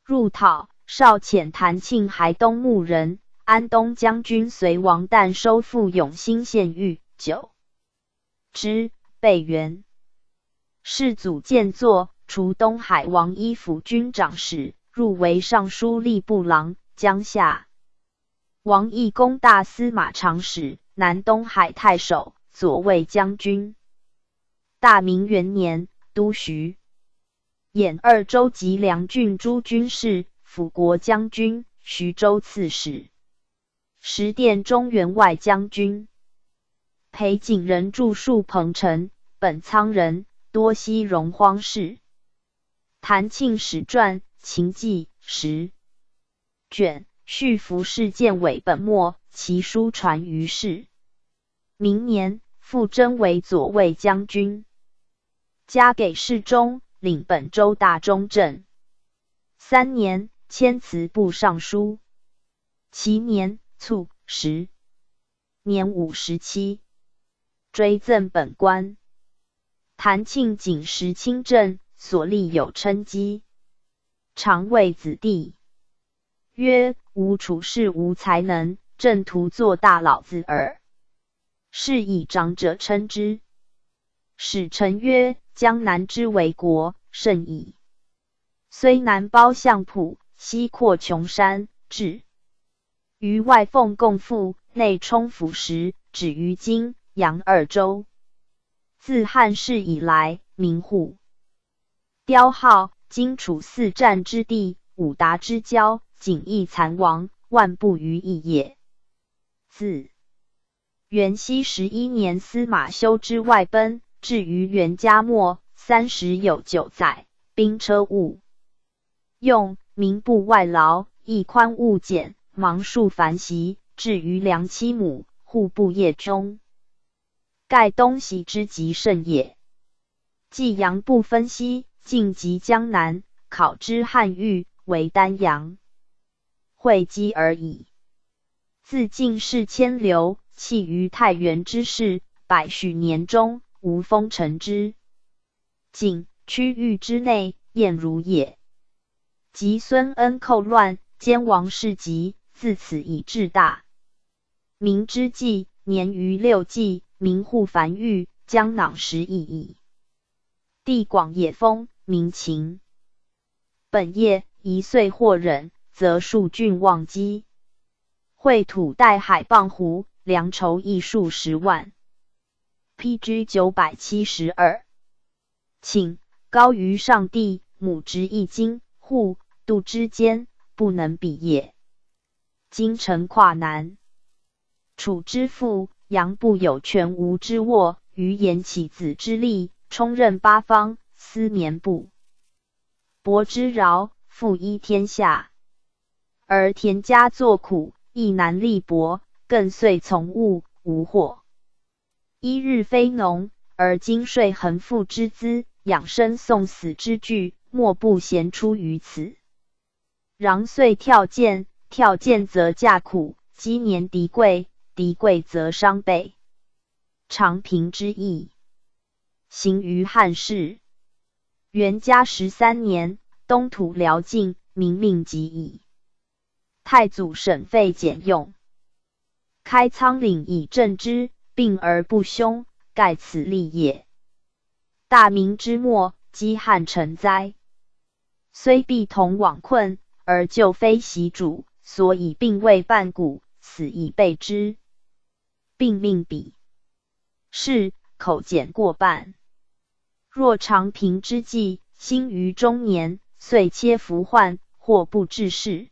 入讨，少遣谭庆还东牧人，安东将军随王旦收复永兴县域。九之备元，世祖见作。除东海王一府军长史，入为尚书吏部郎；江夏王义公大司马长史，南东海太守，左卫将军。大明元年，都徐演二州及梁郡诸军事，辅国将军，徐州刺史，石殿中员外将军。裴景仁著述彭城，本仓人，多西戎荒事。谭庆史传。秦记十卷，续服事件为本末，其书传于世。明年。复征为左卫将军，加给侍中，领本州大中正。三年。迁祠部尚书。其年卒，时年五十七，追赠本官。谭庆景时亲政。所立有称讥，常谓子弟曰：“吾处事无才能，正徒做大老子耳。”是以长者称之。使臣曰：“江南之为国，甚矣。虽南包相浦，西扩穷山，至于外奉贡赋，内充府时，止于今扬二州。自汉世以来，名户。”雕号荆楚四战之地，五达之交，锦翼残亡，万不于一也。自元熙十一年，司马修之外奔，至于元嘉末三十有九载，兵车务用，民不外劳，亦宽勿俭，忙数繁习，至于粮七亩，户部业中，盖东西之极甚也。冀阳不分西。晋及江南，考之汉域为丹阳，会稽而已。自晋世迁流，弃于太原之事，百许年中无封臣之。晋区域之内，晏如也。及孙恩寇乱，兼王世极，自此以至大。明之际年逾六纪，民户繁育，将囊食亦矣。地广野丰。民勤本业一岁或忍，则数郡忘机。绘土带海蚌湖，粮筹亦数十万。P.G. 九百七十二，请高于上帝，母之一金，户度之间，不能比也。今城跨南，楚之父杨不有权无之握，于言起子之力，充任八方，思绵不伯之饶，复依天下。而田家作苦，亦难力薄，更遂从物，无获。一日非农，而今税横赋之资，养生送死之具，莫不贤出于此。攘遂跳涧，跳涧则驾苦，积年敌贵，敌贵则伤备。长平之役，行于汉室。元嘉十三年，东土辽境，民命极矣。太祖审废俭用，开仓廪以赈之。病而不凶，盖此利也。大明之末，饥旱成灾，虽必同往困，而就非习主，所以病未半谷，死以备之。病命比是口减过半。若长平之际，兴于中年，遂切服患，或不治事。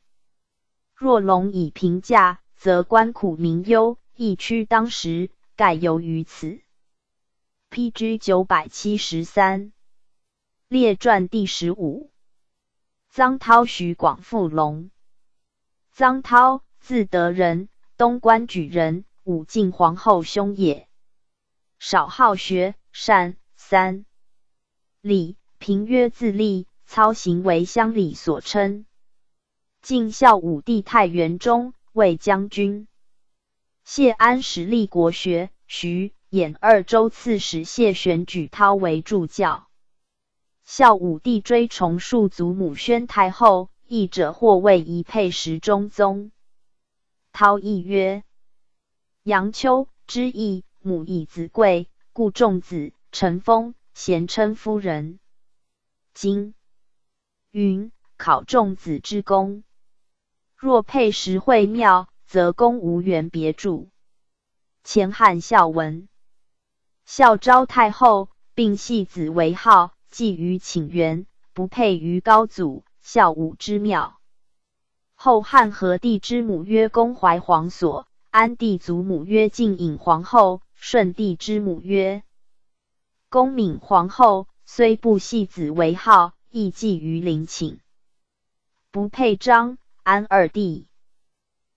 若龙以平价，则官苦民忧，亦屈当时。盖由于此。P.G. 九百七十三列传第十五。臧涛，徐广富龙。臧涛，字德仁，东关举人，武进皇后兄也。少好学，善三礼，平约自立，操行为乡里所称。晋孝武帝太元中，为将军。谢安时立国学，徐兖二州刺史谢玄举涛为助教。孝武帝追崇庶祖母宣太后，义者或谓宜配时中宗。涛亦曰：“杨秋之义，母以子贵，故重子，承封，咸称夫人。今云考重子之功，若配时会庙。”则公无缘别著。前汉孝文，孝昭太后，并系子为号，寄于请元，不配于高祖。孝武之庙。后汉和帝之母曰公怀皇所，安帝祖母曰敬颖皇后，顺帝之母曰恭敏皇后，虽不系子为号，亦寄于陵寝，不配张安二帝。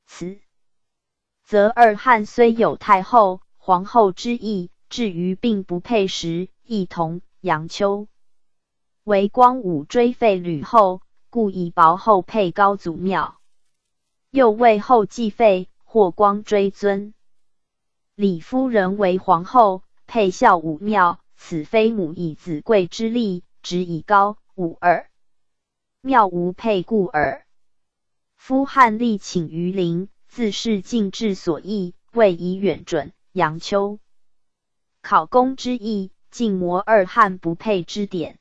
此。则二汉虽有太后、皇后之意，至于并不配时，亦同。杨秋为光武追废吕后，故以薄后配高祖庙。又为后继废，或光追尊李夫人为皇后，配孝武庙。此非母以子贵之力，只以高武耳。庙无配故耳。夫汉立请于陵。自是尽至所意，未以远准。杨秋考功之意，尽摩二汉不配之典。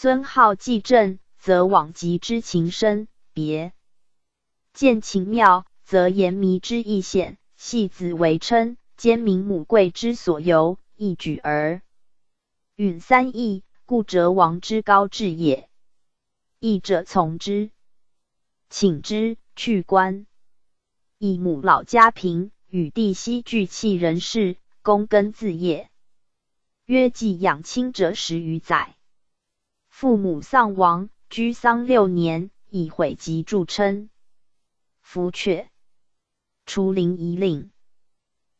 尊号既正，则往极之情深；别见情妙，则言迷之意显。系子为称，兼明母贵之所由，一举而允三义，故哲王之高志也。义者从之，请之去官。以母老家贫，与弟悉聚弃人世，躬耕自业。约寄养亲者十余载。父母丧亡，居丧六年，以毁籍著称。夫阙，除陵遗令。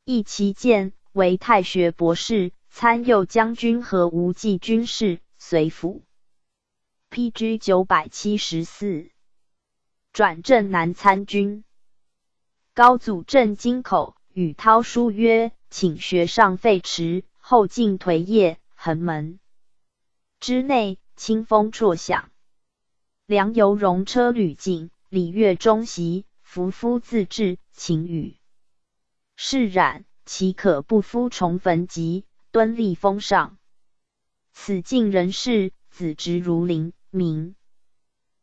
义其见为太学博士，参右将军和无忌军事，随府。P.G. 九百七十四，转镇南参军。高祖镇京口，与涛书曰：“请学上废池，后进颓业，横门之内，清风绰响。梁游戎车屡进，礼乐中席，夫夫自治，晴雨是染，岂可不夫重坟籍，敦立封上？此尽人事，子侄如林，民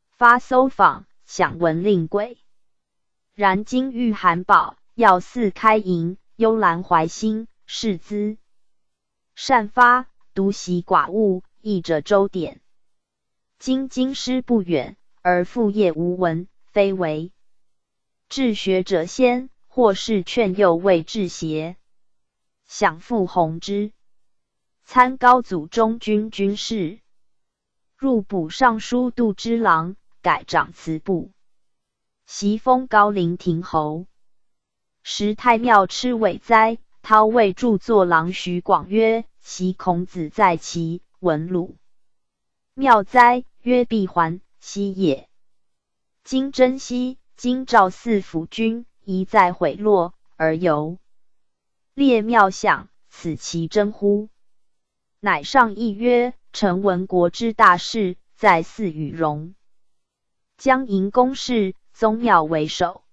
发搜访，享闻令贵。”然今遇韩宝，要似开营，幽兰怀心，视资善发，独习寡务，译者周典。今京师不远，而父业无闻，非为治学者先，或是劝诱未治邪？想复弘之，参高祖中军军事，入补尚书度之郎，改长祠部，袭封高陵亭侯。时太庙吃尾哉？涛谓著作郎徐广曰：“其孔子在其文鲁妙哉？”曰：“必还西也。”今征西，今赵四府君一再毁落，而由。列庙相，此其真乎？乃上议曰：“臣闻国之大事，在祀与戎，将营公事，宗庙为首。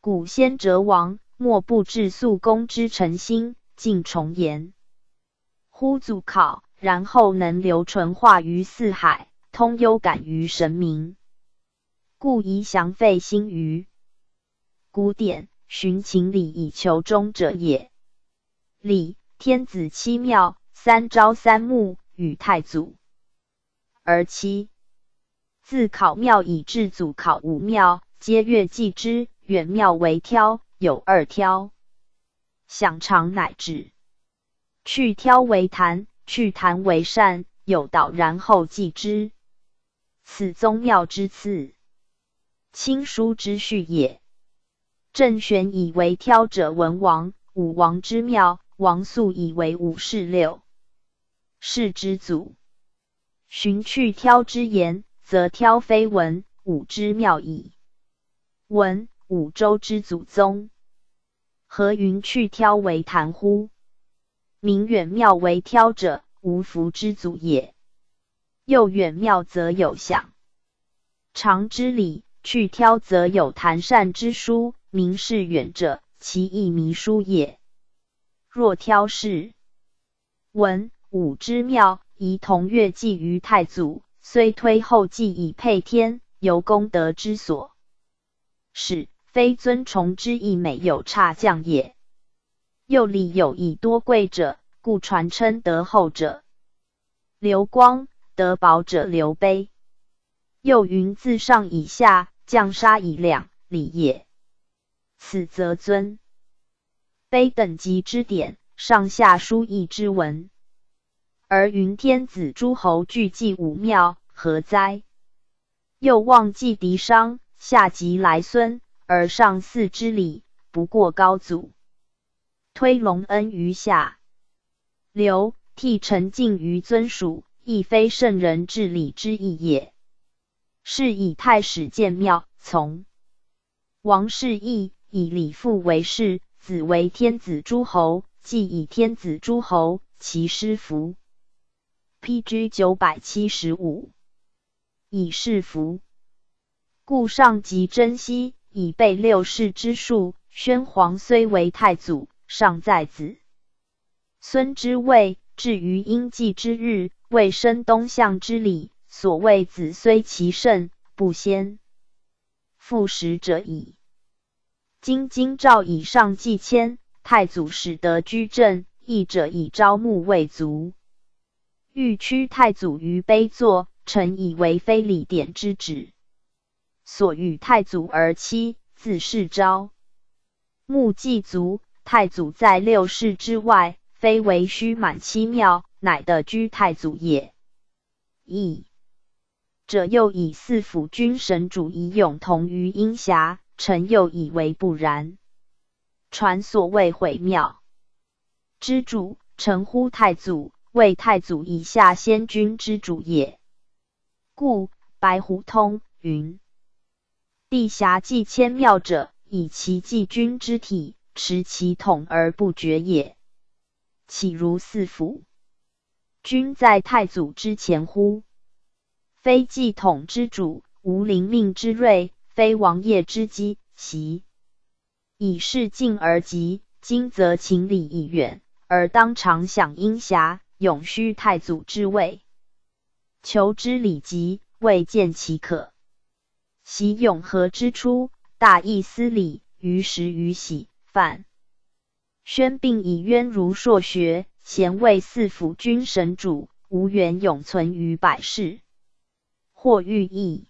古先哲王，莫不至肃公之诚心，尽重言。呼祖考，然后能留纯化于四海，通幽感于神明，故宜详废心于古典。”寻情理以求忠者也。礼天子七庙，三朝三暮，与太祖。而七自考庙以至祖考五庙，皆月祭之。远庙为挑，有二挑。享长乃至。去挑为坛，去谈为善，有道然后继之。此宗庙之次，亲疏之序也。郑玄以为挑者文王、武王之庙，王肃以为武士六世之祖。寻去挑之言，则挑非文武之庙矣。文武周之祖宗，何云去挑为谈乎？明远庙为挑者，无福之祖也。又远庙则有享长之礼，去挑则有谈善之书。名是远者，其意弥殊也。若挑是文武之妙，宜同乐祭于太祖，虽推后继以配天，由功德之所使，非尊崇之意美有差降也。又礼有以多贵者，故传称德厚者刘光，德薄者刘卑。又云自上以下，降杀以两，礼也。此则尊卑等级之典，上下书议之文。而云天子诸侯俱祭五庙，何哉？又望祭嫡商，下及来孙，而上祀之礼不过高祖。推隆恩于下流，替陈敬于尊属，亦非圣人治理之意也。是以太史建庙，从王室义。以李父为氏，子为天子诸侯，即以天子诸侯，其师服。P.G. 九百七十五，以是服。故上极珍惜，以备六世之数。宣皇虽为太祖，尚在子孙之位。至于应祭之日，未生东向之礼。所谓子虽其盛，不先复食者矣。今京兆以上祭迁，太祖使得居正，义者以招募未足，欲屈太祖于卑坐，臣以为非礼典之旨，所与太祖而妻，自是招募祭足。太祖在六世之外，非为虚满七庙，乃得居太祖也。义者又以四府君神主以永同于阴峡。臣又以为不然。传所谓毁庙之主，臣呼太祖，为太祖以下先君之主也。故白虎通云：地辖祭千庙者，以其祭君之体，持其统而不绝也。岂如四府君在太祖之前乎？非继统之主，无灵命之瑞。非王业之基，其以事近而急，今则情理已远，而当常享阴侠，永虚太祖之位，求之礼极，未见其可。习永和之初，大义司礼，于时于喜范宣并以渊如硕学，贤为四府军神主，无缘永存于百世。或欲意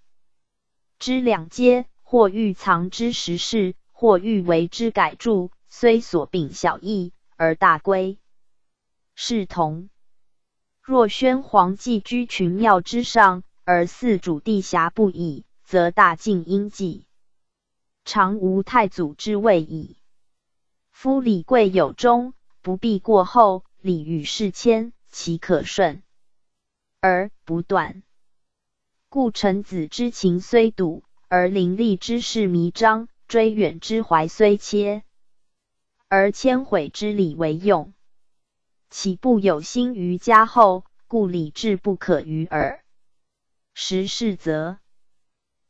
之两阶，或欲藏之实事，或欲为之改注，虽所秉小异，而大归是同。若宣皇既居群庙之上，而四主地狭不已，则大敬应记，常无太祖之位矣。夫礼贵有终，不必过后；礼与事迁，岂可顺而不断？故臣子之情虽笃，而伶俐之事弥彰；追远之怀虽切，而迁悔之礼为用。岂不有心于家后？故礼制不可逾耳。时事则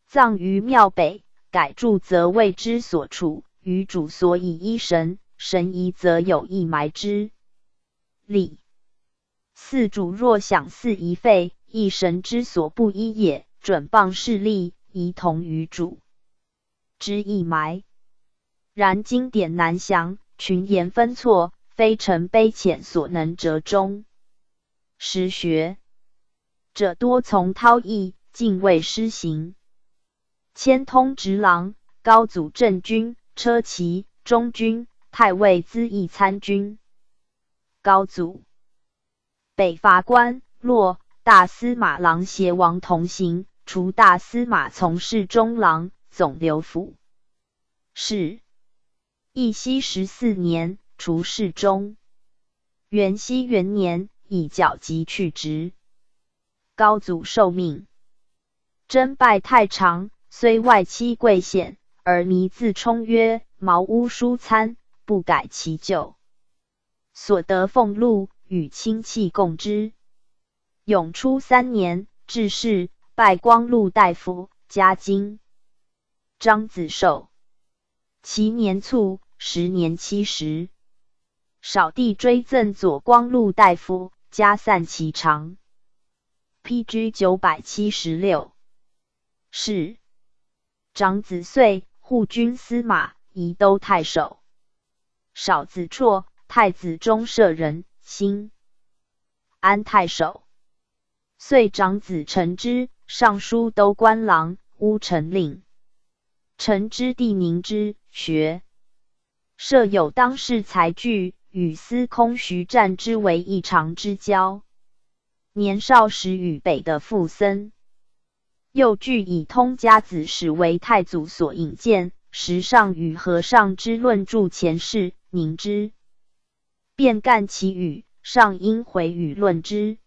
葬于庙北，改筑则为之所处。于主所以依神，神疑则有意埋之。礼四主若想祀遗废。一神之所不依也，准谤势力，宜同于主之意埋。然经典难详，群言分错，非臣卑浅所能折中。实学者多从韬义，敬畏施行。千通直郎、高祖正君、车骑中军、太尉资议参军。高祖北伐官，落。大司马郎携王同行，除大司马从事中郎、总留府。是义熙十四年，除侍中。元熙元年，以角疾去职。高祖受命，征拜太常，虽外戚贵显，而迷自充曰：“茅屋书餐，不改其旧。所得俸禄，与亲戚共之。”永初三年，致仕，拜光禄大夫，加金。张子寿，其年卒，时年七十。少帝追赠左光禄大夫，加散其长。P.G. 九百七十六。是长子遂，护军司马，宜都太守。少子绰，太子中舍人，新安太守。遂长子陈之，尚书都官郎，乌陈令。陈之弟宁之学，设有当世才具，与司空徐湛之为一长之交。年少时与北的傅森，又据以通家子史为太祖所引荐，时尚与和尚之论著前世，宁之便干其语，上因回语论之。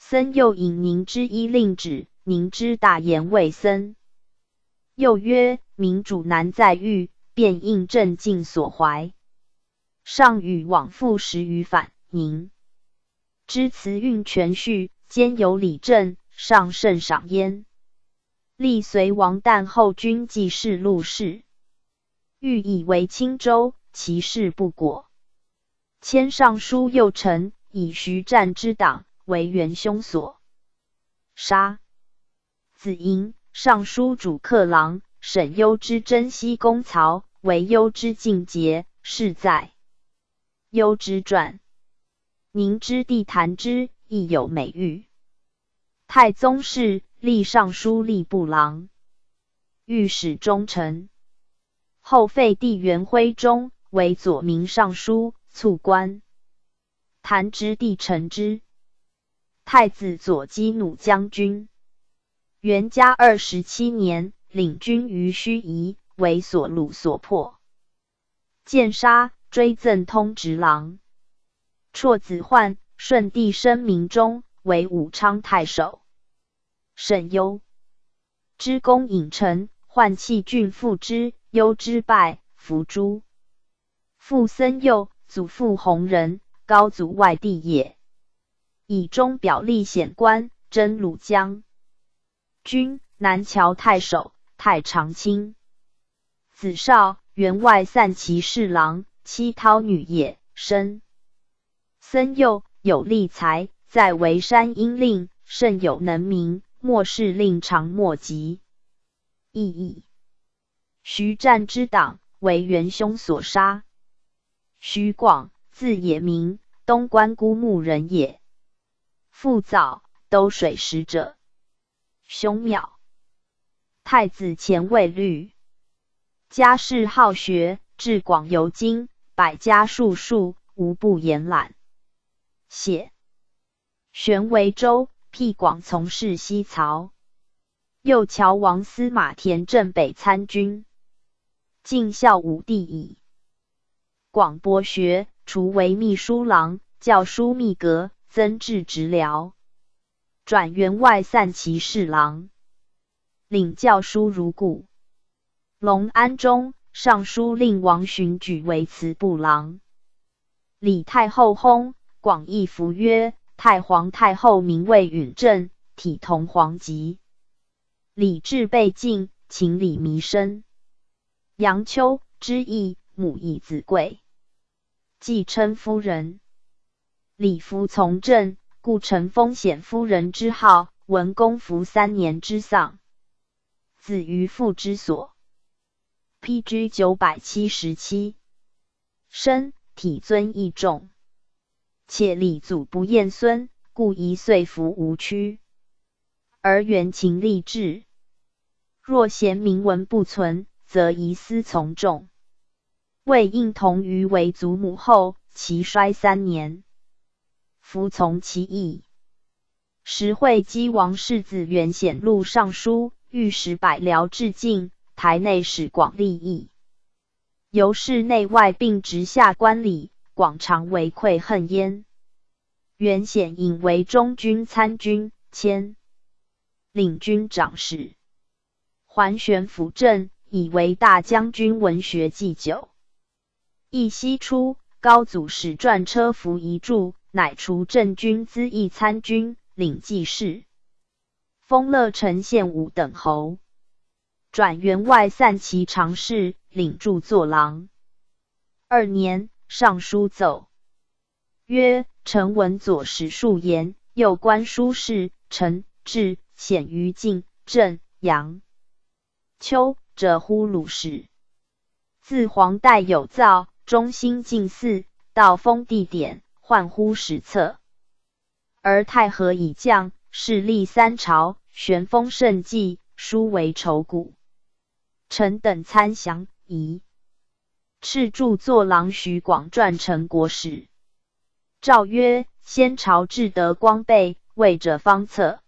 僧又引宁之一令旨，宁之大言未僧。又曰：民主难在狱，便应镇静所怀。上与往复十余反，宁之词韵全序，兼有理正，上甚赏焉。历隋王旦后君记事录事，欲以为青州，其事不果。迁尚书右丞，以徐湛之党。为元凶所杀。子婴尚书主客郎沈攸之征西公曹，为攸之进节，是在攸之传。宁之弟谭之亦有美誉。太宗室立尚书吏部郎，御史中丞。后废帝元徽宗，为左民尚书，卒官。谭之弟陈之。太子左击弩将军，元嘉二十七年，领军于盱眙，为所虏所破，见杀，追赠通直郎。绰子焕，顺帝生明中，为武昌太守。沈攸之功隐臣，患弃郡父之，忧之败，伏诛。父僧佑，祖父弘仁，高祖外弟也。以忠表立显官，征鲁将军、南谯太守、太常卿。子少，员外散骑侍郎，妻涛女也。生森佑有立才，在围山阴令，甚有能名，莫是令常莫及。意义徐湛之党为元凶所杀。徐广，字也明，东关孤木人也。父早，都水使者。兄杪，太子前卫律。家世好学，至广游经，百家术数，无不言览。写。玄为州，辟广从事西曹。右乔王司马田镇北参军。晋孝武帝矣。广博学，除为秘书郎，教书秘阁，增至直僚，转员外散骑侍郎，领教书如故。隆安中，尚书令王寻举为祠部郎。李太后薨，广义服曰：太皇太后名为允正，体同皇极。李治被禁，请李弥深。杨秋之义母以子贵，继称夫人。李服从政，故承封显夫人之号。文公服三年之丧，子于父之所。P.G. 九百七十七，身体尊义重，且立祖不厌孙，故一岁服无屈，而原情立志。若贤明文不存。则疑思从众。魏应同于为祖母后，其衰三年，服从其意。时会稽王世子元显录尚书，御史百僚致敬，台内史广立议，由是内外并直下官礼，广常为愧恨焉。元显引为中军参军，迁领军长史，桓玄辅政。以为大将军，文学祭酒。义熙初，高祖使传车服一柱，乃除镇军资议参军，领记事，封乐城县武等侯，转员外散骑常侍，领著作郎。二年，尚书奏曰：臣闻左史数言，右官书事，臣至显于晋、镇、阳、秋。者呼鲁史，自黄代有造，中兴近祀，到封地点，唤乎史册。而太和已降，势立三朝，玄风盛纪，书为筹古。臣等参详，疑。敕著作郎徐广传成国史。诏曰：先朝至德光备，为者方策，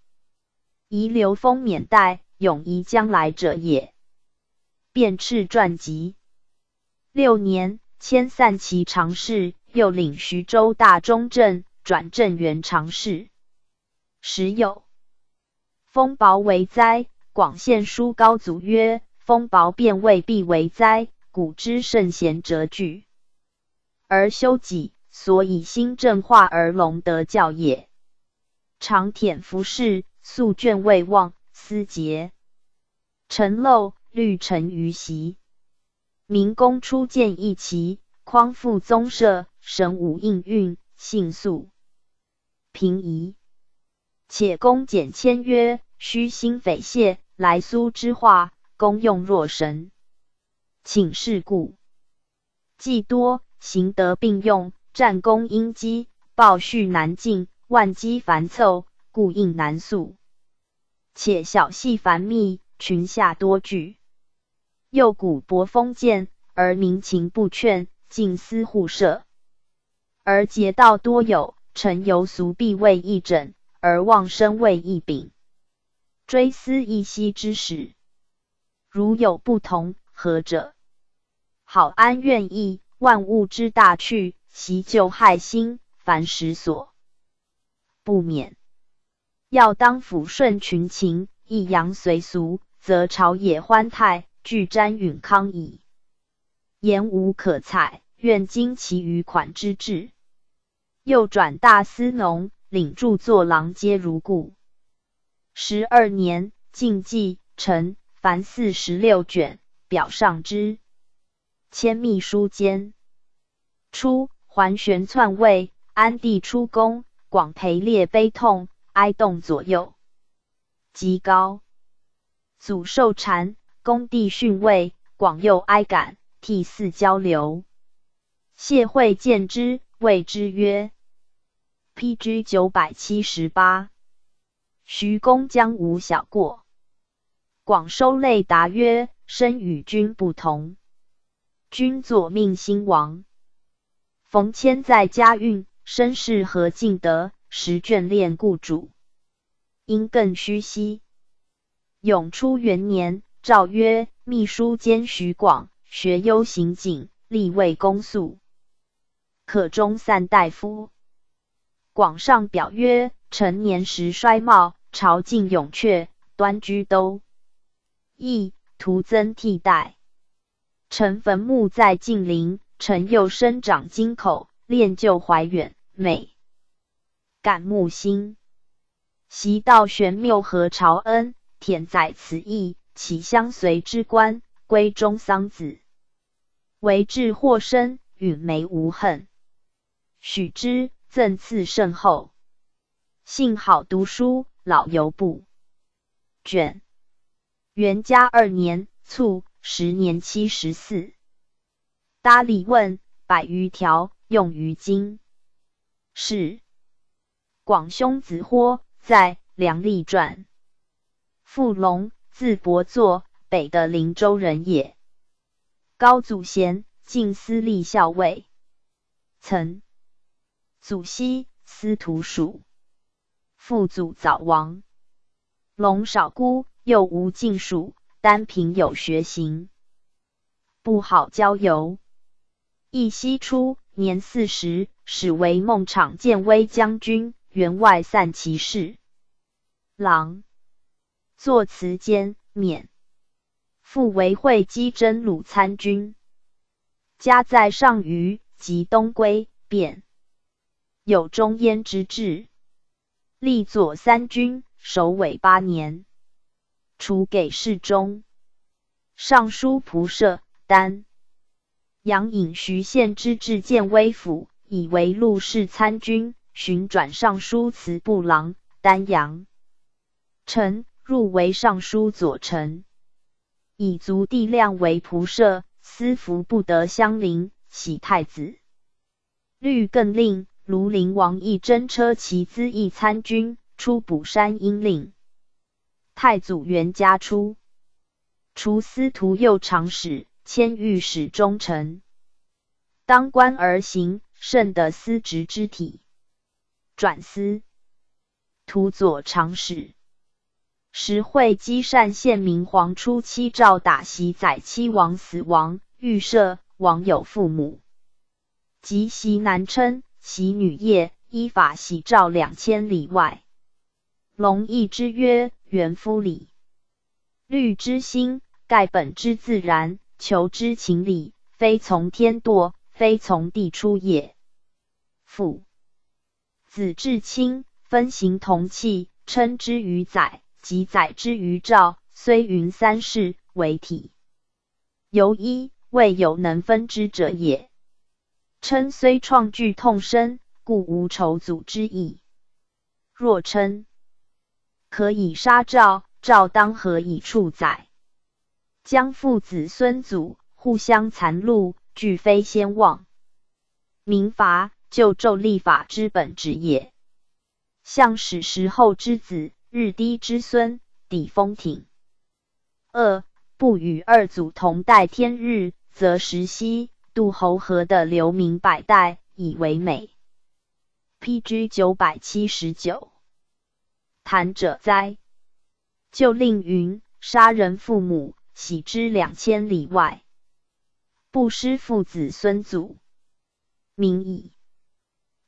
宜留封免代，永宜将来者也。便敕传集。六年，迁散骑常侍，又领徐州大中正，转正元常侍。时有封雹为灾，广献书高祖曰：“封雹便未必为灾，古之圣贤哲句，而修己，所以兴正化而隆德教也。常舔服饰，素卷未忘，思节陈漏。”绿陈于席，明公初见一旗，匡复宗社，神武应运，信素平夷。且公简签曰：虚心匪懈，来苏之化，公用若神，请事故。既多行德并用，战功殷积，报序难尽，万机繁凑，故应难速。且小细繁密，群下多聚。又古薄封建，而民情不劝，尽思互射；而劫道多有，臣由俗必为一枕，而忘生为一柄。追思一息之始，如有不同，何者？好安愿意，万物之大趣，习旧害心，凡时所不免。要当抚顺群情，抑扬随俗，则朝野欢泰。俱瞻允康矣，言无可采，愿经其余款之志。又转大司农，领著作郎，皆如故。十二年，晋纪成，凡四十六卷，表上之。迁秘书监。初，桓玄篡位，安帝出宫，广陪列悲痛，哀动左右。极高祖受禅。公帝逊位，广又哀感，涕泗交流。谢惠见之，谓之曰：“P.G. 九百七十八，徐公将无小过。”广收泪答曰：“身与君不同，君左命兴亡。冯谦在家运，身世何尽得？时眷恋故主，因更虚息。永初元年，诏曰。”秘书监徐广学优行谨，立为公肃，可中散大夫。广上表曰：“臣年时衰茂，朝觐永却，端居都邑，徒增替代。臣坟墓在晋陵，臣又生长京口，练就怀远，美感木心。习道玄谬和朝恩，忝在此意。”其相随之官，归中桑子，为至祸身，与眉无恨。许之，赠赐甚厚。幸好读书，老犹不卷。元嘉二年卒，时年七十四。答礼问百余条，用于今。是广兄子豁在梁立传。傅龙。字伯作，北的灵州人也。高祖贤，晋司隶校尉。曾祖熙，司徒属。父祖早亡。龙少孤，又无尽属，单凭有学行，不好交游。义熙初，年四十，始为孟昶建威将军，员外散骑士。郎。作辞兼免，复为会稽真鲁参军，家在上虞，及东归，便有中焉之志，历左三军，首尾八年，除给事中，尚书仆射，丹杨颖徐献之至建威府，以为陆氏参军，寻转尚书祠部郎，丹阳臣。入为尚书左丞，以足地量为仆射，私服不得相邻。喜太子律更令庐陵王义真车骑资议参军，出补山阴令。太祖元嘉初，除司徒右长史，迁御史中丞。当官而行，甚得司职之体，转司徒左长史。时会稽善县明皇初七诏打袭载妻王死亡，预设王有父母，及袭男称，袭女业，依法袭诏两千里外。龙义之曰：元夫礼，律之心，盖本之自然，求之情理，非从天堕，非从地出也。父子至亲，分行同气，称之于载。即载之于兆，虽云三世为体，由一未有能分之者也。称虽创具痛深，故无仇祖之意。若称可以杀赵？赵当何以处宰？将父子孙祖互相残戮，俱非先望。民法就纣立法之本旨也。向史时候之子。日低之孙，抵风挺。二不与二祖同代天日，则时息渡侯河的流民百代，以为美。P.G. 九百七十九，谈者哉？就令云：杀人父母，喜之两千里外，不失父子孙祖，名矣。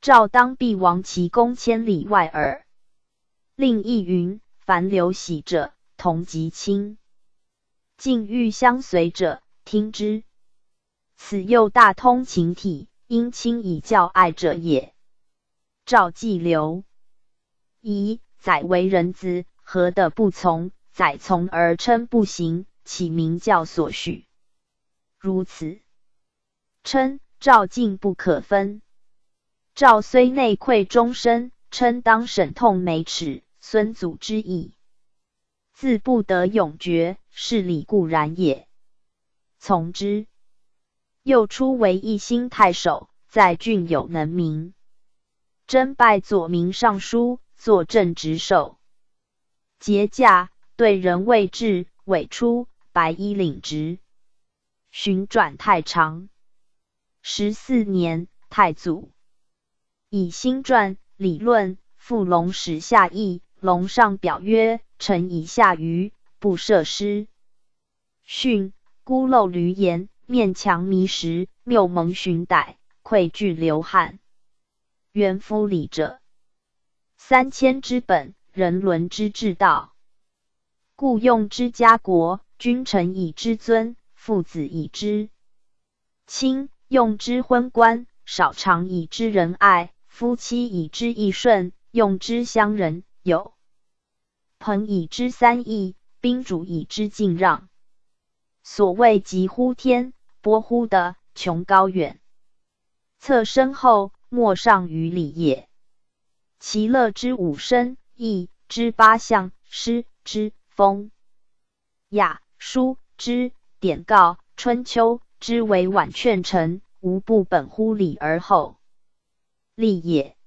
赵当必亡其功千里外耳。另一云：凡流喜者，同极亲；近欲相随者，听之。此又大通情体，因亲以教爱者也。赵季流，以宰为人子，何得不从？宰从而称不行，起名教所许？如此，称赵敬不可分。赵虽内愧终身，称当审痛美齿。孙祖之意，自不得永绝，是理固然也。从之。又出为义兴太守，在郡有能名，征拜左明尚书，坐镇直守。节驾对人未至，委出白衣领职，寻转太常。十四年，太祖以新传理论附龙史下议，龙上表曰：“臣以下愚，不设师训，孤陋驴言。”面墙迷时，谬蒙寻歹，愧惧流汗。元夫礼者，三千之本，人伦之至道。故用之家国，君臣以之尊，父子以之亲，用之昏官，少长以之仁爱，夫妻以之义顺，用之乡人友，朋以之三义，宾主以之敬让。所谓疾乎天。波乎的穷高远，侧身后莫上于礼也。其乐之五声，义之八象，诗之风雅，书之典告，春秋之委婉劝臣，无不本乎礼而后立也。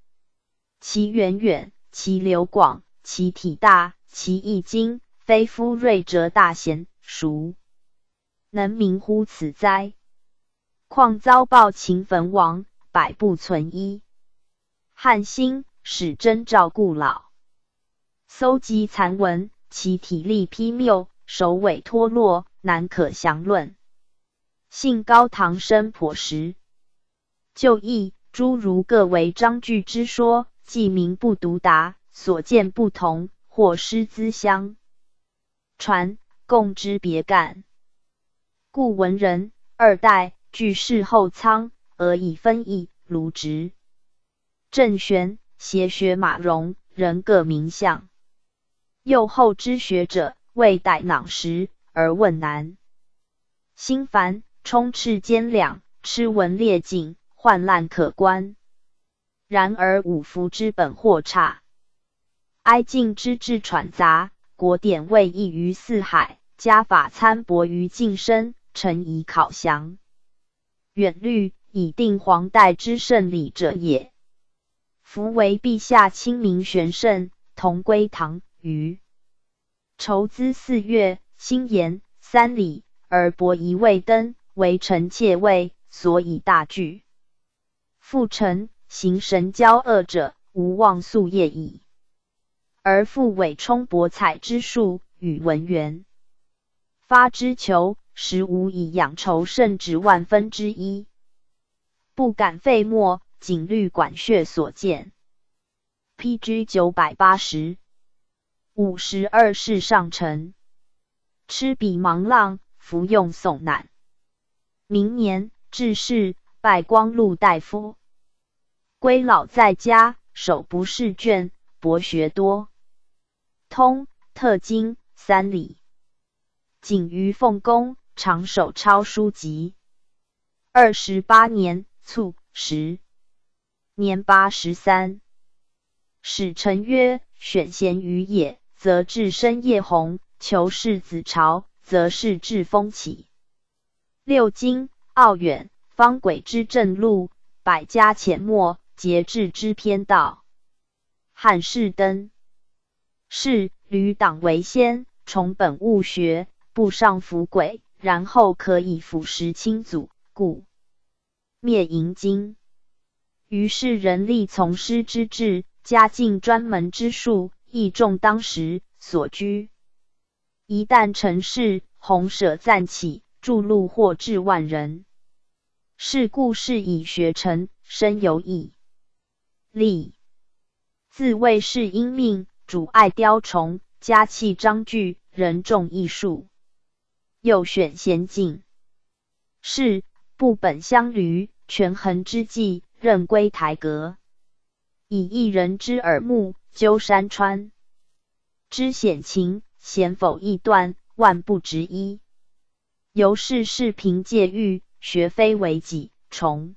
其源远，其流广，其体大，其意精，非夫睿哲大贤孰？能明乎此哉？况遭暴秦焚亡，百不存一。汉兴使征召故老，搜集残文，其体力披谬，首尾脱落，难可详论。幸高堂生颇识，就义诸如各为章句之说，既名不独达，所见不同，或师资相传，共之别干。故文人二代据事后仓，而以分义卢植、郑玄协学马融，人各名相。右后之学者，未逮囊时而问难，心烦充斥兼两，痴文列景，患滥可观。然而五福之本或差，哀敬之志喘杂，国典未异于四海，家法参博于近身。臣以考详，远虑以定黄代之圣礼者也。夫为陛下亲民玄圣，同归堂于筹资四月，新言三礼，而博一未登，为臣妾位，所以大惧。父臣行神交恶者，无忘夙业矣。而复伪充博采之术，与文员发之求。实无以养筹甚至万分之一，不敢废墨，仅虑管穴所见。P.G. 九百八十五十二世上臣，吃笔芒浪，服用宋难。明年致仕，拜光禄大夫。归老在家，手不释卷，博学多，通特经三礼，仅于奉公。常手抄书籍。二十八年卒，时年八十三。使臣曰：“选贤于野，则至深夜鸿；求世子朝，则是至风起。”六经奥远，方轨之正路，百家浅末，节制之偏道。汉士登是吕党为先，崇本务学，不上浮轨。然后可以腐蚀亲祖，故灭淫经。于是人力从师之志，加进专门之术，益重当时所居。一旦成事，弘舍暂起，著录或至万人。是故是以学成，身有益。立自谓是因命，主爱雕虫，家器章句，人重艺术。又选先进，是不本相驴，权衡之际，任归台阁，以一人之耳目，究山川之险情，险否易断，万不值一。由是是凭借欲，学非为己，从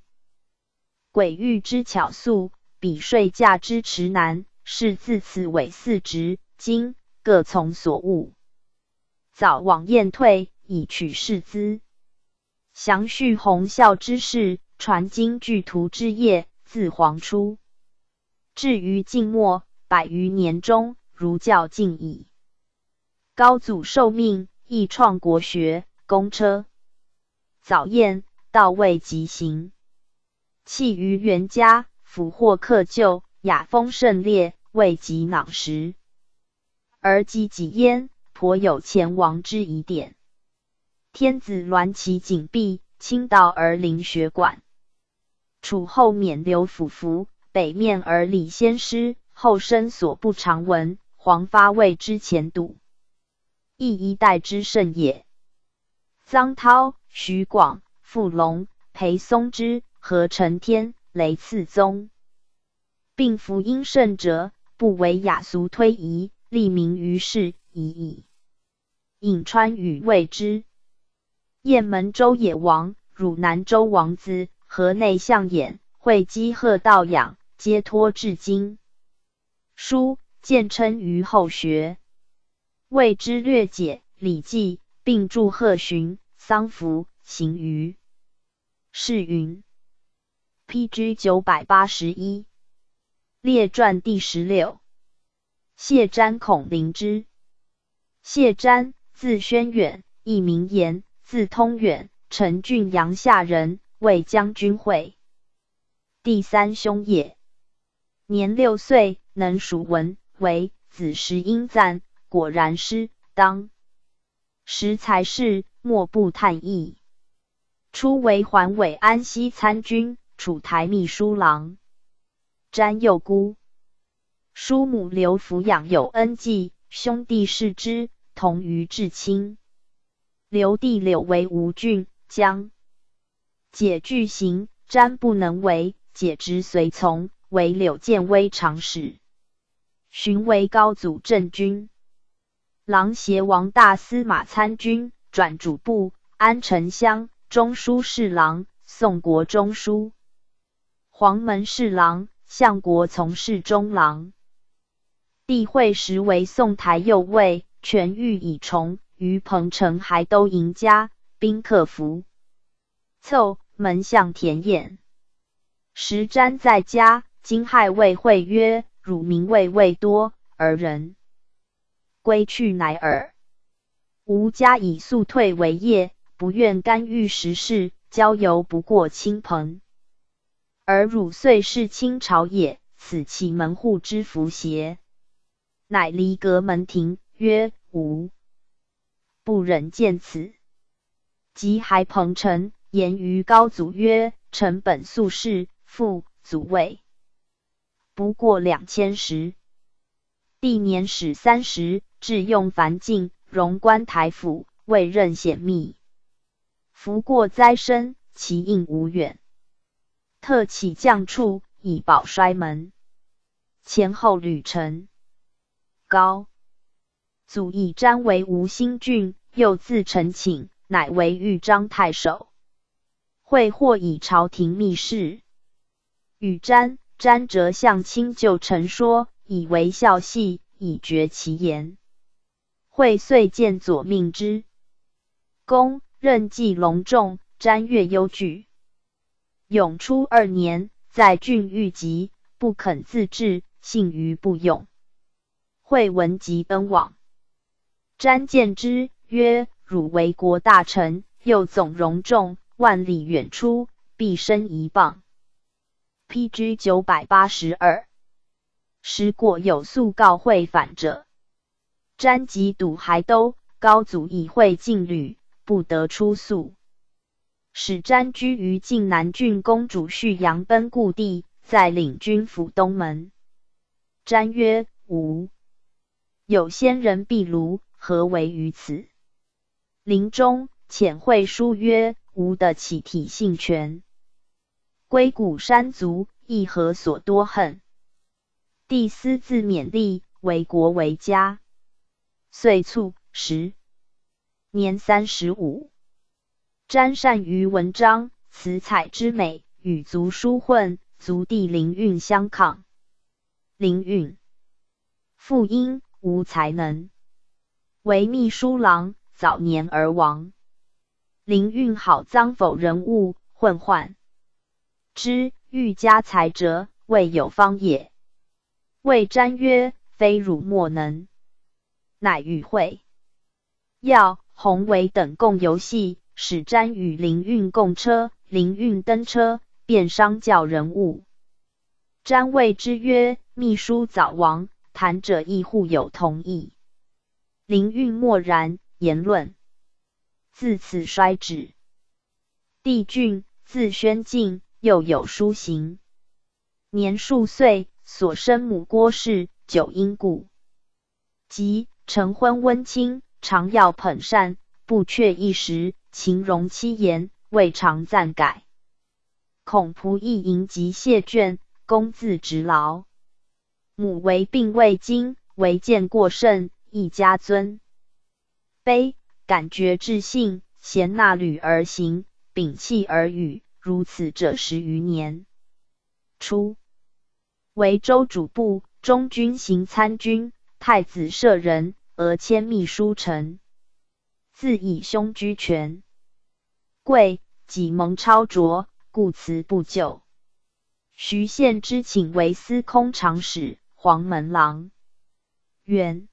鬼域之巧速，比税价之迟难，是自此伪四职，今各从所悟，早往宴退。以取士资，详叙洪孝之事，传经具图之业，自黄初至于晋末百余年中，儒教尽矣。高祖受命，亦创国学，公车早宴，道位极行，弃于元家，俘获克旧，雅风甚烈，未及囊食，而及己焉，颇有前王之疑点。天子鸾其景壁，倾倒而临学馆。楚后免刘府服，北面而礼先师，后生所不常闻。黄发谓之前睹，亦一代之盛也。臧涛、徐广、傅龙、裴松之、何承天、雷次宗，并服殷圣者，不为雅俗推移，立名于世已矣。颍川与谓之。雁门州野王、汝南州王子、河内相衍、会稽贺道养，皆托至今。书见称于后学，谓之略解《礼记》，并著贺循、丧服、行于是云。P.G. 九百八十一列传第十六。谢瞻孔灵之。谢瞻，字轩远，艺名言。字通远，陈郡阳夏人，为将军会第三兄也。年六岁，能属文，为子时应赞，果然师当时才是，莫不叹意。初为桓韦安西参军，楚台秘书郎。詹幼孤，叔母刘抚养有恩继，兄弟视之，同于至亲。刘弟柳为吴郡，将解句行，詹不能为，解之随从，为柳建威长史，寻为高祖正军，郎协王大司马参军，转主簿，安丞相，中书侍郎，宋国中书，黄门侍郎，相国从事中郎。帝会时为宋台右卫，权欲以崇。于彭城还都赢家，宾客服凑门向田衍。时瞻在家，今亥未会曰：“汝名位未多，而人归去乃尔。吾家以速退为业，不愿干预时事，交游不过亲朋。而汝遂是清朝也，此其门户之福邪？”乃离阁门庭，曰：“吾。”不忍见此，即还彭城，言于高祖曰：“臣本素士，父祖位不过两千石。帝年始三十，至用繁进，荣官台府，位任显密。福过灾身，其应无远。特起将处，以保衰门。前后旅程，高祖以瞻为吴兴郡。”又自陈请，乃为豫章太守。会或以朝廷密事，与詹，詹折向亲旧陈说，以为孝系，以绝其言。会遂见左命之公，任计隆重，詹越忧惧。永初二年，在郡遇疾，不肯自治，幸于不用。会闻即奔往，詹见之。曰：汝为国大臣，又总戎众，万里远出，必生一谤。P.G. 九百八十二。时过有素告会反者，瞻及堵还都，高祖以会禁旅，不得出宿。使瞻居于晋南郡公主婿阳奔故地，在领军府东门。瞻曰：吾有先人壁庐，何为于此？临终遣会书曰：“吾的起体性权，归谷山族，亦何所多恨？”帝私自勉励，为国为家。遂卒时年三十五。瞻善于文章，辞采之美，与族书混，族弟灵运相抗。灵运父婴无才能，为秘书郎。早年而亡，灵运好脏否人物混换之欲加才者，未有方也。谓瞻曰：“非汝莫能。”乃与会要宏伟等共游戏，使瞻与灵运共车，灵运登车，便商教人物。瞻谓之曰：“秘书早亡，谈者亦互有同意。”灵运默然，言论自此衰止。帝俊，字宣敬，又有书行，年数岁，所生母郭氏，九阴故。即成婚温亲，常要捧膳，不却一时，情容七言，未尝暂改。恐仆役营及谢卷。公自执劳，母为病未经，唯见过甚，一家尊卑，感觉至性，贤纳履而行，摒弃而语，如此者十余年。初，为州主簿、中军行参军、太子舍人，俄迁秘书丞，自以兄居权贵，己蒙超卓，故辞不就。徐献之请为司空长史、黄门郎。元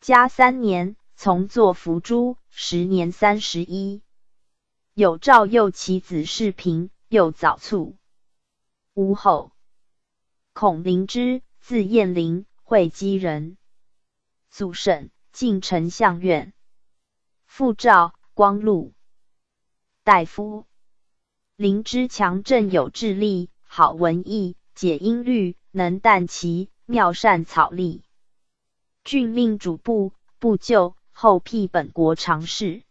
嘉三年，从作伏诛，时年三十一。有赵右其子世平，又早卒。吴后，孔灵之，字彦霖，会稽人。祖沈，晋丞相院。父赵光禄大夫。灵之强正有智力。好文艺，解音律，能旦棋，妙善草隶。郡命主簿，不就，后辟本国常侍。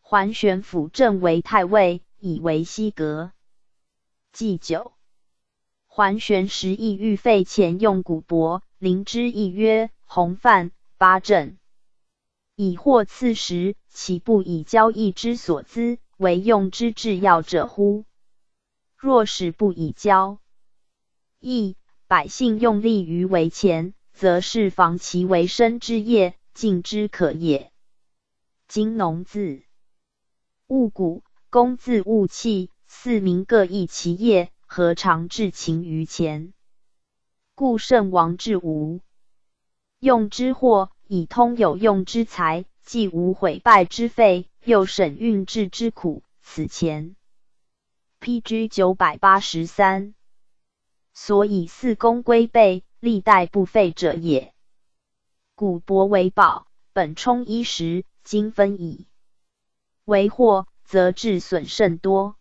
桓玄辅政为太尉，以为西阁。祭酒。桓玄时亦欲废钱用古帛，灵之亦曰：洪范八正，以获赐食，岂不以交易之所资为用之至要者乎？若使不以交易，百姓用利于为钱，则是防其为生之业，尽之可也。今农字务谷，工字务器，四民各异其业，何尝至情于前？故圣王至无用之货，以通有用之财，既无毁败之费，又省运治之苦，此钱。P.G. 九百八十三，所以四公归备，历代不废者也。古帛为宝，本充衣食，今分矣。为祸，则致损甚多。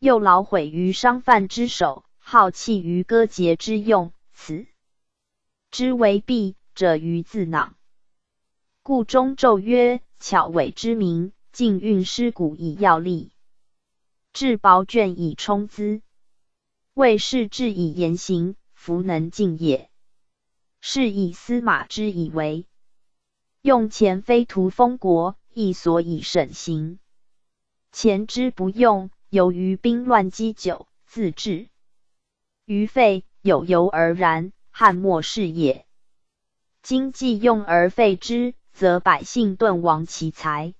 又劳毁于商贩之手，耗气于割节之用，此之为弊者，于自恼。故中咒曰：“巧伪之名，尽运尸骨以要利。”至薄卷以充资，为是治以言行，弗能尽也。是以司马之以为，用钱非图封国，亦所以省行。钱之不用，由于兵乱积久，自治于废，有由而然，汉末是也。今既用而废之，则百姓顿亡其财。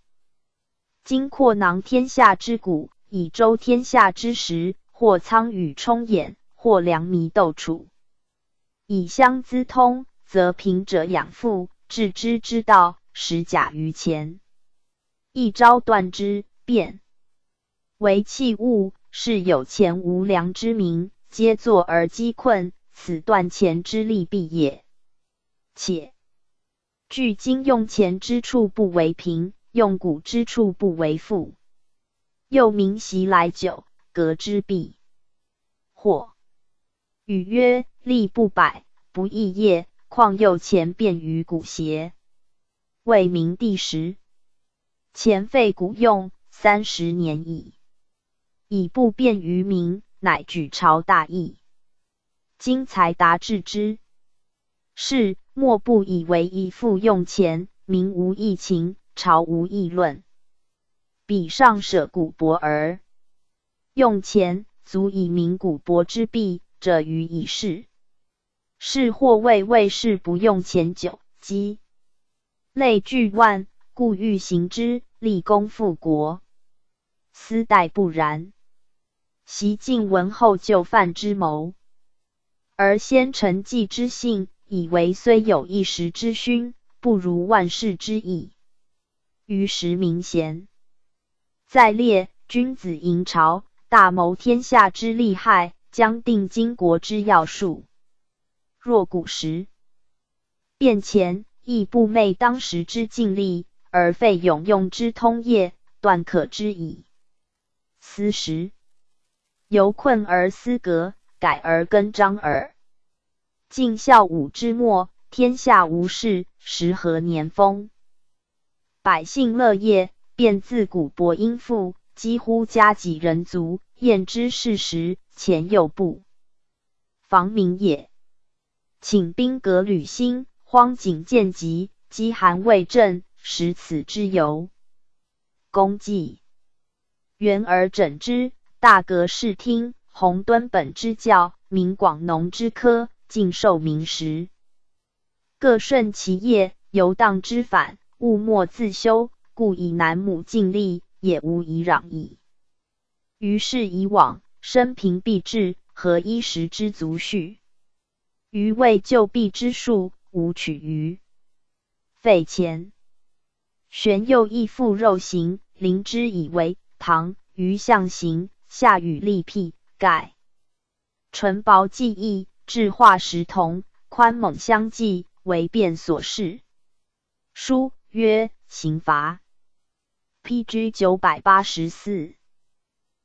今扩囊天下之谷。以周天下之时，或仓宇充眼，或粮糜斗处，以相资通，则贫者养富，治之之道，使假于钱。一朝断之，变为器物，是有钱无粮之民，皆作而饥困，此断钱之利弊也。且据今用钱之处不为贫，用谷之处不为富。又名习来久，革之弊。或语曰：“利不百，不义业，况又钱便于古邪？”为明帝时，钱废古用三十年矣，以不便于民，乃举朝大义。今才达治之，是莫不以为以复用钱，民无义情，朝无议论。彼上舍古帛而用钱，足以明古帛之弊者于已是。是或谓魏氏不用钱久，积累巨万，故欲行之，立功复国。斯代不然。袭晋文后就范之谋，而先臣既之信，以为虽有一时之勋，不如万世之矣。于时明贤在列，君子迎朝，大谋天下之利害，将定经国之要术。若古时，变前亦不昧当时之尽力，而废永用之通业，断可知矣。斯时。由困而思革，改而更张耳。晋孝武之末，天下无事，时和年丰，百姓乐业，便自古伯殷富，几乎家己人足。验之事实，前右部防民也。请兵革履新，荒井见急，饥寒未振，识此之由。公绩元而整之。大革视听，弘敦本之教，明广农之科，尽受民时。各顺其业，游荡之反，勿莫自修。故以南亩尽力，也无以攘矣。于是以往，生平必至，何衣食之足序？余为救弊之术，无取于费钱。玄又亦复肉刑，灵之以为唐余象形。下雨利辟改纯薄记忆，质化石同，宽猛相济，为变所适。书曰：刑罚。P.G. 九百八十四。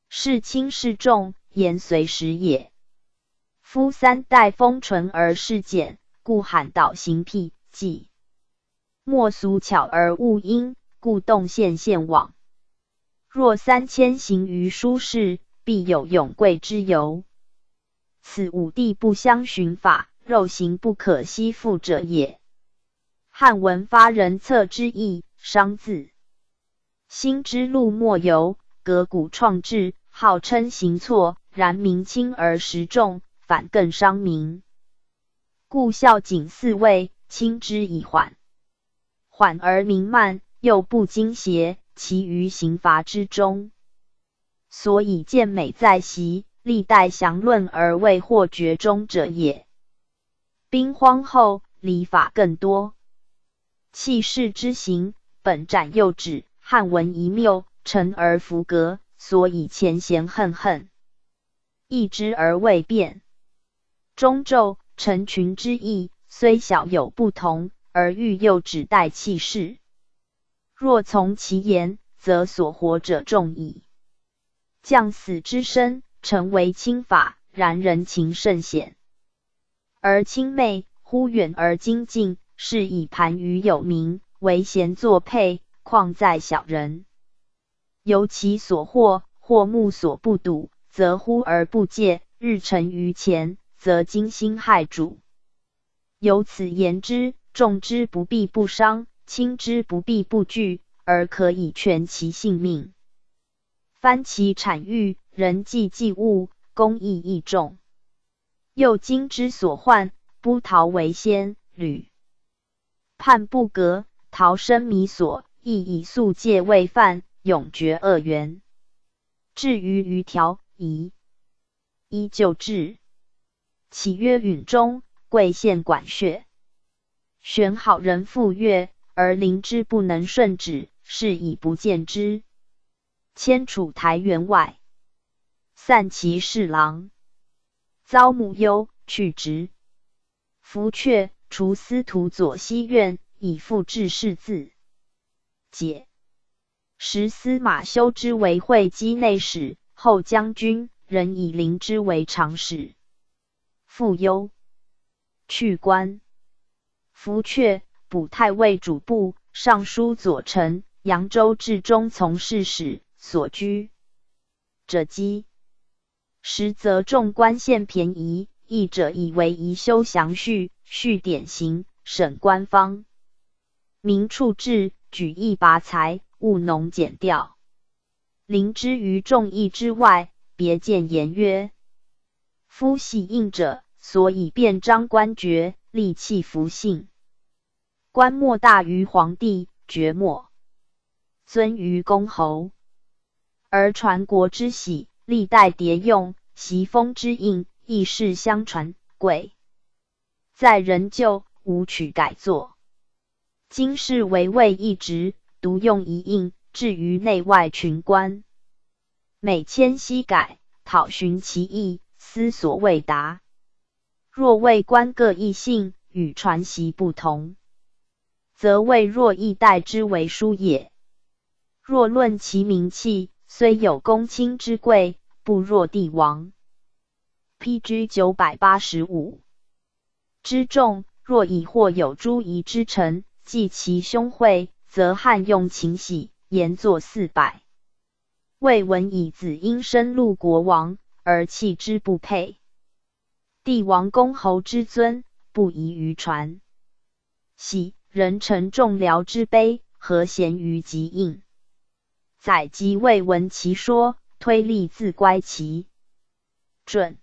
是轻是重，言随时也。夫三代封纯而事简，故罕导行辟记。莫俗巧而勿因，故动现现往。若三千行于舒适，必有永贵之由。此五帝不相循法，肉刑不可息复者也。汉文发人策之意，商字新之路莫由，革古创制，号称行错，然民轻而实重，反更伤民。故孝景四位，轻之以缓，缓而明慢，又不惊邪。其余刑罚之中，所以见美在习，历代详论而未获绝中者也。兵荒后，礼法更多。弃世之行，本斩右指，汉文遗谬，臣而弗革，所以前贤恨恨，易之而未变。中咒成群之意，虽小有不同，而欲右指代气势。若从其言，则所活者众矣。将死之身，成为轻法，然人情甚显。而亲媚忽远而精进，是以盘于有名，为贤作配，况在小人？由其所获，或目所不睹，则忽而不戒；日沉于前，则惊心害主。由此言之，重之不必不伤。轻之不必不惧，而可以全其性命。翻其产欲，人既济物，公益益重。又今之所患，不逃为先，屡叛不革，逃生弥所，亦以素戒未犯，永绝恶缘。至于余条，宜依旧治。岂曰允中，贵县管穴，选好人赴岳。而灵之不能顺旨，是以不见之。迁楚台员外，散骑侍郎，遭母忧，去职。夫阙除司徒左西院，以复治世字。解。时司马修之为会稽内史，后将军，仍以灵之为常史。复忧，去官。夫阙。补太尉主簿、尚书左丞、扬州治中从事使所居者讥，实则众官献便宜，义者以为宜修详序，序典刑，审官方，明处置，举义拔才，务农减调。临之于众议之外，别见言曰：夫喜应者，所以便章官爵，利器服信。官莫大于皇帝，爵莫尊于公侯，而传国之喜，历代迭用，袭封之印，亦是相传。贵在人旧，无取改作。今世为魏一职，独用一印，至于内外群官，每迁西改，讨寻其意，思所未达。若为官各异性，与传习不同，则谓若异代之为书也。若论其名气，虽有公卿之贵，不若帝王。P.G. 九百八十五之众，若以或有诸夷之臣。记其兄会，则汉用秦喜，言作四百。未闻以子婴身入国王，而弃之不配。帝王公侯之尊，不宜于传。喜人臣众僚之卑，何贤于极应？载即未闻其说，推立自乖其准。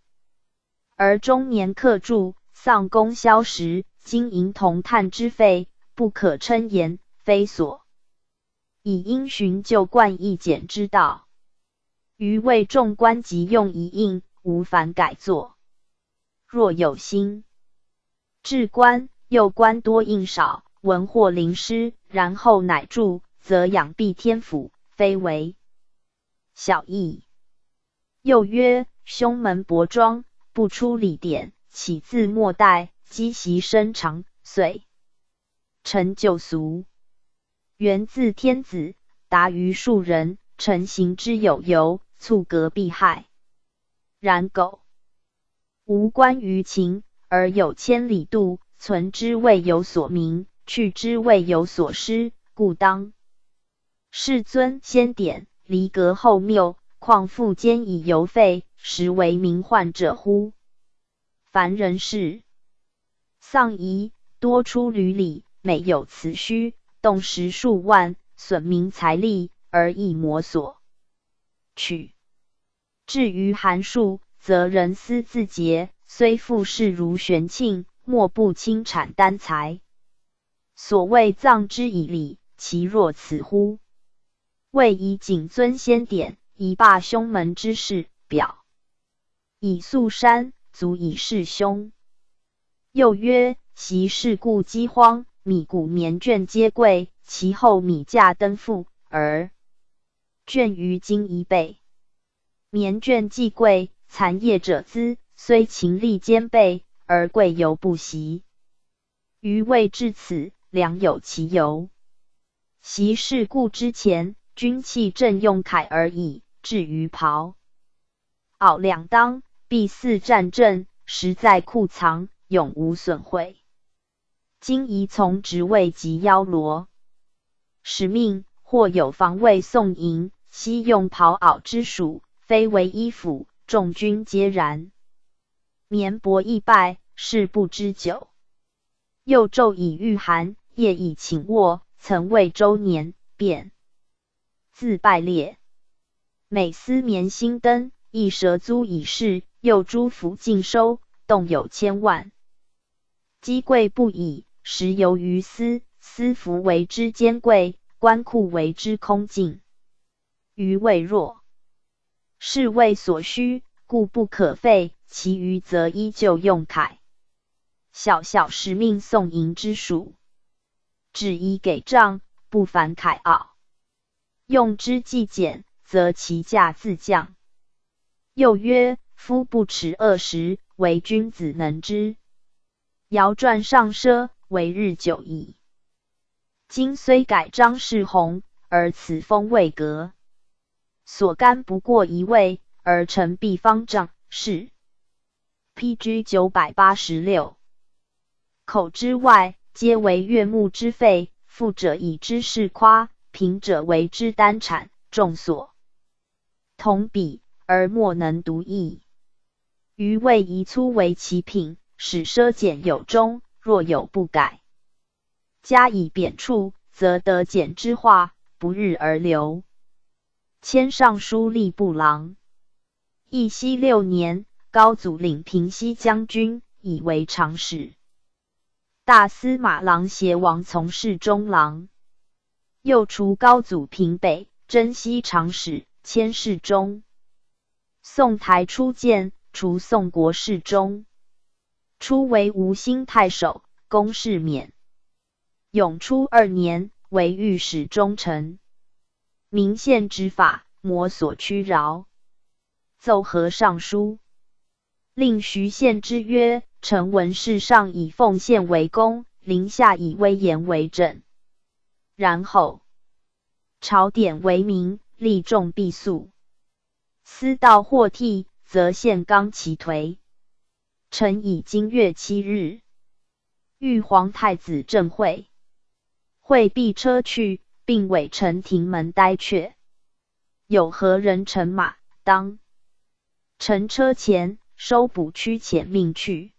而中年客住，丧公消食，金银铜炭之费。不可称言，非所以因循旧惯易简之道。余为众官即用一印，无反改作。若有心治官，又官多印少，文或灵失，然后乃著，则养蔽天府，非为小义。又曰：胸门薄庄，不出礼典，起自末代，积习深长，遂。成旧俗，源自天子，达于庶人。成行之有由，促革必害。然苟无关于情，而有千里度，存之未有所明，去之未有所失，故当世尊先典，离革后谬，况复兼以犹废，实为名患者乎？凡人事丧仪，多出履礼。每有辞虚，动十数万，损民财力，而亦摩所取。至于函数，则人思自节，虽富士如玄庆，莫不轻产单财。所谓葬之以礼，其若此乎？为以谨遵先典，以罢凶门之事，表以肃山，足以示凶。又曰：习事故饥荒。米谷棉卷皆贵，其后米价登富，而倦于今一倍。棉卷既贵，残业者资，虽勤力兼备，而贵犹不习。余未至此，良有其由。习事故之前，军器正用铠而已，至于袍袄两当，必似战阵，实在库藏，永无损毁。今宜从职位及腰罗使命，或有防卫送迎，昔用袍袄之属，非为衣服，众军皆然。绵薄易败，事不知久。又昼以御寒，夜以寝卧，曾为周年，便自败裂。每思绵星灯，一蛇租以饰，又诸府尽收，动有千万，积贵不已。时由于私，私服为之坚贵，官库为之空尽。余未弱，是为所需，故不可废。其余则依旧用铠。小小使命送迎之属，只宜给账，不凡铠袄。用之既简，则其价自降。又曰：夫不耻恶食，为君子能之。尧传上奢。为日久矣。今虽改张世宏，而此风未革。所干不过一位，而成必方丈。是 P.G. 九百八十六口之外，皆为悦目之费。富者以之事夸，贫者为之单产。众所同比，而莫能独异。余谓宜粗为其品，使奢俭有终。若有不改，加以贬黜，则得简之化，不日而流。迁尚书吏部郎。义熙六年，高祖领平西将军，以为长史。大司马郎协王从事中郎。又除高祖平北、征西长史、迁侍中。宋台初建，除宋国侍中。初为吴兴太守，公事免。永初二年，为御史中丞。明宪之法，摩所屈饶。奏和尚书，令徐宪之曰：“臣闻世上以奉献为公，临下以威严为政。然后朝典为民，利众必肃。私道或替，则献纲其颓。臣已经月七日，玉皇太子正会，会必车去，并委臣庭门待阙。有何人乘马，当乘车前收捕驱遣命去。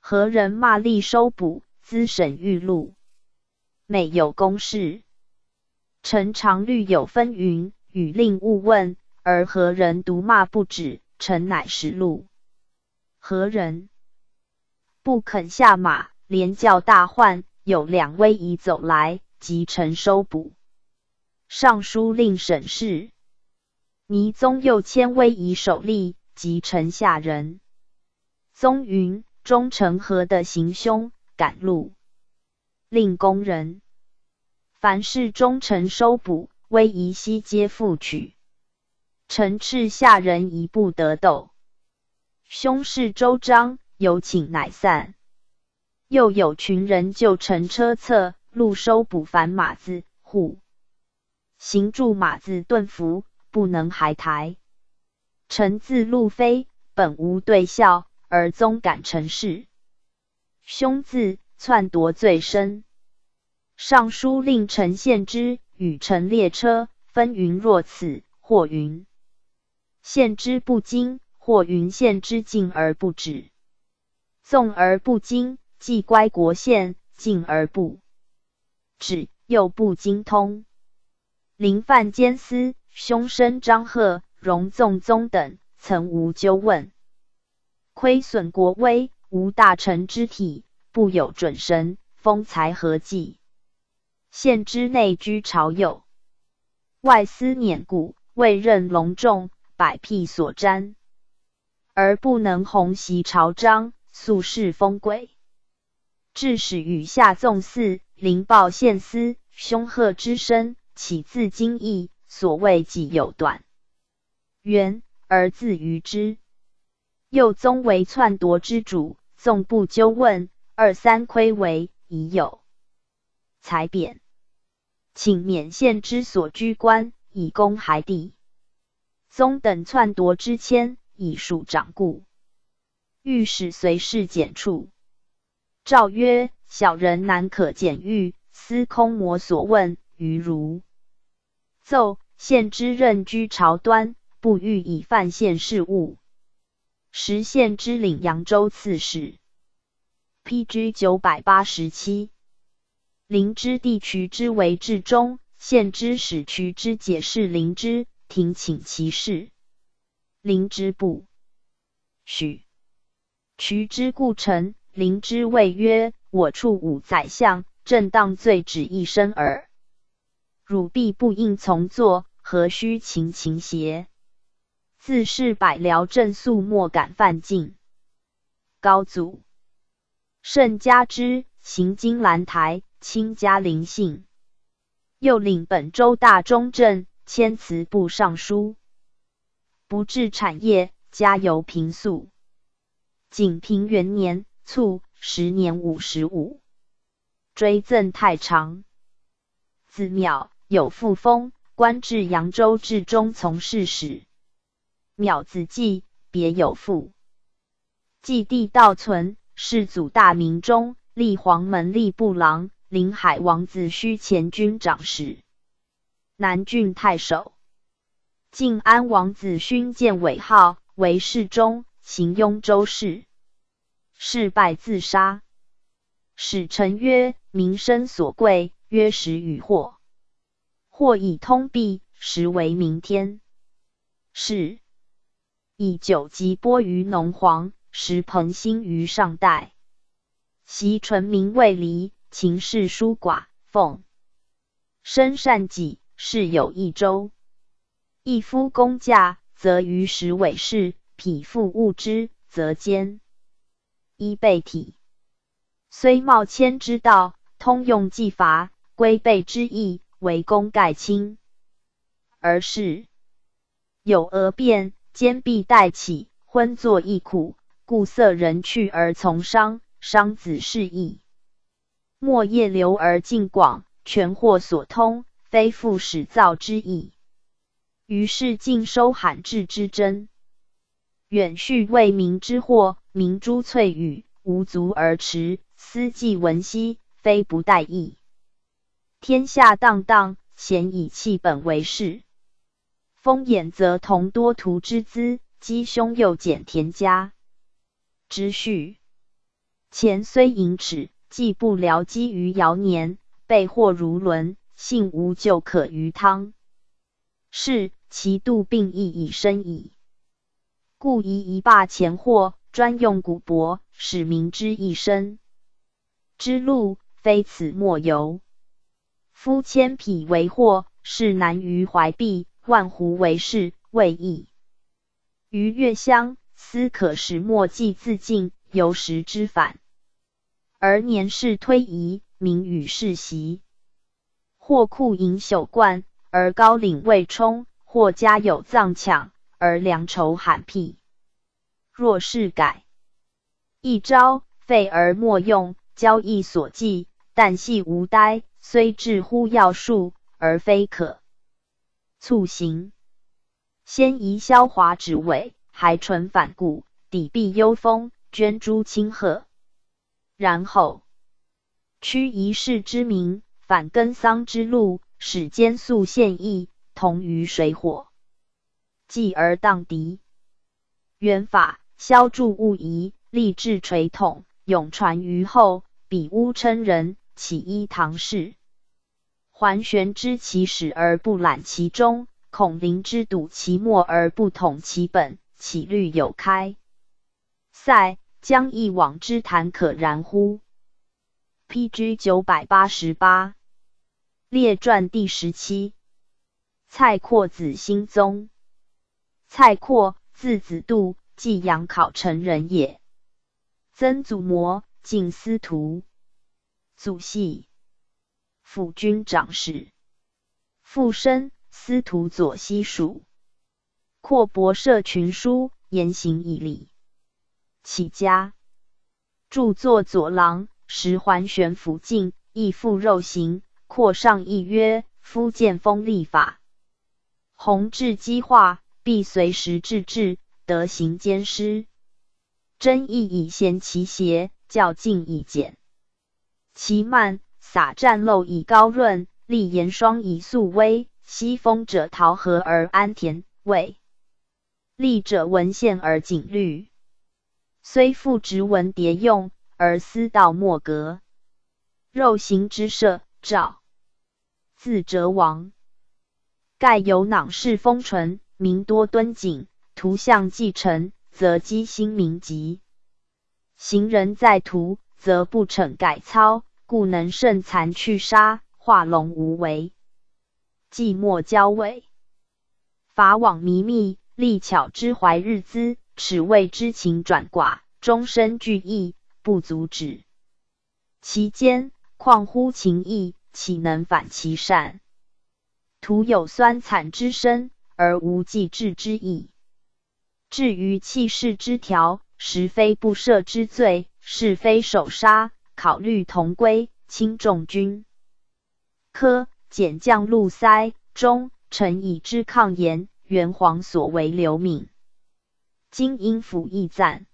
何人骂力收捕，资审玉录。每有公事，臣常虑有分云，与令勿问。而何人独骂不止？臣乃实录。何人不肯下马，连叫大唤。有两威仪走来，即臣收捕。尚书令审事，倪宗又迁威仪守吏，即臣下人。宗云：忠臣何的行凶，赶路。令工人凡是忠臣收捕，威仪悉皆复取。臣斥下人一步得斗。凶事周章，有请乃散。又有群人就乘车侧路收捕凡马子虎，行住马子顿服，不能还台。臣自路飞，本无对笑，而宗感臣事。凶字篡夺罪深。尚书令陈献之与臣列车分云若此，或云献之不精，或云献之敬而不止。纵而不精，既乖国宪；敬而不止，又不精通。临犯监司、凶生张贺、荣纵宗等，曾无纠问，亏损国威，无大臣之体，不有准神，风才何济？献之内居朝右，外司辇骨，未任隆重，百辟所瞻，而不能弘习朝章，素世风规。致使与下纵肆，临报献司，凶赫之声，岂自经义？所谓己有短元，而自愚之。又宗为篡夺之主，纵不纠问，二三亏为已有才贬。请免县之所居官，以公孩地。宗等篡夺之谦，以属长故。御史随事检处。诏曰：小人难可检狱，司空魔所问于如。奏献之任居朝端，不欲以犯县事务。时献之领扬州刺史。P.G. 九百八十七。灵芝地渠之为至中，献之使渠之解释灵芝，庭请其事。灵芝不许。渠之故臣，灵芝谓曰：“我处五宰相，正当罪止一身耳。汝必不应从坐，何须勤勤邪？自是百僚正肃，莫敢犯禁。”高祖甚加之，行经兰台。亲加灵幸，又领本州大中正迁祠部尚书，不治产业，加由平素。景平元年卒，时年五十五。追赠太常。子邈有父封，官至扬州治中从事史。邈子季别有父，季帝道存，世祖大明中，立黄门吏部郎。临海王子胥前军长史，南郡太守。晋安王子勋建尾号为侍中，行雍州事，事败自杀。使臣曰：“民生所贵，曰时与祸，或以通弊，实为明天。”是以酒及钵于农黄，食朋兴于上代，习纯民未离。秦氏疏寡，奉身善己，事有一周。一夫公驾，则于时委事；匹夫误之，则奸。一备体，虽冒迁之道，通用纪罚，规备之意，为公盖轻。而是有讹辩，兼必待起，昏作亦苦，故色人去而从商，商子是义。莫业流而尽广，权获所通，非复始造之意。于是尽收罕至之真，远续未明之祸。明珠翠羽，无足而持；思记文兮，非不待意。天下荡荡，贤以弃本为事。风眼则同多图之资，鸡胸又减田家之序。钱虽盈尺。既不聊积于尧年，备货如轮，幸无救可于汤。是其度病亦已深矣。故宜一罢钱货，专用古帛，使民之一生之路，非此莫由。夫千匹为祸，是难于怀璧；万斛为市，未易。于月乡，思可使莫计自尽，由时之反。而年事推移，民与世袭，或库盈朽冠，而高岭未充；或家有藏抢，而粮筹罕辟。若是改一朝，废而莫用，交易所寄，但系无呆，虽至乎要术，而非可促行。先移萧华止尾，还淳反顾，抵避幽风，捐诸清鹤。然后屈一世之名，反耕桑之路，使兼宿献义，同于水火，继而荡涤。元法消铸物仪，立志垂统，永传于后。比乌称人，起依唐氏，桓玄知其始而不览其中，孔林之睹其末而不统其本，岂虑有开塞？将一往之谈可然乎？P.G. 九百八十八列传第十七。蔡括子兴宗。蔡括，字子度，济阳考城人也。曾祖模，晋司徒。祖系辅军长史。父生，司徒左西属。扩博涉群书，言行以礼。起家，著作左郎，时桓玄辅晋，亦复肉刑。扩上议曰：夫见风立法，弘治机化，必随时治治，德行兼施。真义以贤其邪，教敬以简其慢，洒战漏以高润，立言霜以肃威。西风者陶和而安恬，魏立者文献而谨律。虽复直文迭用，而思道莫格。肉形之社，赵，字哲王。盖有囊氏封淳，名多敦谨，图像继承，则积心明疾。行人在途，则不逞改操，故能胜残去杀，化龙无为。寂寞交尾，法网弥密，力巧之怀日资。耻为知情转寡，终身惧意，不足止。其间况乎情义，岂能反其善？徒有酸惨之身，而无计治之意。至于弃世之条，实非不赦之罪，是非首杀，考虑同归，轻重均科，减将路塞中，臣以之抗言，元皇所为刘敏。今因府亦赞，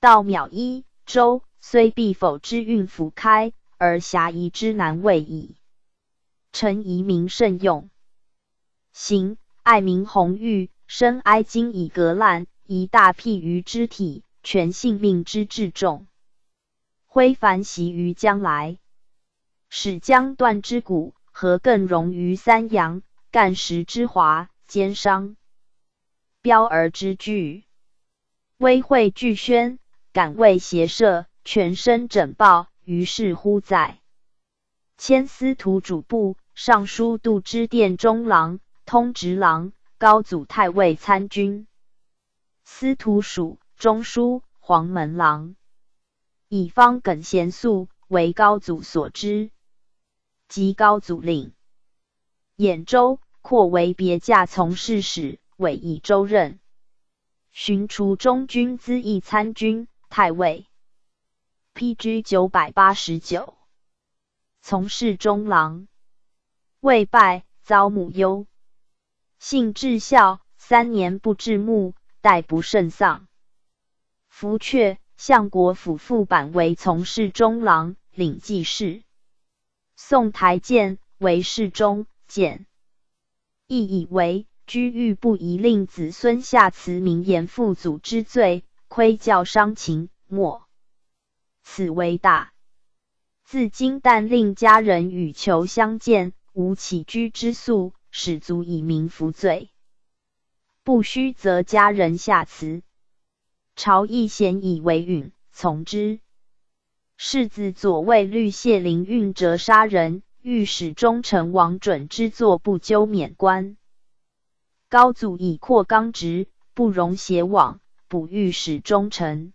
道邈一周虽必否之运府开，而遐夷之难未矣。臣遗民慎用，行爱民弘育，深哀今以革烂，以大辟于肢体，全性命之至重，挥凡袭于将来，使将断之骨，何更容于三阳？干石之华，兼伤。标而之具，威惠俱宣，敢为邪射，全身整暴，于是乎在。千司徒主簿尚书度支殿中郎、通直郎、高祖太尉参军、司徒署中书、黄门郎。以方耿贤素为高祖所知，即高祖令兖州扩为别驾从事使，委以州任，寻除中军资议参军、太尉。P.G. 九百八十九，从事中郎，未拜，遭母忧，性至孝，三年不至墓，待不甚丧。福阙。相国府副版为从事中郎，领记事。宋台谏为侍中，谏亦以为居欲不宜令子孙下辞名言父祖之罪，亏教伤情，莫此为大。自今但令家人与求相见，无起居之素，始足以明服罪。不须则家人下辞。朝议咸以为允，从之。世子左卫律谢灵运折杀人，御史中丞王准之作不究免官。高祖以扩刚直，不容邪妄，补御史中丞，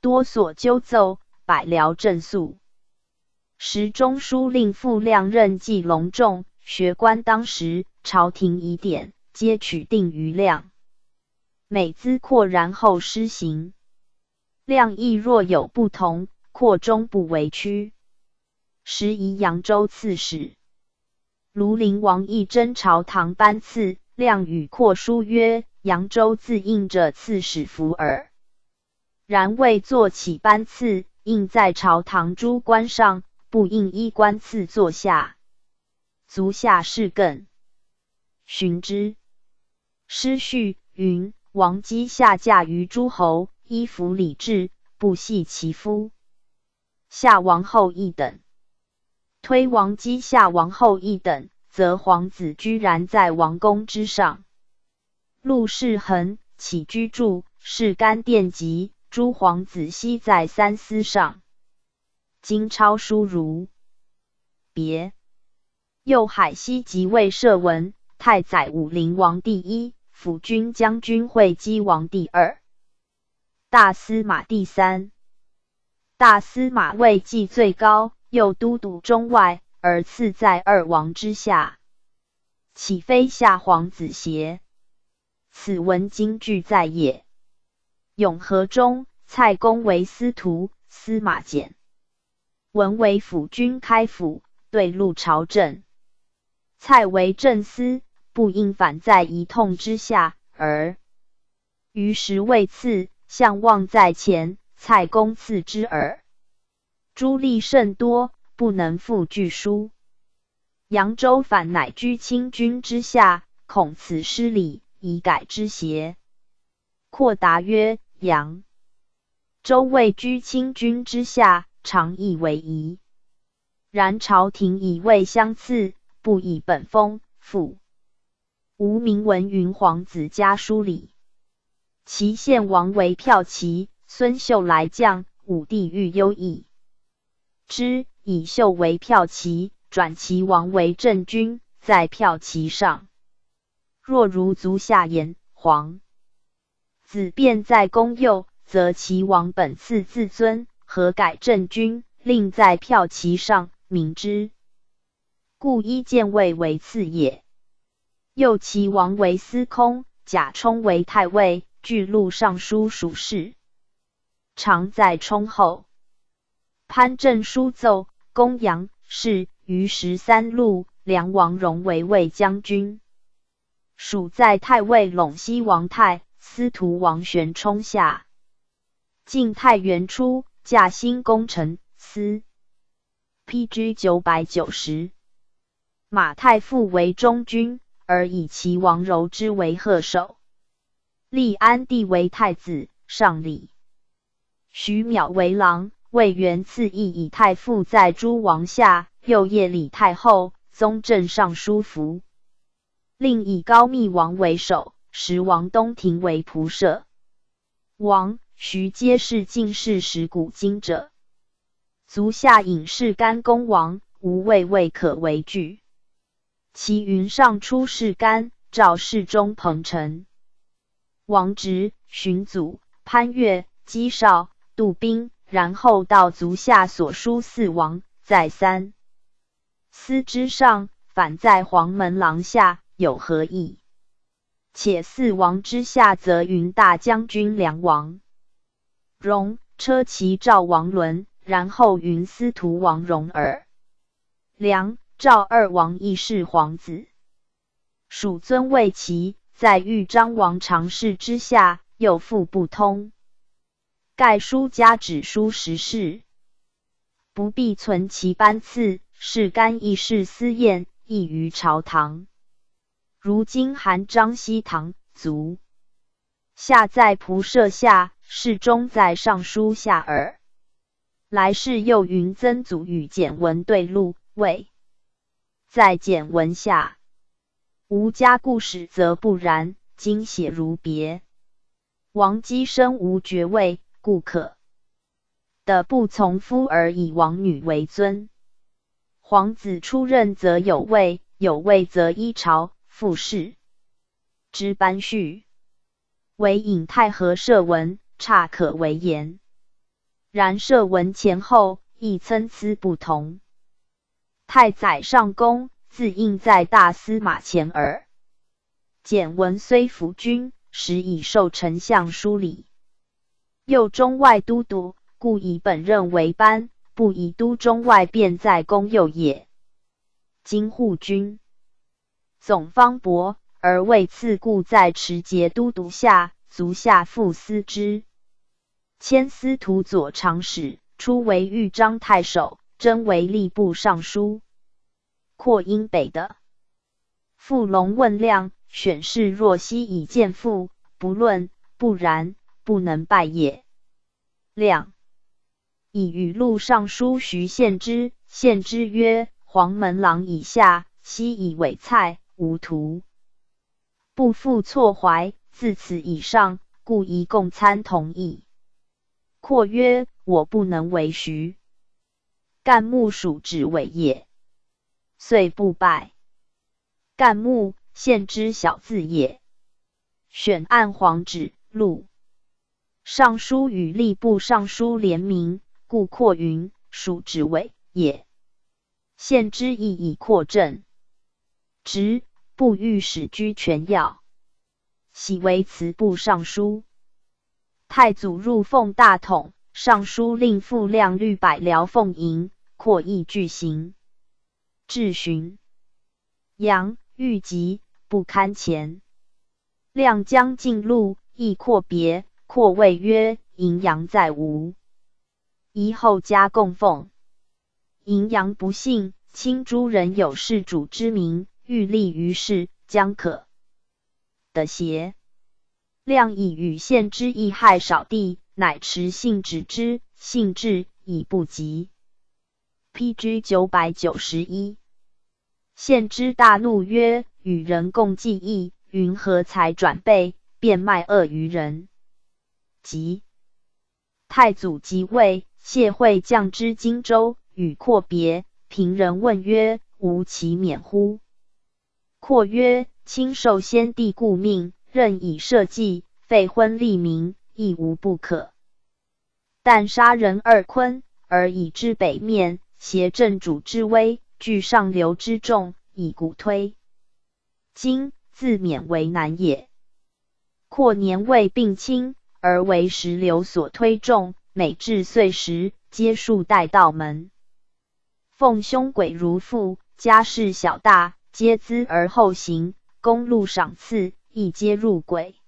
多所纠奏，百僚正肃。时中书令傅亮任记隆重，学官当时，朝廷疑典，皆取定于亮。美资扩然后施行，量亦若有不同，扩终不为屈。时宜扬州刺史，庐陵王义真朝堂班次，量与扩书曰：“扬州自应着刺史服耳。”然未坐起班次，应在朝堂诸官上，不应衣冠赐坐下。足下士更寻之。诗序云。王姬下嫁于诸侯，依服礼制，不系其夫。夏王后一等，推王姬下王后一等，则皇子居然在王宫之上。陆氏恒起居住，是干殿籍，诸皇子悉在三司上。今抄书如别。右海西即位设文太宰武陵王第一。辅军将军会稽王第二，大司马第三。大司马位既最高，又都督中外，而次在二王之下，岂非下皇子邪？此文经句在也。永和中，蔡公为司徒，司马简文为辅军开府，对路朝政。蔡为正司。不应反在一痛之下，而于时未赐，相望在前，蔡公赐之耳。诸吏甚多，不能复据书。扬州反乃居清君之下，恐此失礼，以改之邪？扩答曰：扬州位居清君之下，常以为宜。然朝廷以位相赐，不以本封复。吴明文云：皇子家书里，齐献王为骠骑，孙秀来将，武帝欲忧矣。之以秀为骠骑，转齐王为正军，在骠骑上。若如足下言，皇子便在公右，则齐王本次自尊，何改正军，令在骠骑上？明之，故依建位为次也。右齐王为司空，贾充为太尉，巨录尚书属事，常在充后。潘正书奏公羊氏于十三路，梁王荣为卫将军，属在太尉陇西王泰、司徒王玄冲下。晋太元初，驾新功臣司。P.G. 九百九十，马太傅为中军。而以其王柔之为贺首，立安帝为太子，上礼。徐邈为郎，魏元赐意以太傅在诸王下，又夜礼太后，宗正尚书服。另以高密王为首，时王东庭为仆射。王徐皆是进士识古今者，足下隐士干公王，无畏未可为惧。其云上出士干，赵世中彭城，王直、荀祖、潘岳、姬绍、杜宾，然后到足下所书四王，再三司之上，反在黄门廊下，有何意？且四王之下，则云大将军梁王荣、车骑赵王伦，然后云司徒王荣耳。梁、赵二王亦是皇子，属尊位齐，在豫章王常侍之下，又复不通。盖书家指书时事，不必存其班次。是干议事私宴，异于朝堂。如今韩张西堂卒，下在仆射下，侍中在尚书下耳。来世又云曾祖与简文对录，谓在简文下。吾家故事则不然，今写如别。王姬生无爵位，故可的不从夫而以王女为尊。皇子出任则有位，有位则依朝。复士之班序，为引太和射文，差可为言。然射文前后亦参差不同。太宰上宫自应在大司马前耳。简文虽服君，实已受丞相书礼。又中外都督，故以本任为班，不以都中外便在公右也。今护军。总方伯，而为次故在持节都督下，足下副司之。迁司徒左长史，初为豫章太守，真为吏部尚书。扩阴北的傅龙问亮，选士若昔以见父，不论，不然，不能拜也。亮以与录尚书徐献之，献之曰：“黄门郎以下，昔以为菜。”无徒不复错怀，自此以上，故宜共参同意。括曰：“我不能为徐干木属之尾也，遂不拜。干木献之小字也。选按黄纸录尚书与吏部尚书联名，故括云属之尾也。献之意以扩正直。”不欲使居权要，喜为祠部尚书。太祖入奉大统，尚书令傅亮律百僚奉迎，扩议具行。至寻阳欲急，不堪前。亮将进路，亦阔别，阔谓曰：“迎阳在吾，宜后加供奉。”迎阳不信，亲诸人有事主之名。欲立于世，将可的邪？亮以与献之意害少地，乃持信止之，信至已不及。P.G. 九百九十一。献之大怒曰：“与人共计议，云何才转背，变卖恶于人？”即太祖即位，谢惠降之荆州，与阔别。平人问曰：“无其免乎？”括曰：“亲受先帝故命，任以社稷，废昏立民，亦无不可。但杀人二坤，而以之北面，挟正主之威，据上流之众，以鼓推。今自勉为难也。括年未并亲，而为时流所推重，每至岁时，皆数代道门，奉凶鬼如父，家事小大。”皆资而后行，公路赏赐亦皆入轨。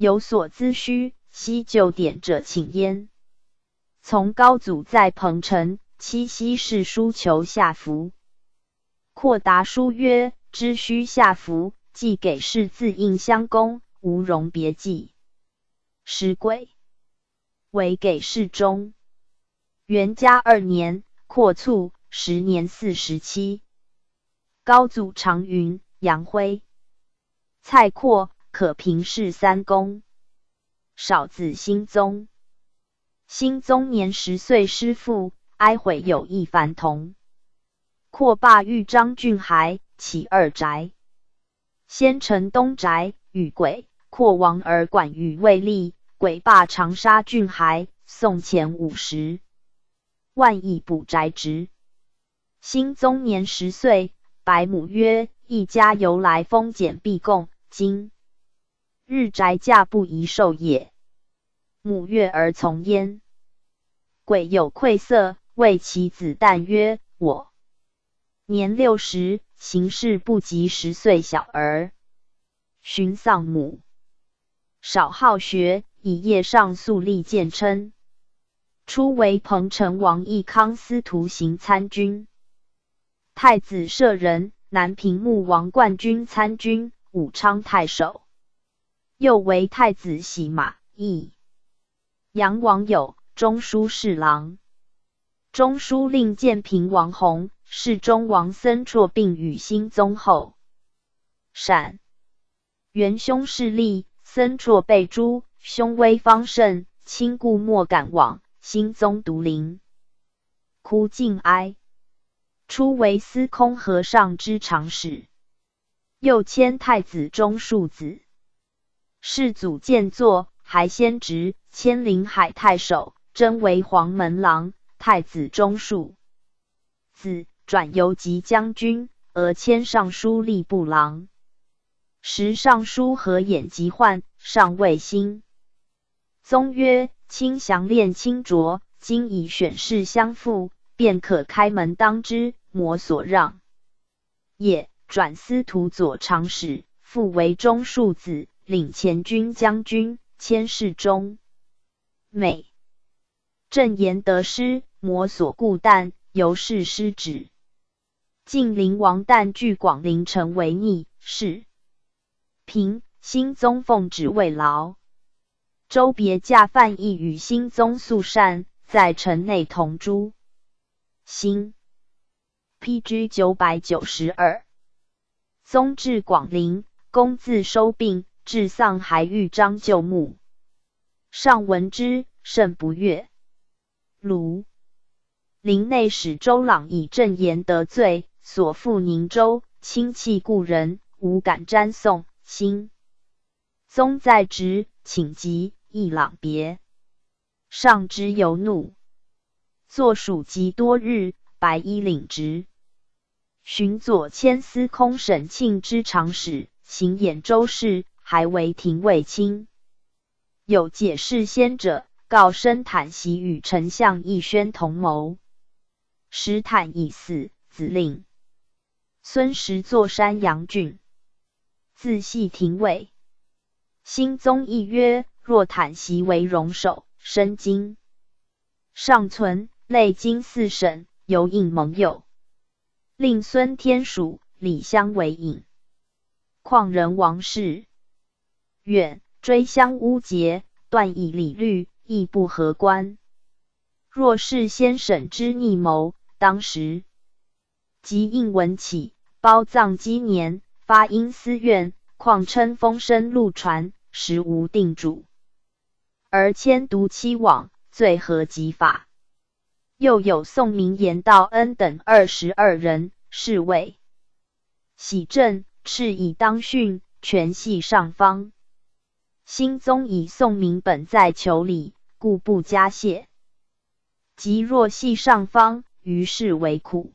有所资需，悉就典者请焉。从高祖在彭城，七夕是书求下服。扩答书曰：“知需下服，即给世自应相公，无容别寄。”时贵为给事中。元嘉二年，扩卒，时年四十七。高祖常云：杨辉、蔡括可平氏三公。少子兴宗，兴宗年十岁失父，哀悔有一凡童。括罢豫章郡孩，起二宅。先城东宅与鬼扩王而管与未立，鬼霸长沙郡孩，宋钱五十万亿补宅值。兴宗年十岁，百母曰：“一家由来封简必贡，今日宅驾不宜受也。”母悦而从焉。鬼有愧色，谓其子旦曰：“我年六十，行事不及十岁小儿。寻丧母，少好学，以业上素立见称。初为彭城王义康司徒行参军，太子舍人，南平穆王冠军参军，武昌太守。又为太子洗马义杨王友。”中书侍郎，中书令建平王弘，世中王森绰并与兴宗后，闪元凶势力，森绰被诛，凶威方盛，亲故莫敢往。兴宗独临，哭尽哀。初为司空和尚之长史，又迁太子中庶子，世祖建作，还先职，迁临海太守。征为黄门郎，太子中庶子，转游及将军，而迁尚书吏部郎。时尚书何衍疾患，尚未兴。宗曰：“卿详练清浊，今以选士相附，便可开门当之。摩所让也。”转司徒左长史，复为中庶子，领前军将军，迁侍中。美。正言得失，摩所故旦，由是失职。晋灵王旦据广陵城为逆，是平新宗奉旨慰劳。周别驾范义与新宗素善，在城内同诛。新 P.G. 九百九十二。宗至广陵，公自收病，至丧还欲章旧墓。上闻之，甚不悦。卢陵内史周朗以正言得罪，所附宁州，亲戚故人，无敢瞻送。兴宗在职，请即，亦朗别。上之尤怒，坐属极多日，白衣领职。寻左千司空沈庆之长史，行兖州事，还为廷尉卿。有解释先者。告申坦袭与丞相义宣同谋，时坦已死，子令孙石坐山阳郡，自系廷尉。新宗义曰：若坦袭为戎首，身经尚存，累经四省，犹应盟友。令孙天属、李相为引。况人王氏远，追相污节，断以礼律。亦不合观。若是先审之逆谋，当时即应闻起，包藏积年，发因私怨，况称风声路传，实无定主，而迁独期往，罪何及法？又有宋明言道恩等二十二人，是谓喜正，敕以当训，全系上方。新宗以宋明本在求礼。故不加谢。即若系上方，于是为苦。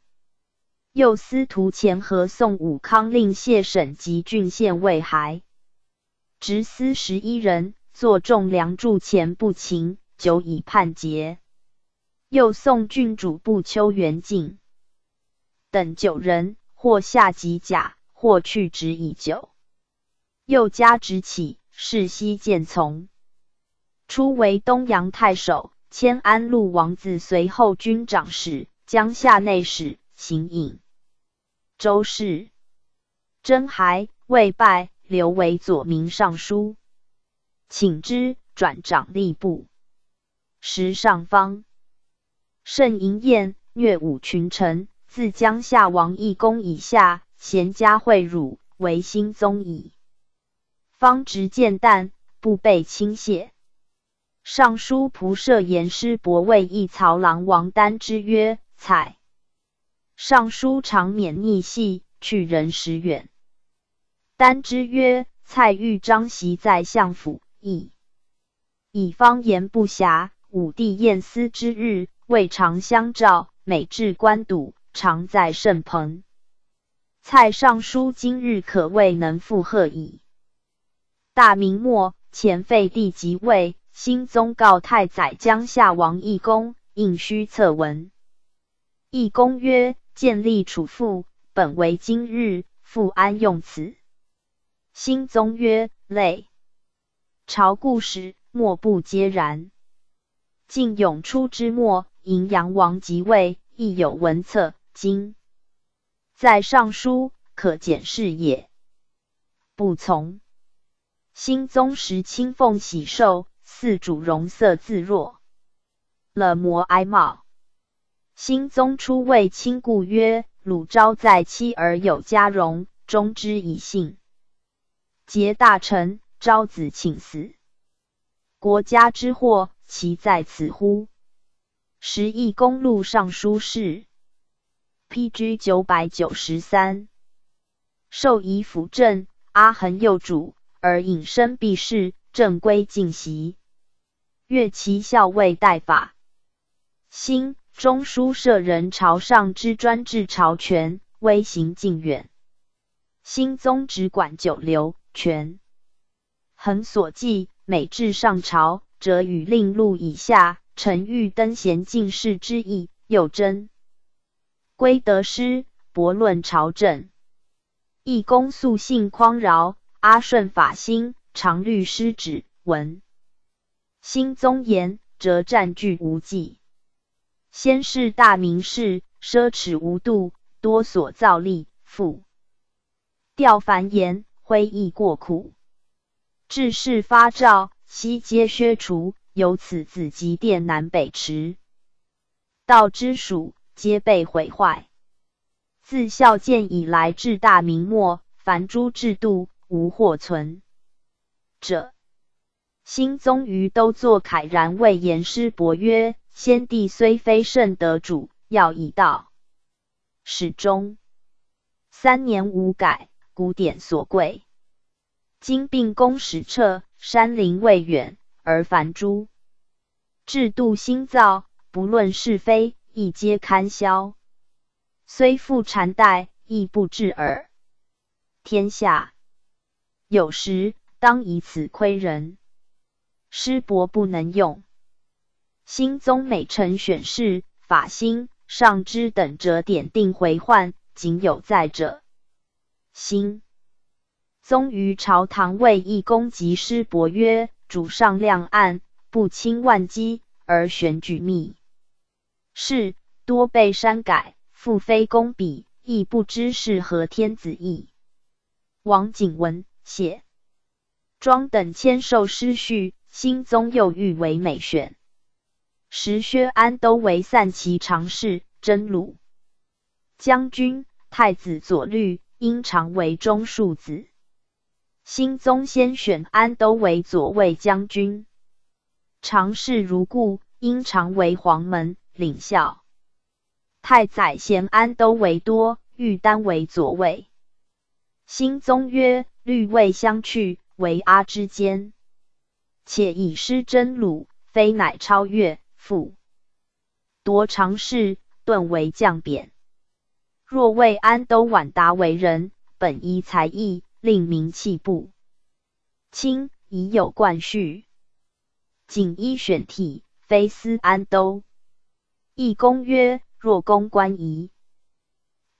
又司徒前和宋武康令谢审及郡县未还，执司十一人，坐重梁柱前不勤，久以判结。又送郡主不丘元敬等九人，或下及甲，或去职已久。又加职起，世悉见从。初为东阳太守，迁安陆王子随后军长史、江夏内史、行尹、周氏。征还未拜，留为左民尚书，请之，转掌吏部。时上方盛迎宴，虐侮群臣，自江夏王义公以下，贤家贿辱，为新宗矣。方直见淡，不被轻谢。尚书仆射言师伯谓一曹郎王丹之曰：“采尚书常免逆戏，去人时远。丹之曰：“蔡豫章袭在相府，以以方言不暇。武帝宴思之日，未尝相召。每至官堵，常在盛朋。蔡尚书今日可谓能负荷矣。”大明末，前废帝即位，新宗告太宰江夏王义公，应虚策文。义公曰：“建立储父，本为今日，复安用此？”新宗曰：“累。”朝故事，莫不皆然。晋永初之末，荥阳王即位，亦有文策，今在尚书，可检视也。不从。新宗时亲奉喜寿，四主容色自若，了摩哀貌。新宗初谓亲故曰：“鲁昭在妻而有家容，忠之以信。结大臣，昭子请死，国家之祸，其在此乎？”十义公路尚书事，P.G. 九百九十三，授以辅政，阿衡右主。而隐身避世，正规进袭。越其校尉代法，新中书舍人朝上之专制朝权，威行近远。新宗只管九流，权恒所记，每至上朝，则与令录以下臣欲登贤进士之意，又征归得失，博论朝政。义公素性匡饶。阿顺法兴，常律师指文。心宗言，则占据无忌。先是大明士，奢侈无度，多所造利。复调繁言，挥意过苦。治世发诏，悉皆削除。由此子集殿南北池，道之属，皆被毁坏。自孝建以来，至大明末，凡诸制度。无或存者，新宗于都作慨然谓言师伯曰：“先帝虽非圣德主，要以道始终三年无改，古典所贵。今并公使彻，山林未远，而凡诸制度新造，不论是非，亦皆堪销。虽复禅代，亦不至耳。天下。”有时当以此亏人，师伯不能用。新宗每臣选士、法兴、上之等者，点定回换，仅有在者。新宗于朝堂为一公及师伯曰：“主上亮暗，不轻万机，而选举密，是多被删改，复非公笔，亦不知是何天子意。”王景文。写庄等千寿诗序，新宗又欲为美选。时薛安都为散骑常侍，真鲁将军、太子左律，因常为中庶子。新宗先选安都为左卫将军，常侍如故，因常为黄门领校。太宰嫌安都为多，欲单为左卫。新宗曰。律未相去，为阿之间，且以失真鲁，非乃超越。父夺常侍，顿为降贬。若为安都晚达为人，本依才艺，令名气不轻，已有冠序。仅依选体，非思安都。义公曰：若公官仪，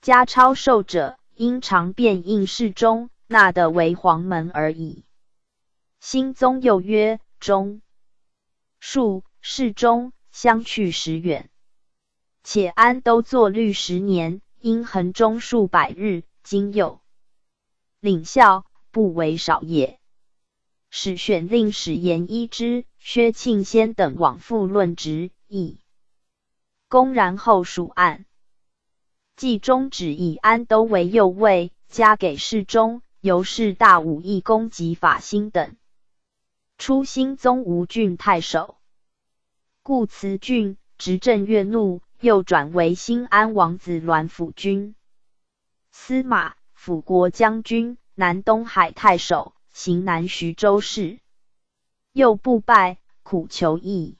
加超受者，应常便应侍中。纳的为黄门而已。新宗又曰：中、庶、侍中相去时远，且安都作律十年，因衡中数百日，今又领校，不为少也。使选令史言一之、薛庆先等往复论职，以公然后属案。季中只以安都为右卫，加给侍中。由侍大武义公及法兴等，初兴宗吴郡太守，故辞郡，执政越怒，又转为新安王子栾府君。司马、辅国将军、南东海太守，行南徐州事。又不败，苦求义。